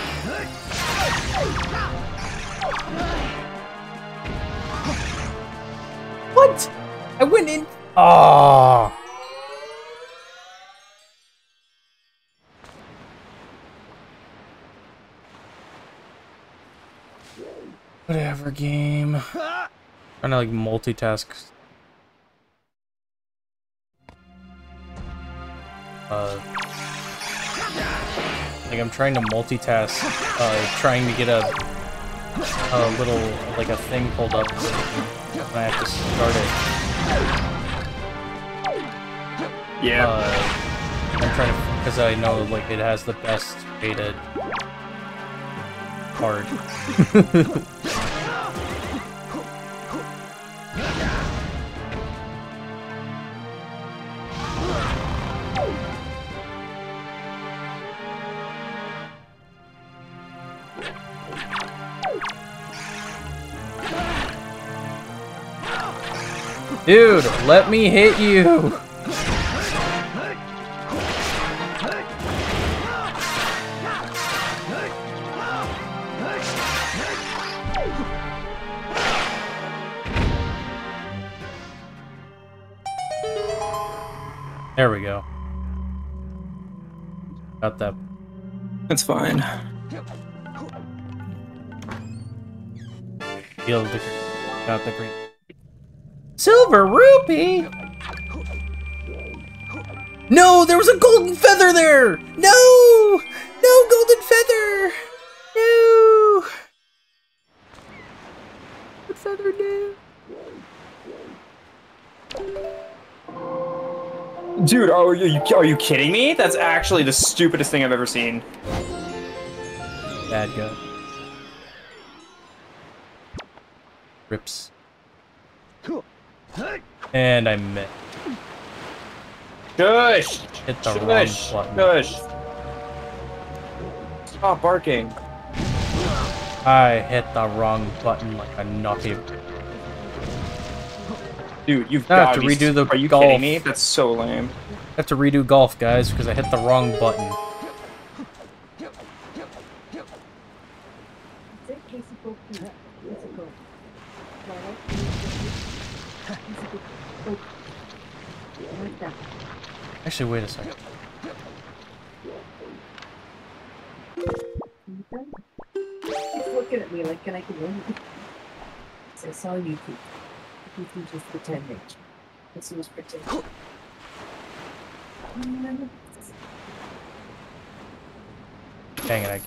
multitask. Uh, like I'm trying to multitask, uh, trying to get a a little like a thing pulled up, and I have to start it. Yeah. Uh, I'm trying to because I know like it has the best beta card. Dude, let me hit you. There we go. Got that. That's fine. Feel the, got the green. Silver rupee. No, there was a golden feather there. No, no golden feather. No. Golden feather, no. Dude, are you are you kidding me? That's actually the stupidest thing I've ever seen. Bad guy. And I missed. Shush! Hit the wrong Shush! button. Shush! Stop barking. I hit the wrong button like a naughty. Dude, you've I got to to redo the Are you golf. kidding me? That's so lame. I have to redo golf, guys, because I hit the wrong button. Actually, wait a second. He's looking at me like, can I come in? I saw you two. You just pretending. This was pretending. Dang it, I...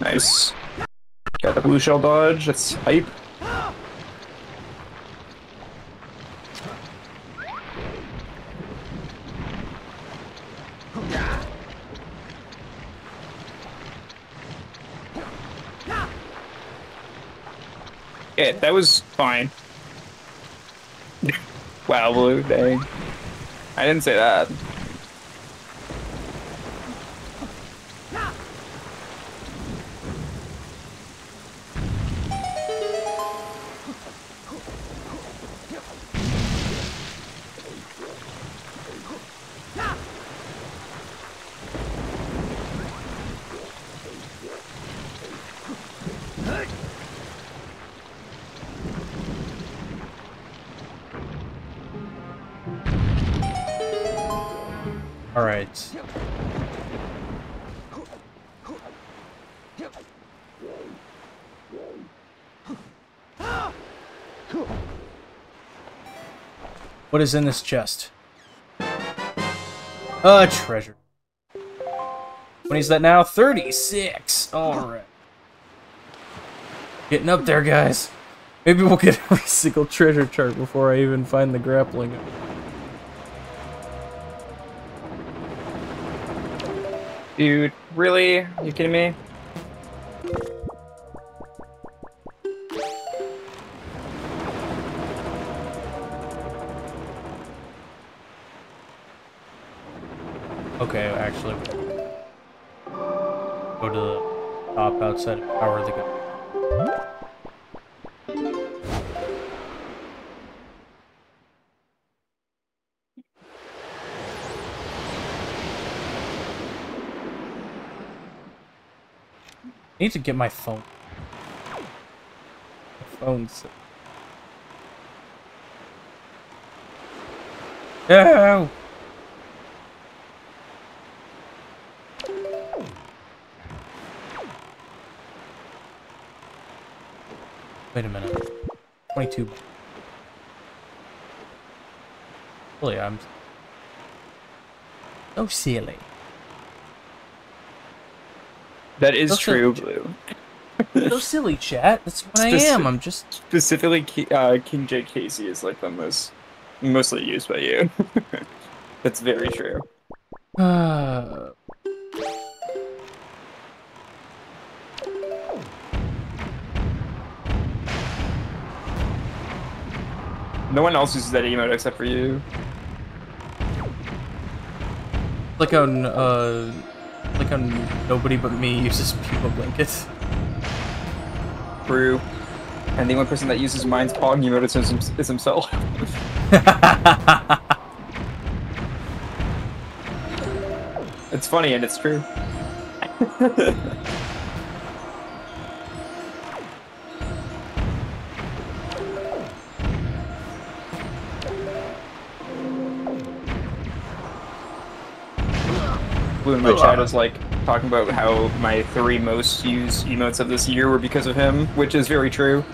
Nice. Got the blue shell dodge. That's hype. Yeah, that was fine. wow, blue, dang. I didn't say that. What is in this chest? A treasure. What is that now? 36! Alright. Getting up there, guys. Maybe we'll get every single treasure chart before I even find the grappling. Dude, really? You kidding me? Okay, actually. Go to the top outside power the gun. I need to get my phone. My phone's. No! Wait a minute. 22. Really, I'm so silly. That is true, Blue. So silly, chat. That's what I am. I'm just. Specifically, uh, King J. Casey is like the most mostly used by you. That's very true. Uh, No one else uses that emote except for you. like on uh, like on nobody but me uses people blankets. True. And the only person that uses mine's Pog emote is, is himself. It's funny and it's true. Blue in my chat is like talking about how my three most used emotes of this year were because of him, which is very true.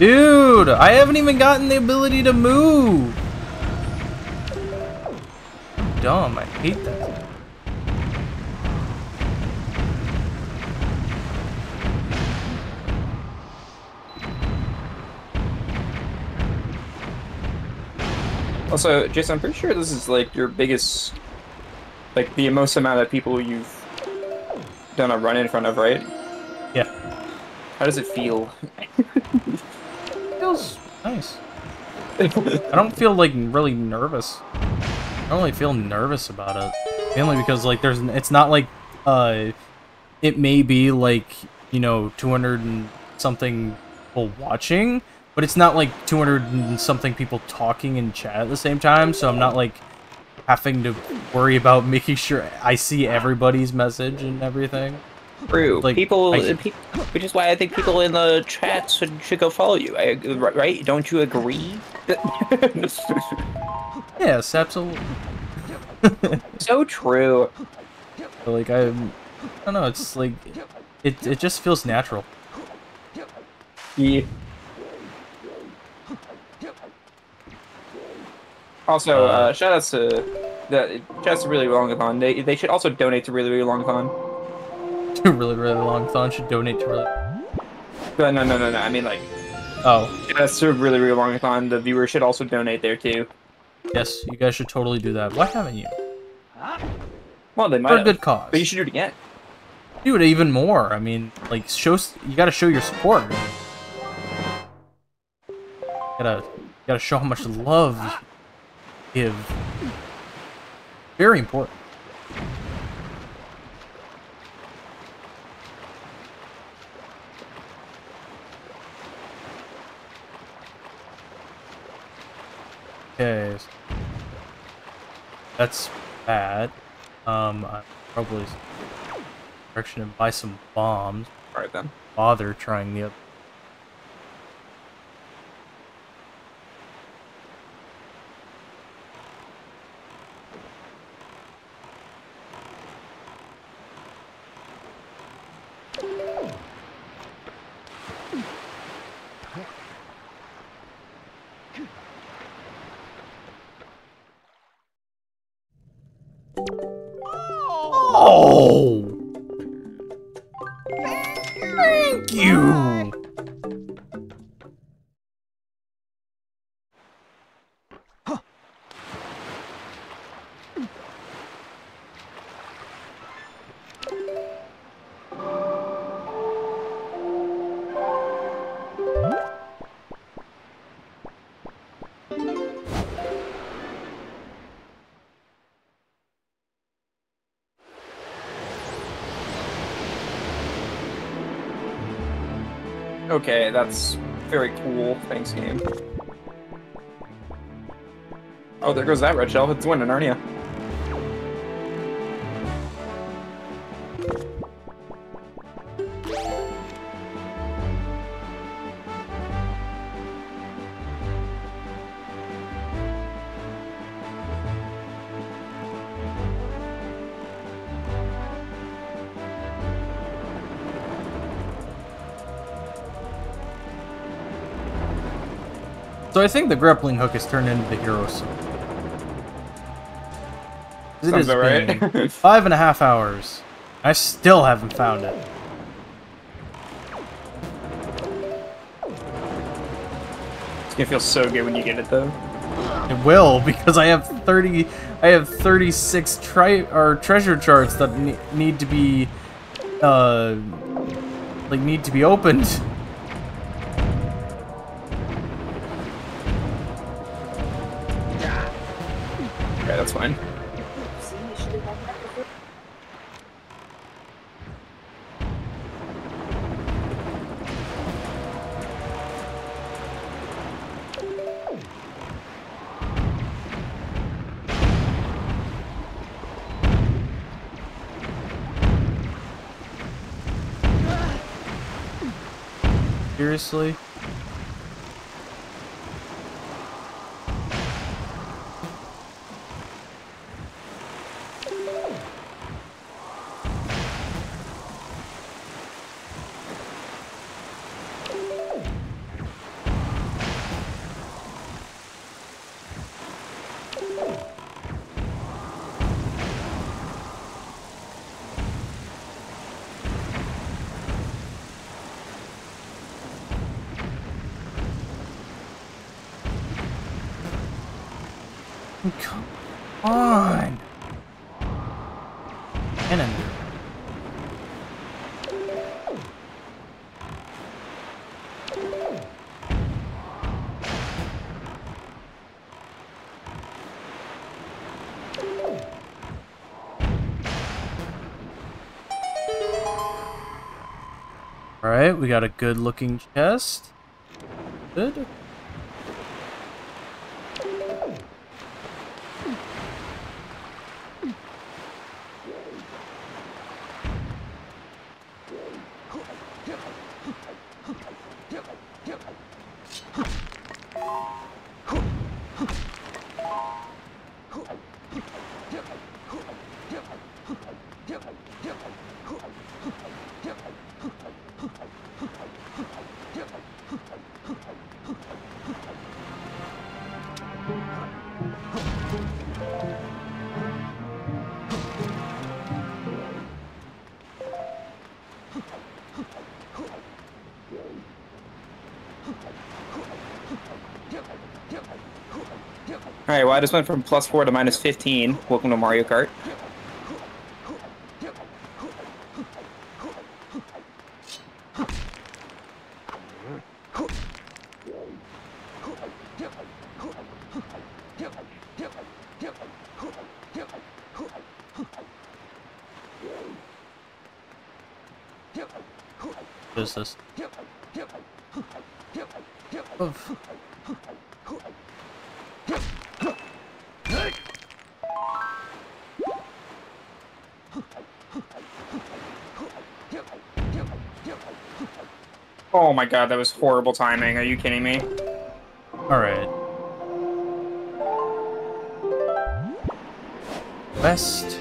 Dude, I haven't even gotten the ability to move. Dumb. I hate that. Also, Jason, I'm pretty sure this is like your biggest, like the most amount of people you've done a run in front of, right? Yeah. How does it feel? feels nice. I don't feel like really nervous. I don't really feel nervous about it. Mainly because like there's it's not like uh it may be like, you know, 200 and something people watching, but it's not like 200 and something people talking in chat at the same time, so I'm not like having to worry about making sure I see everybody's message and everything. True. Like, people, I- which is why I think people in the chat should, should go follow you. I, right? Don't you agree? Yes, absolutely. so true. Like I, I don't know. It's like it. It just feels natural. Yeah. Also, uh, Uh, shout outs to the just really longathon. They they should also donate to really really longathon. really, really long thon should donate to really. No, no, no, no, no. I mean like Oh, shout outs to really really longathon. The viewers should also donate there too. yes, you guys should totally do that. Why haven't you? Well, they might. For a have. good cause. But you should do it again. Do it even more. I mean, like, show. You gotta show your support. Gotta, gotta show how much love give. Very important. Okay. That's bad. Um, I'm probably direction and buy some bombs. All right then. Bother trying the other. Oh! Thank you! Okay, that's very cool. Thanks, game. Oh, there goes that red shell. It's winning, aren't So I think the grappling hook is turned into the hero sword. It Sounds has about right. five and a half hours. I still haven't found it. It's gonna feel so good when you get it, though. It will because I have 30 I have 36 tri or treasure charts that ne need to be uh like need to be opened. that's fine. Seriously? Alright, we got a good looking chest. Good. Just went from plus 4 to minus 15. Welcome to Mario Kart. God, that was horrible timing. Are you kidding me? Alright. West.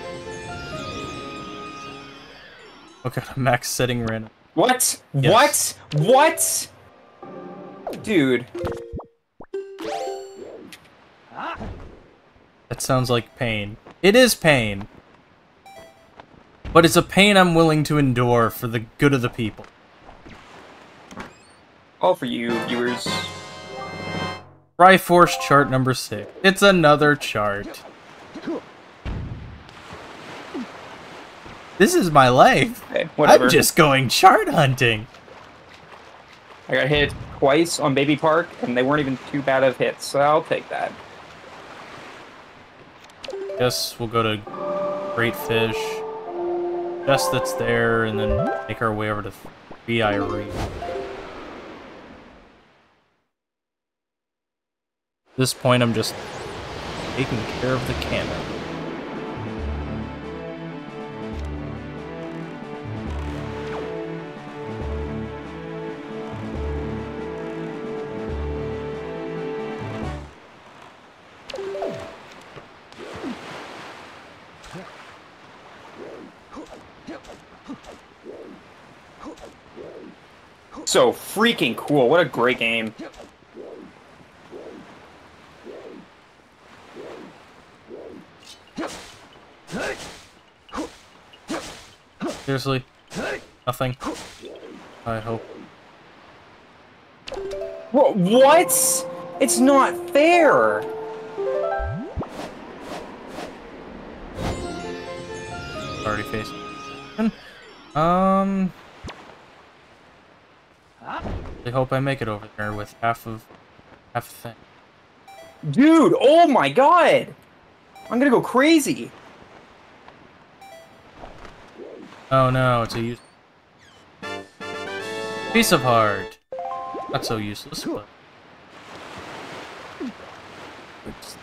Okay, oh max setting random. What? Yes. What? What? Dude. That sounds like pain. It is pain. But it's a pain I'm willing to endure for the good of the people. All for you, viewers. Triforce chart number six. It's another chart. This is my life. Okay. I'm just going chart hunting. I got hit twice on Baby Park, and they weren't even too bad of hits, so I'll take that. Guess we'll go to Great Fish. Just that's there, and then make our way over to Reef. This point, I'm just taking care of the cannon. So freaking cool. What a great game. Seriously? Nothing? I hope. Wha- What? It's not fair. Party face. Um. I hope I make it over there with half of half the thing. Dude, oh my god. I'm gonna go crazy. Oh no, it's a use piece of heart. Not so useless, but Oops.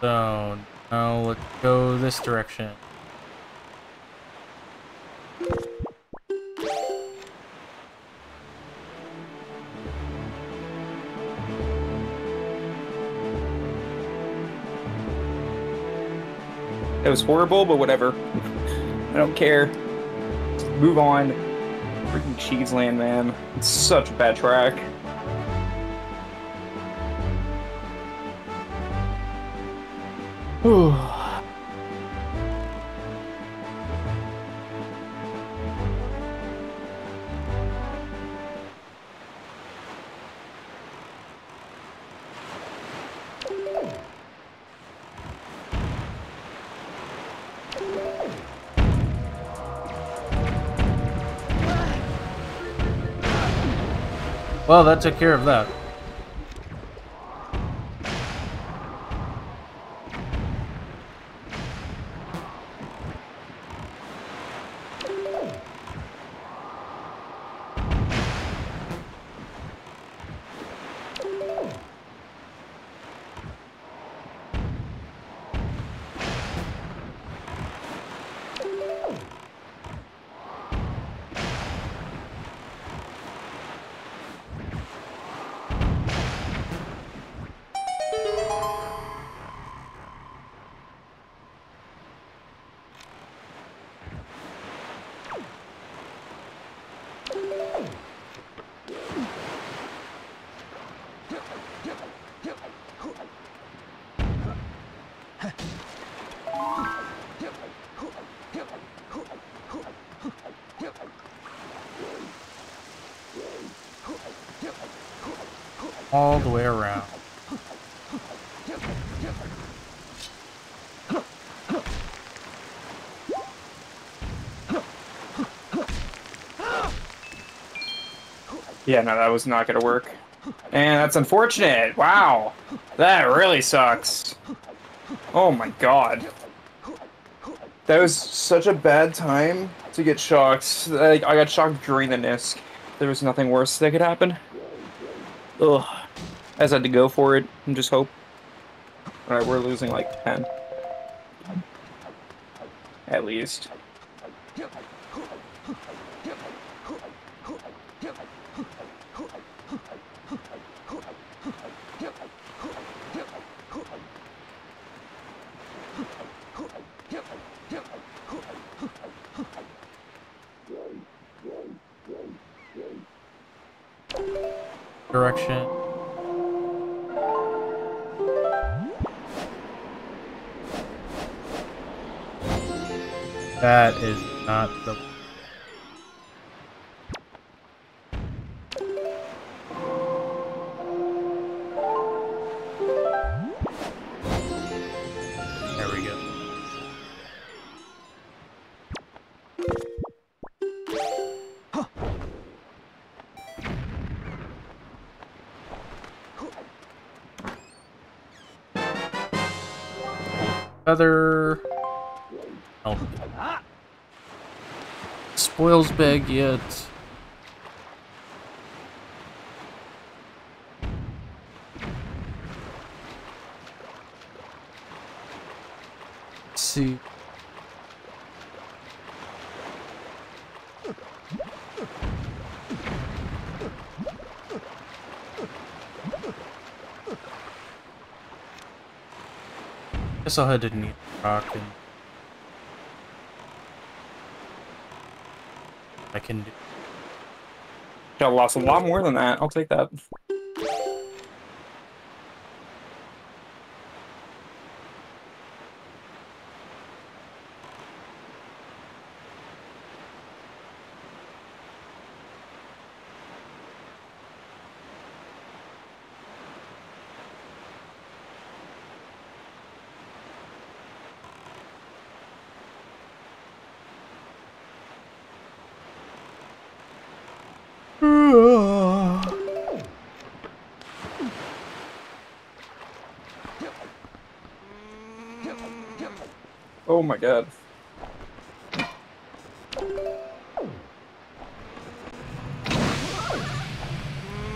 So now let's go this direction. Was horrible, but whatever. I don't care. Move on. Freaking Cheeseland, man. It's such a bad track. Well, that took care of that. Yeah, no, that was not gonna work. And that's unfortunate. Wow. That really sucks. Oh my god. That was such a bad time to get shocked. I, I got shocked during the NISC. There was nothing worse that could happen. Ugh. I just had to go for it and just hope. Alright, we're losing like 10. At least. Let's see. Guess I'll head to New Rock and I can do. Got lost a lot more than that. I'll take that. Oh my god.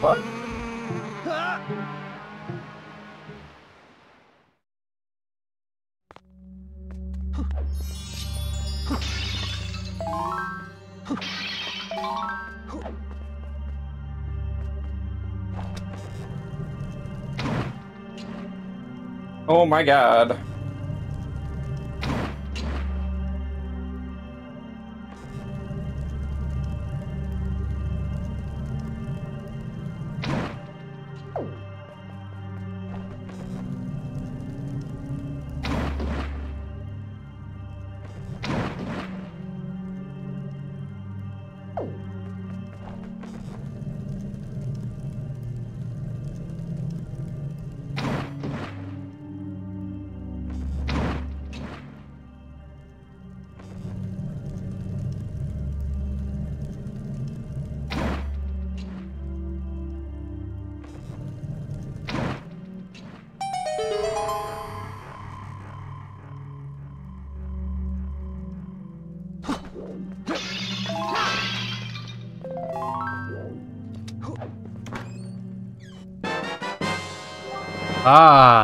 What? Oh my god.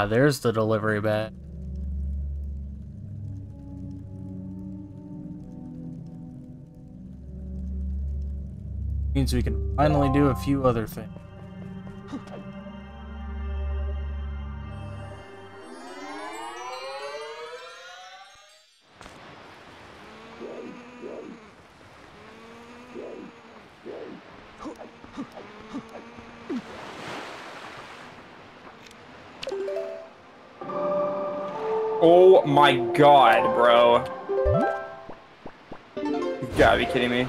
There's the delivery bag. Means we can finally do a few other things. God, bro. You gotta be kidding me.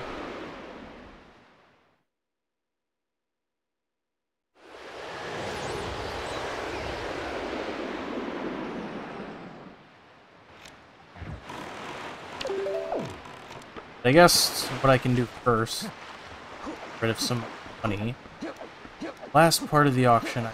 I guess what I can do first, get rid of some money. Last part of the auction, I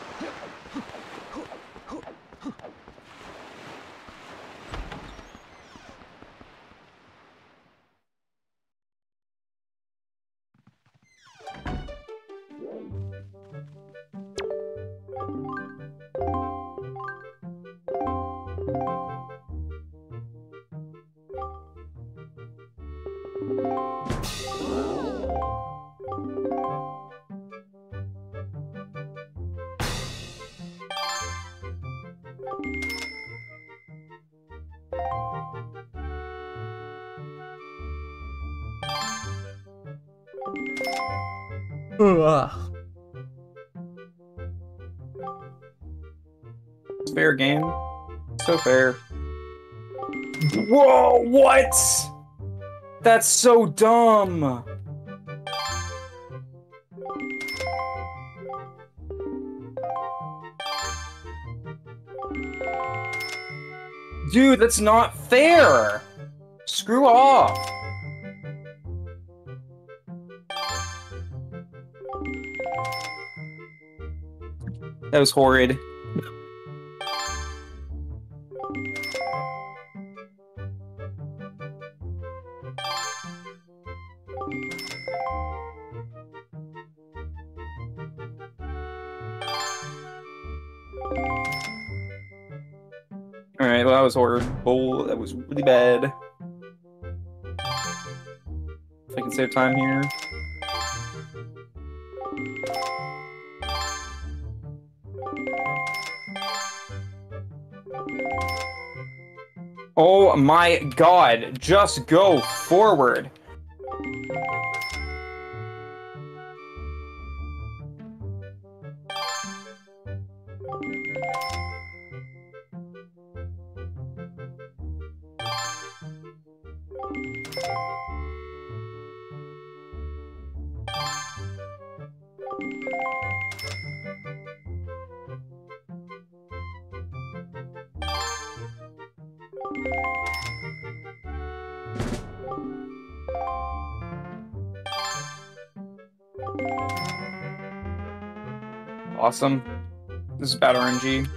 That's so dumb. Dude, that's not fair. Screw off. That was horrid. Was horrible. That was really bad. If I can save time here. Oh my god, just go forward. Awesome. This is bad RNG.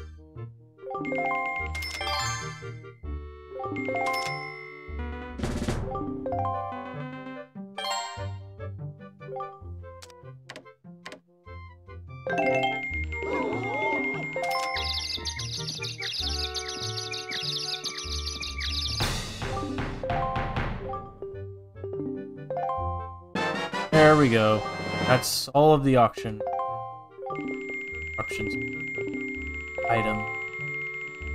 There we go. That's all of the auction. Item.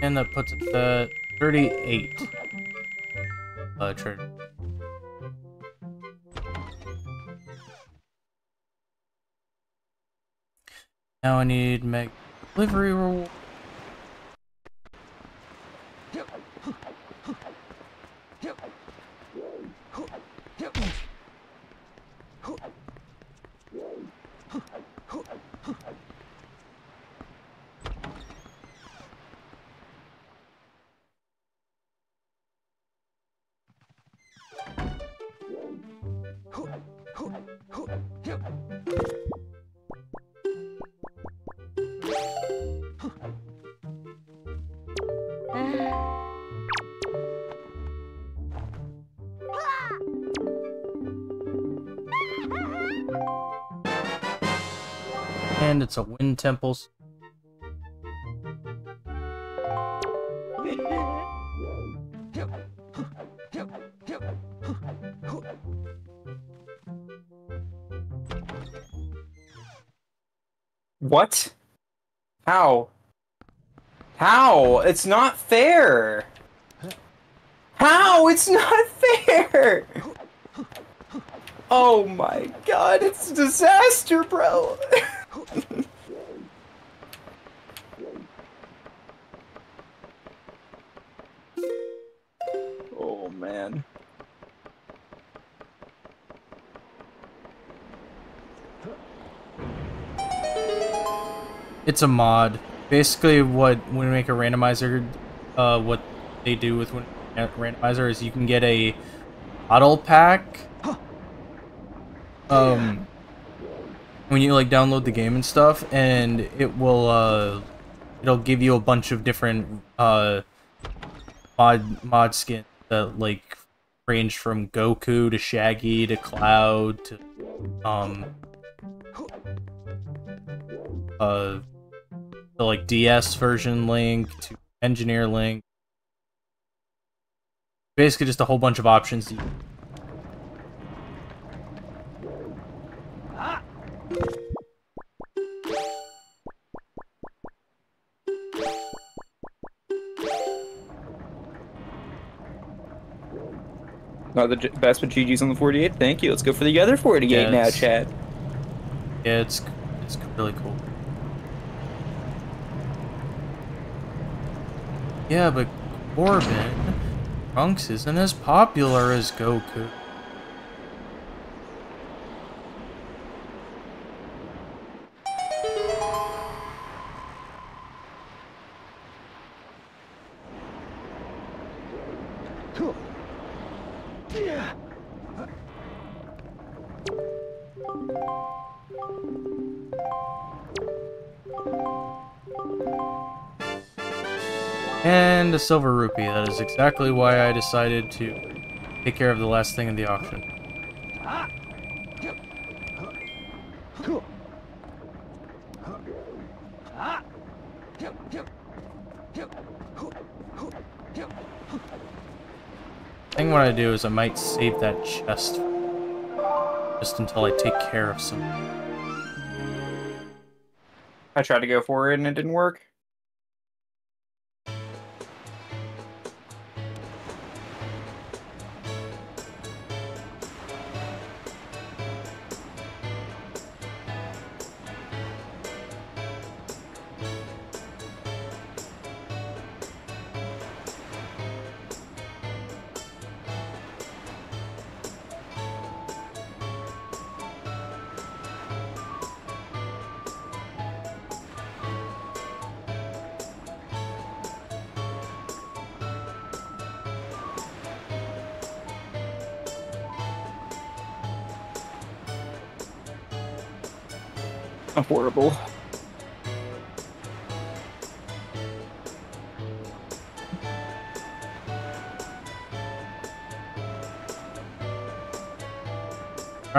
And that puts it at 38. Uh. Now I need make delivery reward. And it's a wind temples. What? How? How? It's not fair! How? It's not fair! Oh my god, it's a disaster, bro! It's a mod. Basically, what Wind Waker a randomizer, uh, what they do with when randomizer is you can get a bottle pack. Um, when you like download the game and stuff, and it will uh, it'll give you a bunch of different uh mod mod skins that like range from Goku to Shaggy to Cloud to um uh the like DS version Link to Engineer Link. Basically, just a whole bunch of options. you- Not the best, but GG's on the 48. Thank you. Let's go for the other 48 Yeah, now, Chad. Yeah, it's it's really cool. Yeah, but Corbin, Trunks isn't as popular as Goku. Silver rupee. That is exactly why I decided to take care of the last thing in the auction. I think what I do is I might save that chest just until I take care of some. I tried to go for it and it didn't work.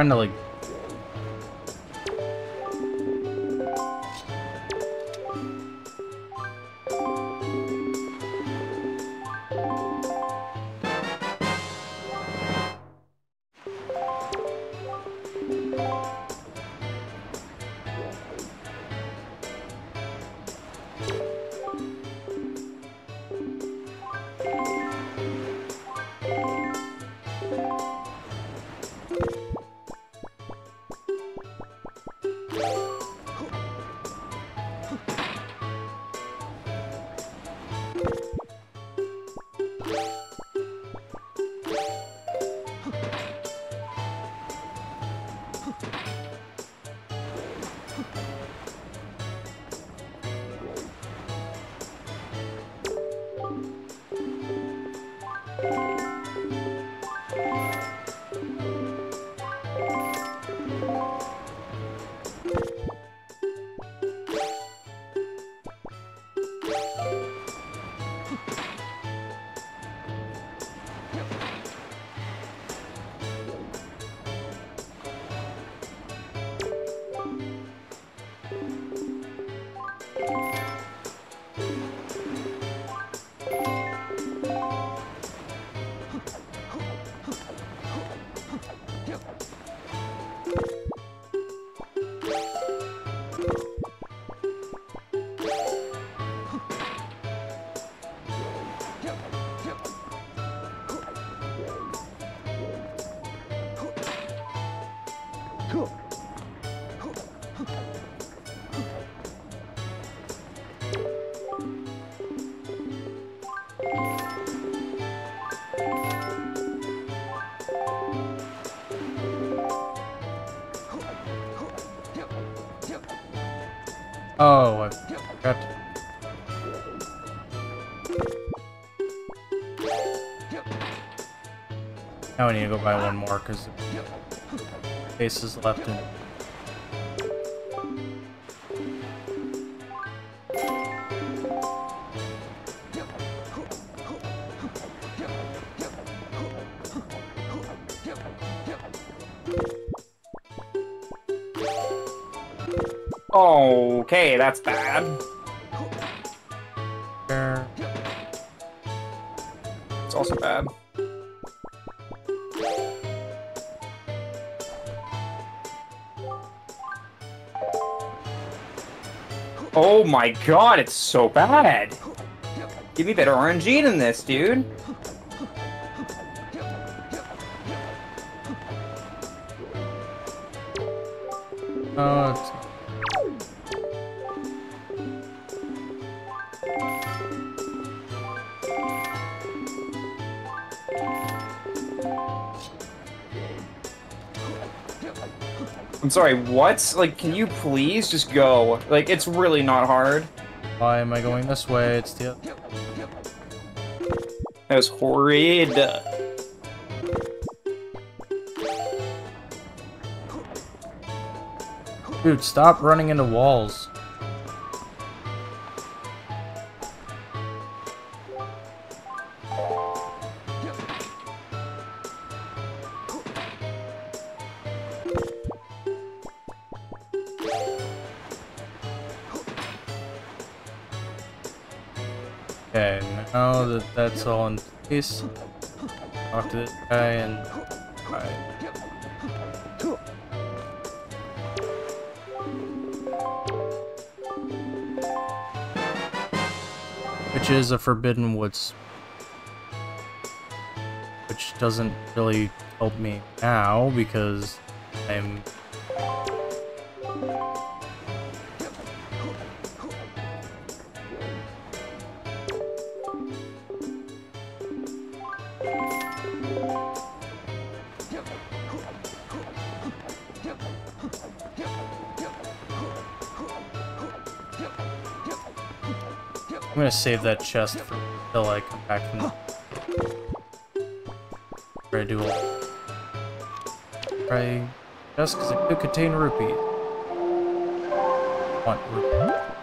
Trying to like go buy one more because case is left in. Okay, that's bad. Oh my god, it's so bad! Give me better RNG than this, dude. Sorry, what? Like, can you please just go? Like, it's really not hard. why am I going this way? It's the That was horrid. dude. Stop running into walls. Talk to this guy and. Alright. Which is a Forbidden Woods. Which doesn't really help me now because I'm save that chest for until I come back from the I do a try just because it could contain rupees. Want rupees.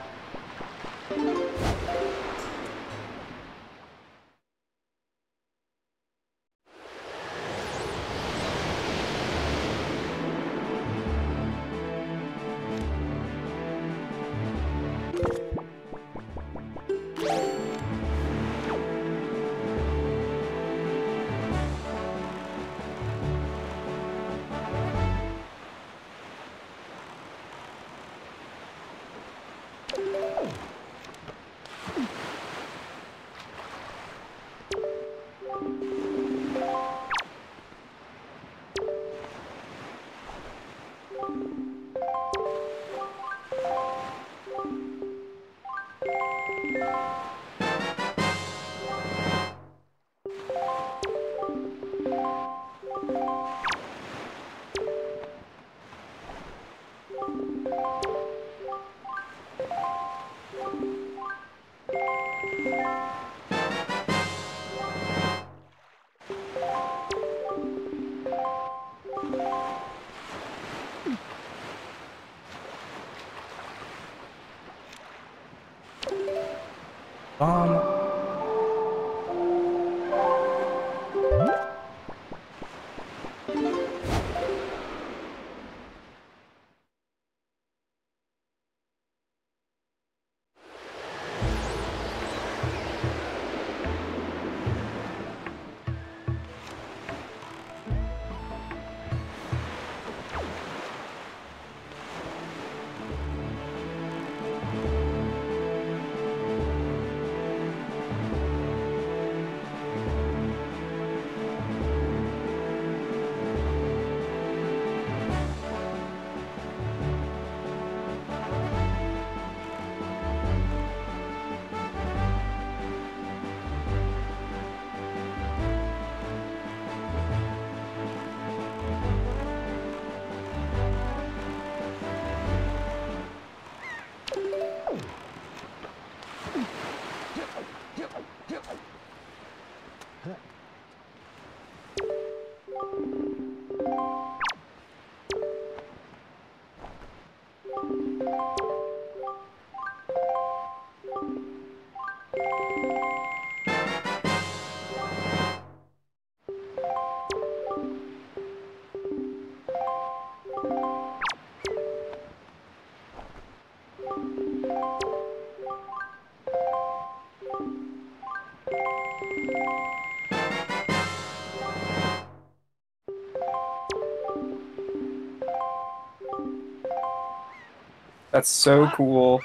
That's so cool.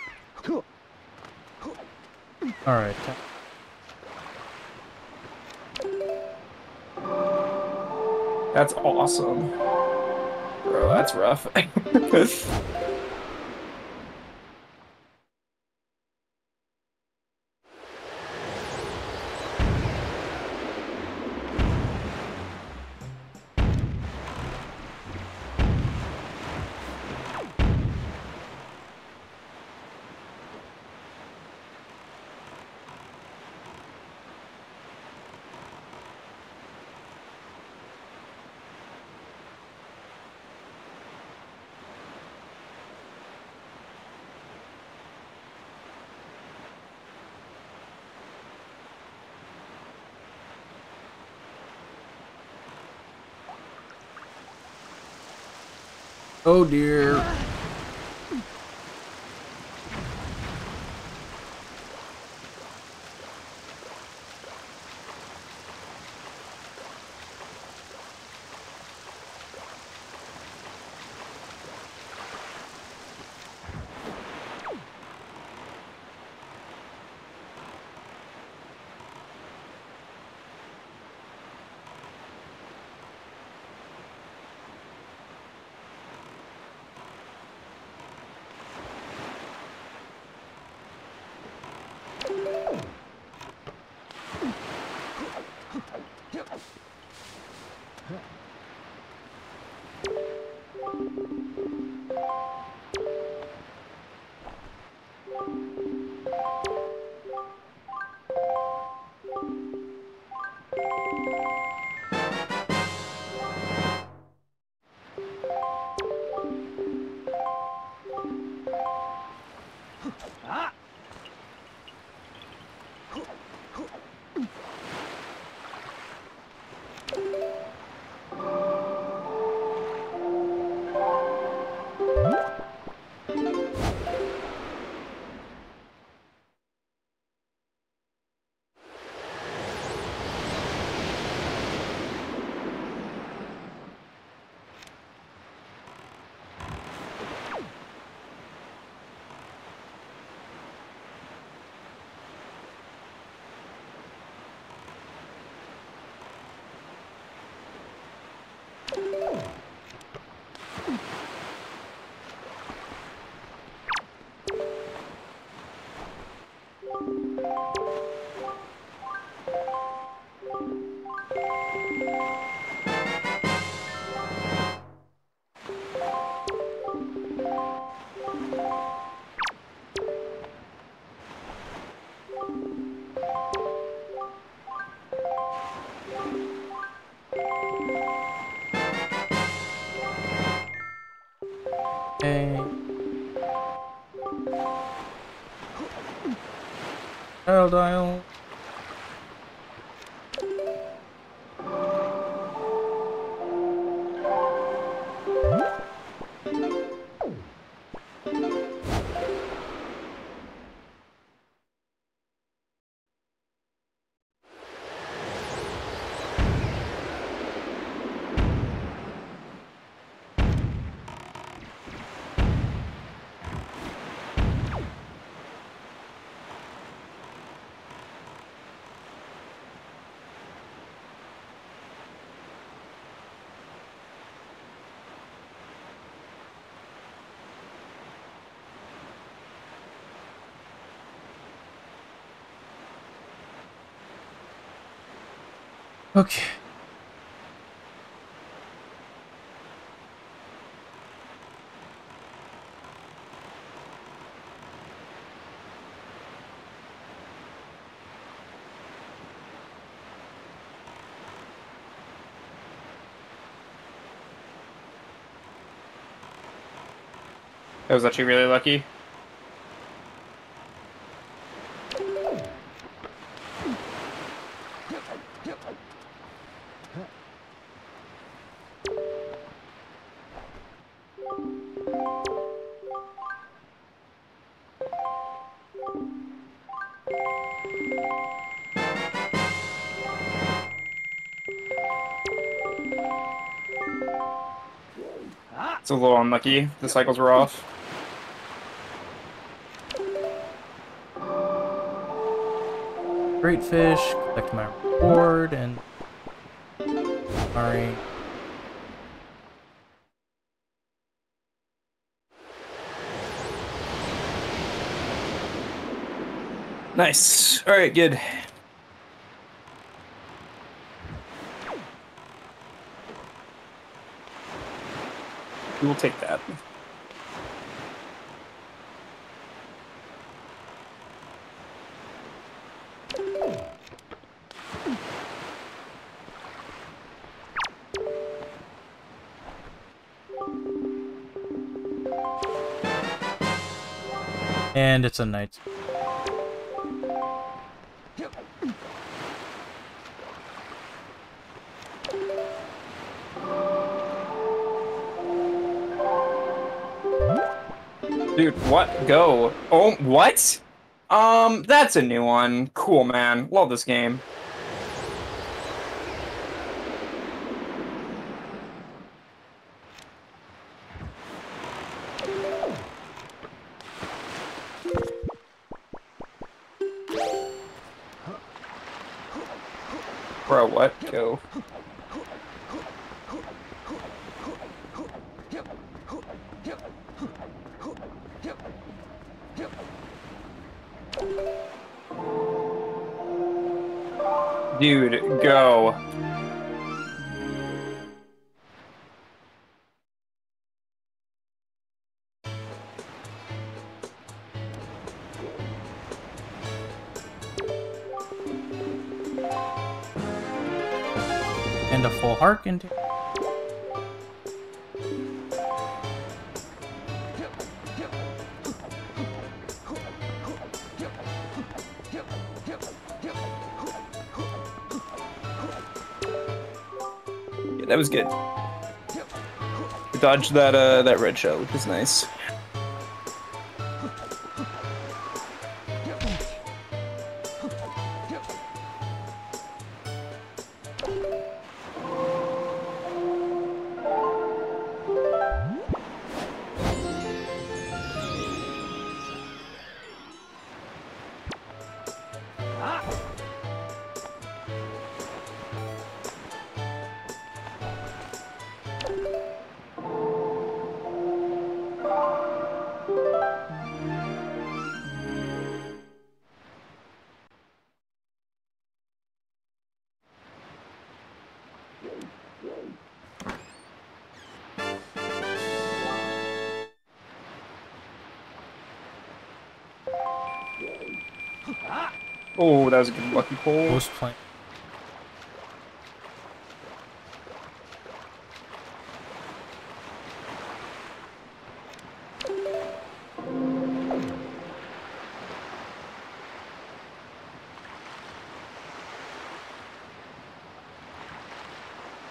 Alright. That's awesome. Bro, that's rough. Oh dear. कर रहा हूँ। Okay. That was actually really lucky. It's a little unlucky. The cycles were off. Great fish, collect my reward, and... Sorry. Nice. All right, good. We will take that. And it's a night. Dude, what? Go. Oh, what? Um, that's a new one. Cool, man. Love this game. Yeah, that was good. We dodged that uh that red shell, which is nice.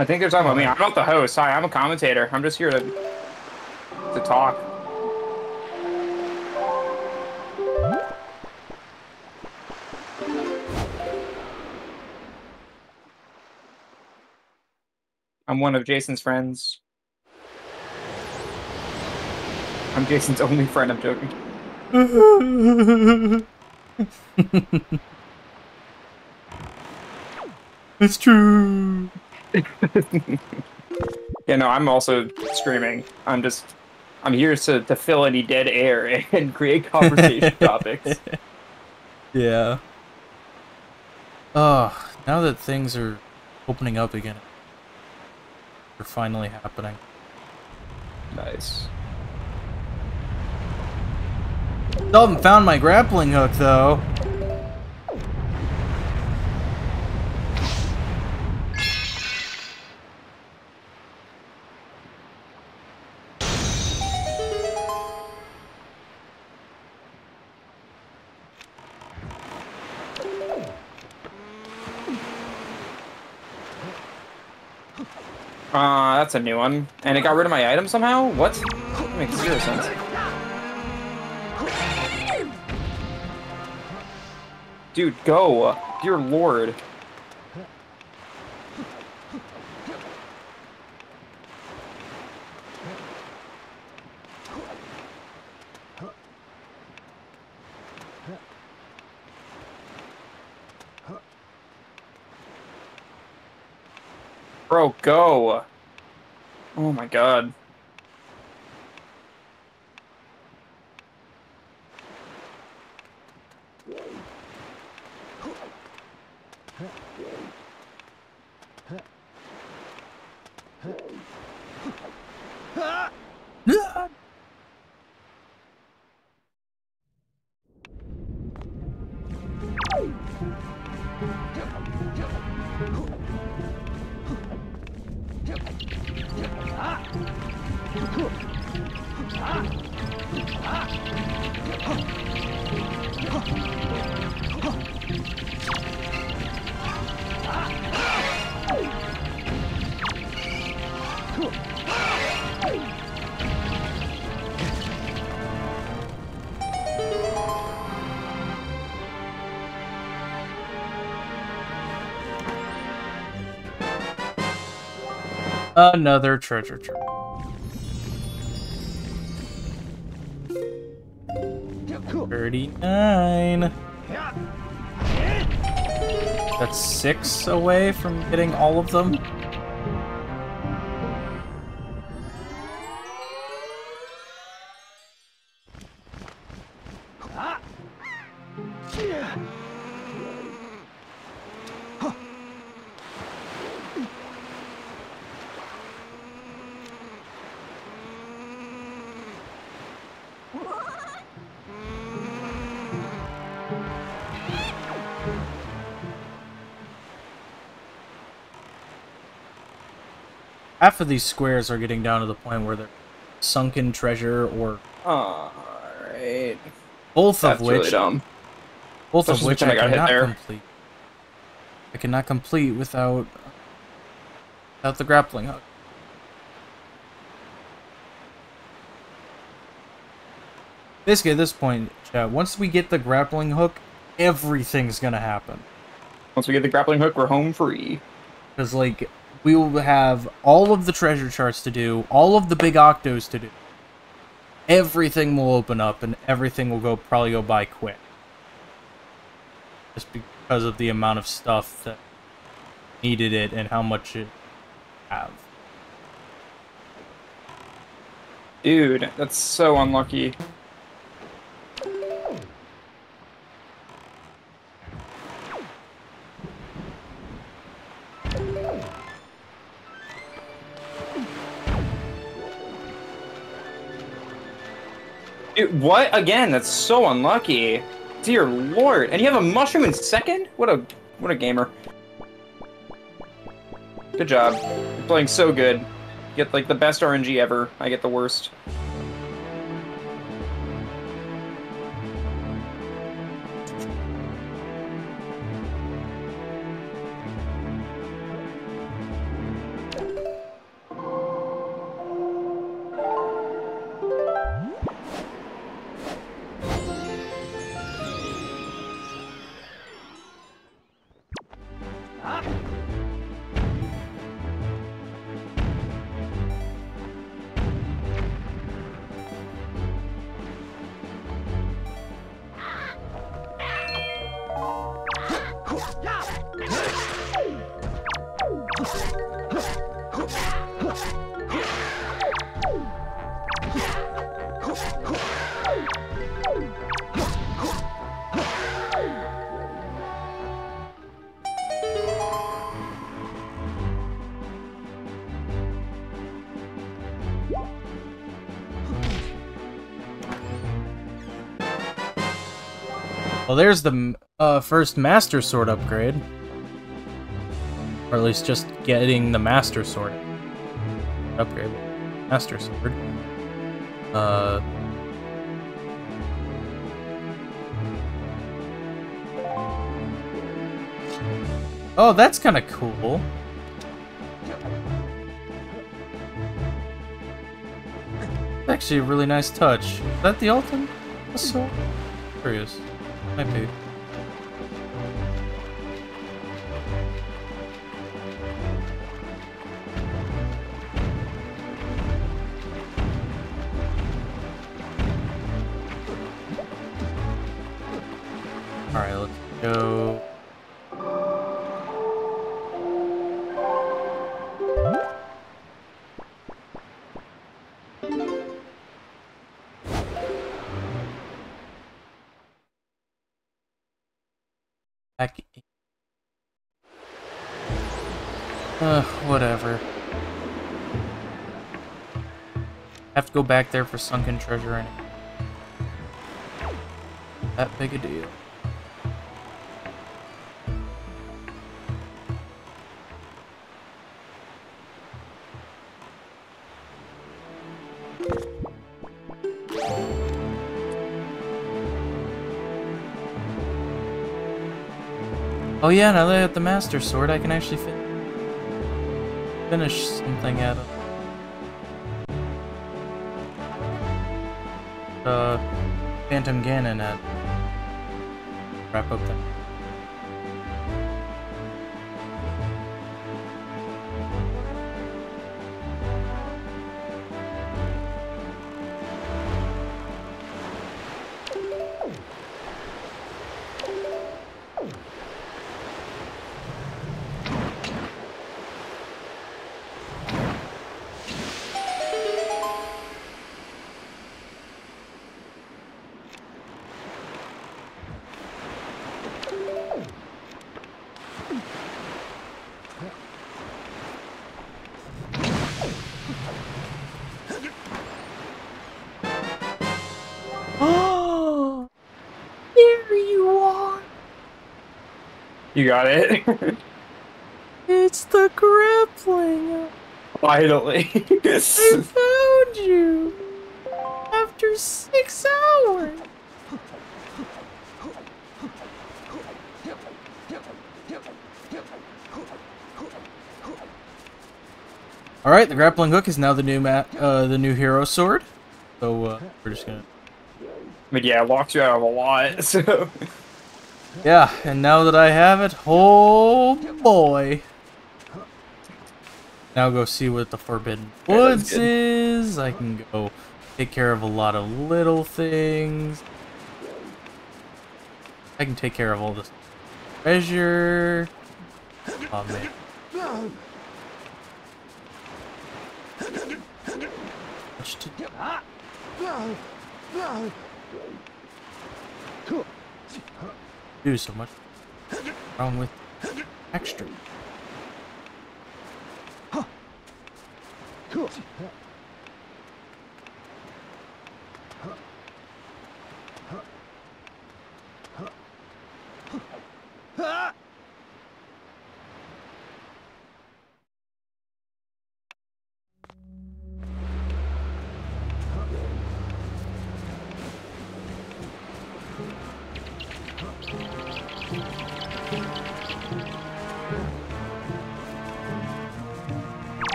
I think they're talking about me. I'm not the host. Hi, I'm a commentator. I'm just here to to talk. I'm one of Jason's friends. I'm Jason's only friend. I'm joking. it's true. Yeah, no, I'm also screaming. I'm just, I'm here to, to fill any dead air and create conversation topics. Yeah. Oh, now that things are opening up again, they're finally happening. Nice. Still haven't found my grappling hook though. That's a new one. And it got rid of my item somehow? What? That makes zero sense. Dude, go! Dear lord. Another treasure trove. Thirty-nine. That's six away from getting all of them. Half of these squares are getting down to the point where they're sunken treasure or Alright. both That's of which really dumb. both of which I I cannot complete. I cannot complete without without the grappling hook. Basically, at this point, chat, once we get the grappling hook, everything's gonna happen. Once we get the grappling hook, we're home free. Because, like, we will have all of the treasure charts to do, all of the big octos to do. Everything will open up, and everything will go probably go by quick. Just because of the amount of stuff that needed it and how much it have. Dude, that's so unlucky. What? Again, that's so unlucky. Dear lord. And you have a mushroom in second? What a what a gamer. Good job. You're playing so good. You get like the best RNG ever. I get the worst. There's the uh, first Master Sword upgrade. Or at least just getting the Master Sword. Upgrade. Master Sword. Uh... Oh, that's kind of cool. Actually, a really nice touch. Is that the ultimate? Sword? Curious. Might be. To go back there for sunken treasure and that big a deal. Oh yeah, now that I have the Master Sword, I can actually fin finish something at it. Uh, Phantom Ganon at wrap up that. You got it. It's the grappling. Finally. I found you after six hours. All right, the grappling hook is now the new mat, uh, the new hero sword. So uh, we're just gonna. But yeah, it locks you out of a lot. So Yeah, and now that I have it, oh boy. Now go see what the Forbidden Woods is. I can go take care of a lot of little things. I can take care of all this treasure. Oh man. Much to do so much wrong with extra.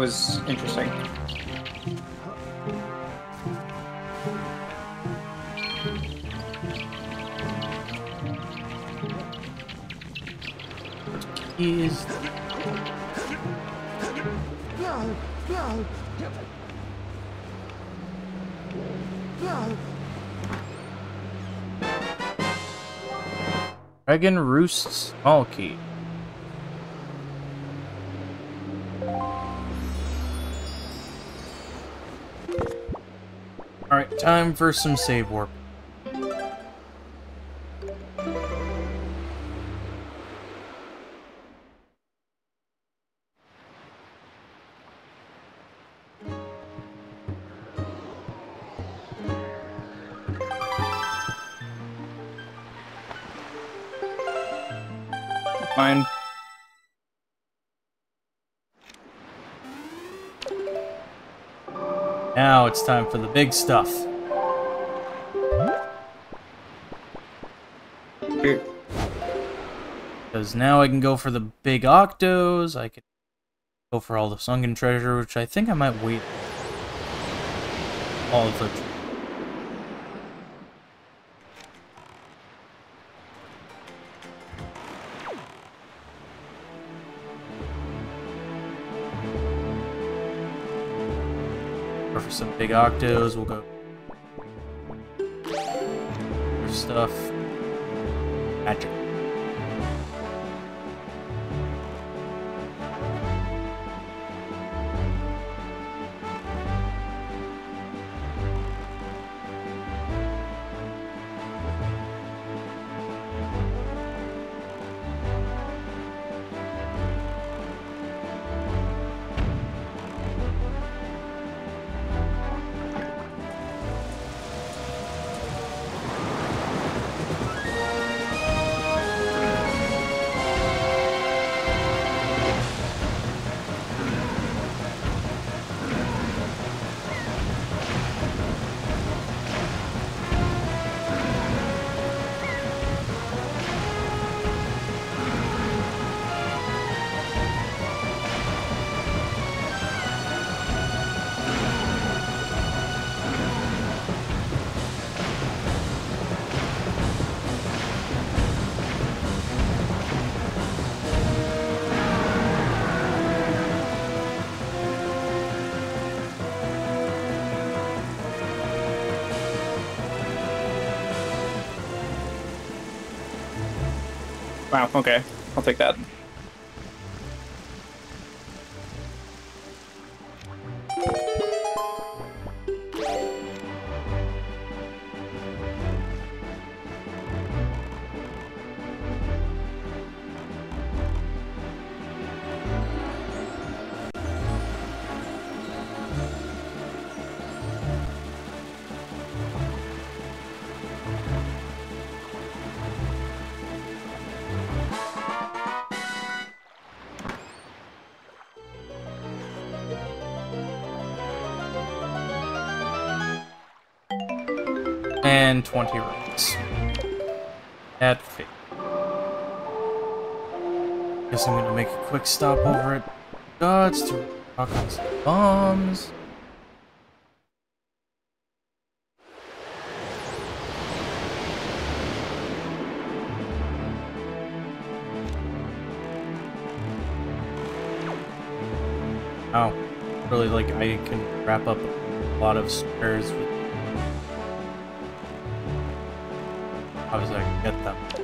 Was interesting. Is Dragon Roosts Small Key. Time for some save warp. Fine. Now it's time for the big stuff. Because now I can go for the big octos, I can go for all the sunken treasure, which I think I might wait. All of the... For some big octos, we'll go... Stuff. Wow. Okay, I'll take that. 20 rupees. At fate. Guess I'm gonna make a quick stop over at Gods to Talk on some bombs. Oh, Really like I can wrap up a lot of spares with obviously was like, get them.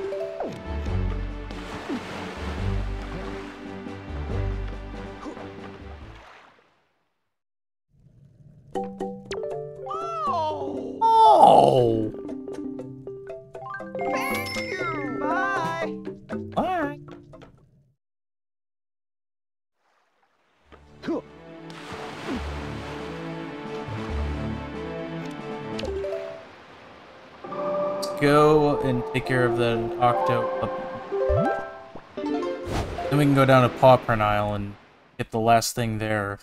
Take care of the Octo up. Then we can go down to Pawprint Isle and get the last thing there.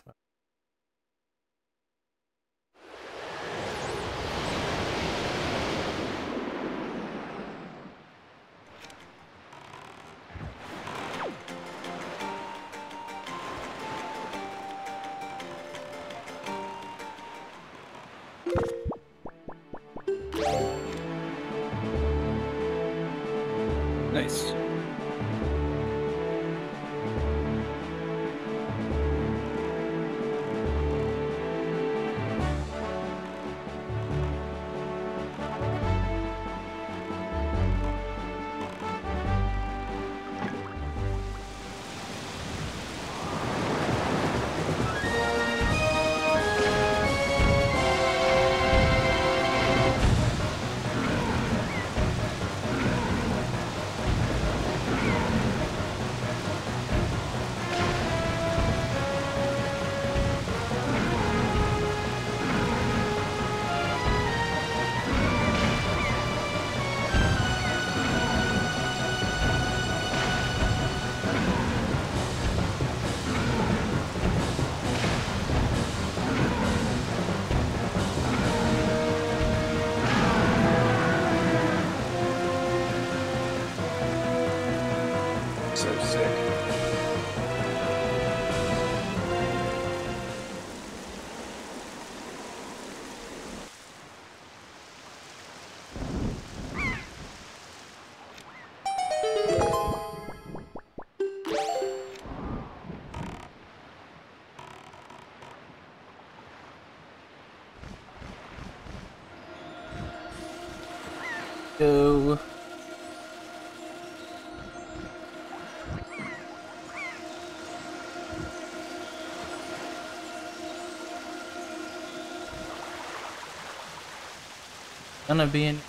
Gonna be in.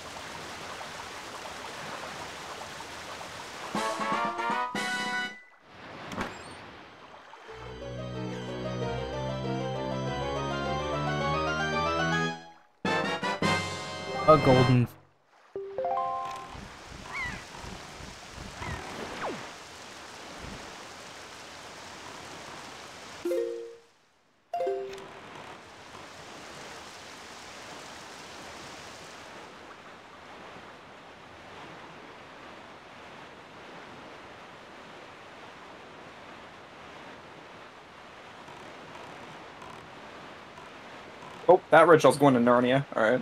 A golden. Oh, that ritual's going to Narnia. All right.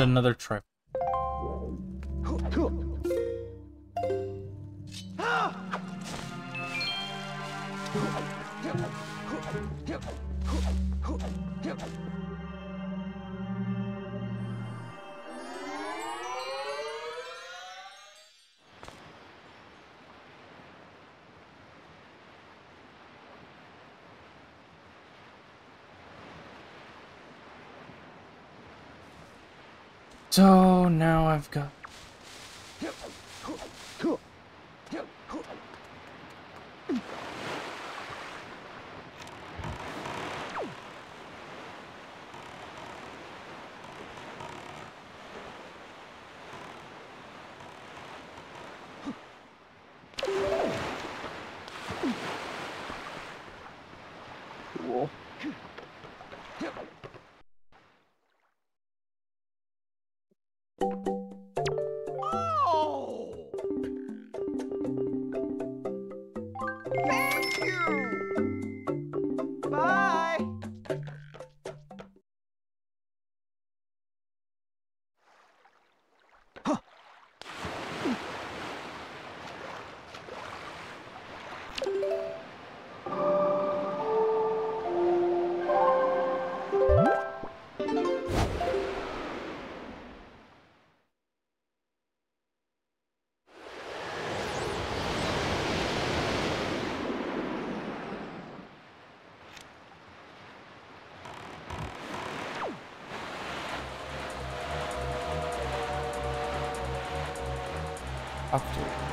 Another trip. So now I've got up to.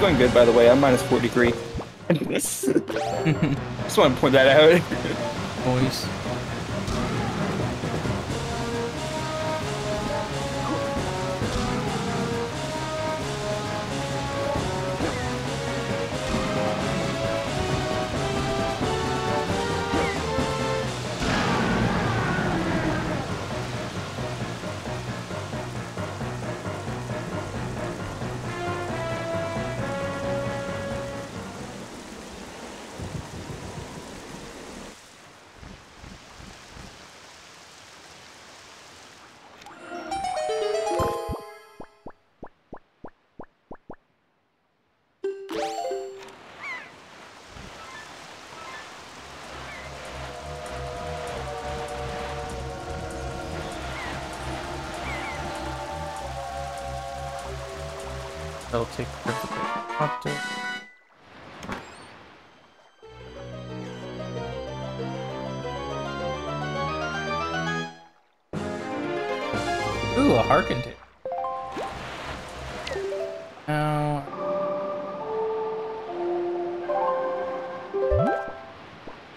Run's going good, by the way. I'm minus 43. Just want to point that out.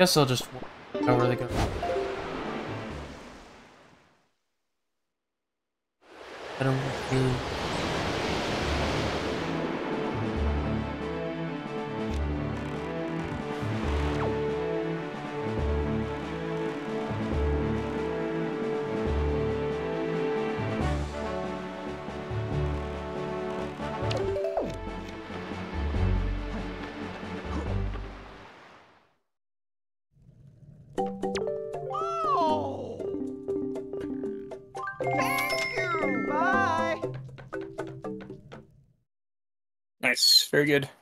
Guess I'll just know where they go. Very good.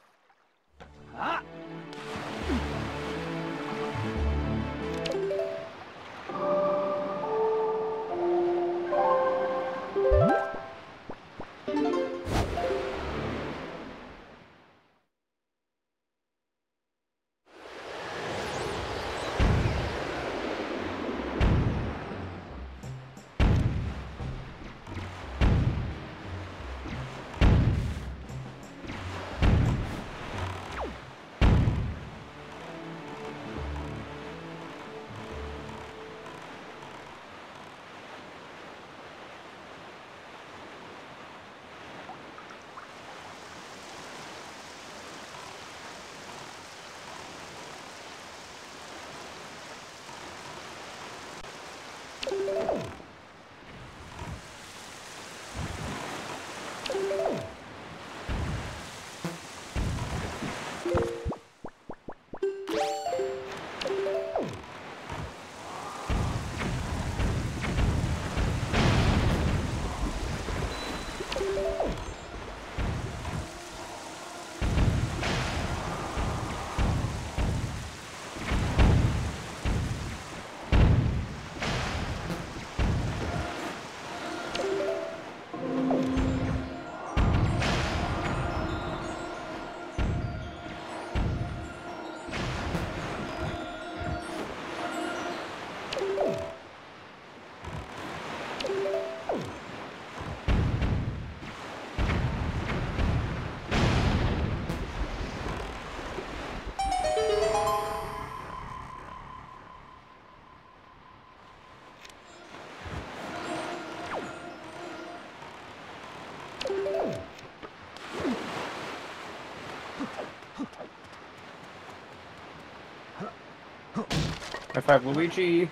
Five, Luigi.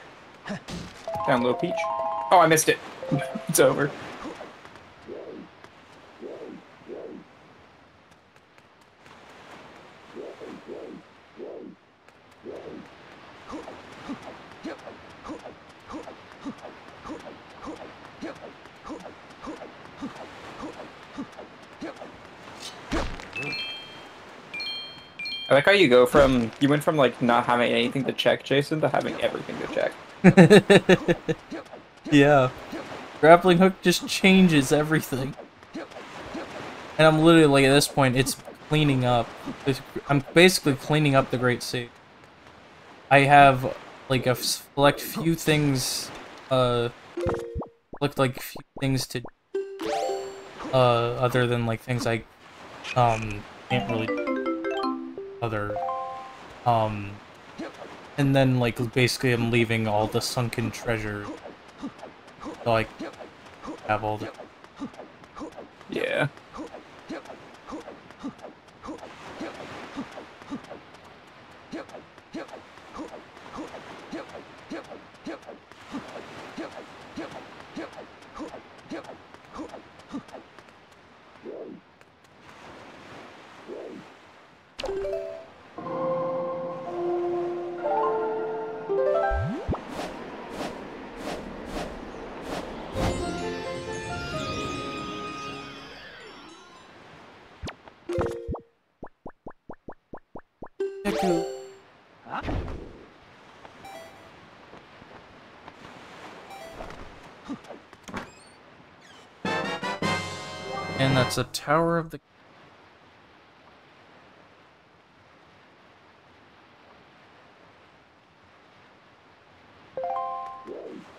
Down low, Peach. Oh, I missed it. it's over. Like how you go from you went from like not having anything to check, Jason, to having everything to check. yeah. Grappling hook just changes everything. And I'm literally, like, at this point, it's cleaning up. I'm basically cleaning up the Great Sea. I have, like, a select few things, uh, looked like few things to, uh, other than, like, things I, um, can't really, other, um, and then, like, basically I'm leaving all the sunken treasure so I have all the That's a Tower of the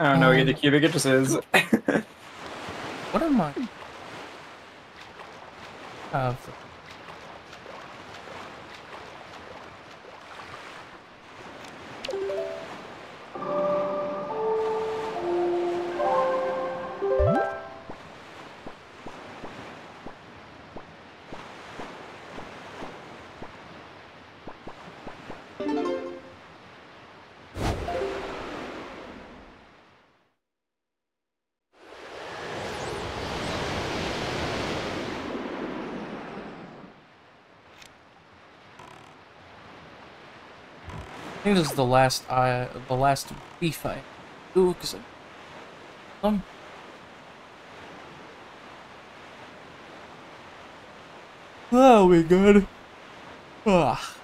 I don't know the cubic it just is. What am I? I think this is the last I the last beef I do because um Oh we good. Ah.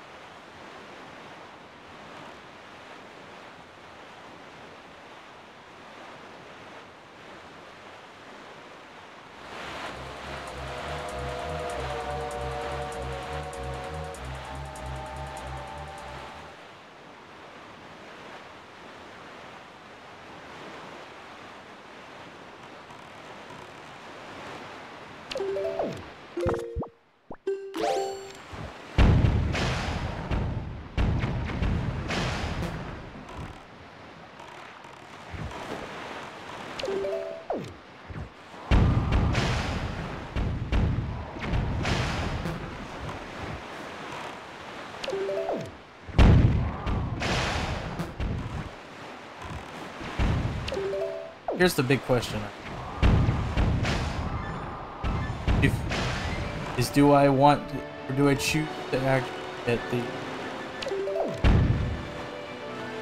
Here's the big question. If is do I want or do I choose to act at the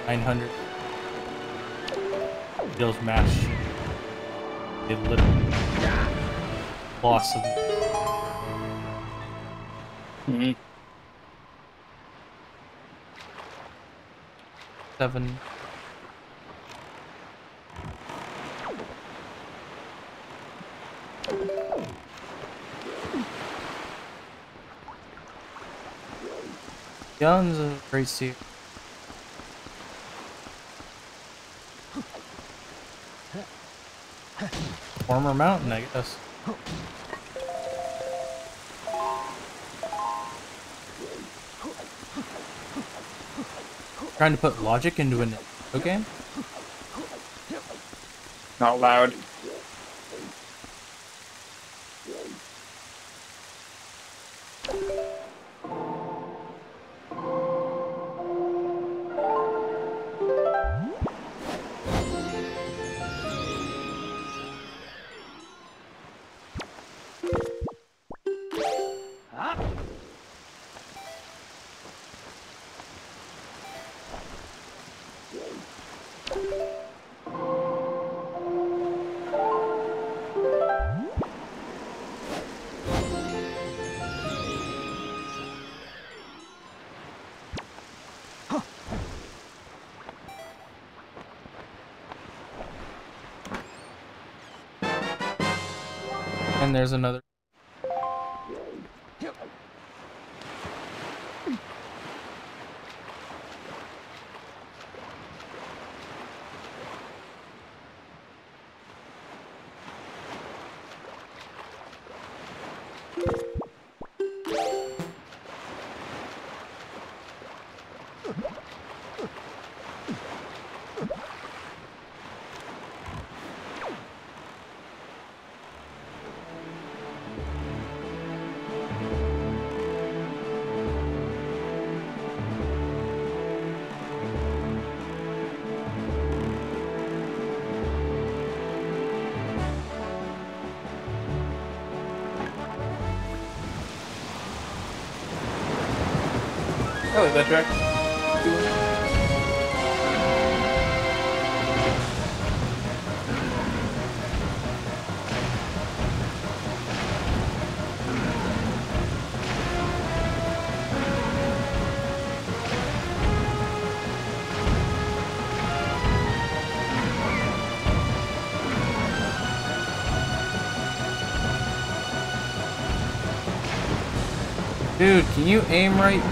900 Bill's match? It literally loss of Mhm. seven. Guns are great suit. Former mountain, I guess. Trying to put logic into an game? Not loud. There's another. That track. Dude, can you aim right?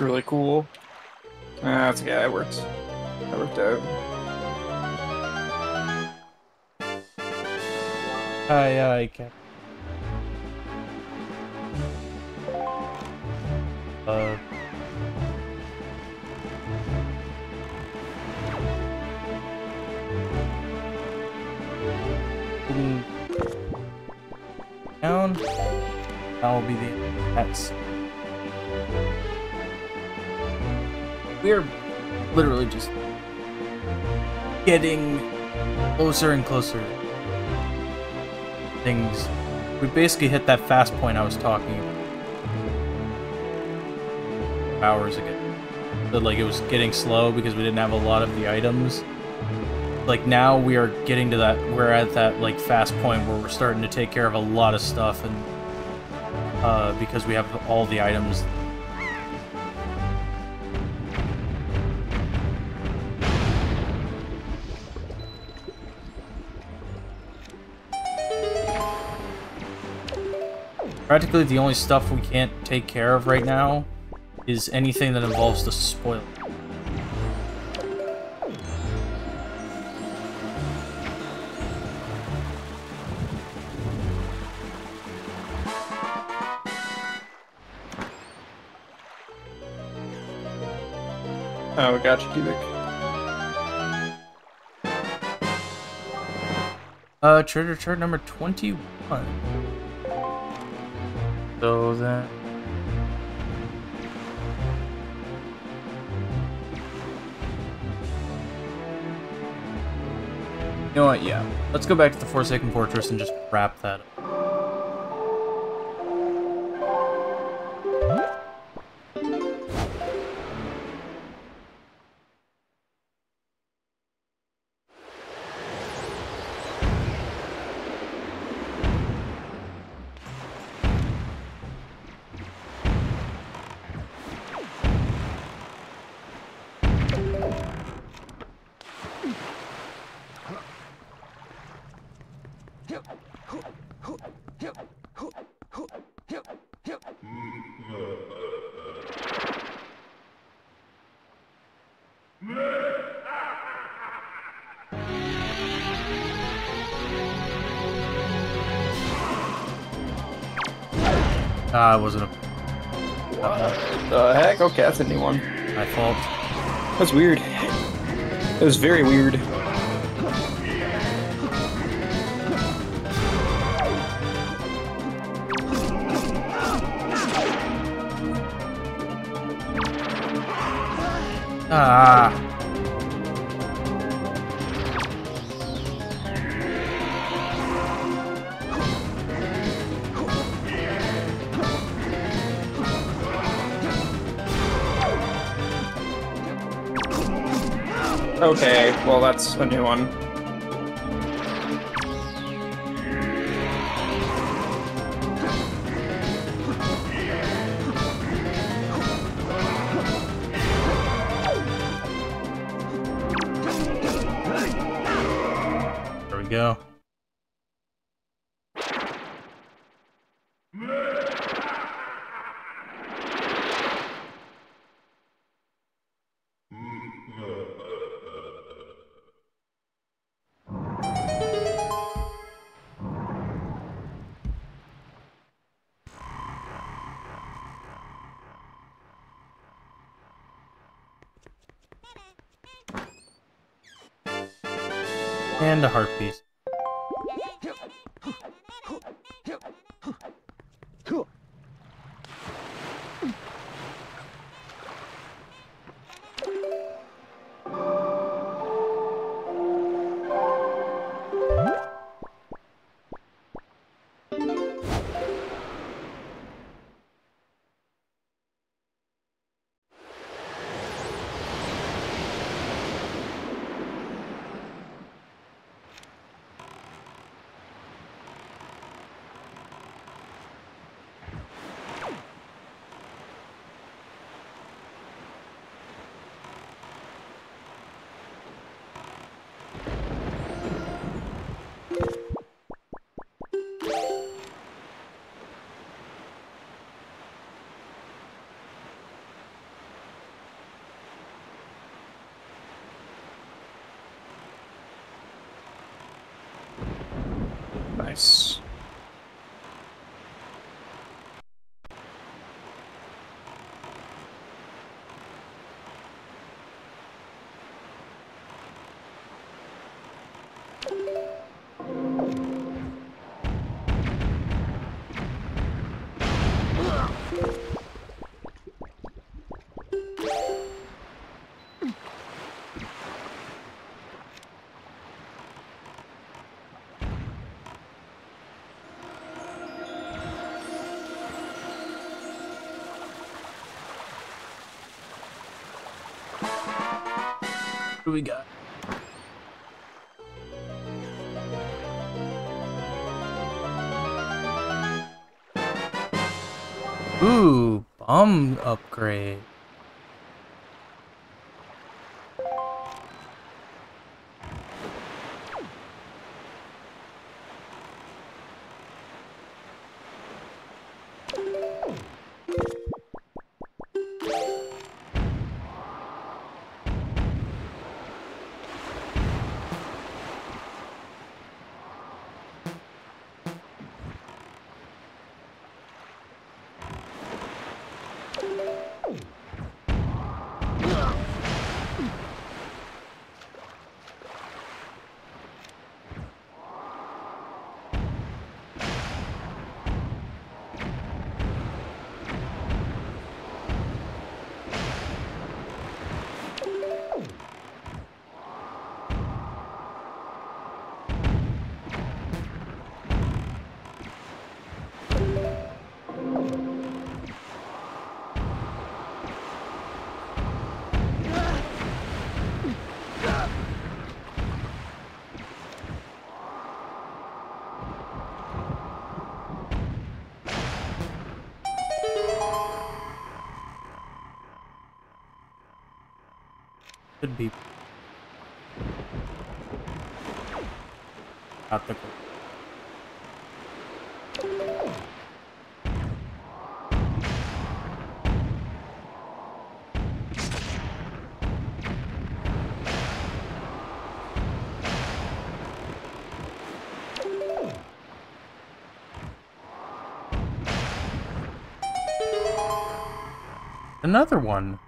It's really cool. That's okay. That works. That worked out. Aye, aye, Cap. We're literally just getting closer and closer things. We basically hit that fast point I was talking about hours ago. That like it was getting slow because we didn't have a lot of the items. Like now we are getting to that we're at that like fast point where we're starting to take care of a lot of stuff and uh because we have all the items Practically the only stuff we can't take care of right now is anything that involves the spoil. Oh, gotcha, Cubic. Uh, treasure chart number 21. So then... You know what, yeah. Let's go back to the Forsaken Fortress and just wrap that up. I wasn't a. What the heck? Okay, that's a new one. My fault. That's weird. It was very weird. Ah. Okay, well that's a new one. Do we got? Ooh, bomb upgrade. The. Another one.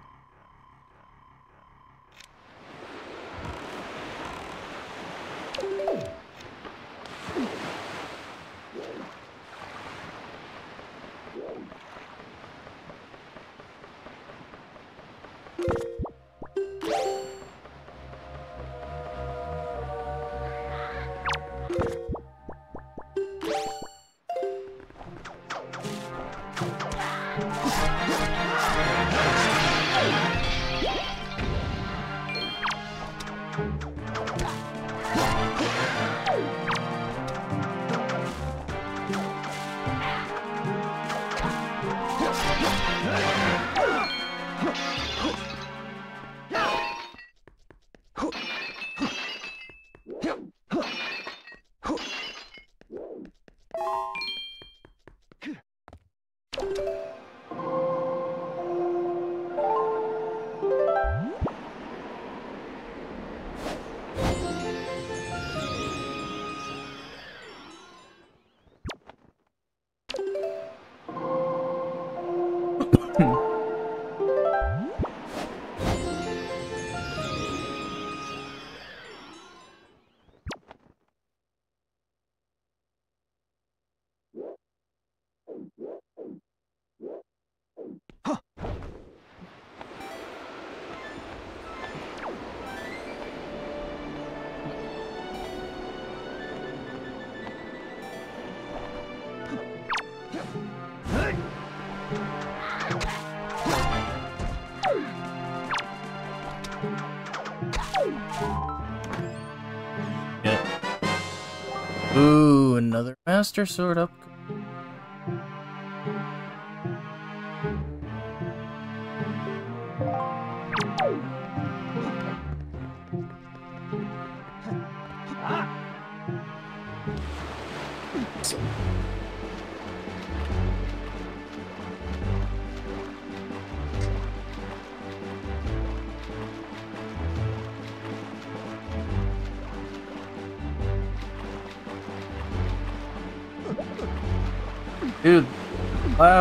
Master Sword up.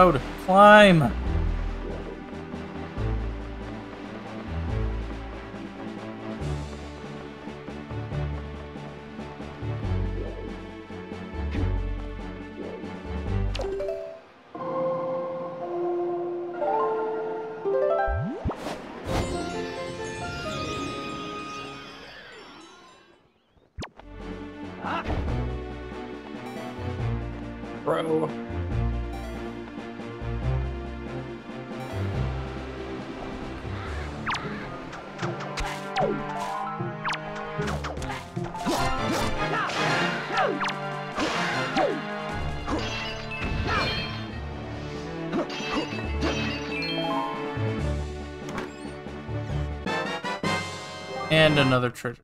Cloud, climb! And another treasure.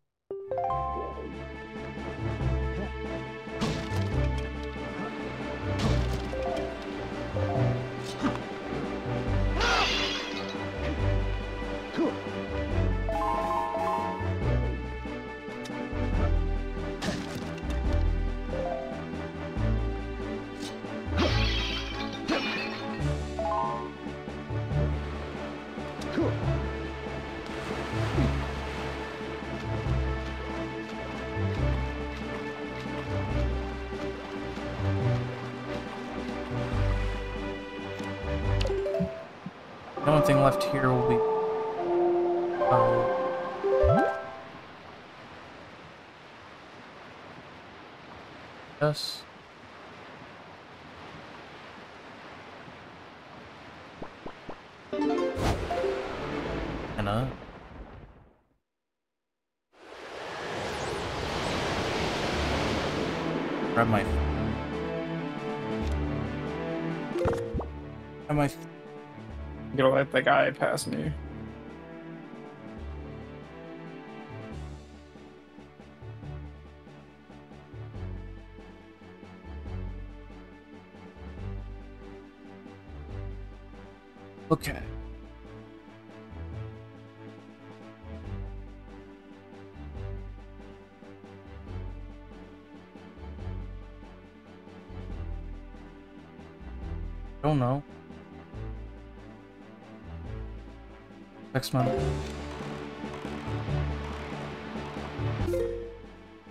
And uh. Grab my. Grab my. Gonna let the guy pass me. Okay. Don't know. Next month.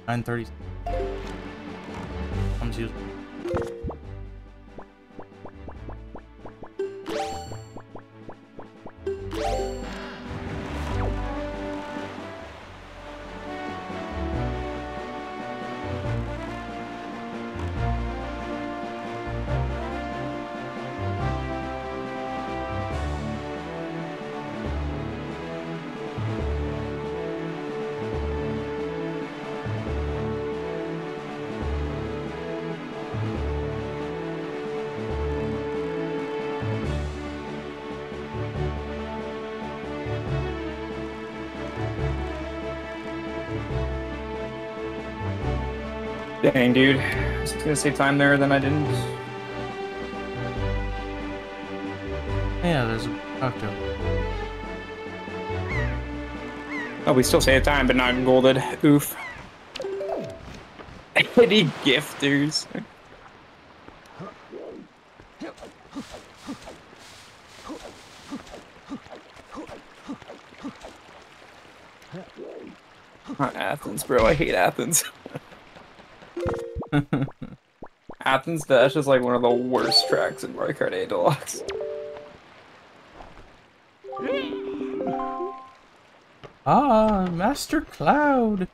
Nine thirty. Comes usually. Dang, dude. I was gonna save time there, then I didn't. Yeah, there's a doctor. Oh, we still save time, but not golded. Oof. Any gifters? Not Athens, bro. I hate Athens. Athens Dash is like one of the worst tracks in Mario Kart 8 Deluxe. Ah, Master Cloud.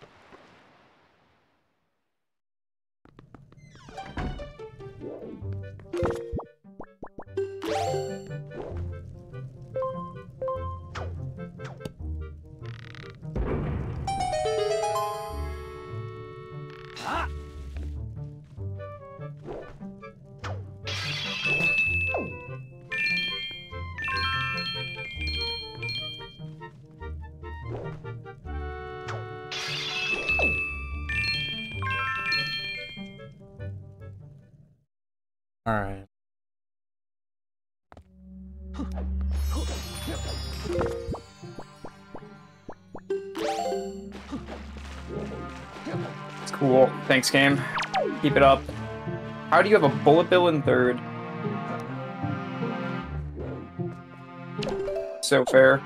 Thanks, game. Keep it up. How do you have a bullet bill in third? So fair.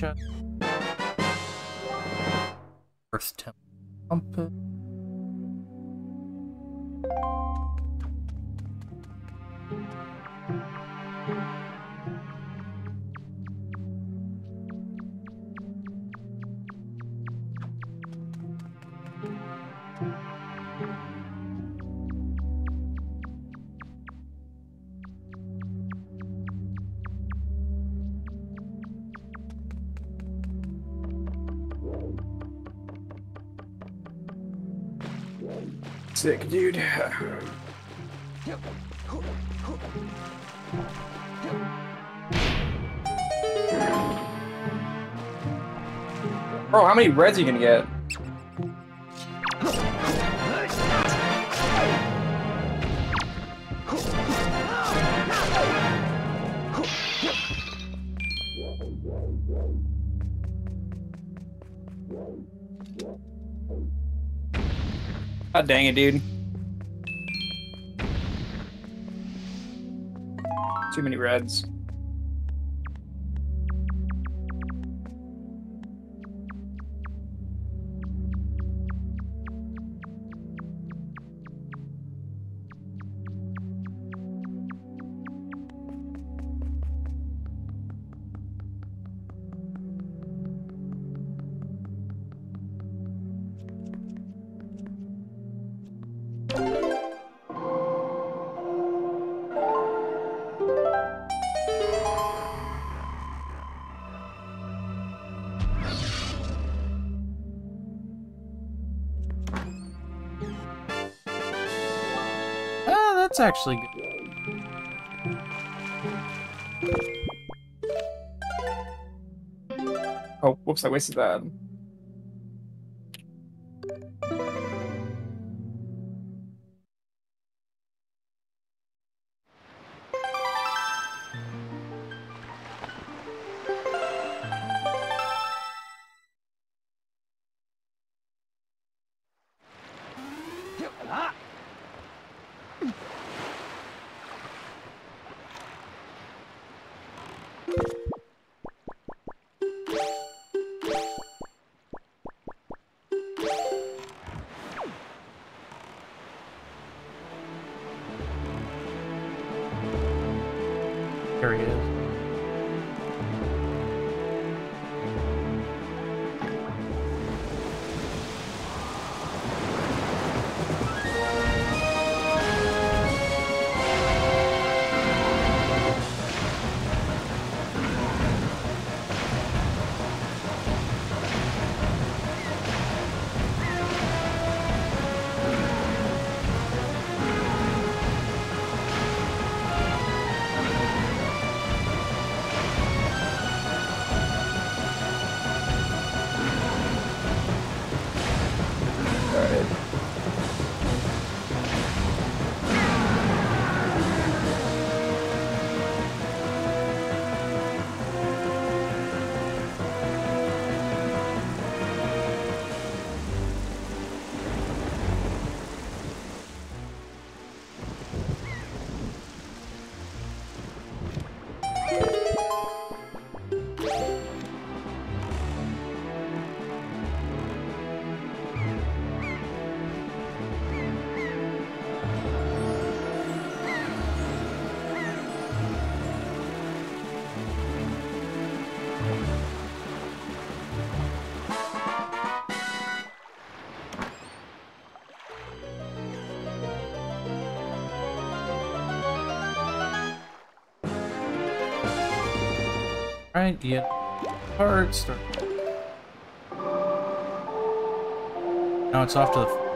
First many reds are you gonna get? God dang it, dude. Too many reds. That's actually good. Oh, whoops, I wasted that. Alright, you get card start. Now it's off to the.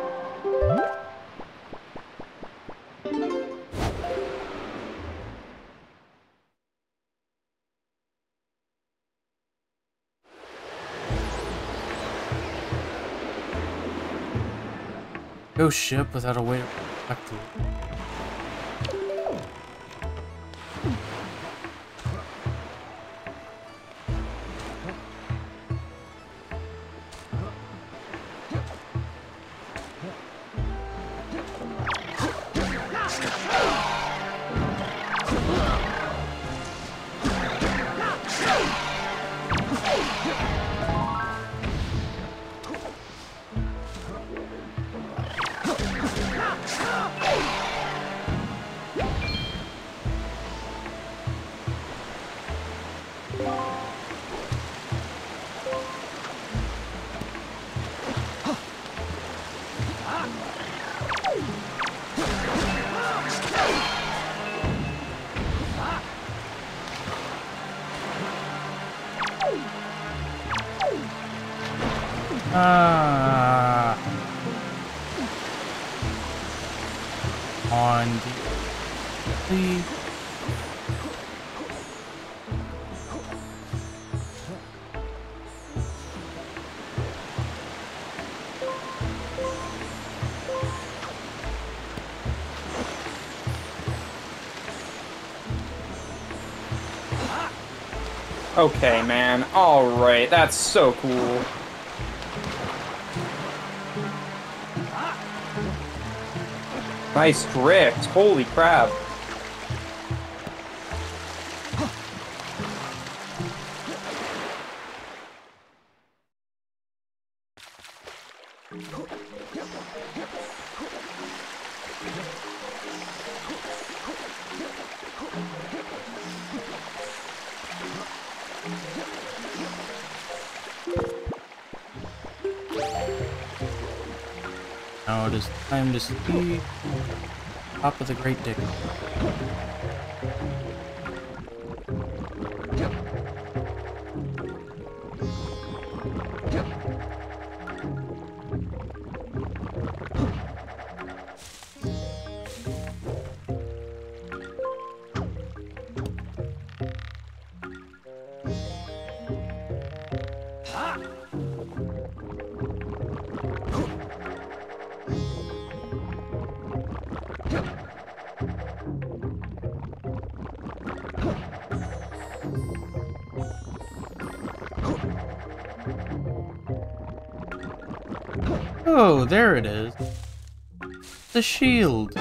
Ghost ship without a way to back Okay, man. Alright, that's so cool. Nice drift. Holy crap. To see top of the Great Dick. There it is. The shield.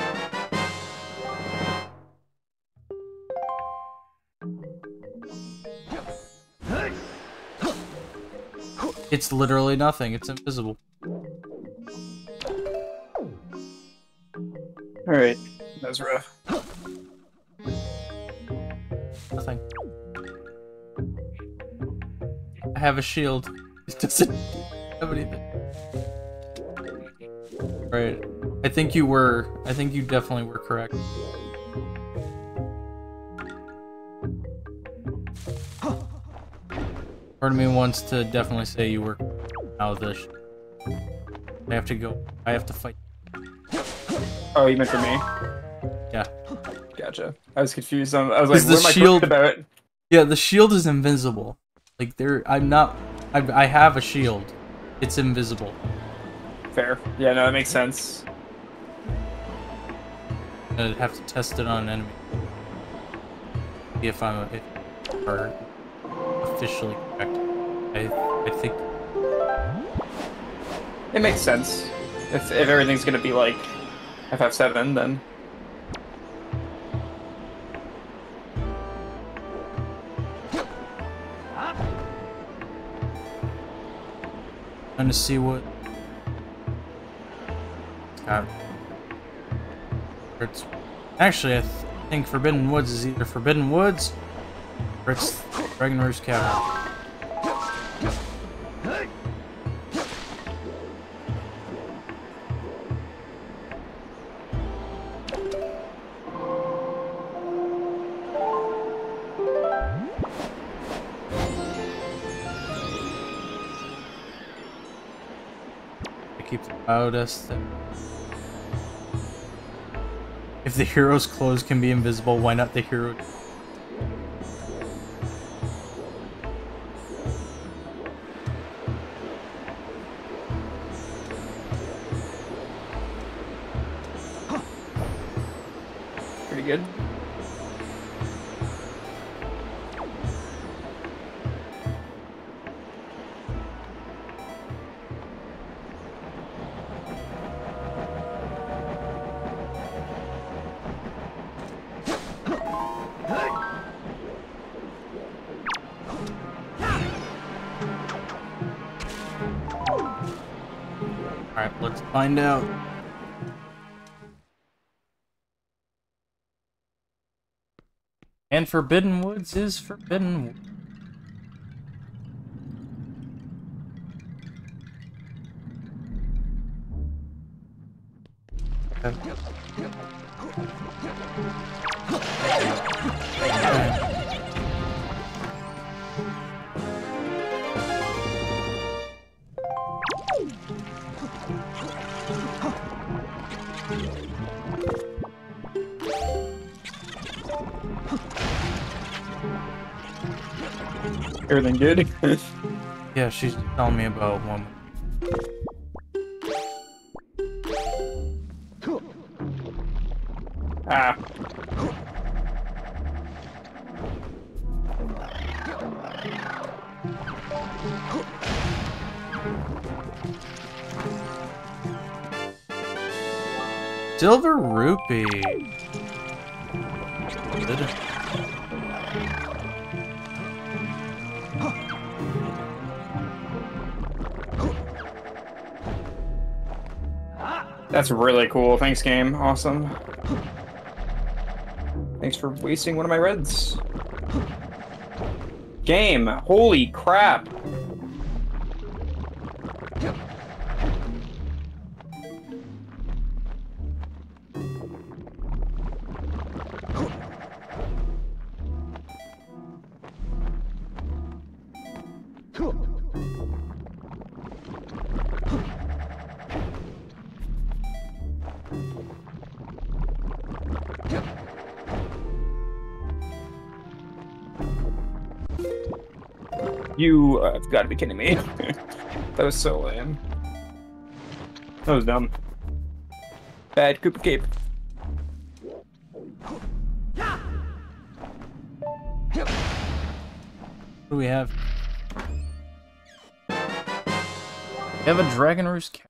It's literally nothing. It's invisible. Alright. That was rough. Nothing. I have a shield. It doesn't have anything. Think you were. I think you definitely were correct. Part of me wants to definitely say you were. out of this. I have to go. I have to fight. Oh, you meant for me? Yeah. Gotcha. I was confused. I was like, what am I shield- about? Yeah, the shield is invisible. Like there, I'm not. I, I have a shield. It's invisible. Fair. Yeah, no, that makes sense. I'd have to test it on an enemy. See if I'm if are officially correct. I I think It makes sense. If, if everything's gonna be like FF7, then trying to see what. God. It's actually I th think Forbidden Woods is either Forbidden Woods or it's Dragon Roost Cavern. Keep the loudest. The hero's clothes can be invisible, why not the hero? Find out. And Forbidden Woods is Forbidden Woods. Okay. Everything good? Yeah, she's telling me about one. ah. Silver That's really cool. Thanks, game. Awesome. Thanks for wasting one of my reds. Game. Holy crap. You got to be kidding me. that was so lame. That was dumb. Bad Koopa Cape. What do we have? We have a Dragon Roost.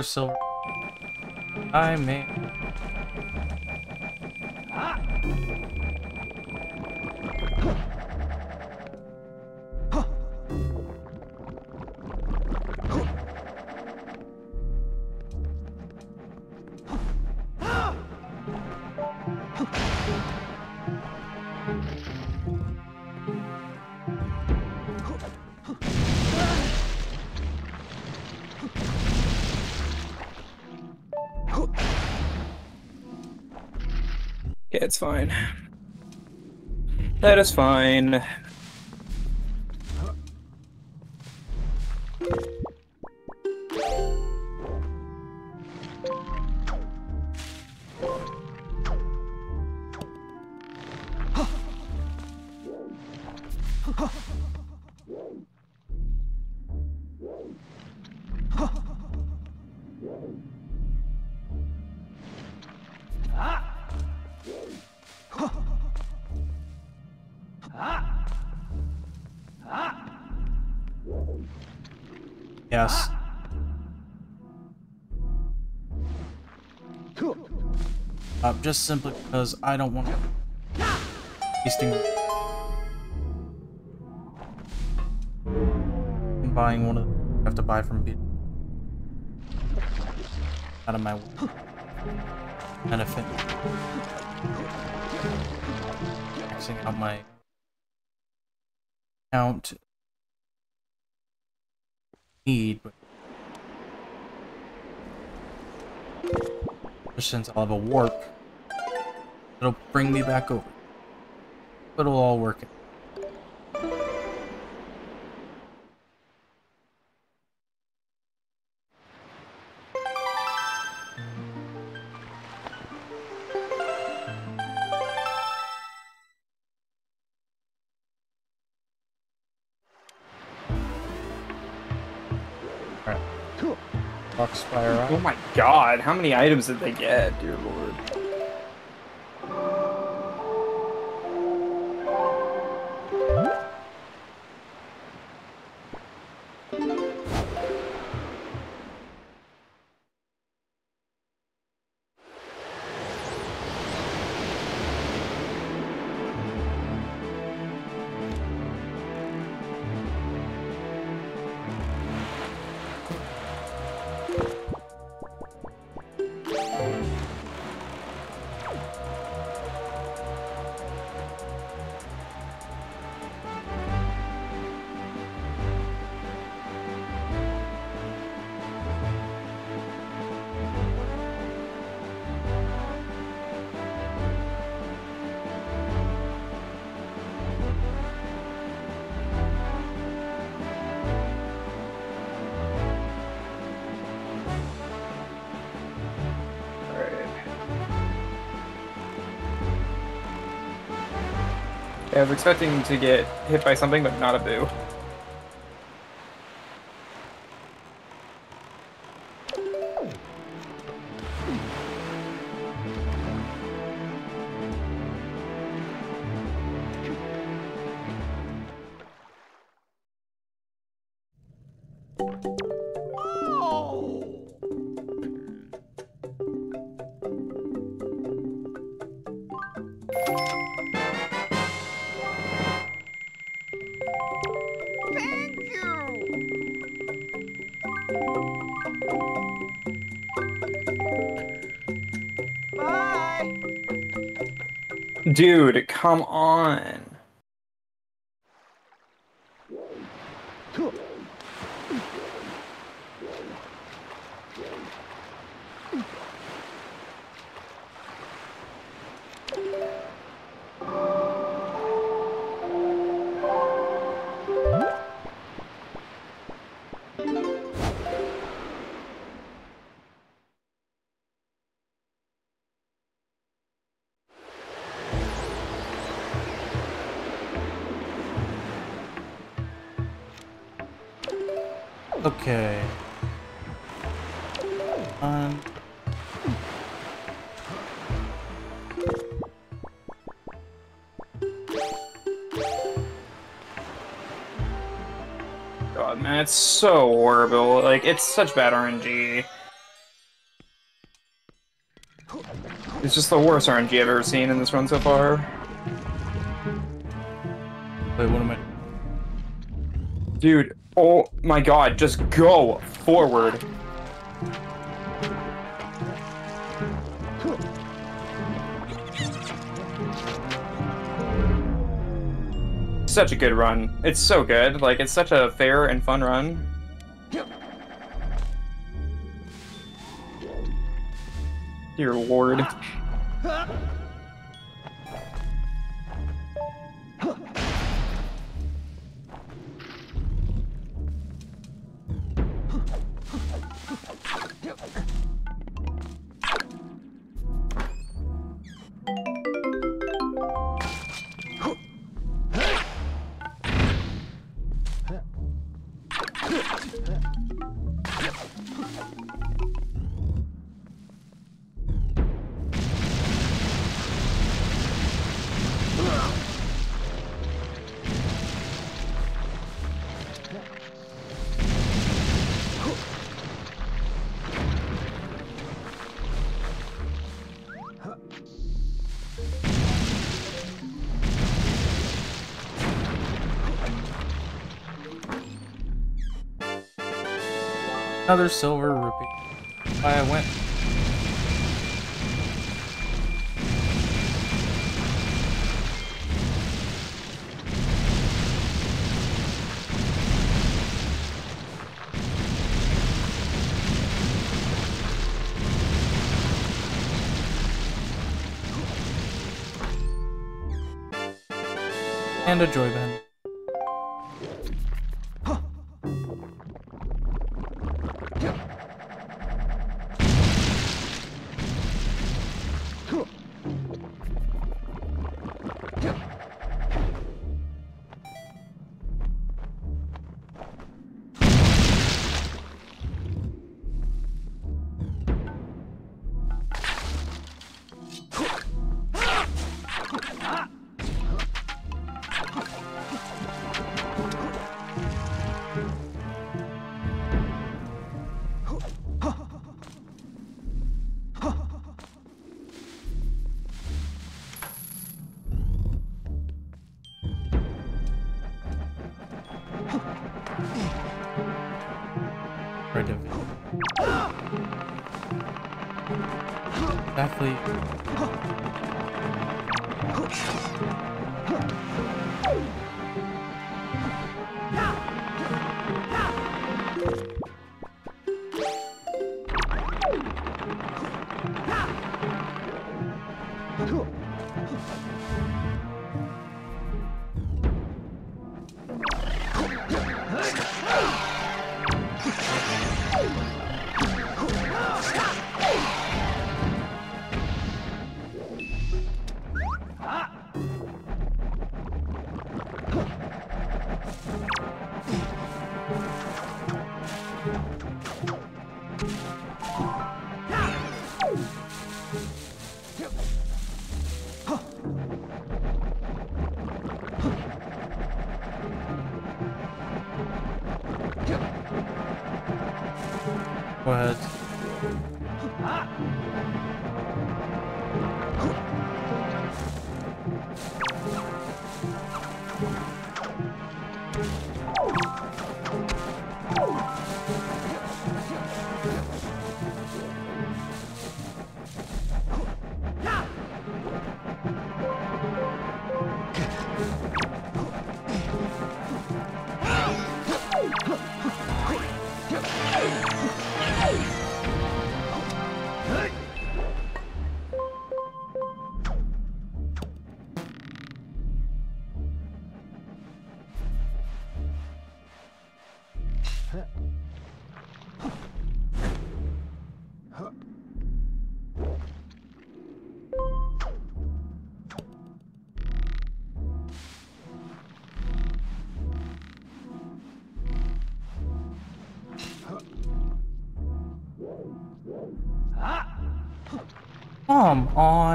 Another silver. I may. Fine. That is fine. Just simply because I don't want to wasting I'm buying one of I have to buy from out of my benefit. Maxing out my account need, but since I'll have a warp, it'll bring me back over. But it'll all work out. Foxfire Oh my god, how many items did they get, dear lord? I was expecting to get hit by something, but not a boo. Dude, come on. It's so horrible. Like, it's such bad RNG. It's just the worst RNG I've ever seen in this run so far. Wait, what am I? Dude, oh my god, just go forward. Such a good run. It's so good. Like, it's such a fair and fun run. Dear lord. Another silver rupee. I went. And a joy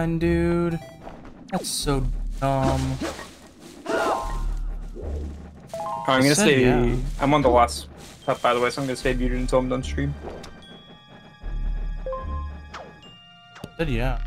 on, dude. That's so dumb. I'm gonna stay. yeah. I'm on the last by the way, so I'm gonna stay muted until I'm done stream. Said yeah.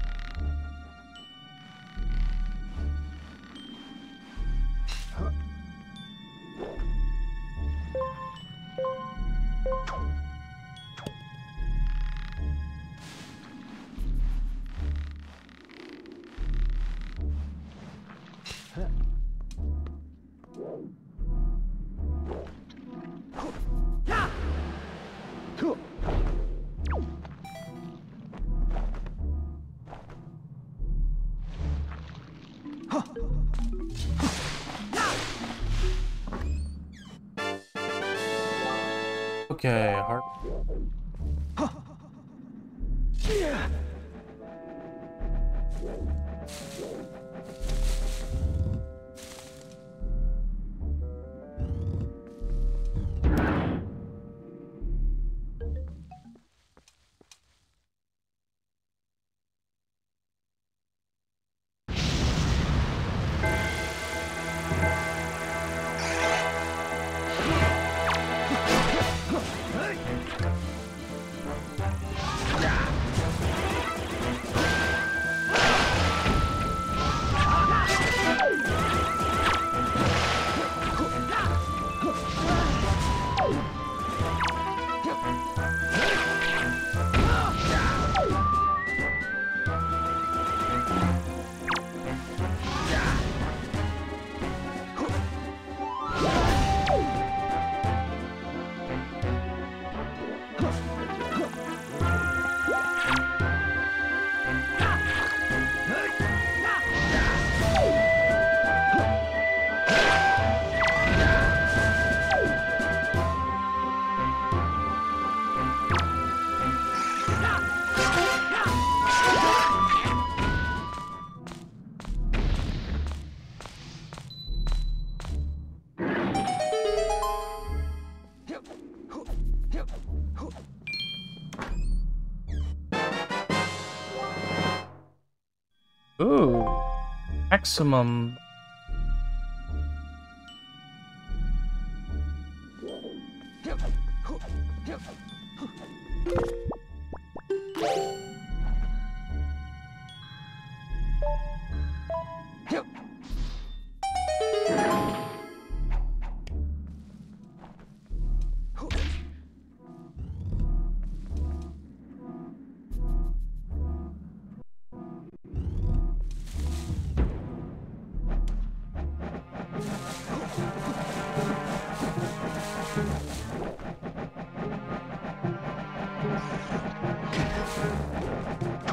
Maximum.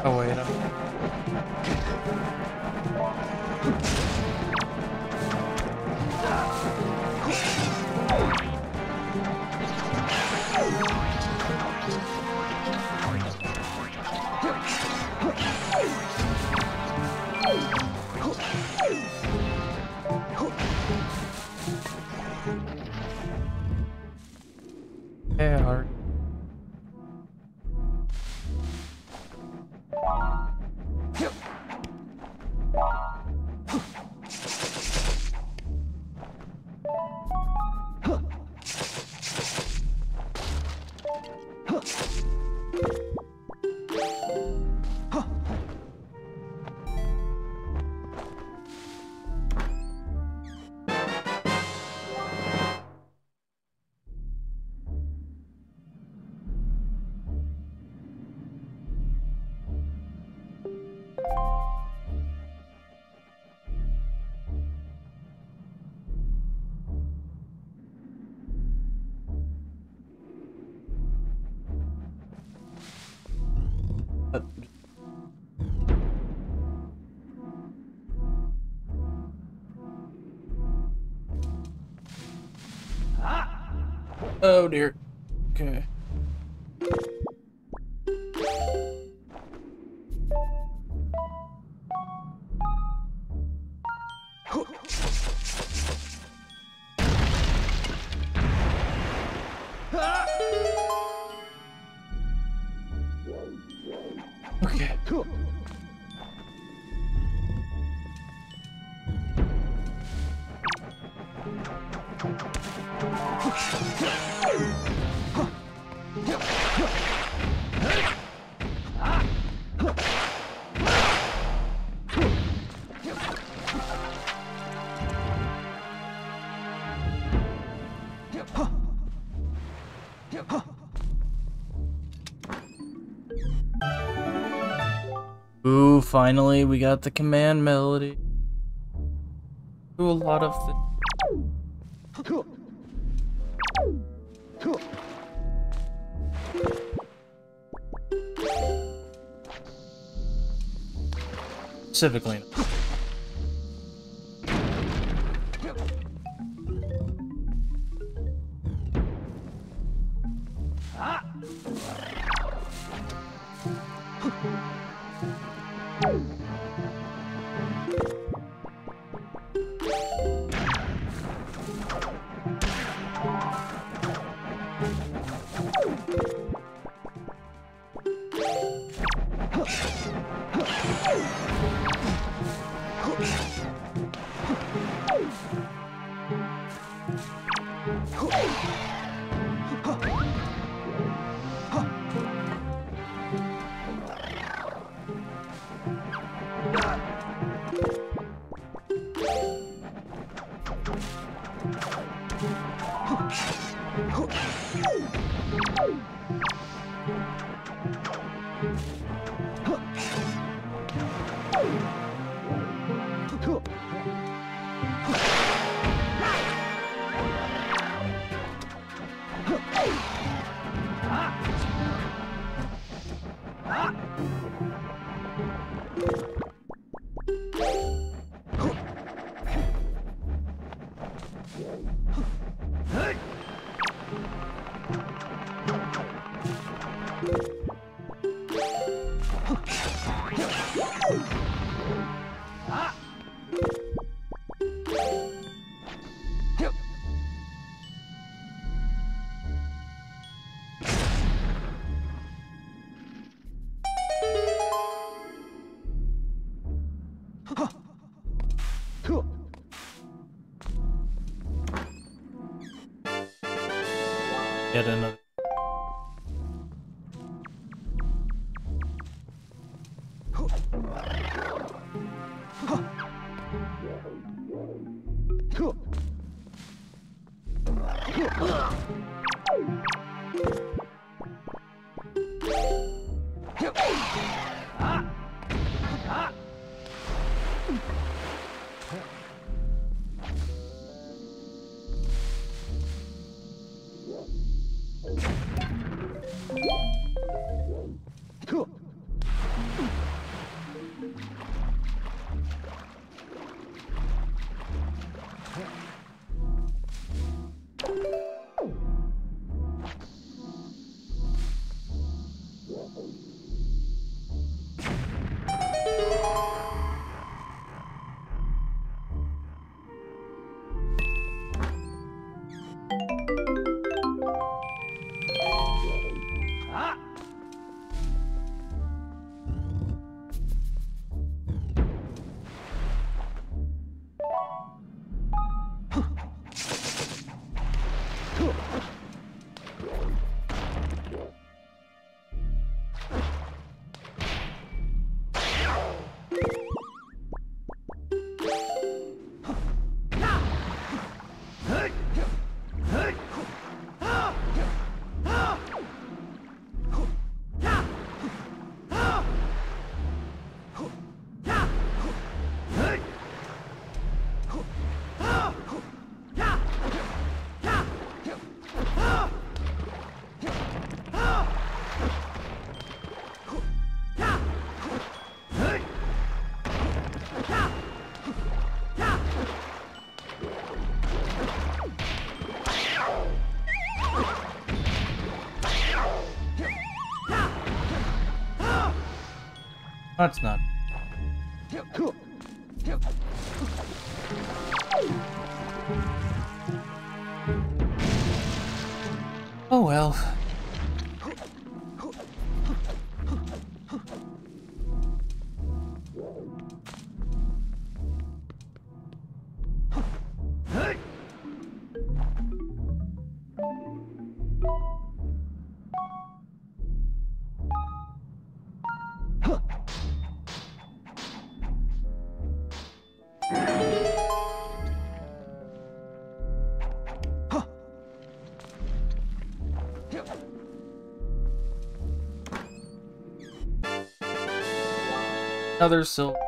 Oh wait. Oh dear. Okay. Finally we got the command melody. Do a lot of the specifically. That's not. Another silver.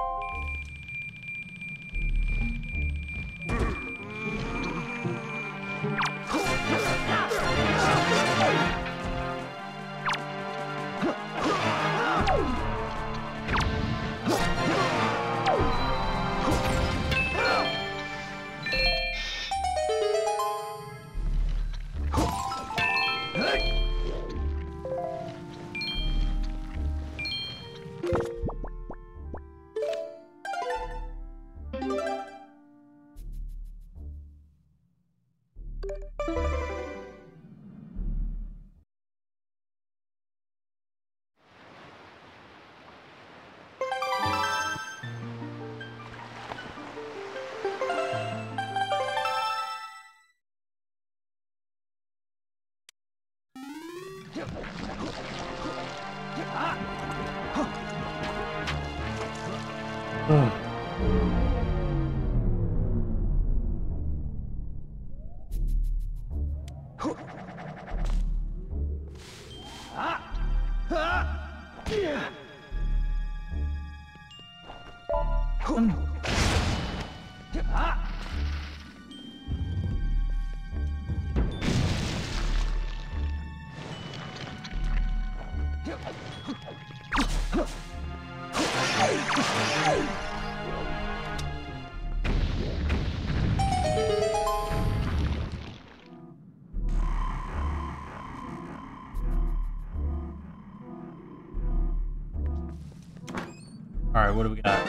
What do we got?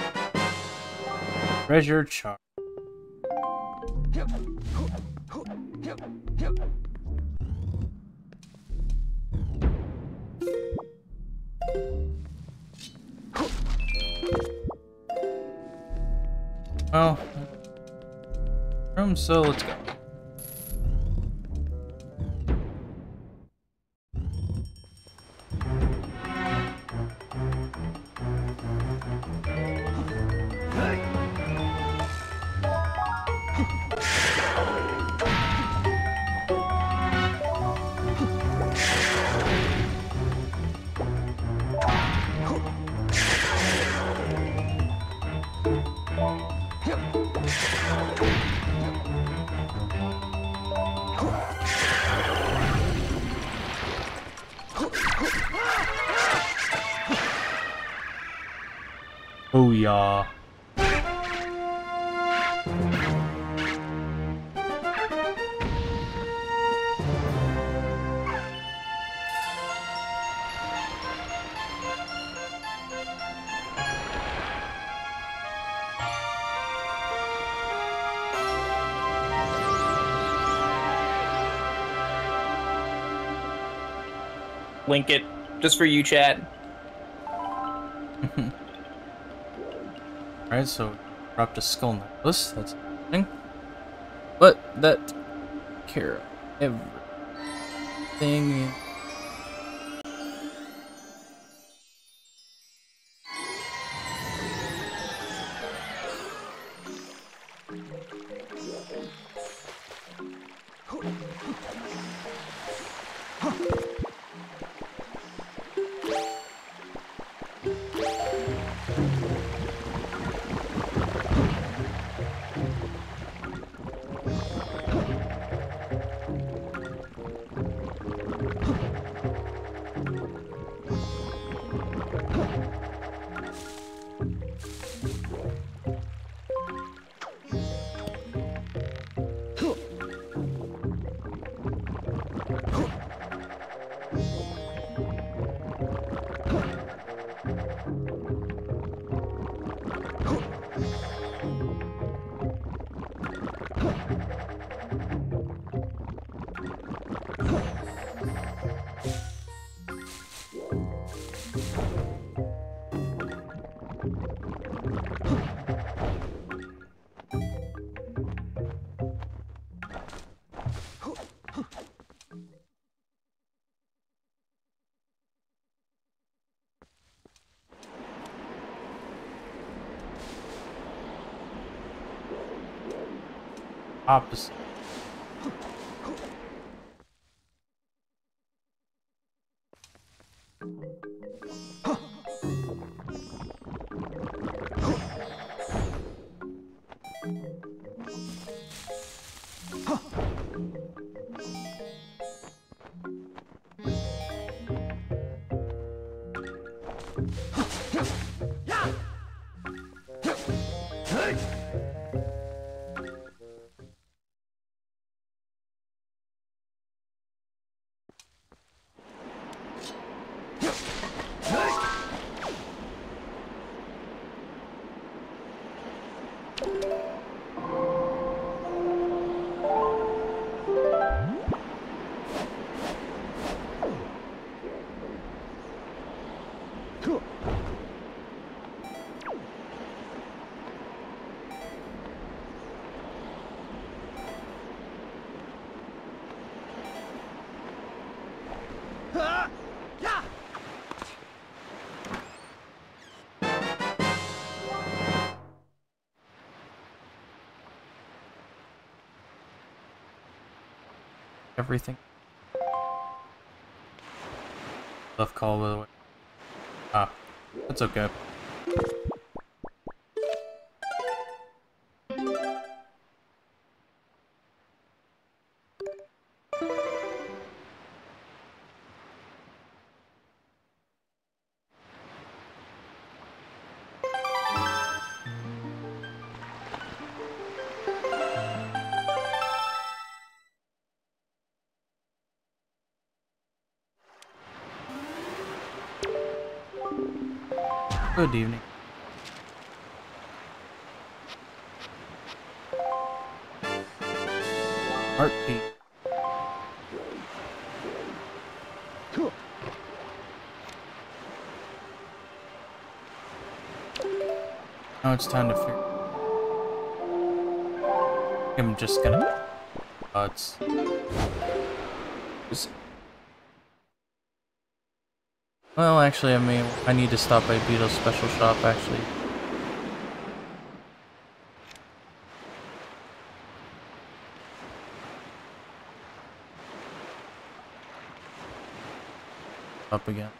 Treasure chart. Well, room, so let's Link it just for you, chat. Alright, so dropped a skull necklace. That's interesting. But that care of everything. Opposite. Everything. Left call, by the way. Ah, that's okay. Good evening. Heartbeat. Now it's time to figure. I'm just gonna. Oh, it's. it's- Well, actually, I mean, I need to stop by Beedle's Special Shop, actually. Up again.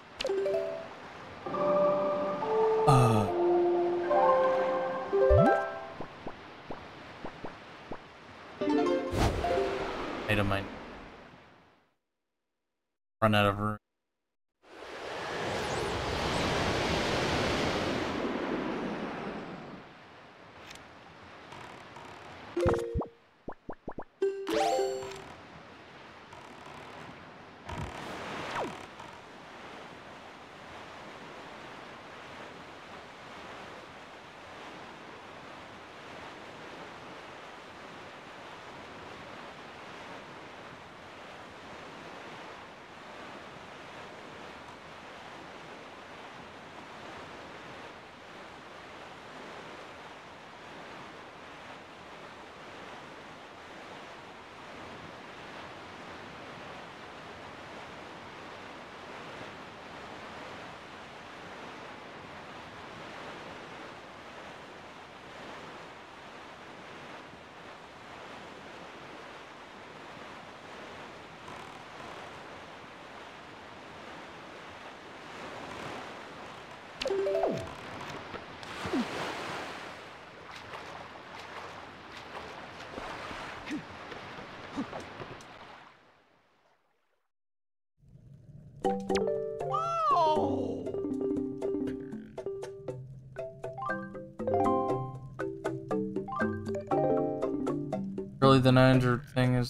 Really, the 900 thing is.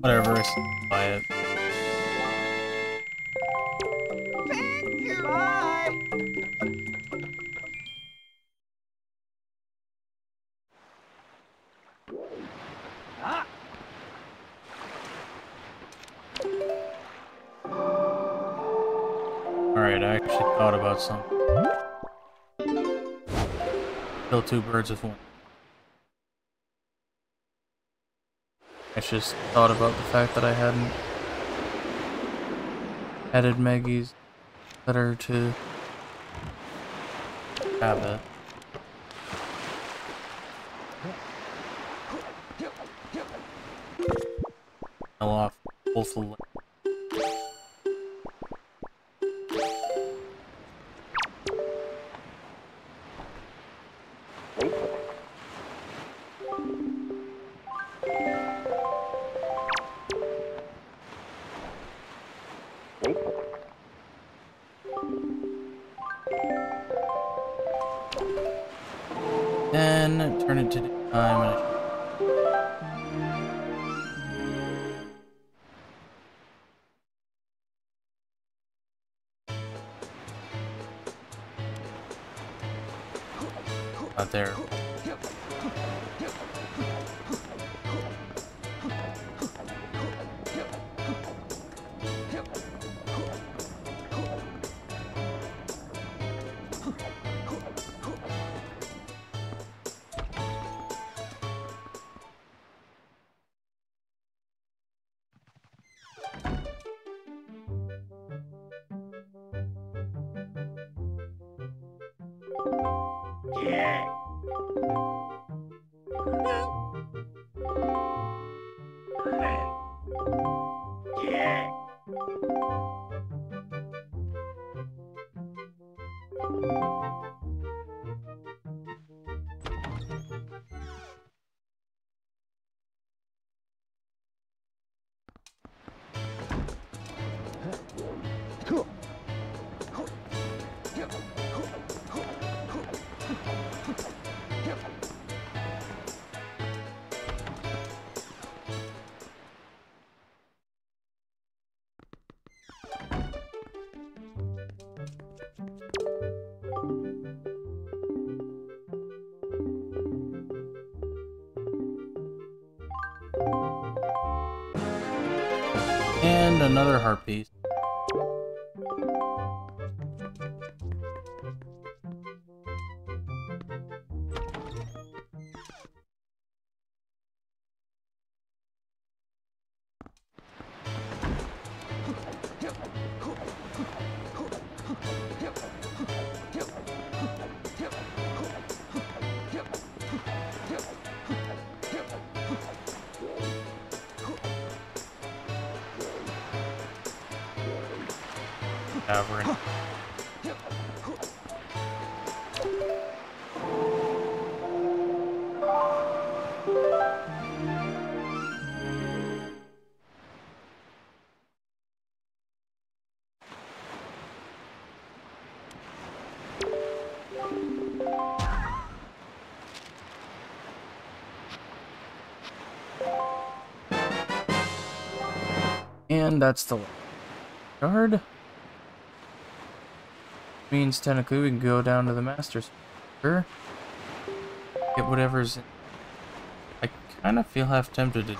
Whatever, buy it. Two birds with one. I just thought about the fact that I hadn't added Maggie's letter to have it. Fell off both the another heart piece. And that's the guard. Means technically we can go down to the master's. Get whatever's. In. I kind of feel half tempted to.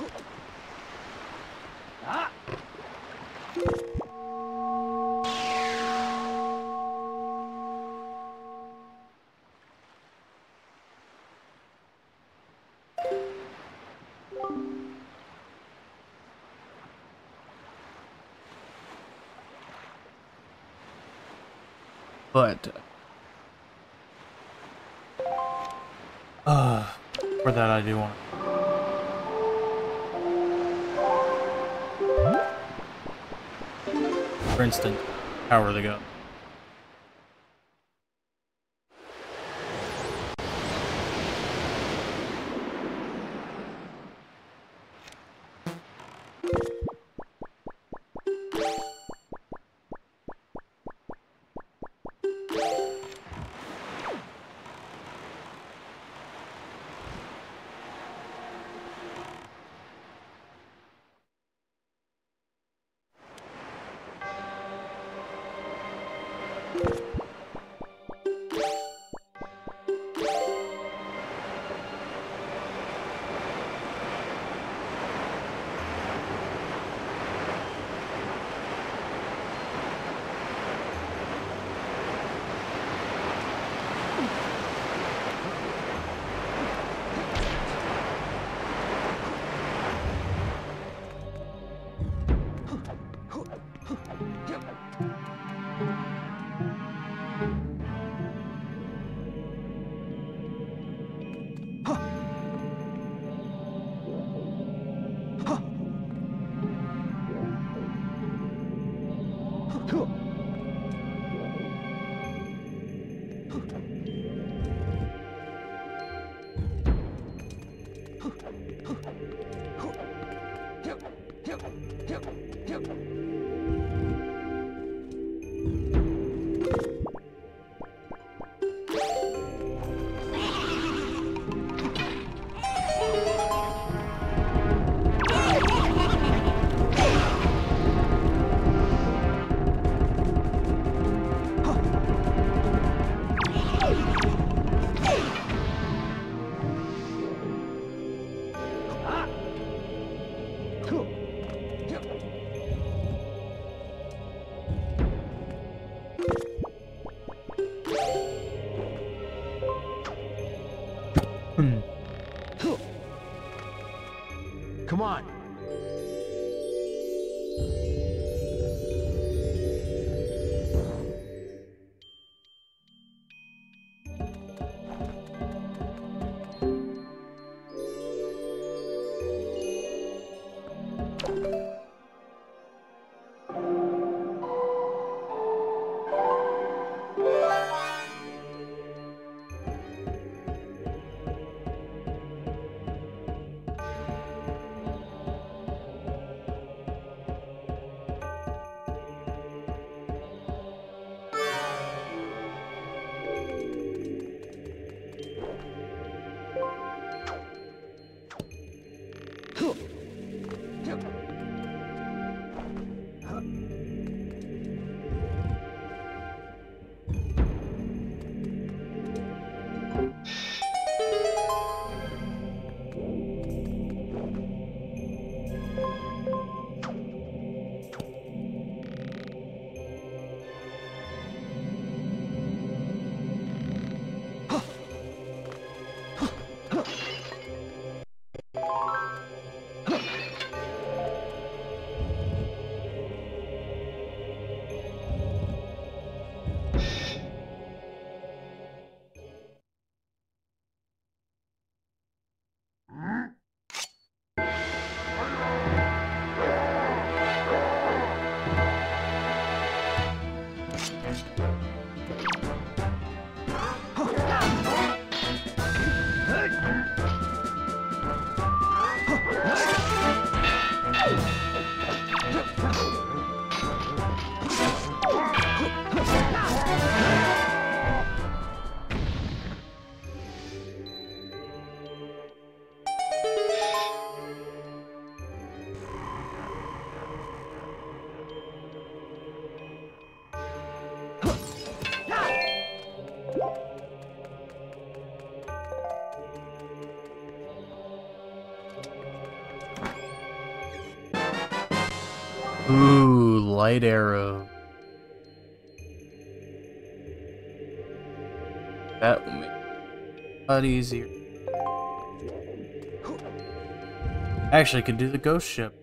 Light arrow. That will make it a lot easier. Actually, I could do the ghost ship.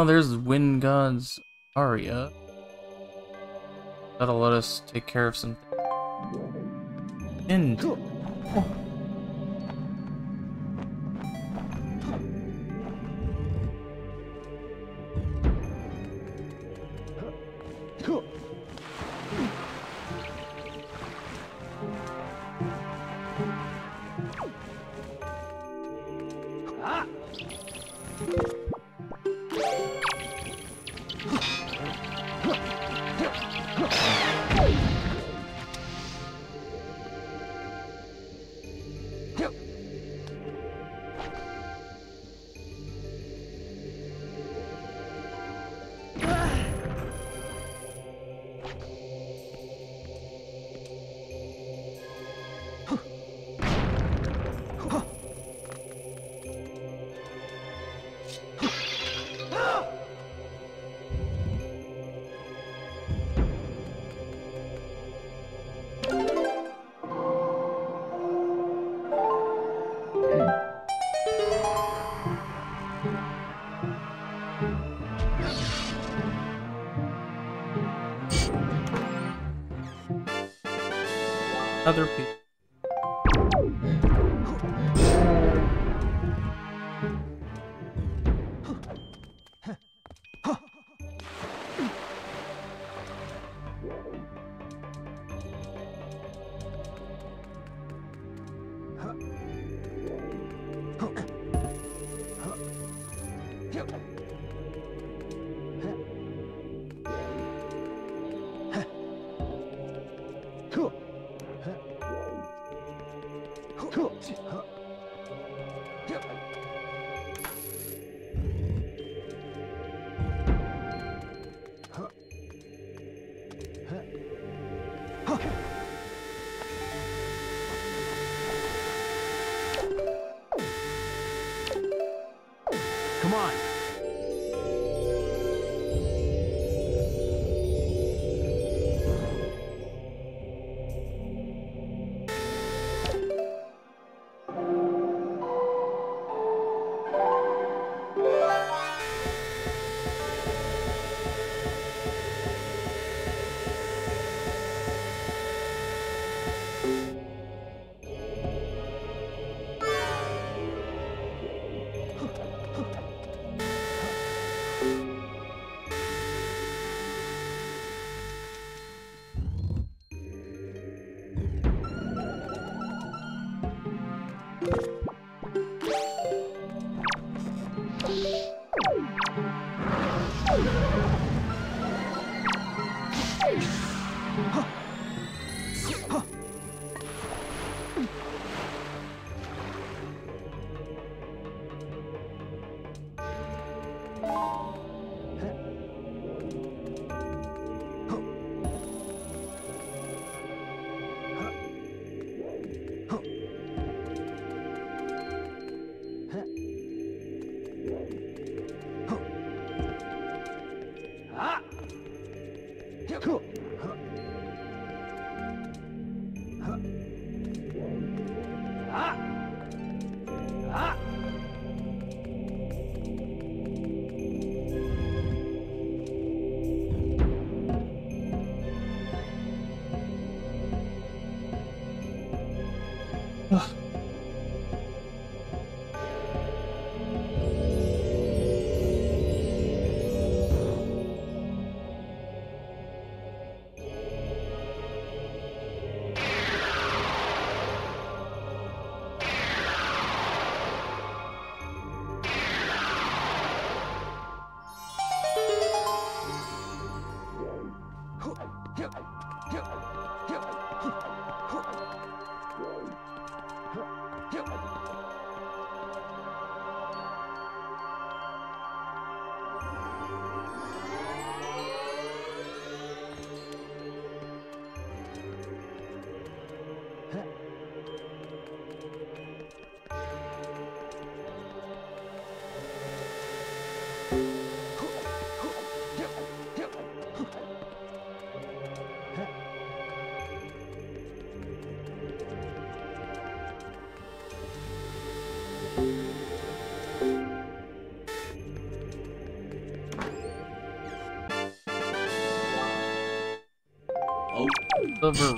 Oh, there's Wind God's Aria. That'll let us take care of some. And Silver. I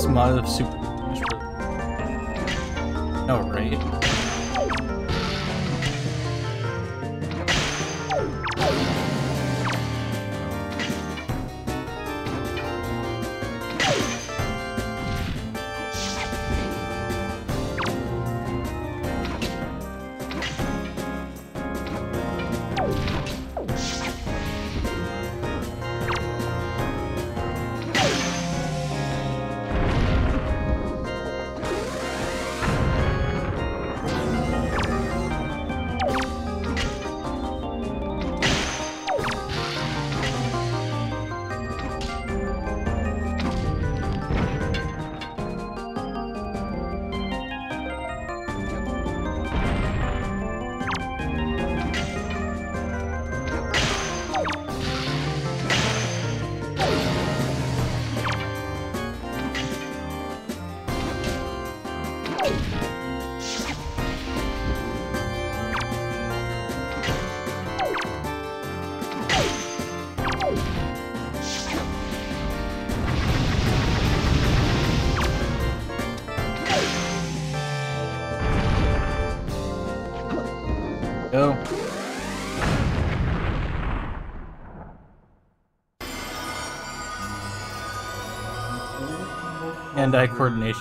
This mod of Super Hand-eye coordination.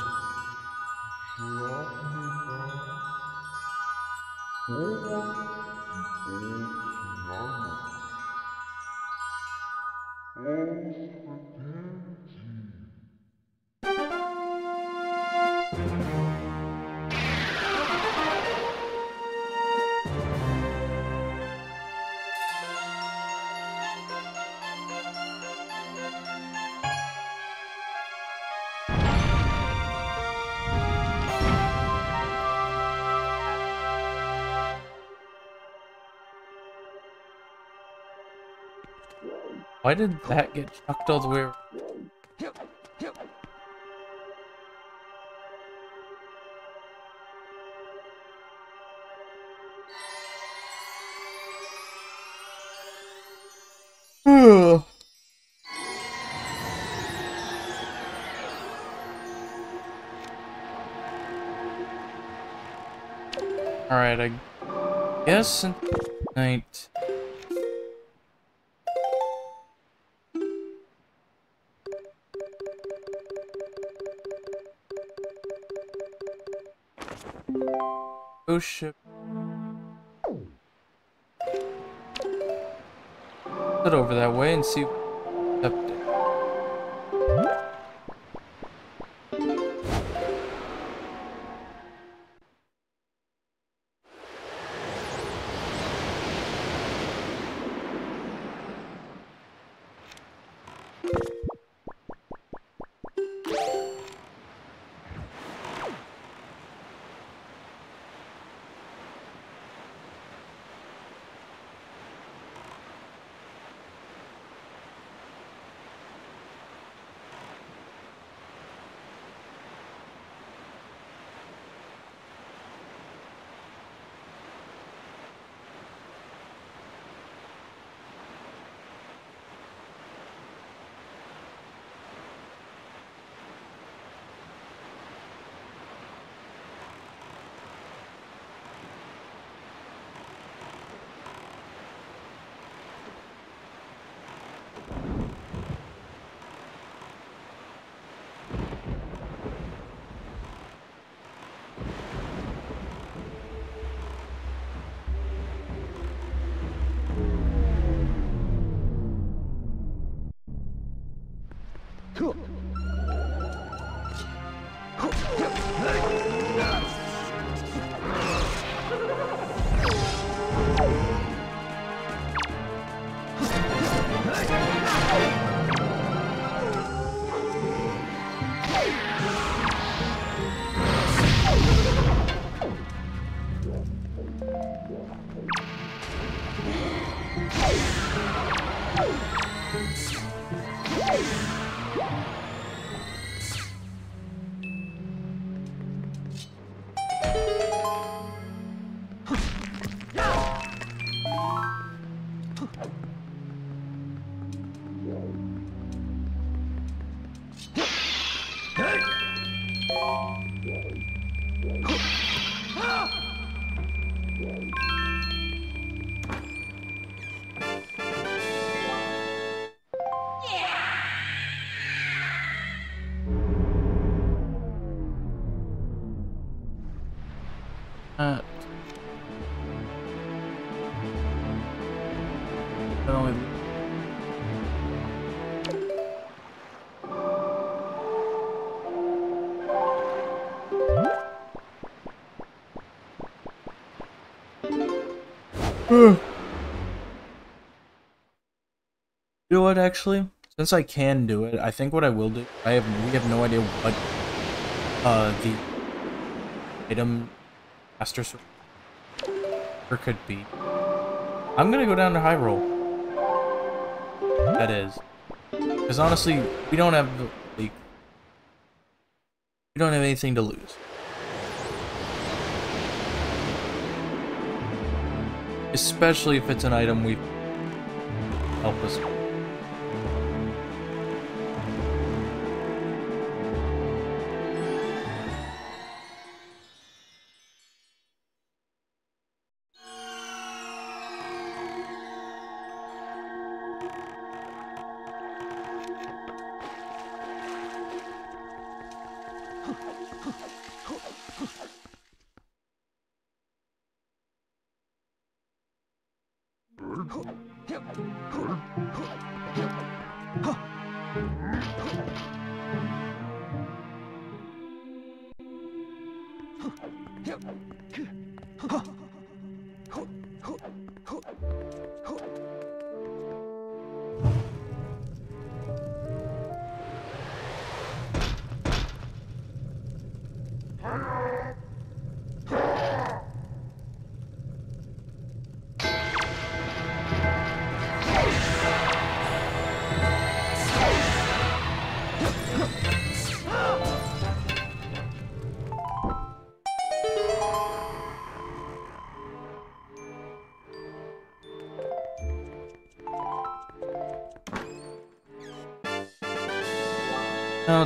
Why did that get chucked all the way? Alright, I guess night. Oh shit. Head over that way and see You know what, actually? Since I can do it, I think what I will do, I have, we have no idea what, uh, the item master could be. I'm gonna go down to Hyrule. That is. Because honestly, we don't have, like, we don't have anything to lose. Especially if it's an item we help us.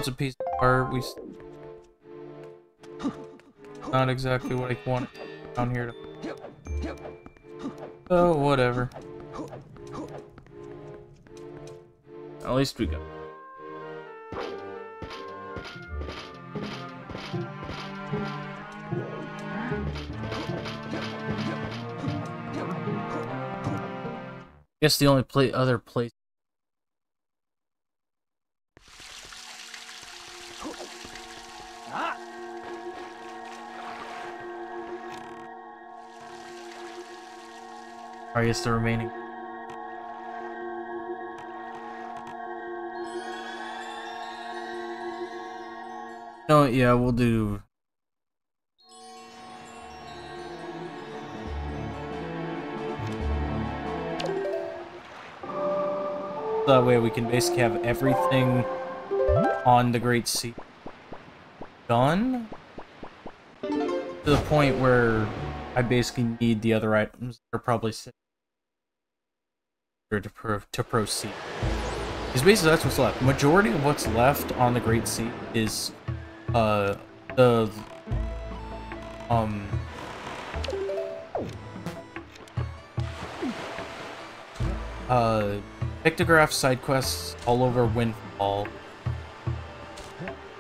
It's a piece of art. We. Not exactly what I want down here to. Oh, whatever. At least we got. guess the only other place. I guess the remaining. No, yeah, we'll do. That way we can basically have everything on the Great Sea done to the point where I basically need the other items that are probably sitting to, pro to proceed. Because basically that's what's left. Majority of what's left on the Great Sea is uh the um uh pictograph side quests all over Windfall.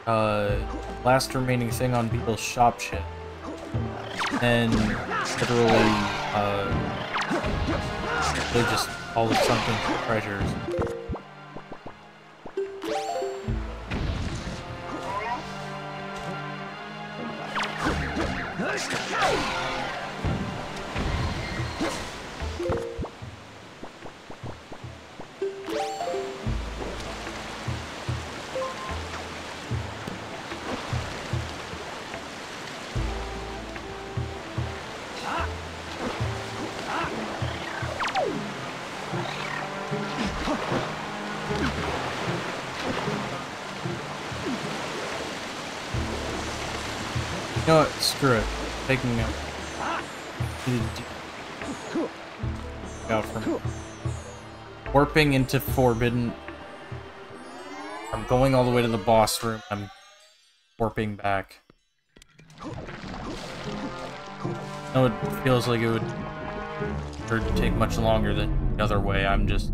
Uh last remaining thing on Beedle's shop shit. And literally uh they're just all the sunken treasures. Warping into Forbidden. I'm going all the way to the boss room. I'm warping back. No, it feels like it would take much longer than the other way. I'm just.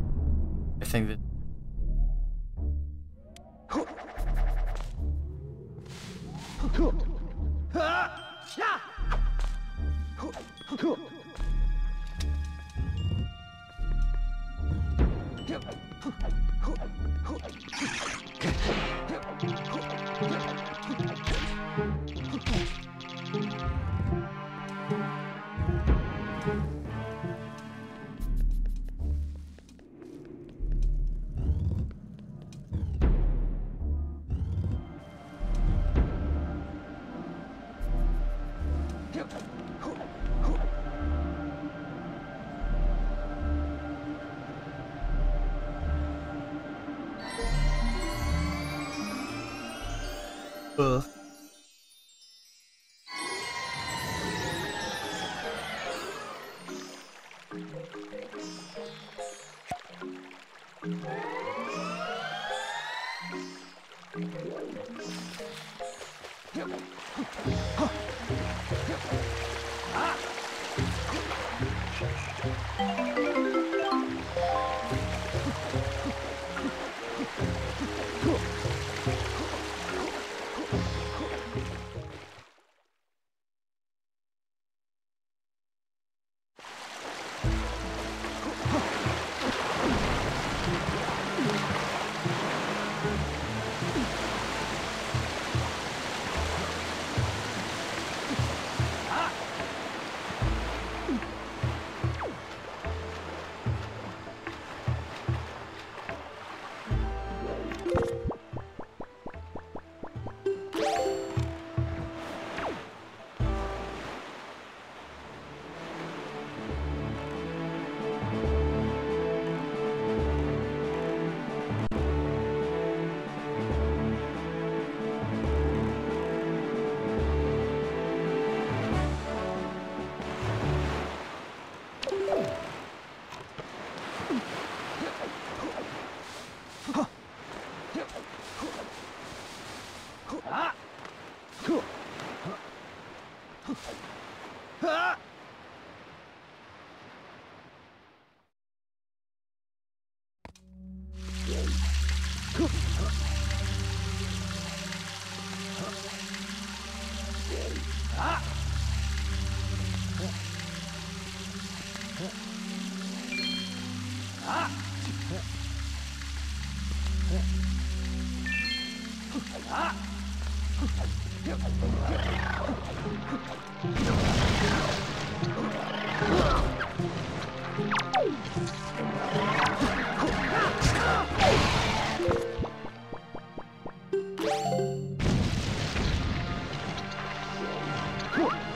Cool.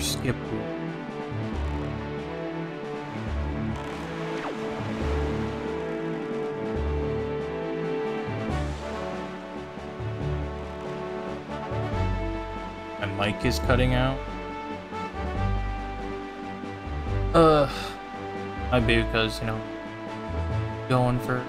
skip. My mic is cutting out. Uh, might be because, you know, going for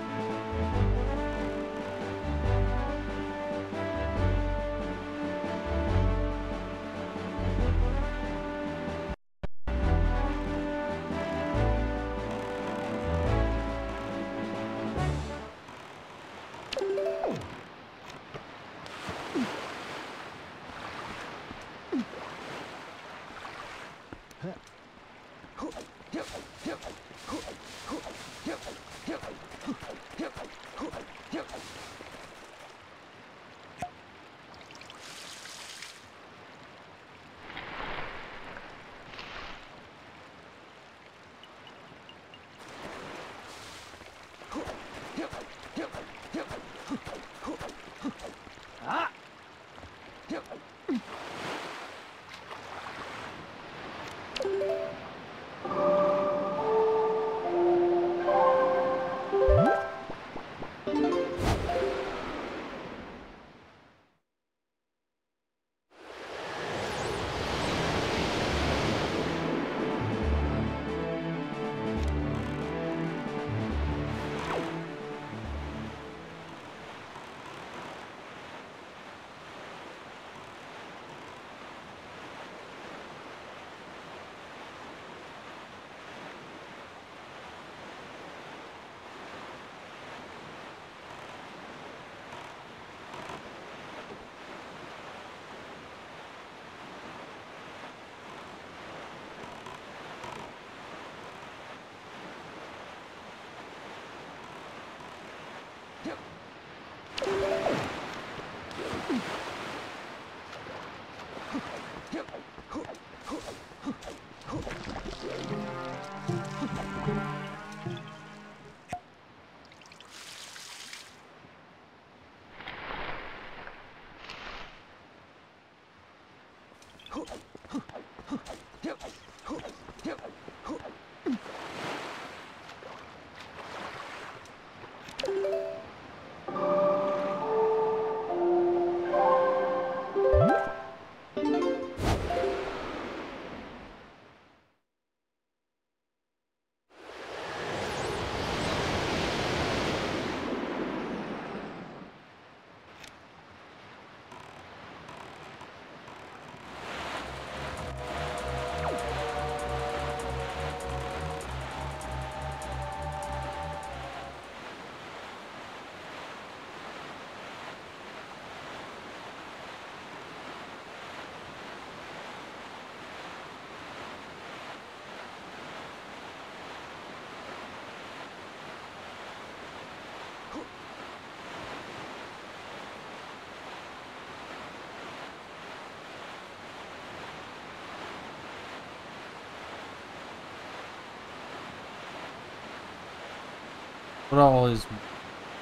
what all is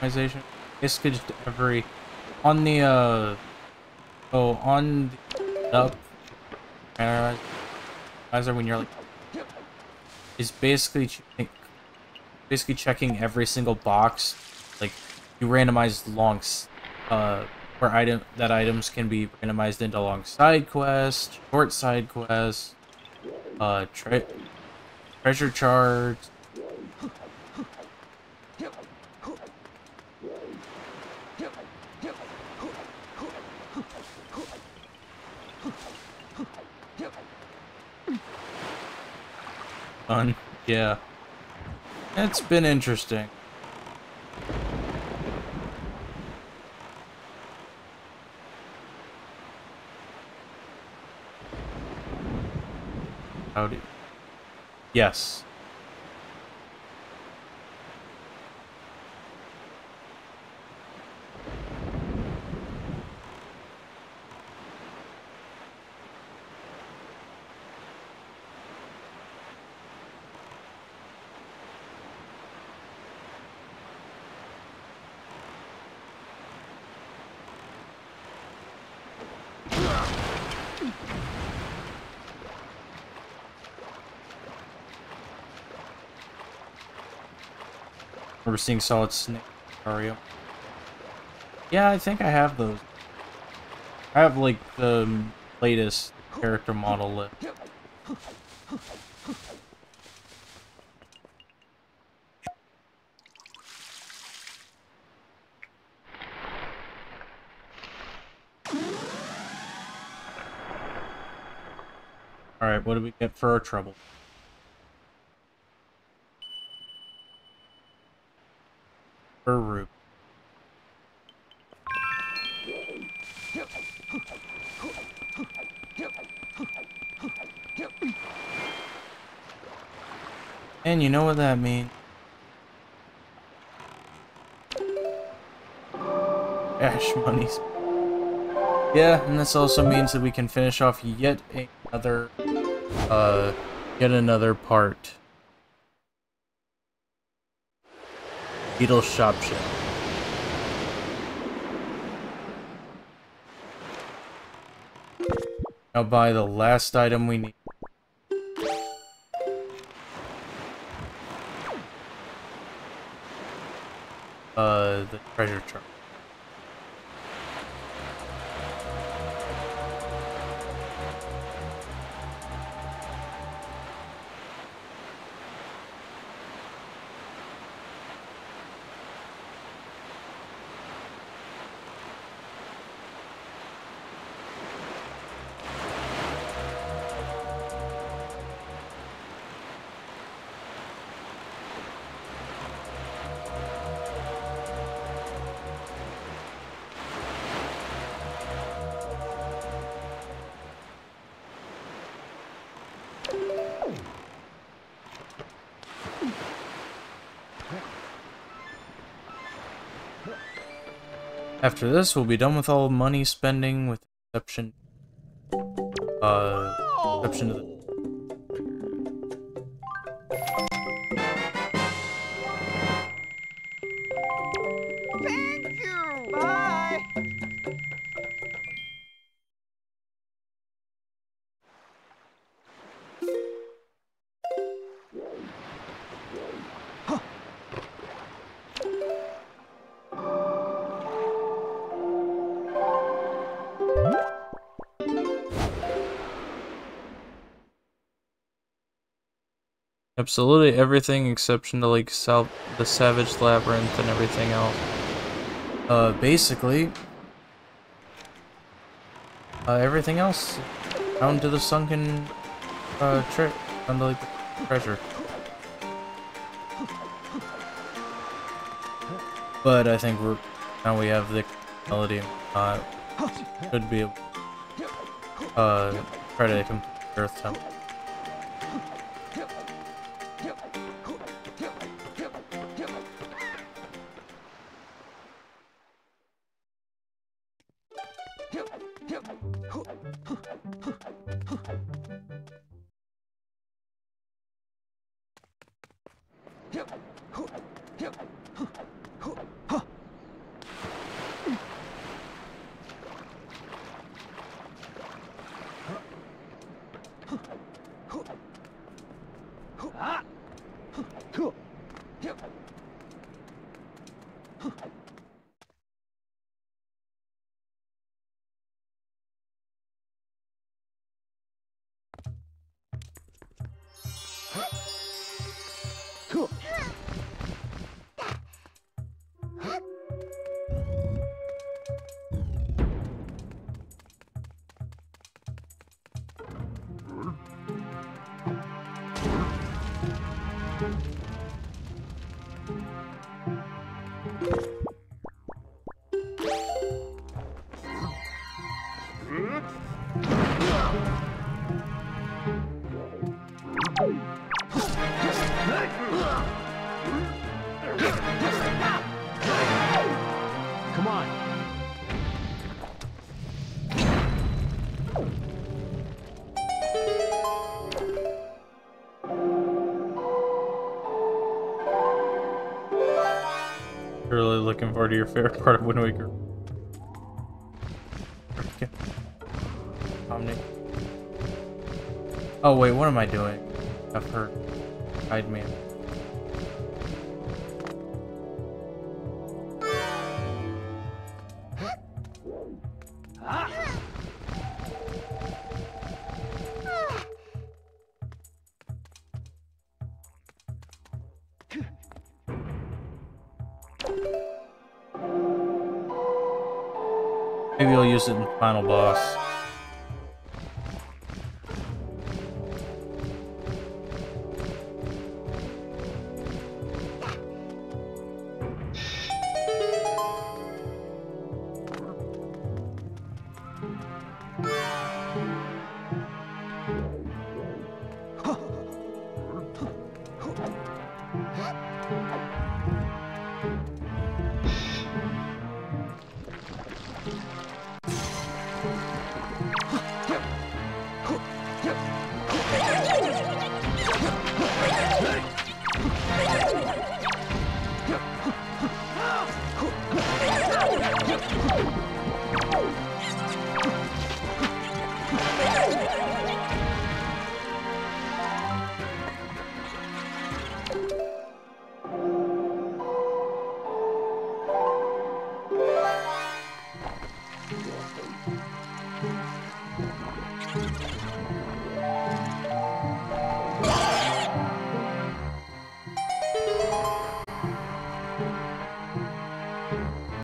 organization? Basically just every on the uh oh on the up analyzer when you're like is basically checking, basically checking every single box like you randomize longs uh where item that items can be randomized into long side quests, short side quests, uh tre- treasure charts, fun. Yeah. It's been interesting. Howdy. Yes. Remember seeing Solid Snake Mario. Yeah, I think I have those. I have like the latest character model list. Alright, what do we get for our trouble? For root. And you know what that means. Ash monies. Yeah, and this also means that we can finish off yet another, uh, yet another part. Beedle Shop Ship. Now buy the last item we need. The treasure chart. After this, we'll be done with all money spending with exception uh exception of the absolutely everything exception to like Sal the Savage Labyrinth and everything else. Uh basically uh everything else down to the sunken uh down to like the treasure. But I think we're now we have the ability uh should be able uh try to complete the Earth Temple. To your favorite part of Wind Waker. Omni. Oh wait, what am I doing? I've heard. Hide me. Final boss.